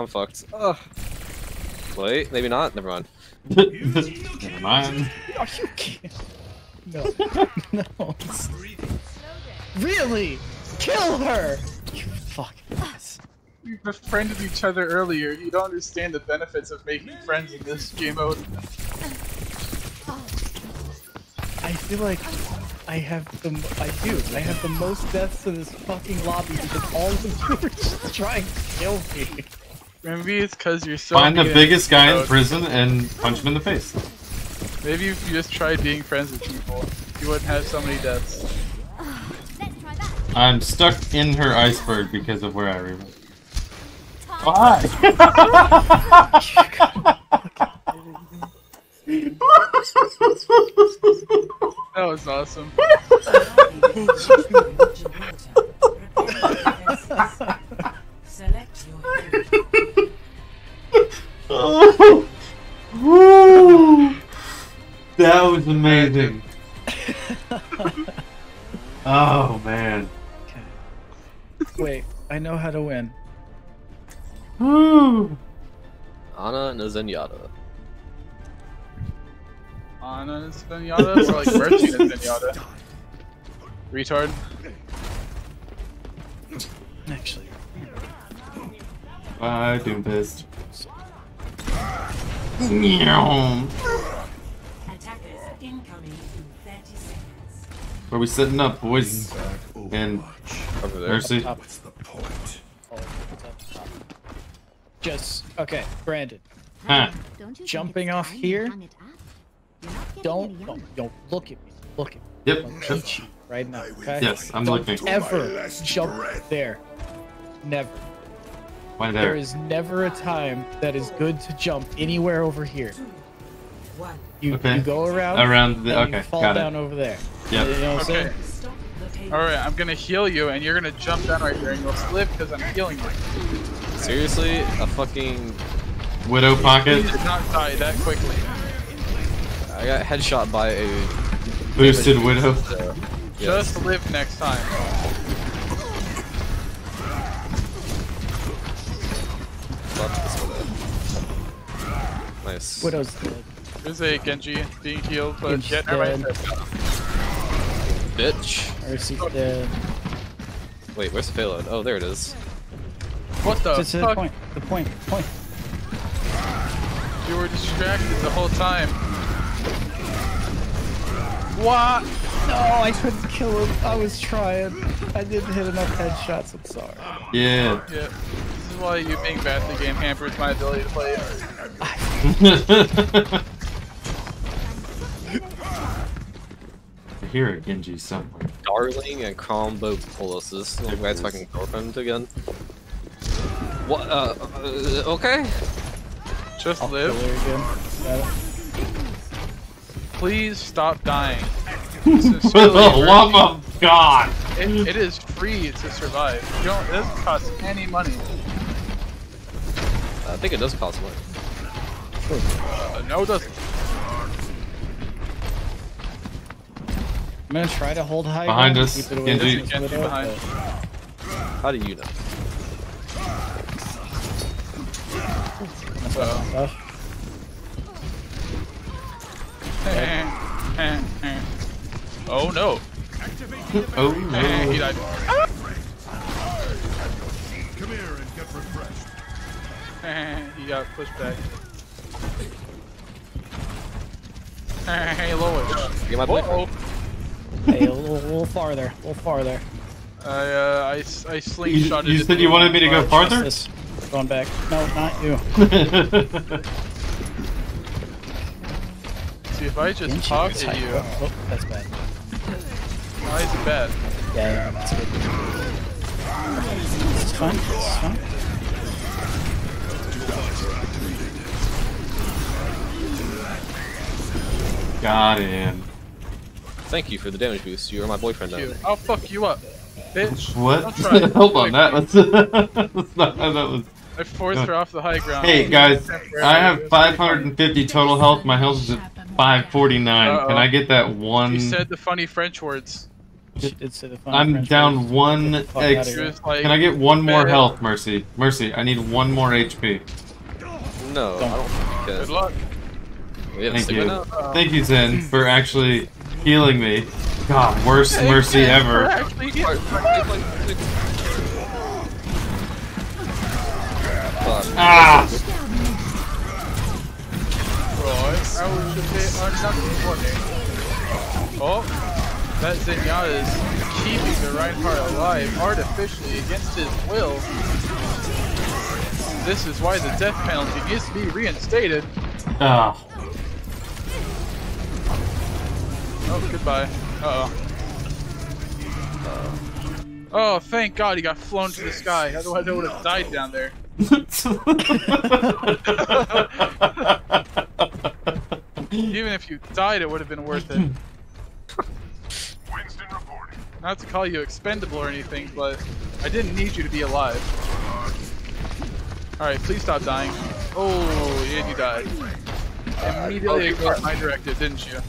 S22: I'm fucked. Ugh. Wait, maybe not. Never mind.
S1: Never mind.
S24: Are you kidding? No. no. Really? Kill her! You fucking ass.
S23: We befriended each other earlier. You don't understand the benefits of making friends in this game mode.
S24: I feel like I have the m- I do. I have the most deaths in this fucking lobby because all of them were just trying to kill me.
S23: Maybe it's because you're so.
S1: Find the biggest guy in
S23: oh,
S1: prison and punch him in the face.
S23: Maybe if you just tried being friends with people, you wouldn't have so many deaths.
S1: I'm stuck in her iceberg because of where I remember. Why?
S23: That was awesome.
S2: Select your hero.
S1: Oh, woo. That was amazing. oh man.
S24: Wait, I know how to win.
S1: Woo.
S22: Ana and Zenyatta.
S23: Ana and Zenyatta, or like Mercy and Zenyatta. Retard.
S24: Actually,
S1: Bye, Doomfist. Meow.
S2: Attackers incoming in 30 seconds.
S1: Where we setting up, boys? And
S22: Over there.
S1: Mercy.
S4: What's the point?
S24: just okay, Brandon.
S1: Huh.
S24: Jumping off here. Don't don't, don't look at me. Look at me.
S1: Yep.
S24: I'll
S1: yep.
S24: you right now. Okay?
S1: Yes, I'm
S24: Don't
S1: looking.
S24: Ever jump there. Never.
S1: Why
S24: There
S1: there?
S24: is never a time that is good to jump anywhere over here.
S2: One.
S24: You,
S1: Okay.
S24: you go around.
S1: Around the-
S24: and you
S1: okay,
S24: fall
S1: got it.
S24: down over there.
S1: Yep.
S24: You know what I'm
S23: Okay.
S24: saying?
S2: Stop the pain.
S23: Alright, I'm gonna heal you, and you're gonna jump down right here, and you'll slip because I'm healing you.
S22: Seriously? A fucking.
S1: Widow
S23: You
S1: pocket.
S23: did not die that quickly.
S22: I got headshot by a.
S1: Boosted widow.
S22: So, yes.
S23: Just live next time.
S22: This widow. Nice.
S24: Widow's dead.
S23: There's a Genji being healed, but
S24: Genji's
S23: yeah, never mind.
S24: dead.
S22: Bitch.
S24: Mercy's dead.
S22: Wait, where's the payload? Oh, there it is.
S23: What the
S24: Just the
S23: fuck?
S24: point. The point. The point.
S23: You were distracted the whole time. What?
S24: No, I couldn't kill him. I was trying. I didn't hit enough headshots. I'm sorry.
S1: Yeah.
S23: Yeah. This is why you being bad at the game hampers my ability to play it.
S1: I hear a Genji somewhere.
S22: Darling and combo polosis. Like that's fucking girlfriend again. What? Uh, uh, okay.
S23: Just
S24: I'll
S23: live.
S24: kill her again.
S23: Please stop dying.
S1: For the love of God!
S23: It, it is free to survive. You don't. It doesn't cost any money.
S22: I think it does cost money.
S23: Uh, no, it doesn't.
S24: I'm gonna try to hold high.
S1: Behind us,
S24: keep it away
S1: Genji.
S24: from
S23: Genji
S24: widow,
S23: behind.
S22: How do you know?
S24: but- Stuff.
S23: oh no.
S1: Oh
S23: he died. he got pushed back. hey, Lois.
S22: Get my
S23: Uh-oh.
S24: Hey, a little, little farther. A little farther.
S23: I, uh, I,
S1: You,
S23: slingshotted
S1: you
S23: it
S1: said you wanted me to go farther?
S24: This. Going back. No, not you.
S23: See, if I just
S24: Genji
S23: talk to you,
S24: ground. Oh, that's bad.
S23: why is it bad?
S24: Yeah, yeah, that's good. It's fine. It's fine.
S1: Got him.
S22: Thank you for the damage boost. You are my boyfriend now.
S23: I'll fuck you up, bitch.
S1: What?
S23: Don't try it.
S1: Hold on, that was that's not how that was.
S23: I forced her off the high ground.
S1: Hey guys, I have
S23: It was pretty funny.
S1: 550 total health. My health is at 549. Can
S23: Uh-oh.
S1: I get that one?
S23: You said the funny French words.
S24: She did say the phone.
S1: I'm
S24: French
S1: down
S24: words.
S1: one.
S24: Get the fuck
S1: Ex-
S24: outta here.
S23: like,
S1: Can I get one more
S23: man.
S1: health, Mercy? Mercy, I need one more HP.
S22: No, I don't think
S23: Good luck.
S22: We have a
S1: Thank you.
S22: now?
S1: Thank you, Zen, for actually healing me. God, worst
S23: Hey,
S1: mercy
S23: man,
S1: ever.
S23: we're actually getting-
S1: Ah!
S23: Right, I was a bit unlucky Oh, that Zenyatta is keeping the Reinhardt alive artificially against his will. This is why the death penalty needs to be reinstated.
S1: Ah.
S23: Oh, goodbye. Uh-oh. Oh, thank God he got flown to the sky. Otherwise, I would have died down there. Even if you died, it would have been worth it. Not to call you expendable or anything, but I didn't need you to be alive. Alright, please stop dying. Oh, and you died. Immediately ignored my directive, didn't you?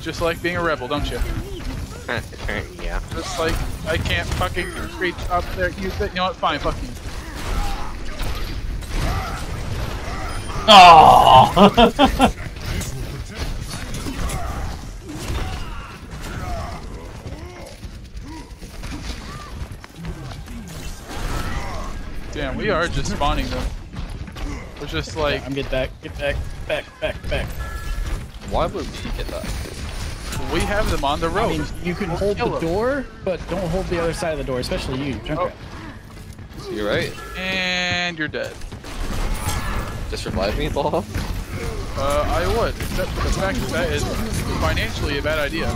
S23: Just like being a rebel, don't you?
S22: yeah.
S23: Just like I can't fucking reach up there. You, you know what? Fine, fuck you.
S1: Oh!
S23: Damn, we are just spawning them. We're just like.
S24: I'm get back, get back, back, back, back.
S22: Why would we get that?
S23: We have them on the
S24: I
S23: road.
S24: mean, you can hold
S23: the
S24: the
S23: 'em.
S24: door, but don't hold the other side of the door, especially you, Junkrat.
S22: You're right.
S23: And you're dead.
S22: Just revive me, Law?
S23: Uh, I would, except for the fact that that is financially a bad idea.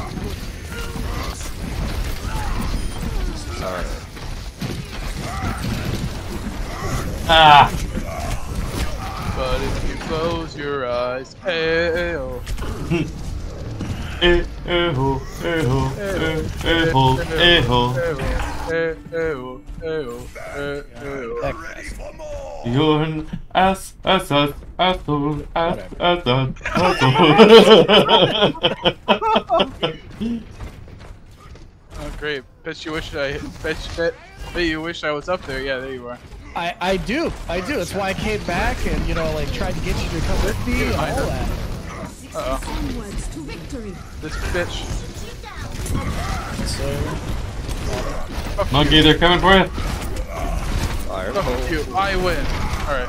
S22: Alright.
S1: Ah!
S23: But if you close your eyes, oh.
S1: Eh, eh, eh, eh, eh, eh, ho. You're an ass, ass, ass, asshole, ass, ass, ass, asshole.
S23: Oh, great. Bet you wish I. Bet, bet, bet you wish I was up there. Yeah, there you are.
S24: I, I do, I do. That's why I came back and, you know, like, tried to get you to come with me and all that.
S23: Uh oh.
S10: Onwards to victory.
S23: This bitch.
S24: So,
S1: Monkey, they're coming for you.
S22: Fire.
S23: Fuck you. I win. Alright.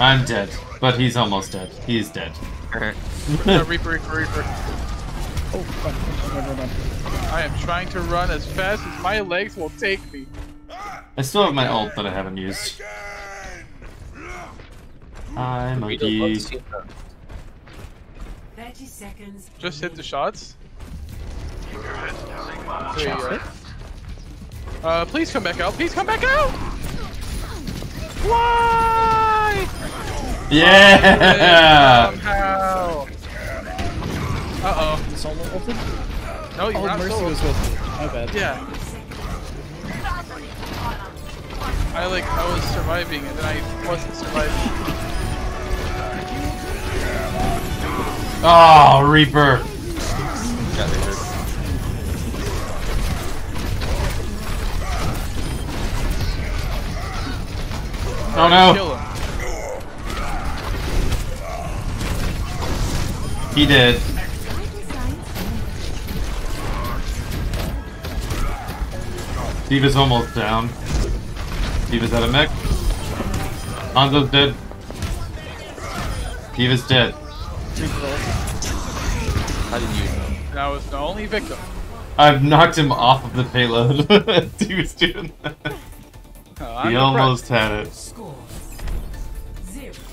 S1: I'm dead, but he's almost dead. He's dead.
S23: Uh, Reaper, Reaper, Reaper.
S24: oh, run, run, run, run, run.
S23: I am trying to run as fast as my legs will take me.
S1: I still have my ult that I haven't used. Hi, monkey.
S2: 30 seconds.
S23: Just hit the shots. There you go. Uh, please come back out. Please come back out! Why?
S1: Yeah!
S23: Somehow. Uh oh.
S24: Solo ulted?
S23: No, you're
S24: Oh,
S23: not
S24: Mercy
S23: solo.
S24: was with me. My bad.
S23: Yeah. I like I was surviving and then I wasn't surviving.
S1: Oh, Reaper.
S22: Got injured.
S1: Oh no. He did. Steve is almost down. D.Va's out of mech. Hanzo's dead. D.Va's dead.
S22: How did you know?
S23: And I was the only victim.
S1: I've knocked him off of the payload. he was doing that.
S23: Oh,
S1: He almost had it.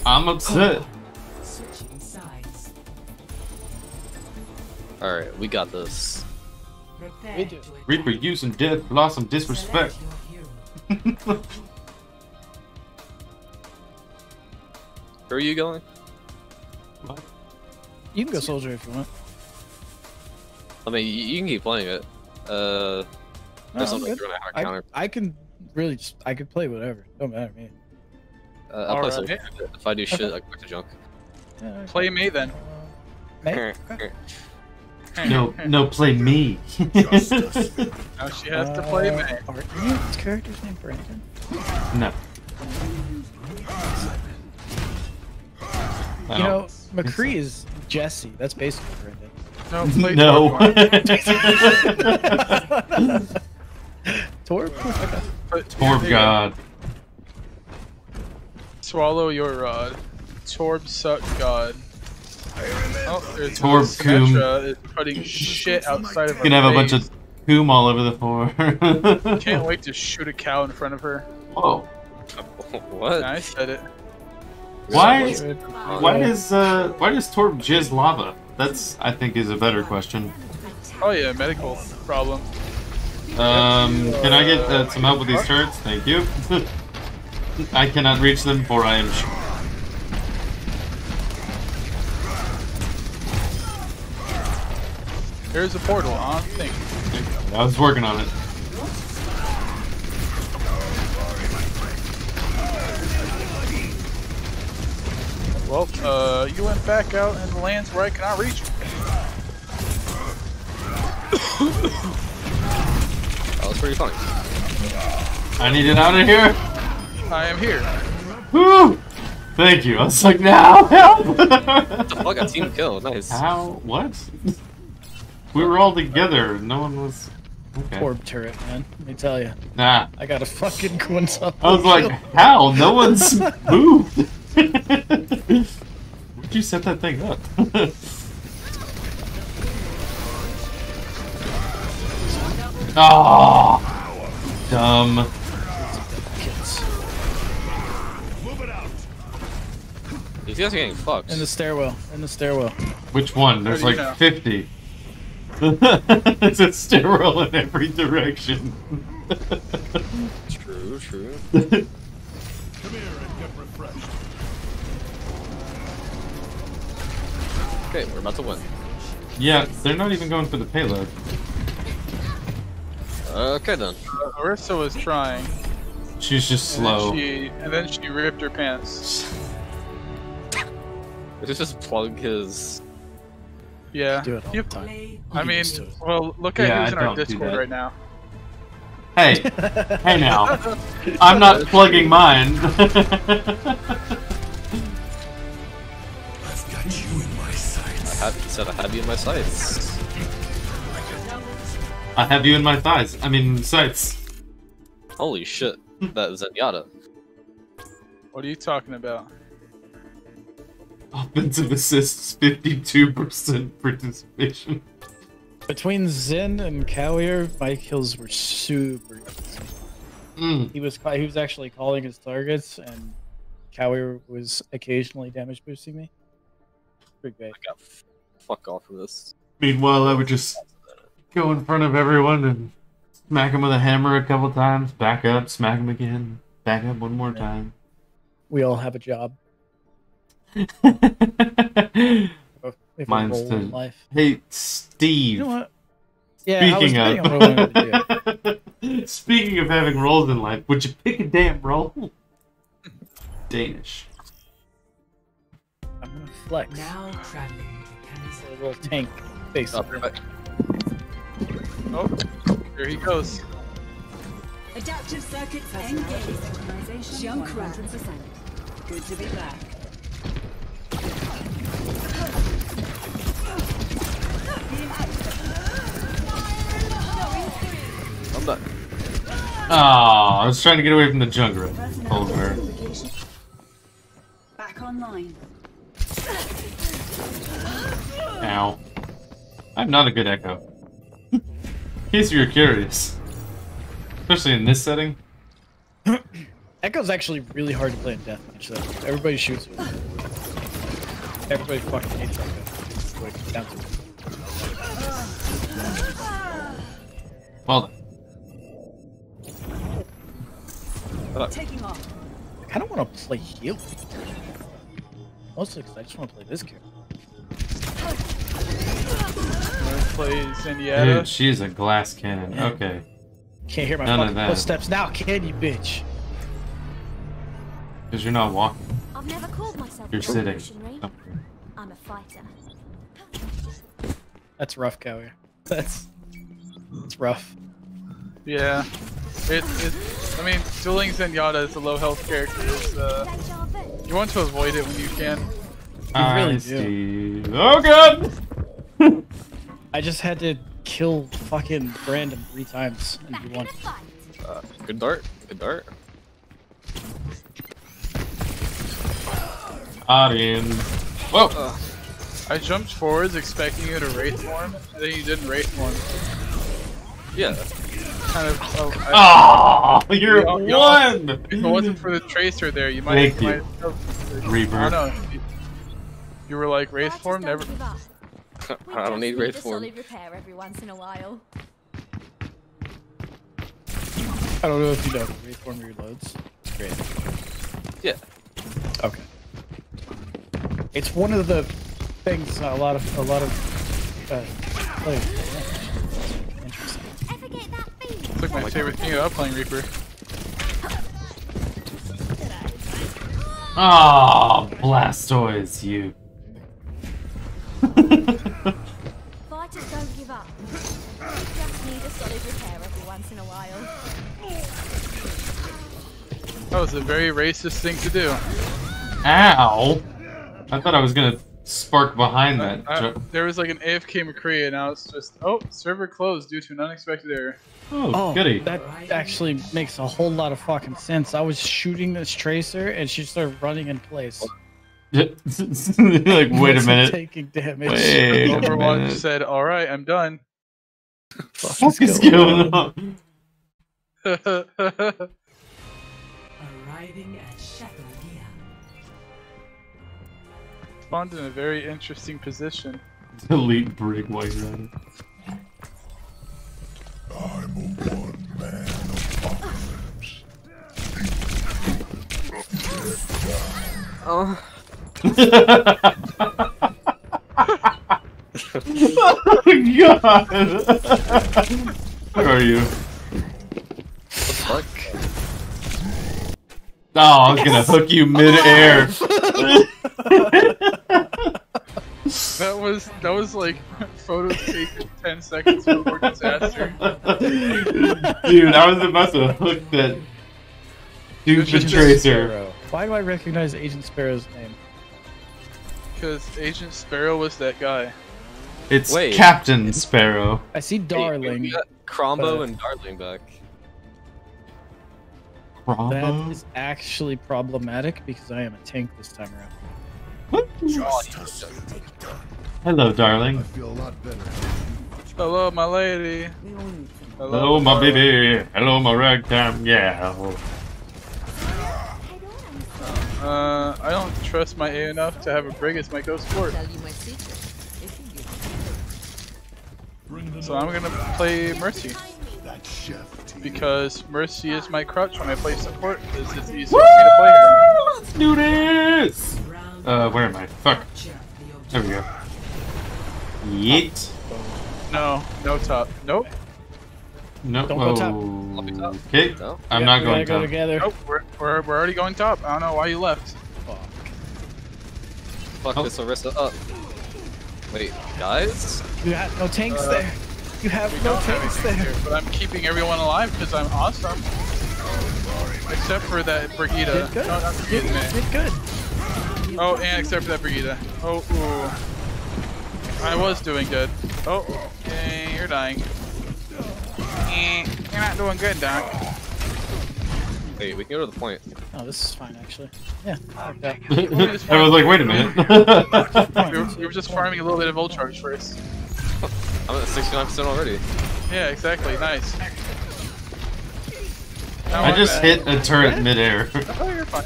S1: I'm upset.
S22: Alright, we got this.
S2: Prepare to attack.
S1: Reaper using death blossom disrespect.
S22: Where are you going?
S24: You can go soldier if you want.
S22: I mean, you, you can keep playing it. Uh,
S24: No,
S22: there's
S24: I'm good. I. I can really just, I could play whatever. Don't matter to me.
S22: Uh, I'll play
S23: Alright.
S22: soldier. If I do shit,
S24: Okay.
S22: I go back to junk.
S24: Yeah,
S23: Play me then.
S24: May?
S1: No, no, play me.
S23: Now she has to play me.
S24: Are any characters named Brandon?
S1: no. I
S24: You
S1: don't-
S24: know, McCree is Jesse. That's basically Brandon.
S23: No, play
S1: No.
S24: Torb? Okay.
S1: Torb God.
S23: Swallow your rod. Torb suck god. Oh, there's
S1: Torb Coom.
S23: Symmetra is putting shit outside of
S1: You
S23: her
S1: can have a bunch of coom all over the floor.
S23: Can't wait to shoot a cow in front of her.
S1: Whoa.
S22: What?
S23: I said it.
S1: Why? Why does uh? Why does Torb jizz lava? That's I think is a better question.
S23: Oh yeah, medical problem.
S1: Um, can I get uh, some help with these turrets? Thank you. I cannot reach them, for I am short.
S23: There's a portal on thing.
S1: I was working on it.
S23: Well, uh, you went back out in the lands where I cannot reach.
S22: That was pretty funny.
S1: I need it out of here.
S23: I am here.
S1: Woo! Thank you. I was like, now help.
S22: What the fuck? A team kill. Nice.
S1: How? What? We were all together. No one was. Okay.
S24: Torb turret, man. Let me tell you.
S1: Nah.
S24: I got a fucking quintuple.
S1: I was like, how? No one's moved. Where'd you set that thing up? oh, dumb.
S22: These guys are getting fucked.
S24: In the stairwell. In the stairwell.
S1: Which one? There's like
S24: know?
S1: 50. it's a stairwell in every direction.
S22: True, true.
S4: Come here
S22: Okay, we're about to win.
S1: yeah, they're not even going for the payload.
S22: Okay then.
S23: Uh, Orisa was trying.
S1: She's just
S23: and then
S1: slow.
S23: She, and then she ripped her pants.
S22: Let's just plug his.
S23: Yeah.
S24: Do it all
S23: You-
S24: the time.
S23: I mean, well, look at
S1: Yeah,
S23: who's in our Discord right now.
S1: Hey, hey now. I'm not plugging mine.
S4: I've got you in my
S22: I
S4: sights.
S22: Have said I have you in my sights.
S1: I have you in my thighs. I mean, sights.
S22: Holy shit, that Zenyatta.
S23: What are you talking about?
S1: Offensive assists, 52% participation.
S24: Between Zen and Cowier, my kills were super easy.
S1: Mm.
S24: He was he was actually calling his targets, and Cowier was occasionally damage boosting me. Pretty great.
S22: I got f- fuck off of this.
S1: Meanwhile, I would just go in front of everyone and smack him with a hammer a couple times, back up, smack him again, back up one more time.
S24: We all have a job. We a
S1: Mine's
S24: role
S1: to.
S24: in life.
S1: Hey, Steve.
S24: You know what? Yeah, I was
S1: Speaking
S24: planning on rolling with
S1: of, speaking of having roles in life, would you pick a damn role? Danish.
S24: I'm gonna flex.
S2: Now traveling to Kanezaka.
S24: A little tank face.
S22: Oh, perfect.
S23: Oh, here he goes.
S2: Adaptive circuits engaged. Junkrat. Good to be back.
S22: I'm back.
S1: Oh, I was trying to get away from the jungler. Told her.
S2: Back online.
S1: Ow. I'm not a good echo. in case you're curious. Especially in this setting.
S24: Echo's actually really hard to play in deathmatch though. Everybody shoots with it. Everybody fucking hates Echo. That's the way it down to it.
S1: Well done.
S2: Taking off.
S24: I kind of want to play heal. Mostly because I just want to play this character.
S23: Wanna play Zenyatta.
S1: Dude, she's a glass cannon. Okay.
S24: Can't hear my
S1: None
S24: fucking footsteps now, can you, bitch?
S1: Because you're not walking.
S10: I've never called myself
S1: You're sitting. Oh.
S10: I'm a fighter.
S24: That's rough, Cowie. That's it's rough.
S23: Yeah. It, it, I mean, dueling Zenyatta is a low health character is, uh, you want to avoid it when you can.
S24: You really
S1: I
S24: do.
S1: see. Oh god!
S24: I just had to kill fucking Brandon three times and he won.
S22: Uh, good dart. Good dart.
S1: Audience. Whoa!
S23: I jumped forwards expecting you to wraith form, and then you didn't wraith form.
S22: Yeah.
S23: Kind of. Oh,
S1: Oh, you're
S23: you- you all-
S1: one!
S23: If it wasn't for the tracer there, you might.
S1: Thank
S23: you.
S1: you.
S23: might
S1: Reaper.
S23: I don't know. You, you were like wraith form, never.
S22: I don't need
S10: Just
S22: wraith
S10: a
S22: form.
S10: solid repair every once in a while.
S24: I don't know if you know, but reform reloads. Great.
S22: Yeah.
S24: Okay. It's one of the things a lot of a lot of uh, players. do. Interesting.
S23: It's like my favorite thing about playing Reaper.
S1: Oh, Blastoise, you.
S10: Fighters don't give up. Just need a solid repair every once in a while.
S23: That was a very racist thing to do.
S1: Ow! I thought I was gonna spark behind that.
S23: I- there was like an AFK McCree, and now it's just oh, server closed due to an unexpected error.
S1: Oh, oh, goody.
S24: That actually makes a whole lot of fucking sense. I was shooting this tracer and she started running in place.
S1: like, wait a minute.
S24: Taking damage.
S1: Wait
S23: Overwatch
S1: minute.
S23: said, "All right, I'm done."
S1: What is going on?
S2: Arriving at Shadow
S23: Spawned in a very interesting position.
S1: Delete brick while you're at it.
S22: Oh.
S1: Oh god! Where are you?
S22: What the fuck.
S1: Oh, I was gonna hook you mid-air.
S23: That was that was like photos taken ten seconds before disaster.
S1: Dude, I was about to hook that stupid
S24: Agent
S1: tracer.
S24: Sparrow. Why do I recognize Agent Sparrow's name?
S23: Because Agent Sparrow was that guy.
S1: It's
S22: Wait.
S1: Captain Sparrow.
S24: I see Darling.
S22: We got Crombo
S24: but
S22: and Darling back.
S24: That is actually problematic because I am a tank this time around.
S1: Hello, darling.
S18: feel a lot better.
S23: Hello, my lady.
S1: Hello, my baby. Hello, my ragtime gal.
S23: Uh, I don't trust my A enough to have a brig as my ghost fort.
S16: Tell you my secret. If you give
S23: So I'm gonna play Mercy. Because Mercy is my crutch when I play support, because it's easier for me to play her.
S1: Let's do this! Uh, where am I? Fuck. There we go. Yeet.
S23: No, no top. Nope.
S1: No.
S24: Don't go top.
S1: Okay. I'm
S24: Yeah,
S1: not going
S24: gotta go
S1: top.
S24: together.
S23: Nope, we're, we're, we're already going top. I don't know why you left.
S22: Fuck
S1: Oh.
S22: this Orisa up. Wait, guys?
S24: You have no tanks
S23: Uh,
S24: there. You have no
S23: don't have
S24: tanks there.
S23: here, but I'm keeping everyone alive because I'm awesome. Except for that Brigida.
S24: Did good.
S23: No, not
S24: Did,
S23: man.
S24: did good.
S23: Oh, and except for that Brigida. Oh, ooh. I was doing good. Oh, okay, you're dying. Eh, you're not doing good, Doc.
S22: Wait, we can go to the point.
S24: Oh, this is fine actually. Yeah. like that.
S1: I was like, wait a minute.
S23: we, were, we were just farming a little bit of Volt Charge first.
S22: I'm at 69% already.
S23: Yeah, exactly. Nice.
S1: I just hit a turret midair.
S23: Oh, you're fine.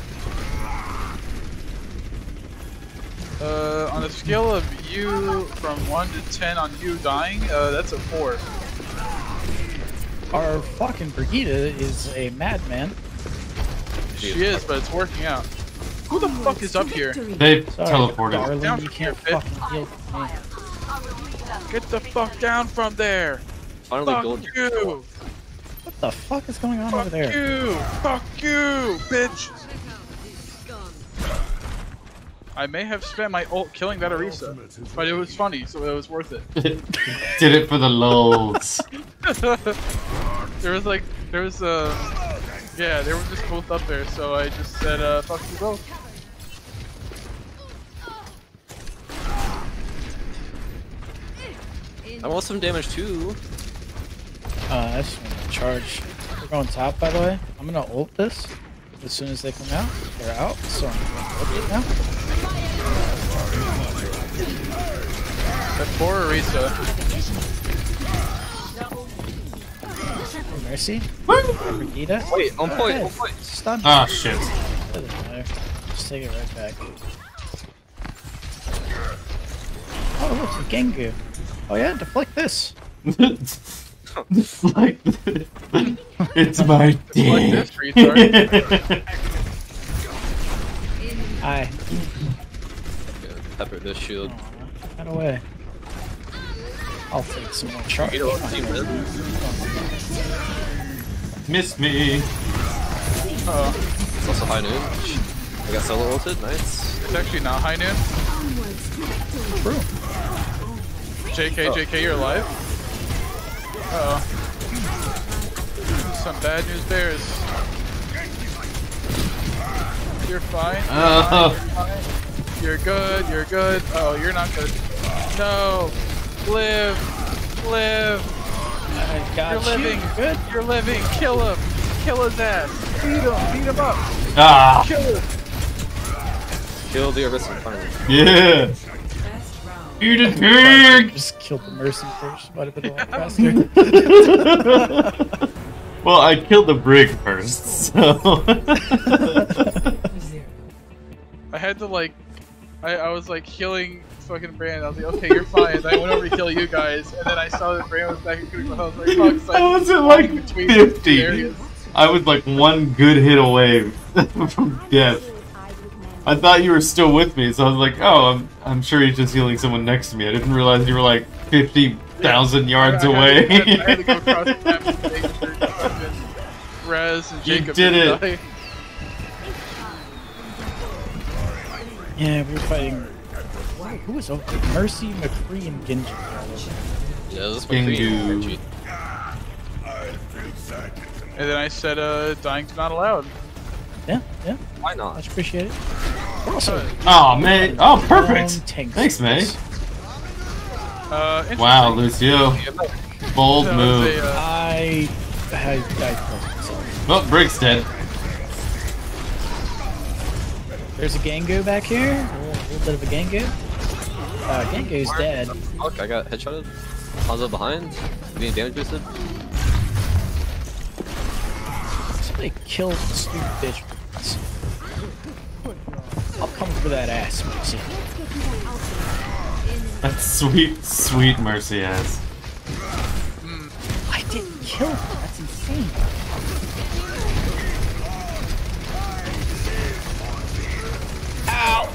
S23: Uh, on a scale of you from 1 to 10 on you dying, uh, that's a 4.
S24: Our fucking Brigida is a madman.
S23: She is, but it's working out. Who the fuck is up here?
S1: They've
S24: Sorry,
S1: teleported.
S24: Darling,
S23: Down
S24: you can't
S23: here,
S24: fucking heal me.
S23: Get the fuck down from there!
S22: Finally,
S23: Fuck
S22: gold.
S23: you!
S24: What the fuck is going on
S23: Fuck
S24: over there?
S23: Fuck you! Fuck you, bitch! I may have spent my ult killing that Orisa, but it was funny, so it was worth it.
S1: Did it for the lulz.
S23: there was like, there was uh, yeah, they were just both up there, so I just said, uh, fuck you both.
S22: I want some damage too.
S24: Uh, I just want to charge. We're going top, by the way. I'm gonna ult this as soon as they come out. They're out, so I'm gonna it now.
S23: That poor Orisa.
S24: Mercy. Brigida.
S22: Wait, on point,
S24: Okay.
S22: on point.
S24: Stun.
S1: Ah, shit.
S24: Doesn't matter. Just take it right back. Oh, look, a Gengu. Oh yeah, deflect this.
S1: like it's my
S23: Deflect
S1: dick.
S23: this,
S22: Pepper this shield.
S24: Get away. I'll take some more charge.
S22: You know what team is?
S1: Missed me.
S23: Uh,
S22: It's also high noon. I got solo ulted, nice.
S23: it's actually not high noon. True. JK, JK, you're alive. Uh oh. Some bad news bears. You're fine. You're,
S1: Oh.
S23: fine, you're fine. You're good. You're good. Oh, you're not good. No. Live. Live.
S24: I got
S23: You're
S24: you.
S23: living.
S24: Good.
S23: You're living. Kill him. Kill his ass. Beat him. Beat him up.
S1: Ah.
S23: Kill him.
S22: Kill the Arisen finally.
S1: Yeah. You did pig.
S24: Just killed the Mercy first. Might have been a lot faster.
S1: well, I killed the brig first, so.
S23: I had to like, I, I was like healing fucking Brand. I was like, okay, you're fine. And I went over to kill you guys, and then I saw that Brand was back in critical. I was like, fuck. so
S1: I was at like 50. I was like one good hit away from death. I thought you were still with me, so I was like, oh, I'm, I'm sure he's just healing someone next to me. I didn't realize you were like 50,000 yards away.
S23: I had, I had to go across the map to make sure fucking Rez and
S1: You
S23: Jacob
S1: did
S23: didn't
S1: it.
S23: die.
S24: yeah, we were fighting. Who was over? Mercy, McCree, and Genji.
S22: Yeah, this is my
S1: Gengu.
S22: queen.
S23: And then I said, uh, dying's not allowed.
S24: Yeah, yeah.
S22: Why not?
S24: Much appreciated. We're also
S1: oh, man. Oh, perfect.
S24: tank
S1: Thanks, Mei.
S23: Uh, interesting.
S1: Wow, Lucio. Bold
S23: That was
S1: move.
S23: a, uh,
S24: I, I, I, sorry.
S1: Well, Brig's dead.
S24: There's a Gangu back here. A little, little bit of a Gangu. Uh, Gangu's dead.
S22: Fuck, I got headshotted. Hanzo behind. Getting damage boosted.
S24: Somebody killed the stupid bitch. I'll come for that ass, Mercy.
S1: That's sweet, sweet Mercy ass.
S24: I didn't kill her. That's insane. Ow!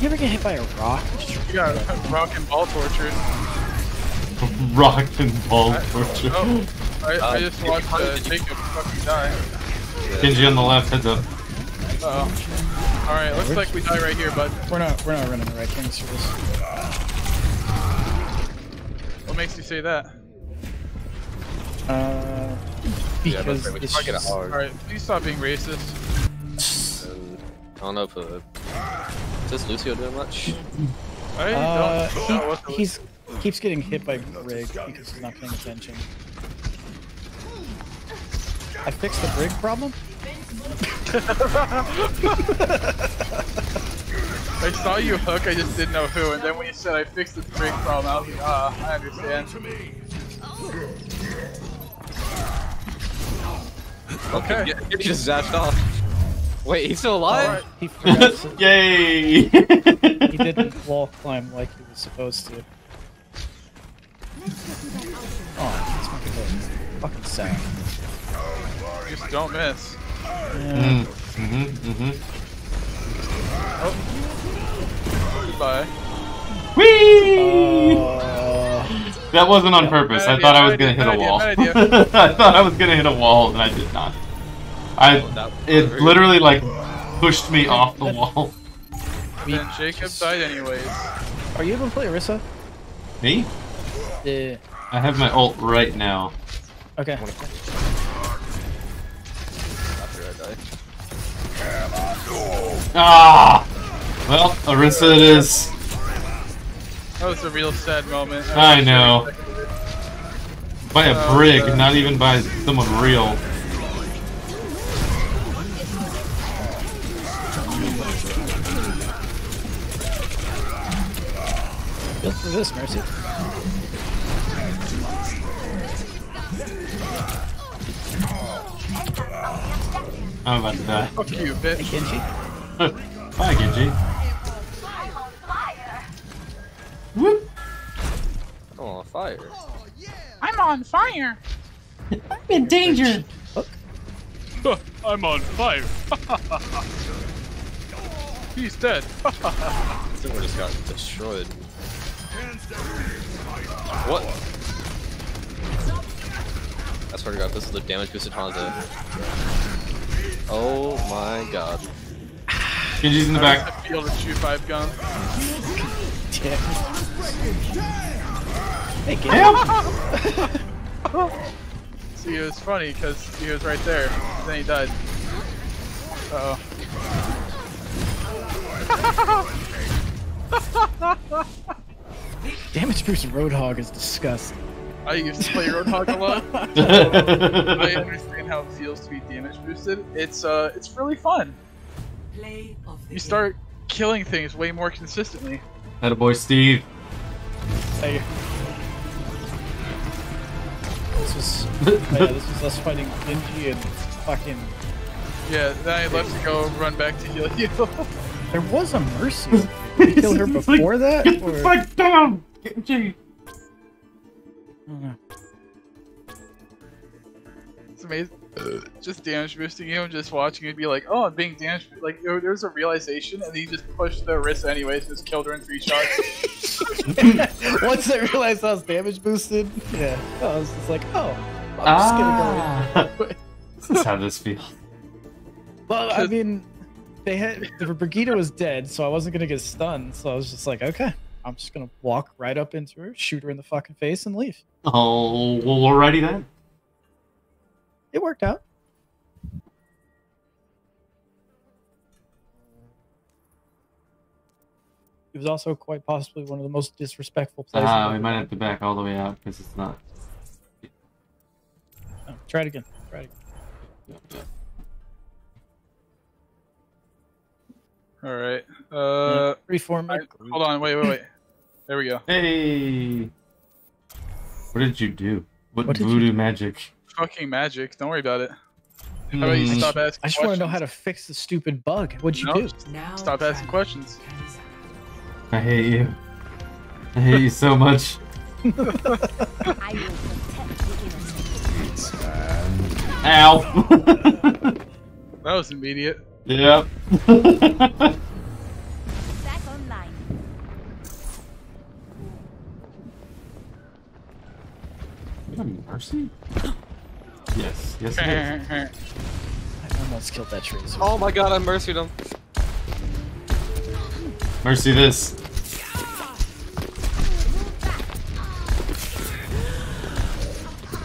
S24: You ever get hit by a rock?
S23: You got rock and ball torture.
S1: Rock and ball torture.
S23: Oh, I, I just watched uh, Jacob fucking die.
S1: Genji on the left, heads up.
S23: Uh oh. Alright, looks like we die right here, bud.
S24: We're not. We're not running the right things for this.
S23: What makes you say that?
S24: Uh,
S22: Yeah,
S24: because
S22: but we
S24: this
S22: fuck it
S24: is-
S22: hard.
S23: Alright, please stop being racist.
S22: And I don't know if uh, is this Lucio doing much?
S23: I
S24: Uh,
S23: don't
S24: he,
S23: know what the
S24: he's keeps getting hit by Brig because he's not paying attention. I fixed the Brig problem.
S23: I saw you hook, I just didn't know who, and then when you said I fixed the break problem, I was like, ah, I understand.
S22: Okay. Get, get just zashed off. Wait, he's still alive?
S24: He forgot to-
S1: Yay!
S24: he didn't wall climb like he was supposed to. Oh, that's my foot. Fucking sad.
S23: Just don't miss.
S1: Mm, mm-hmm, mm-hmm.
S23: Oh. Goodbye.
S1: Whee!
S24: Uh,
S1: that wasn't on purpose. I
S23: Bad
S1: thought I was gonna hit a wall.
S23: idea.
S1: I thought I was gonna hit a wall, and I did not. I
S22: Oh,
S1: it literally like pushed me off the wall.
S23: Then Jacob died anyways.
S24: Are you able to play Orisa?
S1: Me?
S24: Yeah.
S1: I have my ult right now.
S24: Okay.
S1: Ah! Well, Orisa it is.
S23: That was a real sad moment.
S1: I know. By a
S23: Oh,
S1: brig,
S23: uh,
S1: not even by someone real.
S24: Good for this, Mercy.
S1: I'm about to die.
S23: Fuck you, bitch.
S24: Genji.
S1: Bye, Genji. Whoop. I'm on fire.
S22: Oh, fire.
S23: I'm on fire.
S1: I'm in danger.
S23: I'm on fire. He's dead.
S22: Someone just got destroyed. What? I swear to god, this is the damage boosted Hanzo. Oh my god.
S1: Genji's in the
S23: I
S1: back.
S23: Field of Chew 5 gun.
S24: Hey, Genji.
S23: See, it was funny because he was right there. Then he died. Uh oh.
S24: Damage boost Roadhog is disgusting.
S23: I used to play Roadhog a lot. so I understand how it feels to be damage boosted. It's uh, it's really fun.
S2: Play of the
S23: You start killing things way more consistently.
S1: Had a boy Steve.
S24: Hey. This was, yeah, this was us fighting Genji and fucking.
S23: Yeah, then I left to go run back to heal you.
S24: There was a Mercy. Did you kill her
S1: It's like,
S24: before that?
S1: Get the
S24: or-
S1: fuck down! Genji!
S24: I
S23: it's amazing. Just damage boosting him, just watching it be like, oh, I'm being damage. Like there, there's a realization, and he just pushed the wrist anyways, just killed her in three shots.
S24: Once I realized I was damage boosted, yeah, I was just like, oh, I'm just gonna go. in. Ah.
S1: This is how this feels.
S24: Well, I mean, they had the Brigitte was dead, so I wasn't gonna get stunned. So I was just like, okay, I'm just gonna walk right up into her, shoot her in the fucking face, and leave.
S1: Oh, well, alrighty then.
S24: It worked out. It was also quite possibly one of the most disrespectful plays.
S1: Ah,
S24: I've
S1: we might have to back all the way out because it's not.
S24: Oh, try it again. Try it again.
S23: All right. Uh,
S24: reform.
S23: I- hold on. Wait, wait, wait. There we go.
S1: Hey! What did you do? What,
S24: What
S1: voodoo
S24: do?
S1: magic?
S23: Fucking magic. Don't worry about it. How about you
S1: Hmm.
S23: stop asking
S24: I just want to know how to fix the stupid bug. What'd you
S23: No,
S24: do?
S23: just Stop asking questions.
S1: I hate you. I hate you so much.
S10: I will protect the innocent.
S1: Ow!
S23: That was immediate.
S1: yep. Mercy? Yes, yes it is.
S24: I almost killed that tracer.
S22: Oh my god, I mercied him.
S1: Mercy this.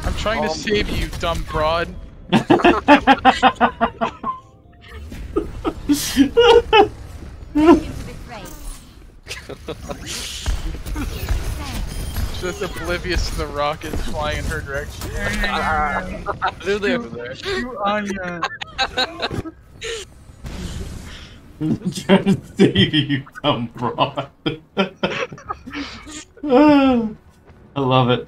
S23: I'm trying to
S22: Um,
S23: save you, dumb broad.
S10: Into.
S23: Just oblivious to the rockets flying in her direction.
S22: Literally everywhere.
S23: You Anya.
S1: I'm trying to save you, dumb broad. I love it.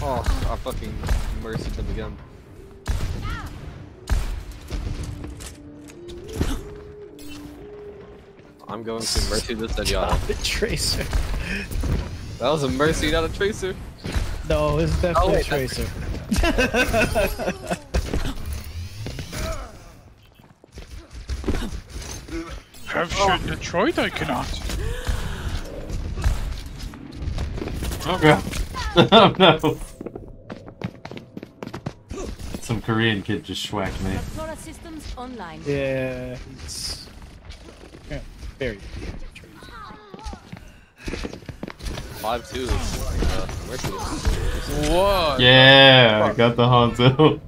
S22: Oh, I fucking mercy mercied him again. I'm going to mercy this Zenyatta.
S24: Stop it, tracer.
S22: That was a mercy, not a tracer.
S24: No, it's definitely oh,
S22: wait,
S24: tracer.
S23: Have shit oh. Detroit I cannot.
S1: Oh god. oh no. Some Korean kid just schwacked me.
S10: Flora systems online.
S24: Yeah, he's yeah, very.
S22: Five two. Uh,
S23: Whoa.
S1: Yeah, I got the Hanzo.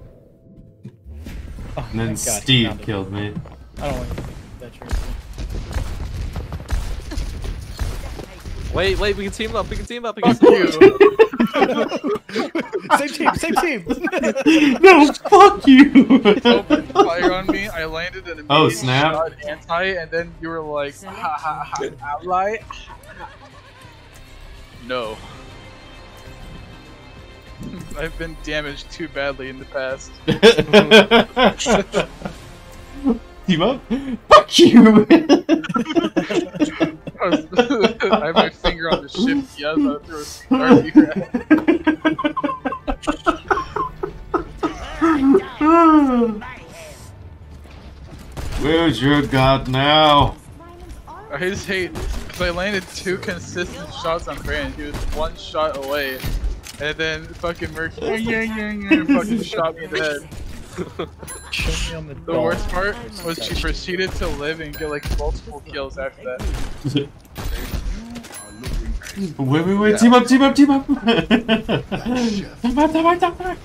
S1: and then
S24: Oh, thank God
S1: Steve killed me.
S24: I don't want
S22: Wait, wait, we can team up. We can team up against
S23: you.
S24: same team, same team.
S1: no, fuck you.
S23: Opened fire on me. I landed an immediate
S1: Oh, snap.
S23: shot anti, and then you were like, ha ha ha, ally. No. I've been damaged too badly in the past.
S1: Team up? Fuck you!
S23: I, have my finger on the shift key. I was about to throw a cigar.
S1: Where's your god now?
S23: I just hate because I landed two consistent shots on Brandon. He was one shot away, and then fucking Mercury yeah, yeah, yeah, fucking shot me in the head.
S24: Show me on the
S23: The worst part was she proceeded to live and get like multiple kills after that.
S1: Wait, wait, wait, team up, team up, team up! Team up, team up, team up!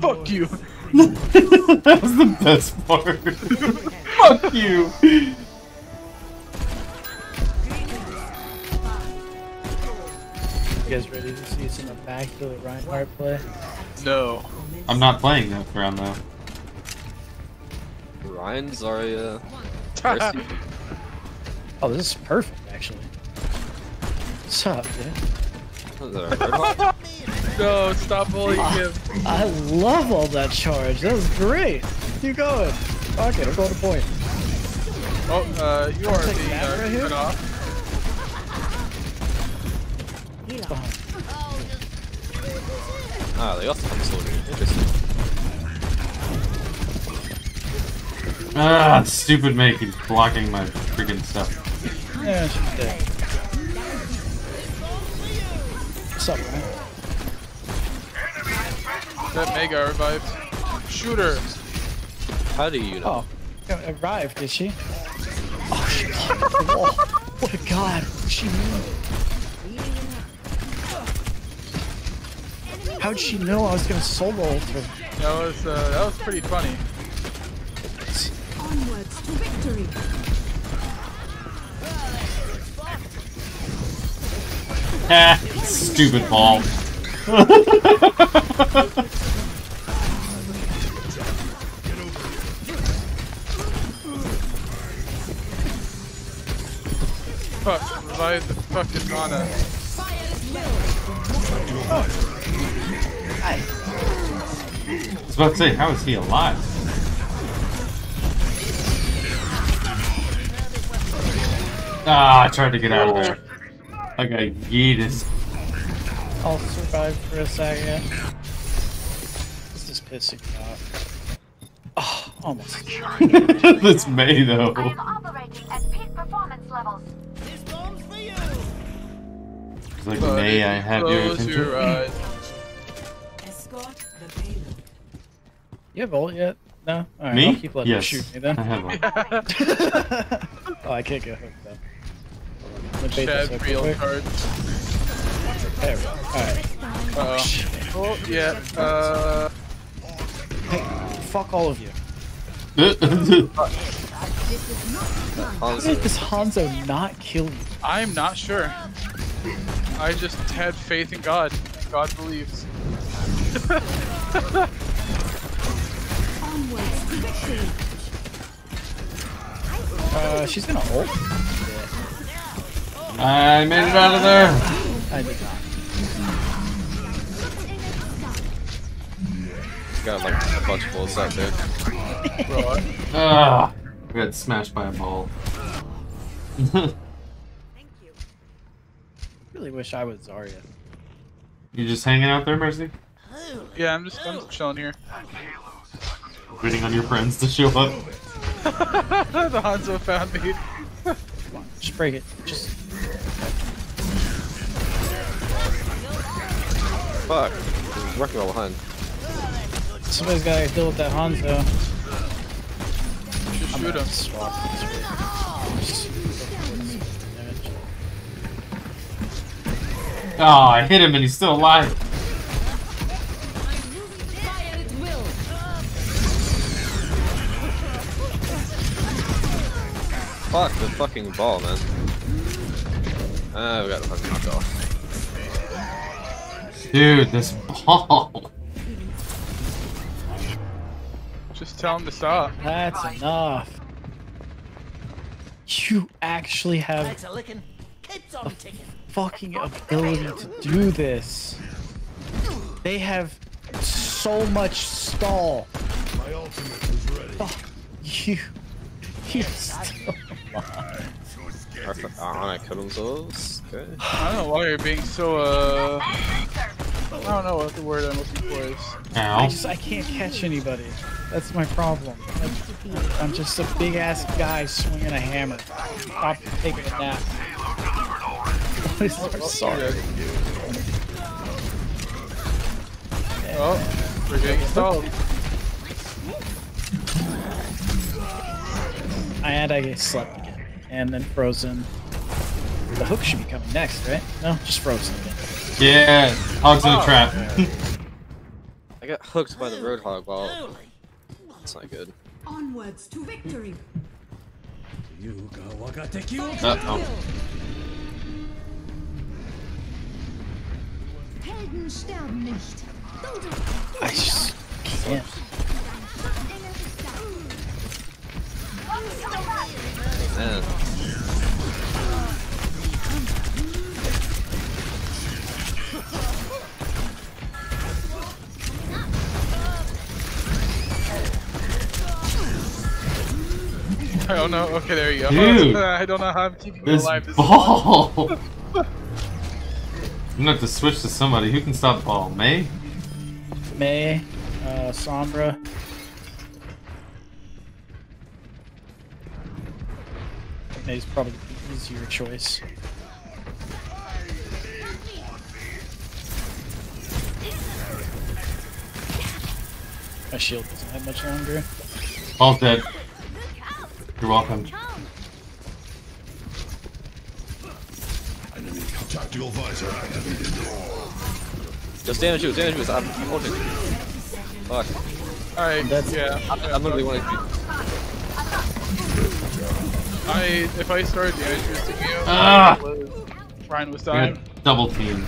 S23: Fuck you!
S1: that was the best part. Fuck you!
S24: You guys ready to see some immaculate Reinhardt play?
S23: No.
S1: I'm not playing that round though.
S22: Ryan, Zarya,
S24: Oh, this is perfect, actually. What's up, dude?
S22: What is that, Roadhog?
S23: No, stop bullying him.
S24: I love all that charge. That was great. Keep going. Fuck it, I'm going to point.
S23: Oh, uh, you are
S24: Take
S23: being
S24: that
S23: uh,
S24: right here?
S23: cut off.
S24: It's behind.
S22: Ah, they also have a soldier. Interesting.
S1: Ah, stupid Mei keeps blocking my freaking stuff.
S24: Yeah, she's dead. What's up, man?
S23: That Mega revived. Shooter.
S22: How do you know?
S24: Oh, arrived, did she? Oh, she kicked the wall. What a god. She knew. How'd she know I was gonna solo ult her?
S23: That was uh, that was pretty funny.
S10: Onwards to victory.
S1: Ah, stupid ball.
S23: Fuck, revive the fucking mana.
S1: I was about to say, how is he alive? Ah, I tried to get out of there. I got yeeted.
S24: I'll survive for a second. This is pissing me off. Oh, almost.
S1: That's Mei though.
S29: I am operating at peak performance levels.
S1: It's like, May I have your
S23: Close
S1: attention?
S23: your eyes.
S24: You have ult yet? No? Alright,
S1: Me?
S24: I'll keep letting
S1: Yes,
S24: you shoot me then.
S1: I have one.
S24: oh, I can't get hooked though. Let
S23: Chad real
S24: real quick.
S23: cards.
S24: There we go. Alright.
S23: Uh, oh, yeah, uh...
S24: Hey, fuck all of you. How did this Hanzo not kill you?
S23: I'm not sure. I just had faith in God. God believes.
S10: Onwards.
S24: Uh, she's gonna ult.
S1: I made it out of there.
S24: I did not.
S22: Got like a bunch of bullets out there.
S1: Ah, I got smashed by a ball.
S24: Really wish I was Zarya.
S1: you just hanging out there, Mercy?
S23: Yeah, I'm just, I'm just chilling here.
S1: Waiting on your friends to show up.
S23: the Hanzo found me.
S24: Just break it. Just
S22: Fuck. There's Wrecking Ball behind.
S24: Somebody's gotta deal with that Hanzo.
S23: Just shoot him.
S24: Swap this way. Just go for this damage.
S1: Oh, I hit him and he's still alive.
S22: Fuck the fucking ball, man. Ah, we got the fucking knocked off.
S1: Dude, this ball.
S23: Just tell him to stop.
S24: That's enough. You actually have
S2: a licking. Keeps on ticking.
S24: fucking ability to do this. They have so much stall.
S4: My ultimate is ready.
S24: Fuck you. You're still alive.
S22: Perfect. Ah, I killed themselves. Okay.
S23: I don't know why you're being so uh. I don't know what the word I'm looking for is.
S24: I just I can't catch anybody. That's my problem. I'm- I'm just a big ass guy swinging a hammer. Stop taking a nap. Sorry.
S23: Oh, we're getting stalled.
S24: And I get slept again. And then frozen. The hook should be coming next, right? No, just frozen again.
S1: Yeah, hogs in a trap.
S22: I got hooked by the roadhog ball. That's not good.
S10: Onwards to victory.
S1: Uh oh.
S10: Helden sterben nicht.
S24: I just can't.
S22: Man.
S23: I don't know. Okay, there you go.
S1: Dude.
S23: I don't know how I'm keeping you
S1: This
S23: alive. This
S1: ball. I'm gonna have to switch to somebody who can stop the ball. Mei?
S24: Mei, uh, Sombra. Mei's probably the easier choice. My shield doesn't have much longer.
S1: All dead. You're welcome.
S4: Enemy tactical visor activated.
S22: Just damage you, damage you. I'm holding. Fuck.
S23: Alright, yeah.
S22: I, I'm literally wanting to.
S23: I if I started the ice you,
S1: Ah!
S23: I was- Ryan was
S1: We're
S23: dying.
S1: double team.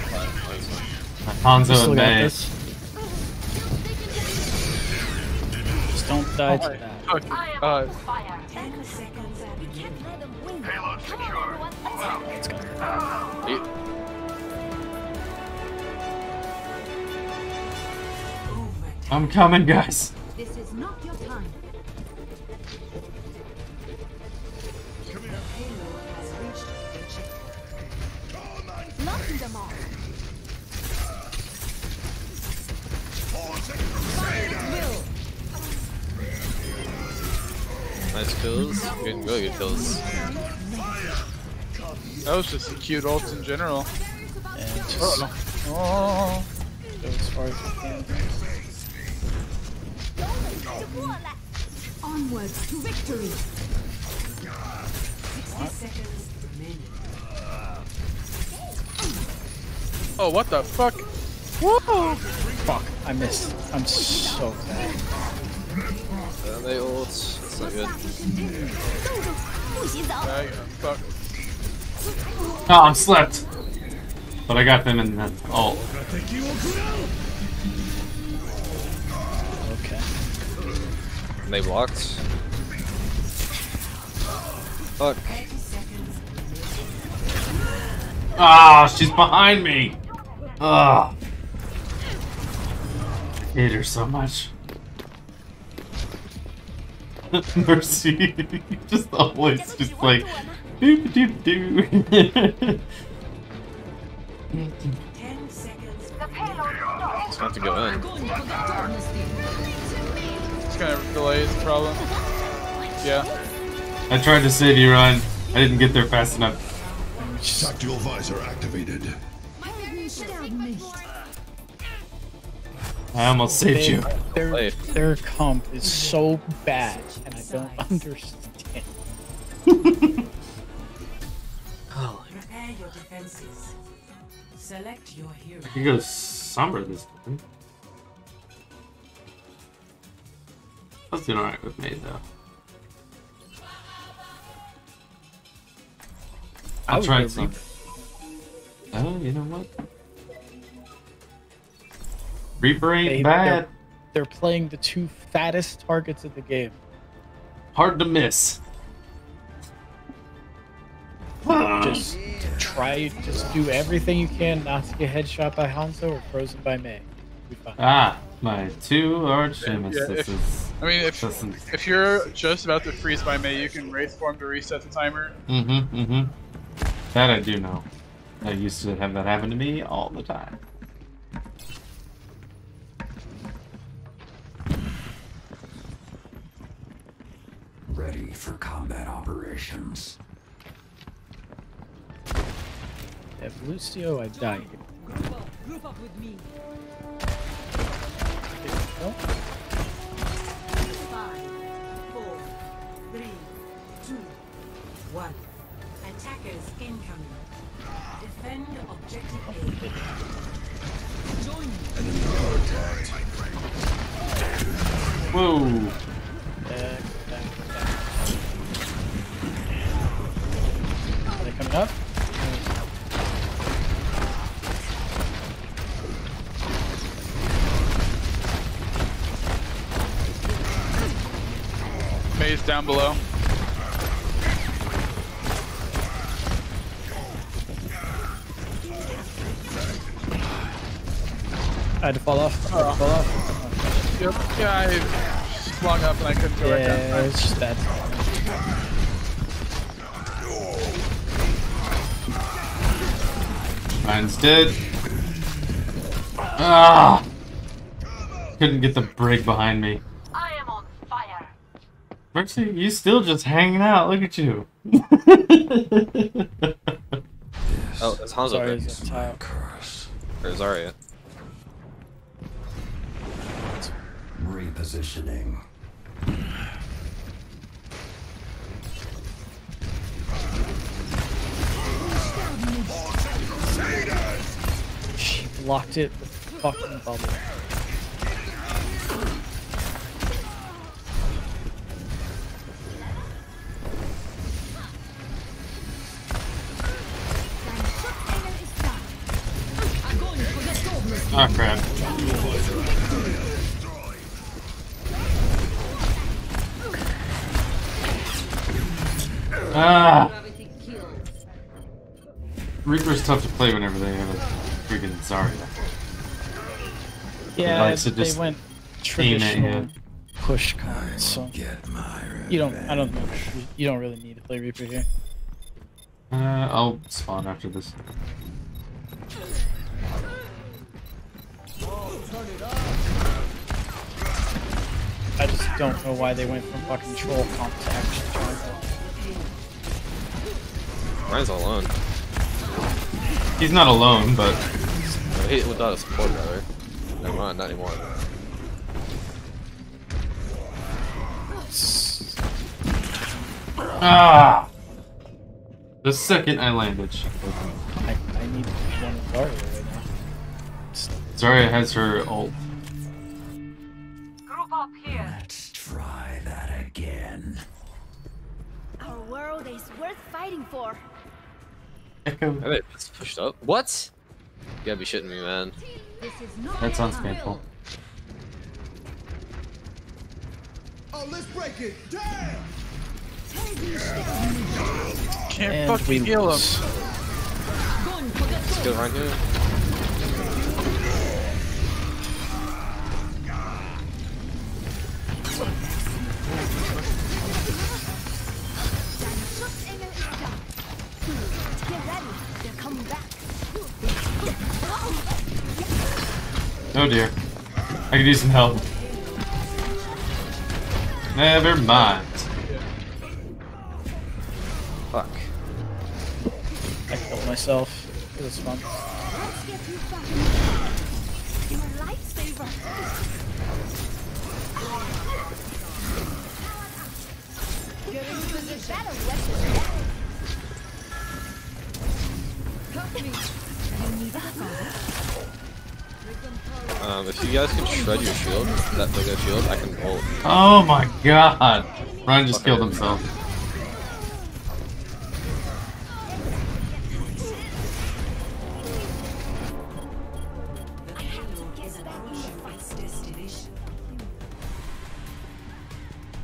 S1: Hanzo and
S24: got Mei. Just don't die to that.
S23: fuck. Uh,
S2: Ten seconds.
S10: We can't let them win.
S4: Payload secure.
S24: Let's go.
S22: You-
S1: I'm coming, guys.
S2: Objective.
S10: Knocking them off.
S22: Nice kills. Getting really good kills.
S23: that was just a cute ult in general.
S24: And just
S23: Oh.
S24: go as far as you can.
S10: Onwards to victory.
S2: 60
S23: Oh, what the fuck?
S24: Whoa! Fuck, I missed. I'm so bad.
S22: Uh, they ult. That's not good.
S23: Yeah, yeah, fuck.
S1: Oh, I'm slept. But I got them in the oh.
S24: Okay.
S22: They blocked. Fuck.
S1: Ah, she's behind me. Ah. Hate her so much. Mercy, just always just like doop doop doo.
S2: 10 seconds.
S22: Just have to go in.
S23: It's gonna delay is the problem. Yeah.
S1: I tried to save you, Ryan. I didn't get there fast enough.
S4: Tactical visor activated.
S10: Helden sterben.
S1: I almost saved
S24: They-
S1: you.
S24: Their, their comp is so bad, and I don't understand.
S2: Prepare your defenses. Select your hero.
S1: I could go Sombra this time. I was doing alright with me, though. I'll
S24: try
S1: tried
S24: go
S1: some. Oh, you know what? Reaper ain't
S24: They,
S1: bad.
S24: They're, they're playing the two fattest targets of the game.
S1: Hard to miss.
S24: Just try, just do everything you can not to get headshot by Hanzo or frozen by Mei. You'll be fine.
S1: Ah, my two arch
S23: Yeah,
S1: nemesis.
S23: if, I mean, if if you're just about to freeze by Mei, you can wraith form to reset the timer.
S1: Mm-hmm, mm-hmm. That I do know. I used to have that happen to me all the time.
S5: Ready for combat operations.
S24: If Lucio, I died.
S10: Group up with me.
S2: Five, four, three, two, one. Attackers incoming. Defend objective A. Join
S1: Whoa!
S24: Are they coming up?
S23: Mei's down below.
S24: I had to fall off. I had to oh. fall off.
S23: Yep. Yeah, I swung up and I couldn't go back
S24: Yeah,
S23: down.
S24: it's just bad.
S1: Mine's dead. Ah! Couldn't get the brig behind me.
S29: I am on fire.
S1: Mercy, you still just hanging out. Look at you.
S22: Oh, it's Hanzo.
S24: Sorry,
S22: right?
S24: it's a tile.
S22: Or Zarya.
S5: Repositioning.
S24: She blocked it with fucking bubble.
S1: Ah, crap. Ah! Reaper's tough to play whenever they have a freaking Zarya.
S24: Yeah,
S1: likes to
S24: they
S1: just
S24: went
S1: aim
S24: traditional push con, so you don't. I don't know. You don't really need to play Reaper here.
S1: Uh, I'll spawn after this.
S24: I just don't know why they went from fucking troll comp to actually trying to.
S22: Rein's alone.
S1: He's not alone, but
S22: He, without a support, rather. Never mind, not anymore.
S1: ah! The second I landed, she
S24: I, I need one of Zarya right now.
S1: Zarya has her ult.
S29: Group up here.
S5: Let's try that again.
S10: Our world is worth fighting for.
S1: Echo.
S22: I bet it's pushed up. What? You gotta be shitting me, man.
S10: This is
S1: That sounds painful.
S4: Oh, let's break it. Damn!
S23: Can't
S24: And
S23: fucking
S24: we
S23: heal him.
S22: Let's go right here.
S10: Schutzengel ist da. Get ready. They're coming back.
S1: Oh dear. I could use some help. Never mind.
S22: Fuck.
S24: I killed myself. It was fun.
S10: lifesaver. Get in
S22: Um, if you guys can shred your shield, that big shield, I can ult.
S1: Oh my god! Rein just killed himself.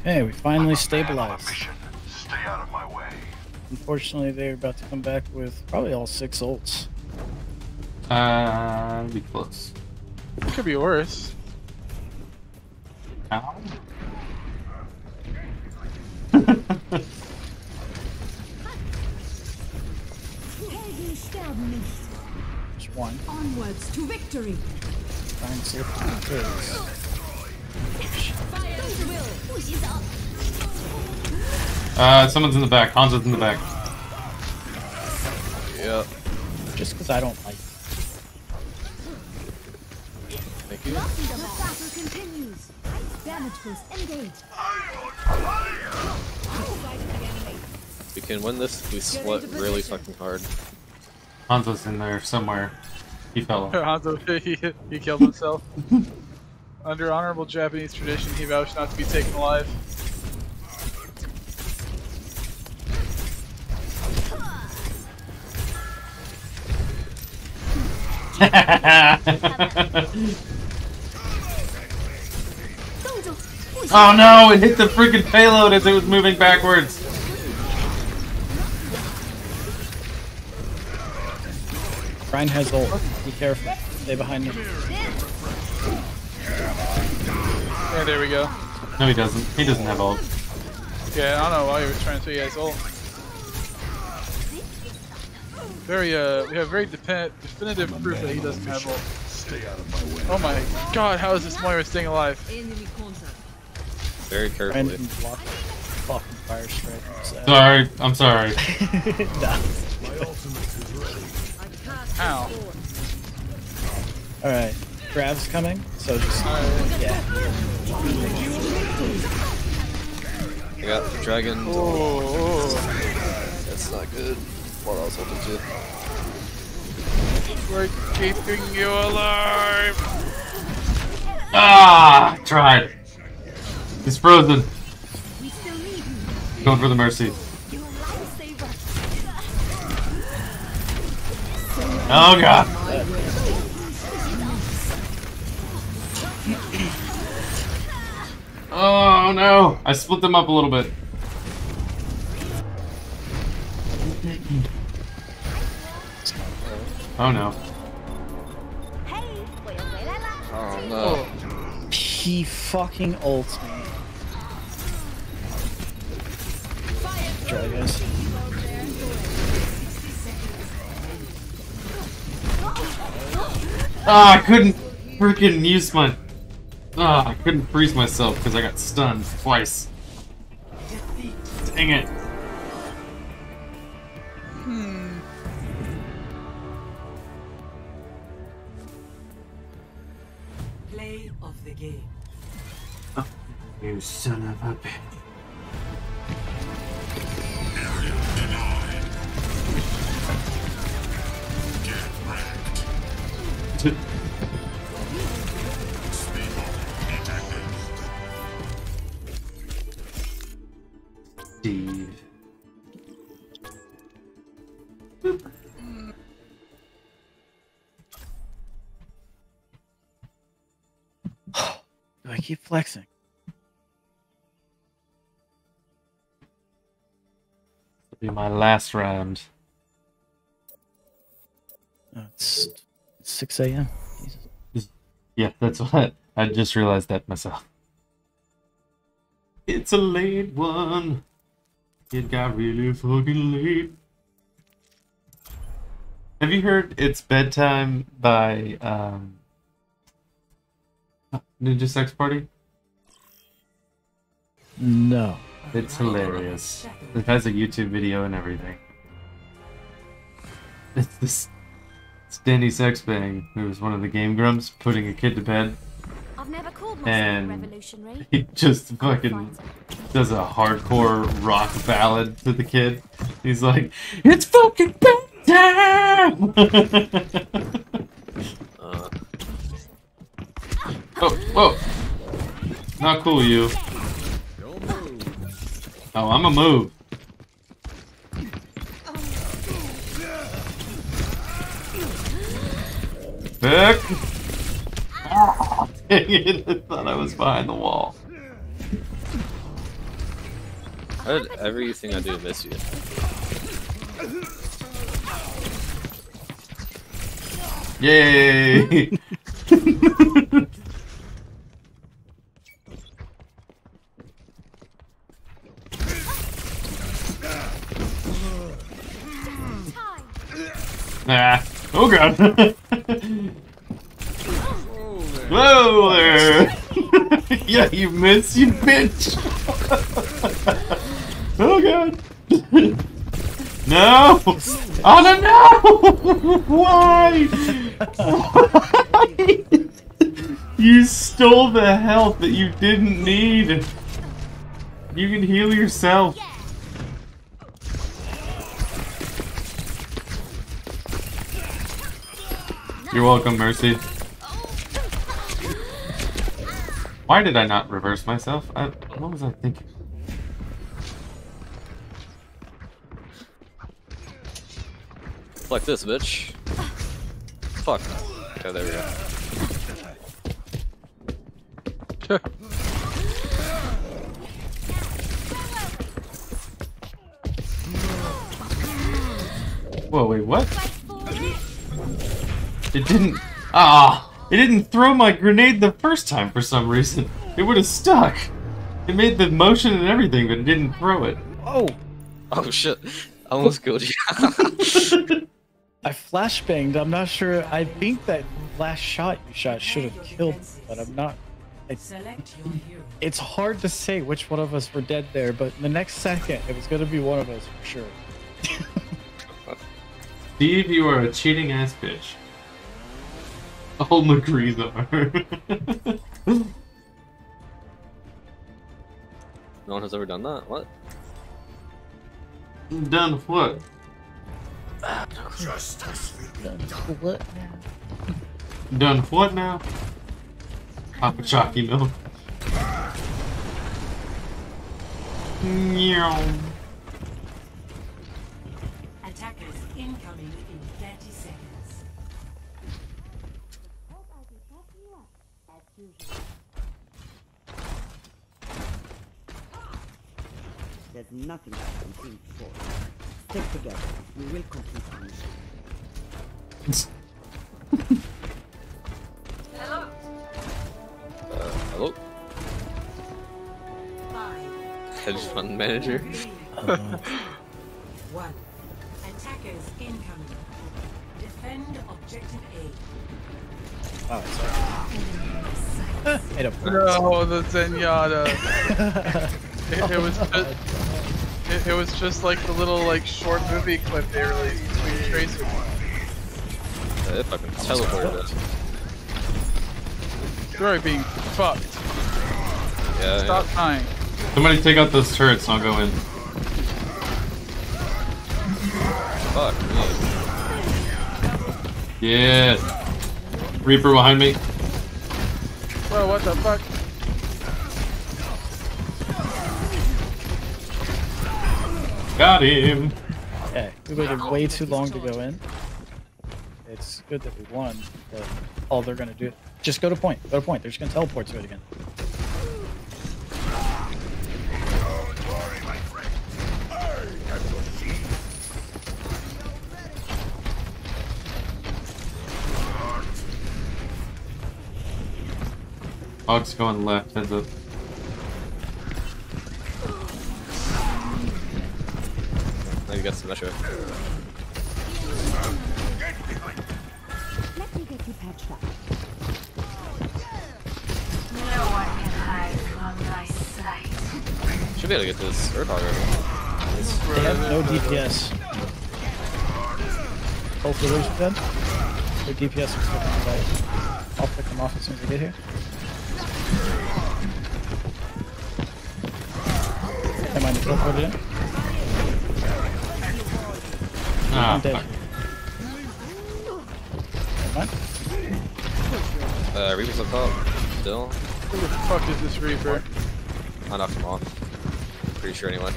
S24: Okay, we finally stabilized.
S4: Stay out of my way.
S24: Unfortunately, they're about to come back with probably all six ults.
S1: Uh, be close.
S23: It could be worse.
S1: Ow.
S10: Helden sterben nicht.
S24: Just one.
S10: Onwards to victory.
S24: Try and slip through the turrets.
S10: Don't will. Push is up.
S1: Uh, someone's in the back. Hanzo's in the back.
S22: Yep.
S24: Just because I don't like.
S22: Thank you.
S10: The battle continues. Damage boost engage.
S22: We can win this if we sweat really fucking hard.
S1: Hanzo's in there somewhere. He fell off.
S23: Hanzo, he, he killed himself. Under honorable Japanese tradition, he vouched not to be taken alive.
S1: oh no! It hit the freaking payload as it was moving backwards.
S24: Rein has ult. Be careful. Stay behind me.
S23: Yeah, there we go.
S1: No, he doesn't. He doesn't have ult.
S23: Yeah, I don't know why he was trying to say he has ult. Very, uh, we have very definitive proof that he doesn't have ult.
S4: Stay out of my way.
S23: Oh my god, how is this Moira staying alive?
S16: Enemy.
S22: Very carefully.
S24: Rein block fucking fire strike. So.
S1: Sorry, I'm sorry.
S23: Ow.
S24: Alright. Grab's coming, so just. Yeah.
S22: I got the dragon.
S23: Oh,
S22: That's not good. What else happened to?
S23: We're keeping you alive.
S1: Ah, I tried. He's frozen.
S10: We still.
S1: Going for the mercy.
S10: You're a lifesaver.
S1: Oh god. Oh no! I split them up a little bit. Oh no.
S22: Oh no.
S24: He fucking ults me. Try guys.
S1: Ah, I couldn't freaking use my. Ah, I couldn't freeze myself because I got stunned twice. Dang it. You son of a bitch. Steve.
S24: Do I keep flexing?
S1: Be my last round.
S24: Oh, it's, it's 6 a.m.
S1: Yeah, that's what I just realized that myself. It's a late one. It got really fucking late. Have you heard "It's Bedtime" by um, Ninja Sex Party?
S24: No.
S1: It's hilarious. It has a YouTube video and everything. It's this It's Danny Sexbang, who was one of the Game Grumps, putting a kid to bed.
S10: I've never called myself
S1: And
S10: revolutionary.
S1: he just fucking does a hardcore rock ballad to the kid. He's like, It's fucking bedtime!
S22: Uh,
S1: oh, whoa! Not cool, you. Oh, I'm a move. Back! Ah, dang it, I thought I was behind the wall.
S22: how did everything I do miss you?
S1: Yay! ah. Oh god. Whoa there! yeah, you missed, you bitch! oh god! no! Oh no, no! Why? Why? You stole the health that you didn't need. You can heal yourself. You're welcome, Mercy. Why did I not reverse myself? I, what was I thinking?
S22: Like this, bitch. Fuck. Okay, there we go.
S1: Whoa, wait, what? It didn't. Ah! It didn't throw my grenade the first time for some reason. It would have stuck. It made the motion and everything, but it didn't throw it.
S24: Oh!
S22: Oh shit. I almost killed you.
S24: I flashbanged. I'm not sure. I think that last shot you shot should have killed me, but I'm not. I,
S2: Select your hero.
S24: it's hard to say which one of us were dead there, but in the next second, it was going to be one of us for sure.
S1: Steve, you are a cheating ass bitch. All McCree's are.
S22: no one has ever done that. What?
S1: Done what?
S4: Justice done.
S24: What? now?
S1: Done what now? Papa Chalky milk. Meow.
S15: Nothing I can think for. Stick together. We will complete the mission.
S29: Hello.
S22: Uh, hello?
S2: Five,
S22: Hedge fund manager.
S2: one. Attackers incoming. Defend objective A.
S24: Oh, sorry. Made up.
S23: No, the Zenyatta. it, it was oh just, it, it was just like the little like short movie clip they released between Tracer.
S22: Yeah, they fucking teleported us.
S23: You're already being fucked.
S22: Yeah,
S23: Stop
S22: yeah.
S23: dying.
S1: Somebody take out those turrets and I'll go in.
S22: Fuck me.
S1: Yeah. Reaper behind me.
S23: Whoa, what the fuck?
S1: Got him.
S24: Okay, we waited way too long to go in. It's good that we won, but all they're gonna do, just go to point, go to point. They're just gonna teleport to it again.
S1: Hog's going left, heads up.
S22: You got some measure.
S10: Let me get you patched up.
S29: No one can hide from my sight.
S22: Should be able to get this.
S24: They have no DPS. Of those are dead. Their DPS is looking right. I'll pick them off as soon as I get here. Am I in?
S1: Ah,
S24: I'm dead.
S1: fuck.
S22: Uh, Reaper's up top. Still.
S23: Who the fuck is this Reaper?
S22: I knocked him off. Pretty sure anyway.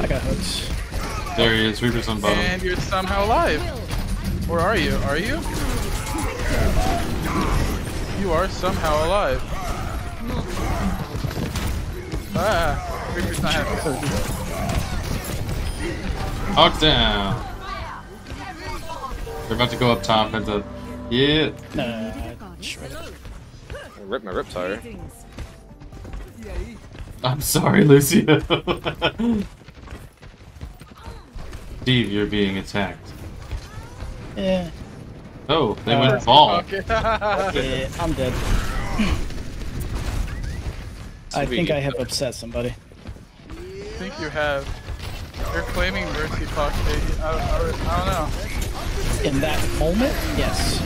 S24: I got hooks.
S1: There he is, Reaper's on bottom.
S23: And you're somehow alive. Or are you? Are you? You are somehow alive. Ah, Reaper's not happy.
S1: Hog down. They're about to go up top and to yeah.
S24: No, I
S22: ripped my rip tire.
S1: I'm sorry, Lucio. Steve, you're being attacked.
S24: Yeah.
S1: Oh, they
S24: Uh,
S1: went ball.
S24: yeah, I'm dead. I think I have upset somebody.
S23: I think you have. You're claiming Mercy Clock. I, I, I don't know.
S24: In that moment, yes.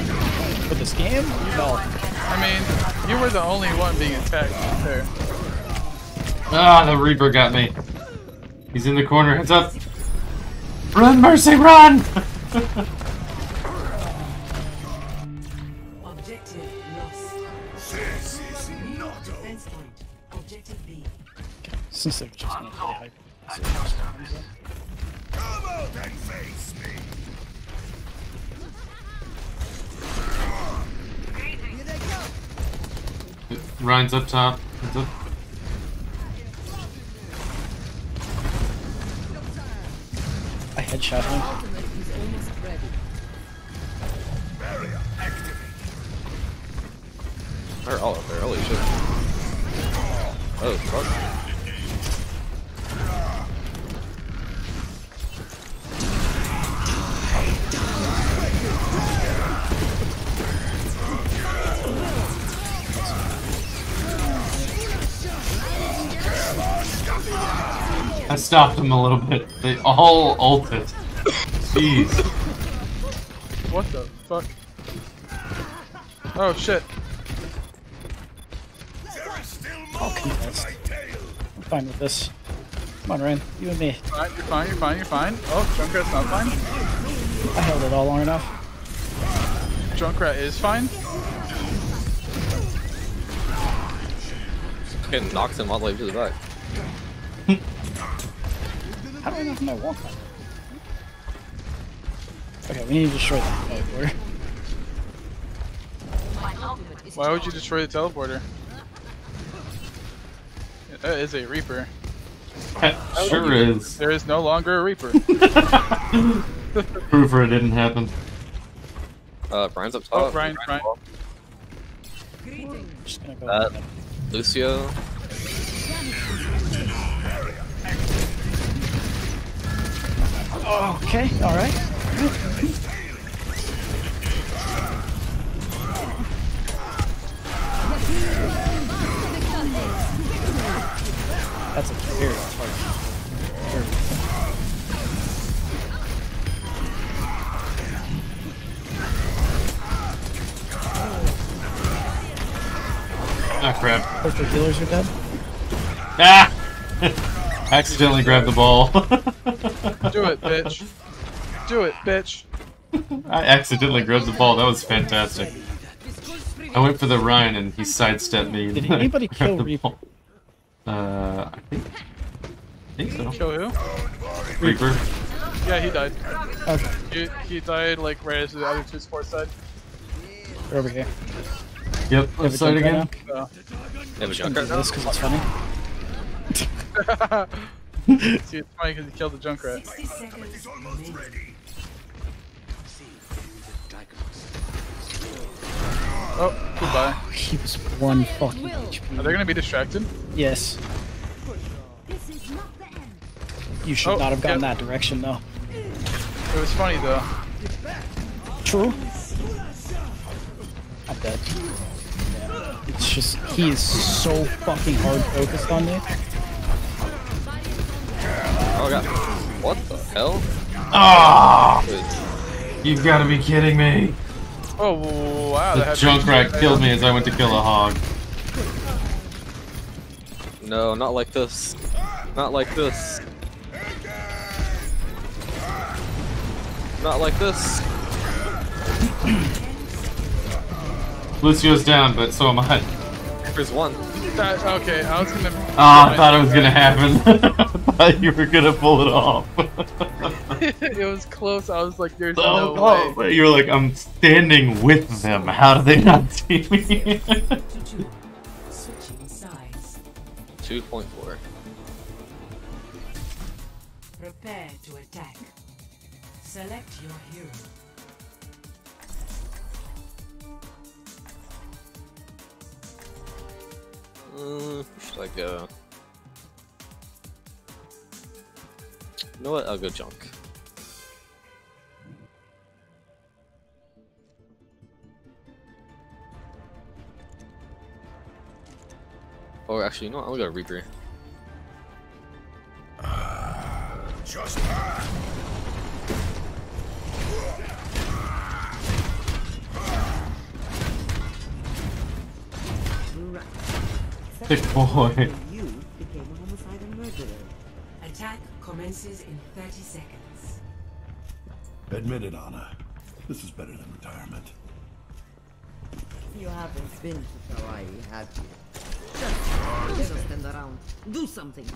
S24: For this game, no.
S23: I mean, you were the only one being attacked there.
S1: Ah, the Reaper got me. He's in the corner. Heads up. Run, Mercy, run!
S24: Since they're just not really hyper.
S4: Come out and face me.
S1: Rein's up top. Heads up.
S24: I headshot him.
S16: Ultimate is almost ready.
S4: Barrier activate.
S22: They're all up there. Holy shit. Oh, fuck.
S1: I stopped them a little bit. They all ulted. Jeez.
S23: What the fuck? Oh shit.
S24: I'll contest. I'm fine with this. Come on, Rein. You and me.
S23: Fine, you're fine, you're fine, you're fine. Oh, Junkrat's not fine.
S24: I held it all long enough.
S23: Junkrat is fine.
S22: Fucking knocks him all the way to the back.
S24: How do I knock my walk on? Okay, we need to destroy that teleporter.
S23: Why would you destroy the teleporter? Yeah, that is a Reaper.
S1: sure oh, is.
S23: There is no longer a Reaper.
S1: Proof for it didn't happen.
S22: Uh, Brian's up top.
S23: Oh, Brian, Brian.
S24: Just gonna go.
S22: Uh, Lucio.
S24: Oh, okay, alright. That's a very hard.
S1: Ah, crap.
S24: Both the healers are dead.
S1: Ah! Accidentally grabbed the ball.
S23: Do it, bitch. Do it, bitch.
S1: I accidentally grabbed the ball. That was fantastic. I went for the Rein and he sidestepped me.
S24: Did anybody kill
S1: the
S24: Reaper?
S1: Uh, I think. I think so.
S23: Kill who?
S1: Reaper.
S23: Yeah, he died.
S24: Okay.
S23: He, he died like right as the other two sports died.
S24: They're over here.
S1: Yep,
S24: Have a
S1: left side
S24: right
S1: again.
S23: So.
S22: They have a
S24: I'm gonna do this because it's funny.
S23: See, it's funny because he killed the Junkrat.
S2: 60 seconds remaining.
S23: Oh, goodbye.
S24: Oh, he was one fucking HP.
S23: Are they gonna be distracted?
S24: Yes.
S10: This is not the end.
S24: You should
S23: Oh,
S24: not have gone
S23: yeah.
S24: that direction, though.
S23: It was funny though.
S24: True. I'm dead. Yeah. It's just, he is so fucking hard focused on me.
S22: Oh god. What the hell?
S1: Ah!
S22: Good.
S1: You've got to be kidding me.
S23: Oh wow!
S1: The
S23: that had
S1: Junkrat killed me as I went to kill a hog.
S22: No, not like this. Not like this. Not like this.
S1: Lucio's down, but so am I.
S22: There's one.
S23: That, okay, I was gonna.
S1: Oh, I thought it was gonna happen. I thought you were gonna pull it off.
S23: it was close. I was like, "There's
S1: So
S23: no
S1: close.
S23: way."
S1: You were like, I'm standing with them. How do they not see me?
S22: 2.4.
S2: Prepare to attack. Select your hero.
S22: Uh, where should I go? You know what? I'll go junk. Or actually, you know what? Gonna go Reaper.
S4: Just
S1: Big boy.
S15: You became a homicidal murderer.
S2: Attack commences in 30 seconds.
S4: Admit it, Ana. This is better than retirement.
S16: You haven't been to Hawaii, have you? Just, just stand around. Do something.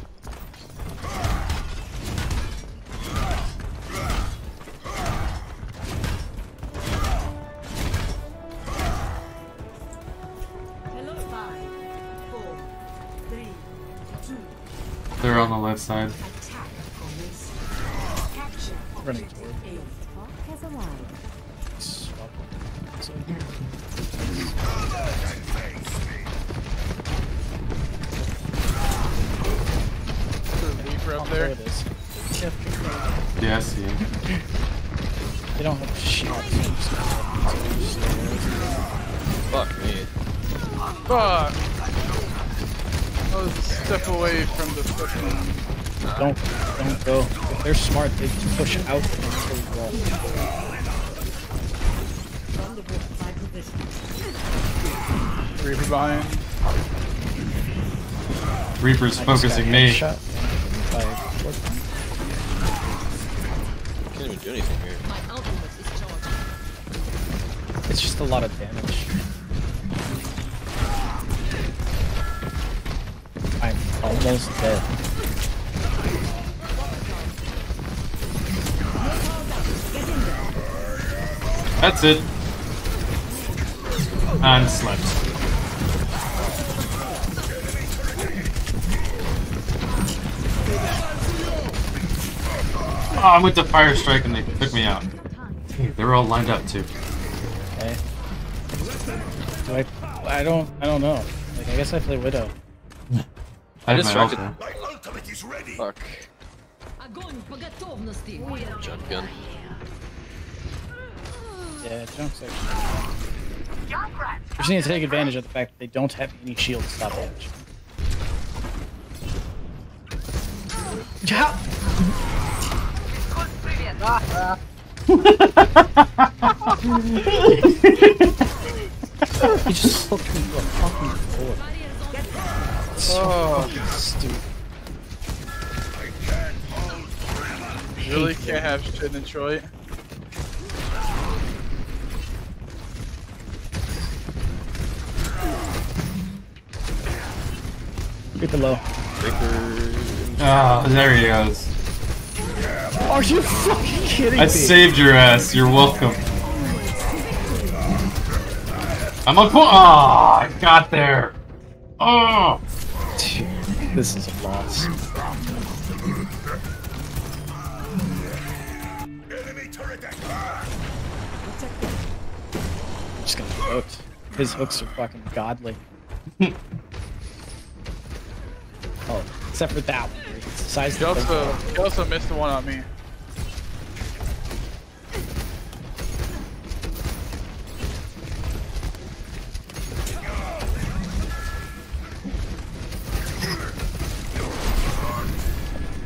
S2: Hello. Five,
S1: They're on the left side.
S2: Attack commences. Capture
S24: Running toward.
S2: A.
S15: Hawk has arrived.
S24: Swap. So,
S23: The Reaper up
S24: there
S23: there.
S24: it is. Yep.
S1: Yeah, I see him.
S24: They don't have shots. so I'm just gonna
S22: Fuck me.
S23: Fuck! I step away from the fucking.
S24: Don't, don't go. If they're smart, they just push out until the wall.
S15: Thunderbolt by.
S23: Reaper behind.
S1: Reaper's
S24: I
S1: focusing me.
S24: headshot by
S22: Can't even do anything here.
S16: My ultimate is charged.
S24: It's just a lot of damage. I'm almost dead.
S1: That's it. And slept. Oh, ah, I went to fire strike and they took me out. They were all lined up too.
S24: Okay. Do I, I don't, I don't know. Like, I guess I play Widow.
S1: I just My
S4: ultimate is ready.
S22: Fuck. Jump gun.
S24: Yeah, jump section. We just need to take advantage of the fact that they don't have any shield to stop damage. Yeah. He just hooked me a fucking floor. So
S23: Oh.
S24: fucking stupid.
S23: Really can't have shit in Detroit.
S24: Get below.
S1: Oh, ah, there he goes.
S24: Are you fucking kidding
S1: I
S24: me?
S1: I saved your ass. You're welcome. I'm on point. Oh, I got there. Oh.
S24: Dude, this is a loss.
S4: Enemy turret attack.
S24: I'm just gonna be hooked. His hooks are fucking godly. oh, except for that one. dude. It's the size
S23: He also, he also missed the one on me.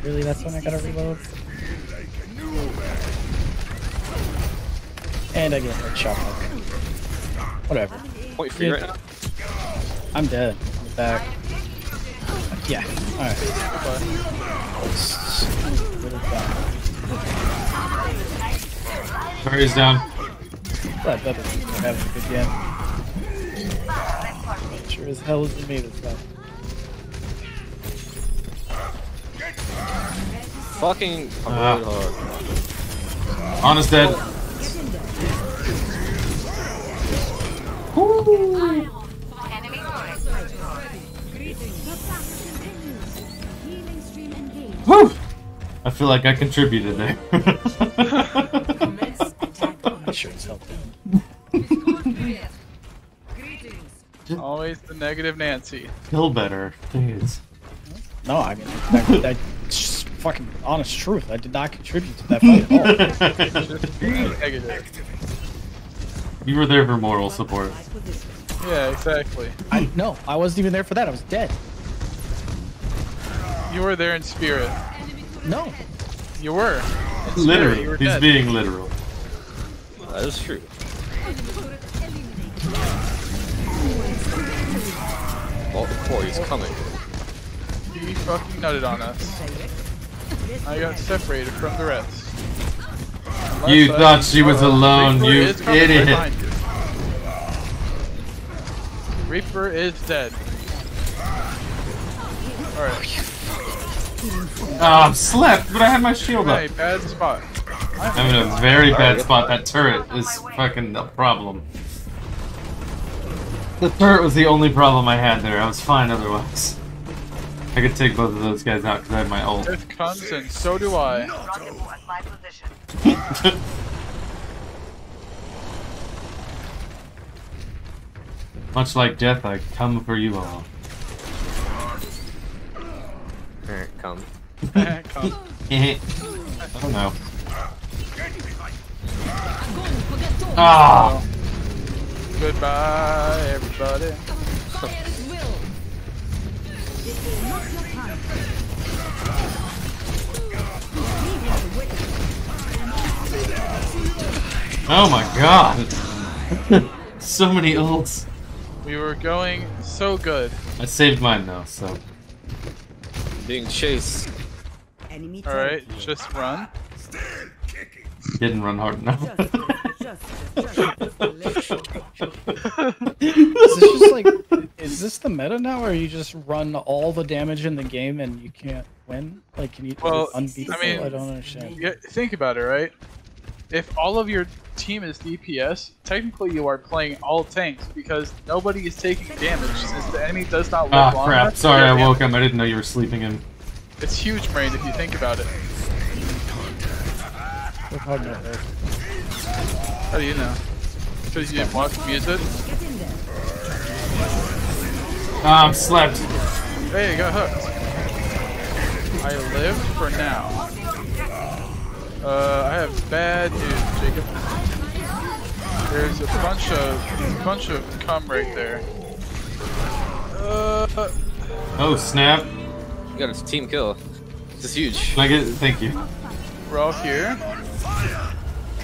S24: Really, that's when I gotta reload? And I get hit shot. Whatever.
S22: Point free right now.
S24: I'm dead. I'm back. Yeah. Alright.
S1: Barry's down.
S24: Glad better people are having a good game. Sure as hell isn't me this time.
S22: Fucking
S1: Ah.
S22: really hard.
S1: Honest dead.
S10: Healing.
S1: Woo! I feel like I contributed there.
S24: Sure as hell.
S23: Always the negative Nancy.
S1: Feel better, please.
S24: No, I mean, that, that's just fucking honest truth. I did not contribute to that fight at all.
S23: Just being negative.
S1: You were there for moral support.
S23: Yeah, exactly.
S24: I no, I wasn't even there for that. I was dead.
S23: You were there in spirit.
S24: No.
S23: You were. In spirit,
S1: Literal.
S23: You were
S1: He's
S23: dead.
S1: being literal.
S22: That is true. Vault the core, is coming.
S23: He fucking nutted on us. I got separated from the rest. Unless
S1: You
S23: I-
S1: thought she was
S23: Oh,
S1: alone,
S23: Reaper
S1: you idiot.
S23: you. Reaper is dead. Alright.
S1: Ah, I'm slept, but I had my shield up.
S23: Hey, bad spot.
S1: I'm in a very bad spot. That turret is fucking a problem. The turret was the only problem I had there. I was fine otherwise. I could take both of those guys out because I have my ult.
S23: Death comes and so do I.
S1: Much like death, I come for you all.
S22: Alright, come.
S23: Come.
S1: oh no. Ah!
S23: Goodbye, everybody.
S1: Oh my god! so many ults.
S23: We were going so good.
S1: I saved mine though, so.
S22: Being chased.
S23: Alright, just run.
S1: Didn't run hard enough.
S24: Is this just like, is this the meta now, or you just run all the damage in the game and you can't win? Like, can you
S23: Well,
S24: unbeatable?
S23: I mean,
S24: I don't understand.
S23: Yeah, think about it, right? If all of your team is DPS, technically you are playing all tanks because nobody is taking damage since the enemy does not live
S1: Ah
S23: long
S1: crap, sorry I woke
S23: damage.
S1: up, I didn't know you were sleeping in.
S23: It's huge brain if you think about it.
S24: How do
S23: How do you know? Because you didn't watch music?
S1: Ah, I'm slept.
S23: Hey, you got hooked. I live for now. Uh, I have bad news, Jacob. There's a bunch of bunch of cum right there. Uh,
S1: Oh snap.
S22: You got a team kill. This is huge.
S1: Can I get thank you.
S23: we're all here.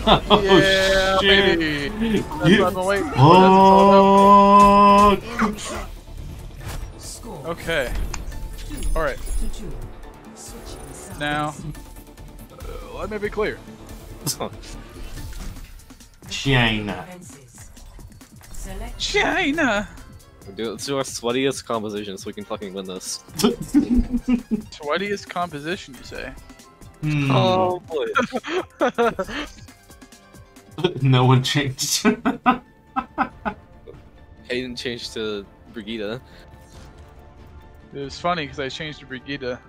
S1: Oh
S23: yeah,
S1: shit.
S23: baby. That's
S1: You-
S23: what I've been waiting for. That's all
S1: Oh,
S23: about. Okay. All right. Now, uh, let me be clear.
S1: China.
S23: China.
S22: We'll do, let's do our sweatiest composition so we can fucking win this.
S23: Sweatiest composition, you say?
S1: Hmm.
S22: Oh boy.
S1: no one changed.
S22: Hayden changed to Brigitte.
S23: It was funny because I changed to Brigitte.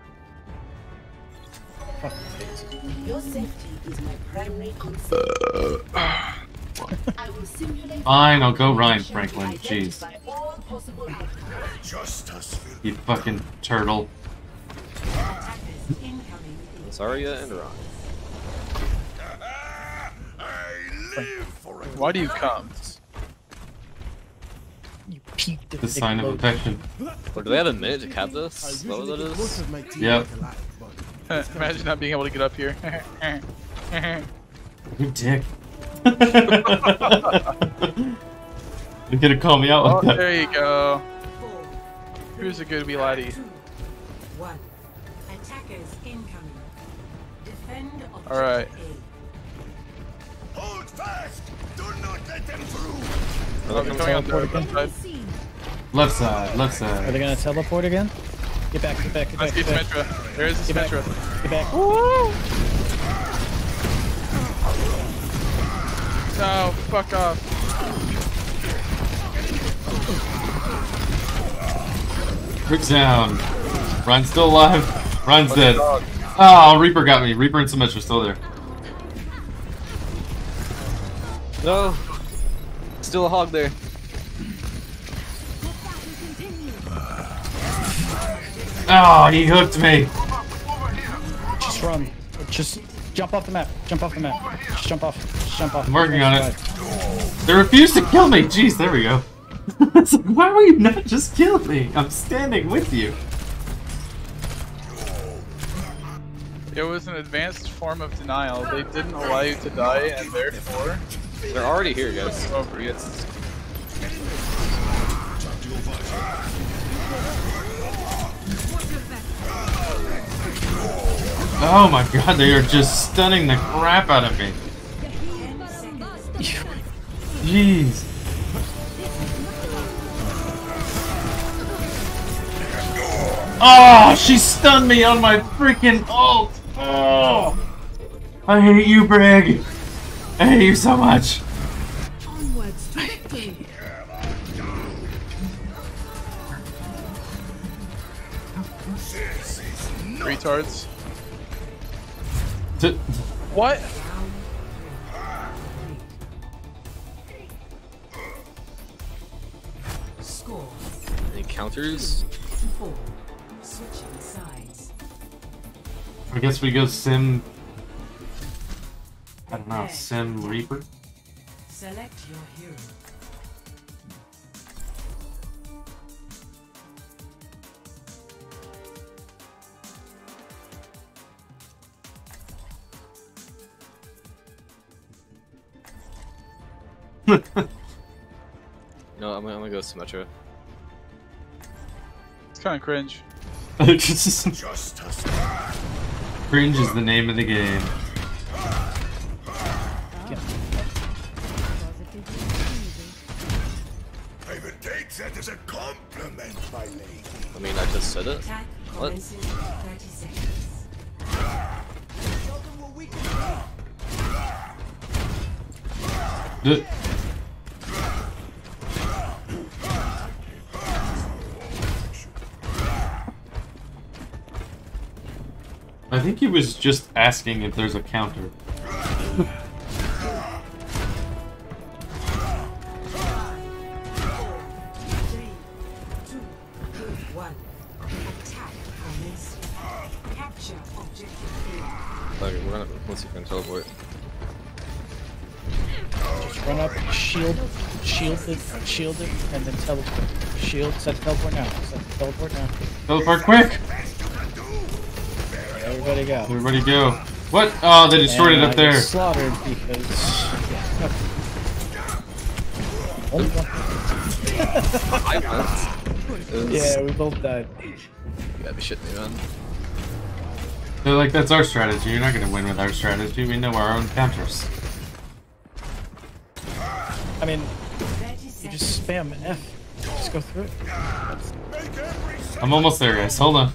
S2: Your safety is my primary concern. I will simulate
S1: Fine, I'll go Ryan Franklin. Jeez.
S2: identify all possible outcomes.
S4: Justice.
S1: You fucking turtle.
S22: Zarya and Ron.
S23: Why do you come?
S24: You peaked
S1: The sign of affection.
S22: Or do they have a minute to cap this? Is that what that is?
S1: Yep.
S23: Imagine not being able to get up here.
S1: You dick. You're gonna call me out
S23: Oh,
S1: like that.
S23: there you go. Who's a good wee laddie?
S2: Defend objective
S23: Alright.
S4: Hold fast! Do not let them through!
S23: Oh,
S24: Are they gonna teleport again?
S23: left side.
S1: Left side, left
S24: Are they gonna teleport again? Get back, get back, get
S23: Let's
S24: back,
S23: get
S24: get back.
S23: Symmetra. There is a
S24: Get back.
S23: Symmetra.
S24: Get back.
S23: No, oh, fuck off.
S1: Quick down. Rein's still alive. Rein's dead. Oh, Reaper got me. Reaper and Symmetra still there.
S22: No. Still a hog there.
S1: Oh, he hooked me.
S24: Just run. Just jump off the map. Jump off the map. Just jump off. Just jump off.
S1: I'm working on it. They refuse to kill me. Jeez, there we go. It's like, why will you not just kill me? I'm standing with you.
S23: It was an advanced form of denial. They didn't allow you to die, and therefore.
S22: They're already here, guys.
S23: Over.
S22: Yes.
S1: Oh my god, they are just stunning the crap out of me. Jeez. Oh, she stunned me on my freaking ult. Oh, I hate you, Brig. I hate you so much.
S2: Onwards.
S23: Retards.
S1: T-
S23: What?
S2: Score
S22: Any counters?
S1: I guess we go Sim. I don't know, Sim Reaper.
S2: Select your hero.
S22: No, I'm gonna, I'm gonna go Symmetra.
S23: It's kind of cringe.
S1: Cringe is the name of the game.
S4: I will take that as a compliment, my lady.
S22: I mean, I just said it. What?
S1: He was just asking if there's a counter.
S2: Three, two, one. Attack commences. Capture objective A.
S22: Okay, we're gonna let's see if we can teleport.
S24: Just run up, shield, shield it, shield it, and then teleport. Shield, set teleport now. Set teleport now.
S1: Teleport quick!
S24: Everybody go.
S1: Everybody go. What? Oh, they destroyed
S24: And
S1: it up
S24: got
S1: there.
S24: Slaughtered because. Yeah.
S22: I went.
S24: Yeah, we both died.
S22: You gotta be shitting me, man.
S1: They're like, that's our strategy. You're not gonna win with our strategy. We know our own counters.
S24: I mean, you just spam F. Just go through it.
S1: I'm almost there, guys. Hold on.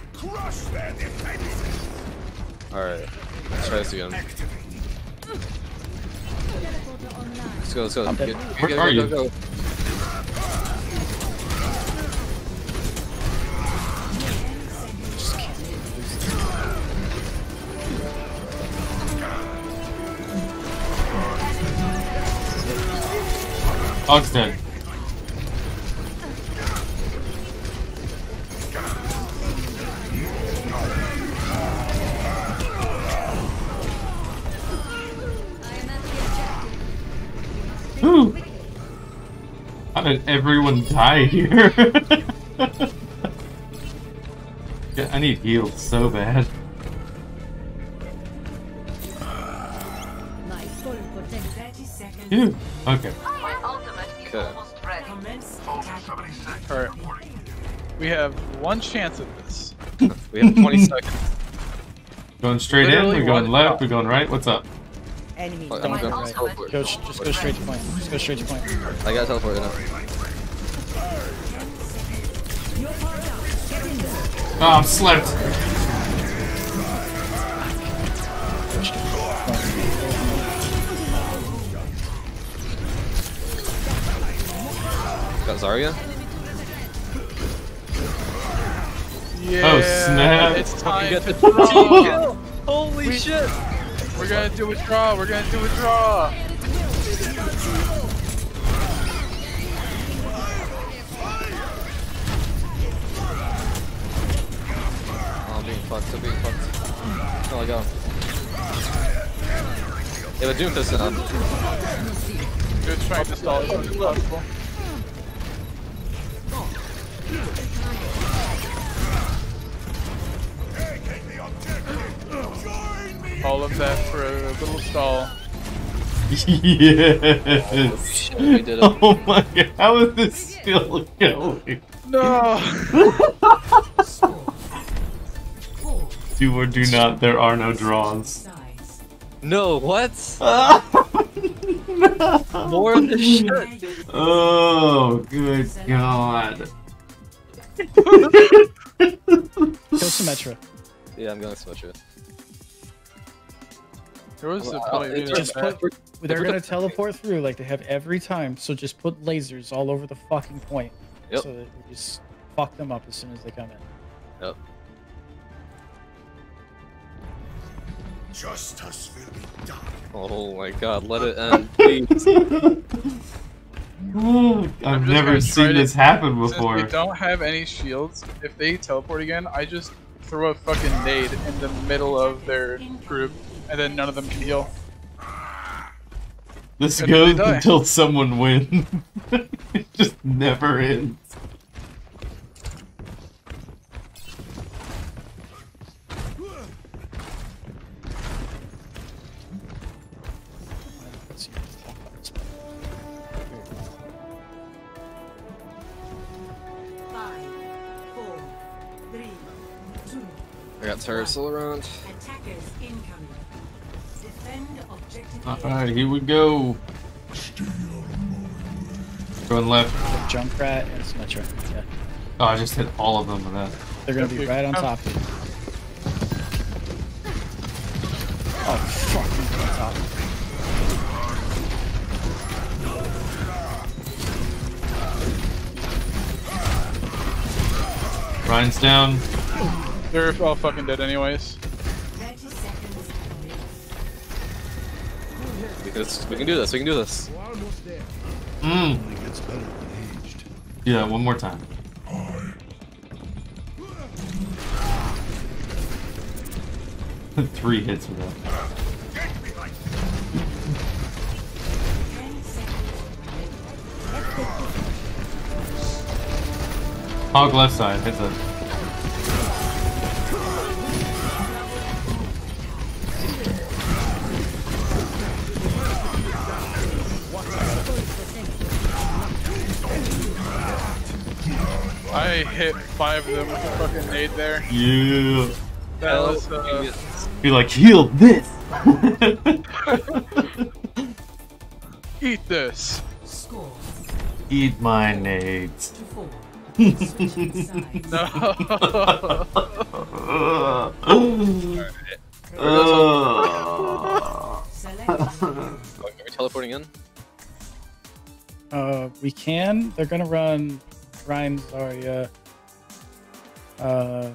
S22: Alright, let's try this again. Let's go, let's go.
S24: I'm dead.
S22: get,
S1: Where
S22: go,
S1: are
S22: go,
S1: you?
S22: Go, go.
S1: Hog's dead. Did everyone die here? yeah, I need heals so bad.
S2: My full potential. 30 seconds
S1: Phew. Okay.
S29: My ultimate is
S22: Okay.
S29: almost ready.
S2: Commence attack.
S23: Alright. We have one chance at this.
S22: We have 20 seconds.
S1: Going straight
S23: Literally
S1: in, we're going left, we're going right. What's up?
S15: Enemy.
S22: Oh, I'm going to teleport.
S24: Go, just go straight to point. Just go straight to point.
S22: I got teleported now.
S1: Oh, I'm slipped.
S22: Got Zarya.
S23: Yeah,
S1: snap.
S23: It's time to
S22: get
S23: to
S22: the
S23: draw.
S22: Holy
S23: We-
S22: shit!
S23: We're gonna do a draw. We're gonna do a draw.
S22: Oh, I'm being fucked. I'm being fucked. Oh my god. Yeah, but Doom this up.
S23: Good trying to stall as much as possible. All of that for a little stall.
S1: yes.
S22: Oh, we did it.
S1: Oh my god, how is this still going?
S23: No.
S1: Do or do not, there are no draws.
S22: No, what? More of this shit.
S1: Oh, good god.
S24: Kill Symmetra.
S22: Yeah, I'm going Symmetra.
S23: There was a point.
S22: it's
S24: Just
S23: were
S24: put,
S23: back.
S24: they're gonna teleport through like they have every time. So just put lasers all over the fucking point.
S22: Yep.
S24: So that we just fuck them up as soon as they come in.
S22: Yep.
S4: Justice will be done.
S22: Oh my god, let it end, please.
S1: I've never
S23: gonna try
S1: seen
S23: to-
S1: this happen
S23: Since
S1: before.
S23: we don't have any shields, if they teleport again, I just throw a fucking nade in the middle of their group, and then none of them can heal.
S1: This
S23: And then
S1: goes until someone wins. it just never ends.
S24: I got see. let's talk about
S1: Alright, here we go. Going left.
S24: Junkrat and Symmetra. Yeah.
S1: Oh, I just hit all of them with that.
S24: They're gonna be right on oh. top of you. Oh fuck, he's on top.
S1: Ryan's down.
S23: They're all fucking dead anyways.
S22: We can, we can do this, we can do this.
S1: Mmm.
S4: Gets better when aged.
S1: Do that one more time. Three hits with that. Hog left side, hits it.
S23: I hit five of them with a fucking nade there.
S1: Yeah.
S23: That was uh,
S1: Be like, heal this!
S23: eat this.
S2: Score
S1: Eat my nades.
S23: No.
S1: Ugh.
S22: Are we teleporting in?
S24: Uh, we can. They're gonna run Rein Zarya, uh,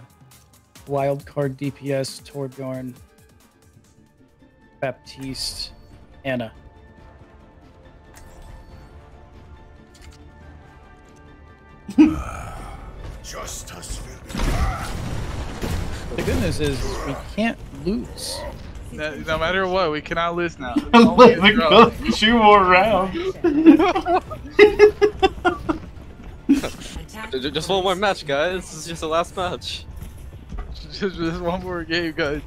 S24: wild card DPS, Torbjorn, Baptiste, Ana.
S4: Justice will.
S24: The good news is we can't lose.
S23: No, no matter what, we cannot lose now. It's
S1: Let
S23: only a
S1: me
S23: draw.
S1: go two more rounds.
S23: Attack
S22: Ju- Just one more match, guys. This is just the last match.
S23: Just, just one more game, guys.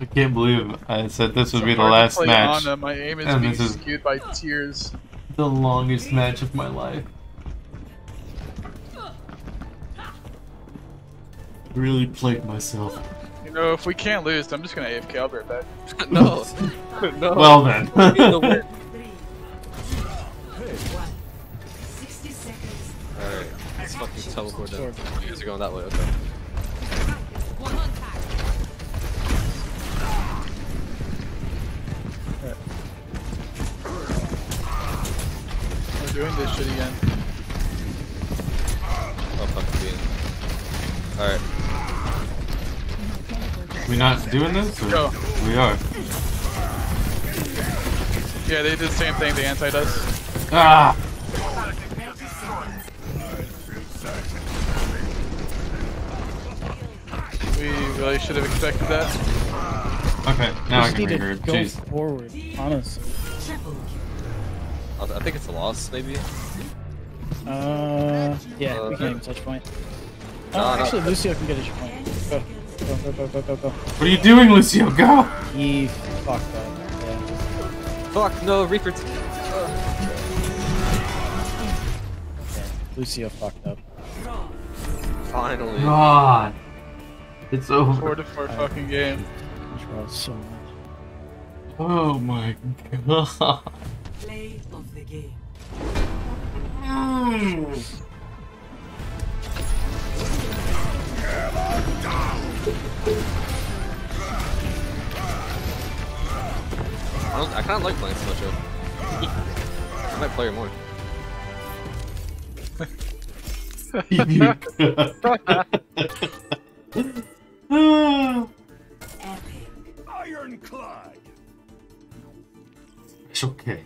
S1: I can't believe I said this would
S23: So
S1: be the
S23: hard to
S1: last
S23: play
S1: match.
S23: Ana. My aim is
S1: and
S23: being
S1: this is
S23: skewed by tears.
S1: the longest match of my life. Really plagued myself.
S23: You know, if we can't lose, I'm just gonna AFK. I'll be right back.
S22: no. no.
S1: Well then.
S2: Seconds.
S22: let's fucking teleport down. You guys are going that way, okay.
S23: We're doing this shit again.
S22: Oh, fucking. Alright.
S1: We not doing this? Or?
S23: Go.
S1: We are.
S23: Yeah, they did the same thing. They anti us.
S1: Ah!
S23: We really should have expected that.
S1: Okay, now I
S24: just
S1: can
S24: need
S1: read
S24: to
S1: her.
S24: go
S1: Jeez.
S24: forward, honestly.
S22: I I think it's a loss, maybe?
S24: Uh, yeah,
S22: Uh,
S24: we can't even touch point. Oh,
S22: no.
S24: actually, Lucio can get his point. Go. Go, go, go, go, go, go.
S1: What are you doing, Lucio? Go!
S24: He fucked up. Yeah.
S22: Fuck, no, Reaper. t-
S24: Okay. Lucio fucked up.
S22: Finally.
S1: God. It's over.
S23: Four to four fucking game.
S24: Control so much.
S1: Oh my god.
S2: Play of the game.
S22: I, don't, I kind of like playing Slusho. I might play her more.
S4: Ironclad.
S1: It's okay.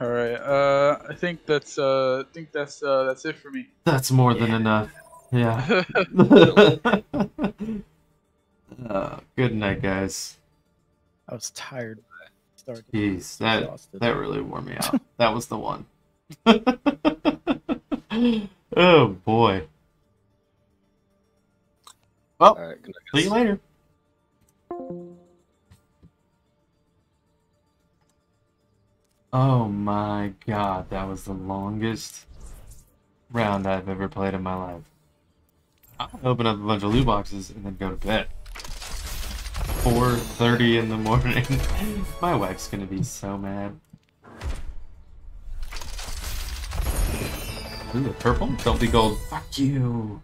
S23: All right. Uh, I think that's uh, I think that's uh, that's it for me.
S1: That's more than enough. Yeah. uh, good night, guys.
S24: I was tired. Started.
S1: Jeez, that
S24: Exhausted.
S1: that really wore me out. that was the one. oh boy. Well, see you later. Oh my god, that was the longest round I've ever played in my life. I'll open up a bunch of loot boxes and then go to bed. 4.30 in the morning. my wife's gonna be so mad. Ooh, purple? Don't be gold. Fuck you.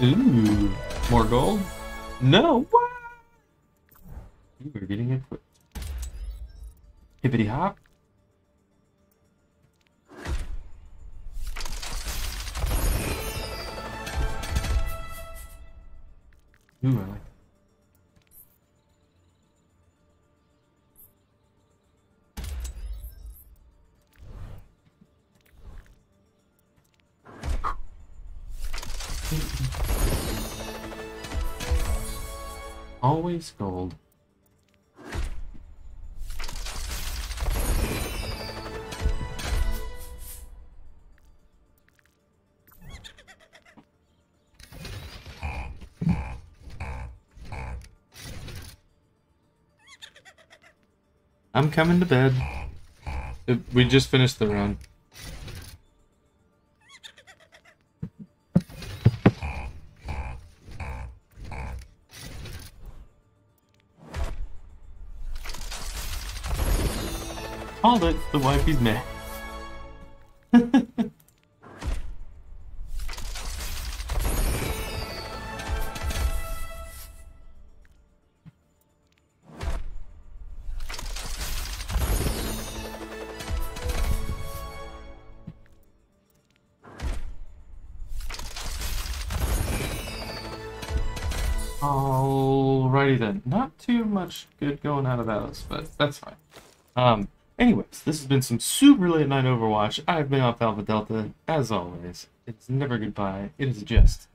S1: Ooh, more gold? No, what? You are getting equipped. Hippity hop. Ooh, I like Always gold. I'm coming to bed. Uh, We just finished the round. Called it. The wifey's mad. Alrighty then. Not too much good going out of those, but that's fine. Um, anyways, this has been some super late night Overwatch. I've been Alfalfa Delta, as always. It's never goodbye. It is just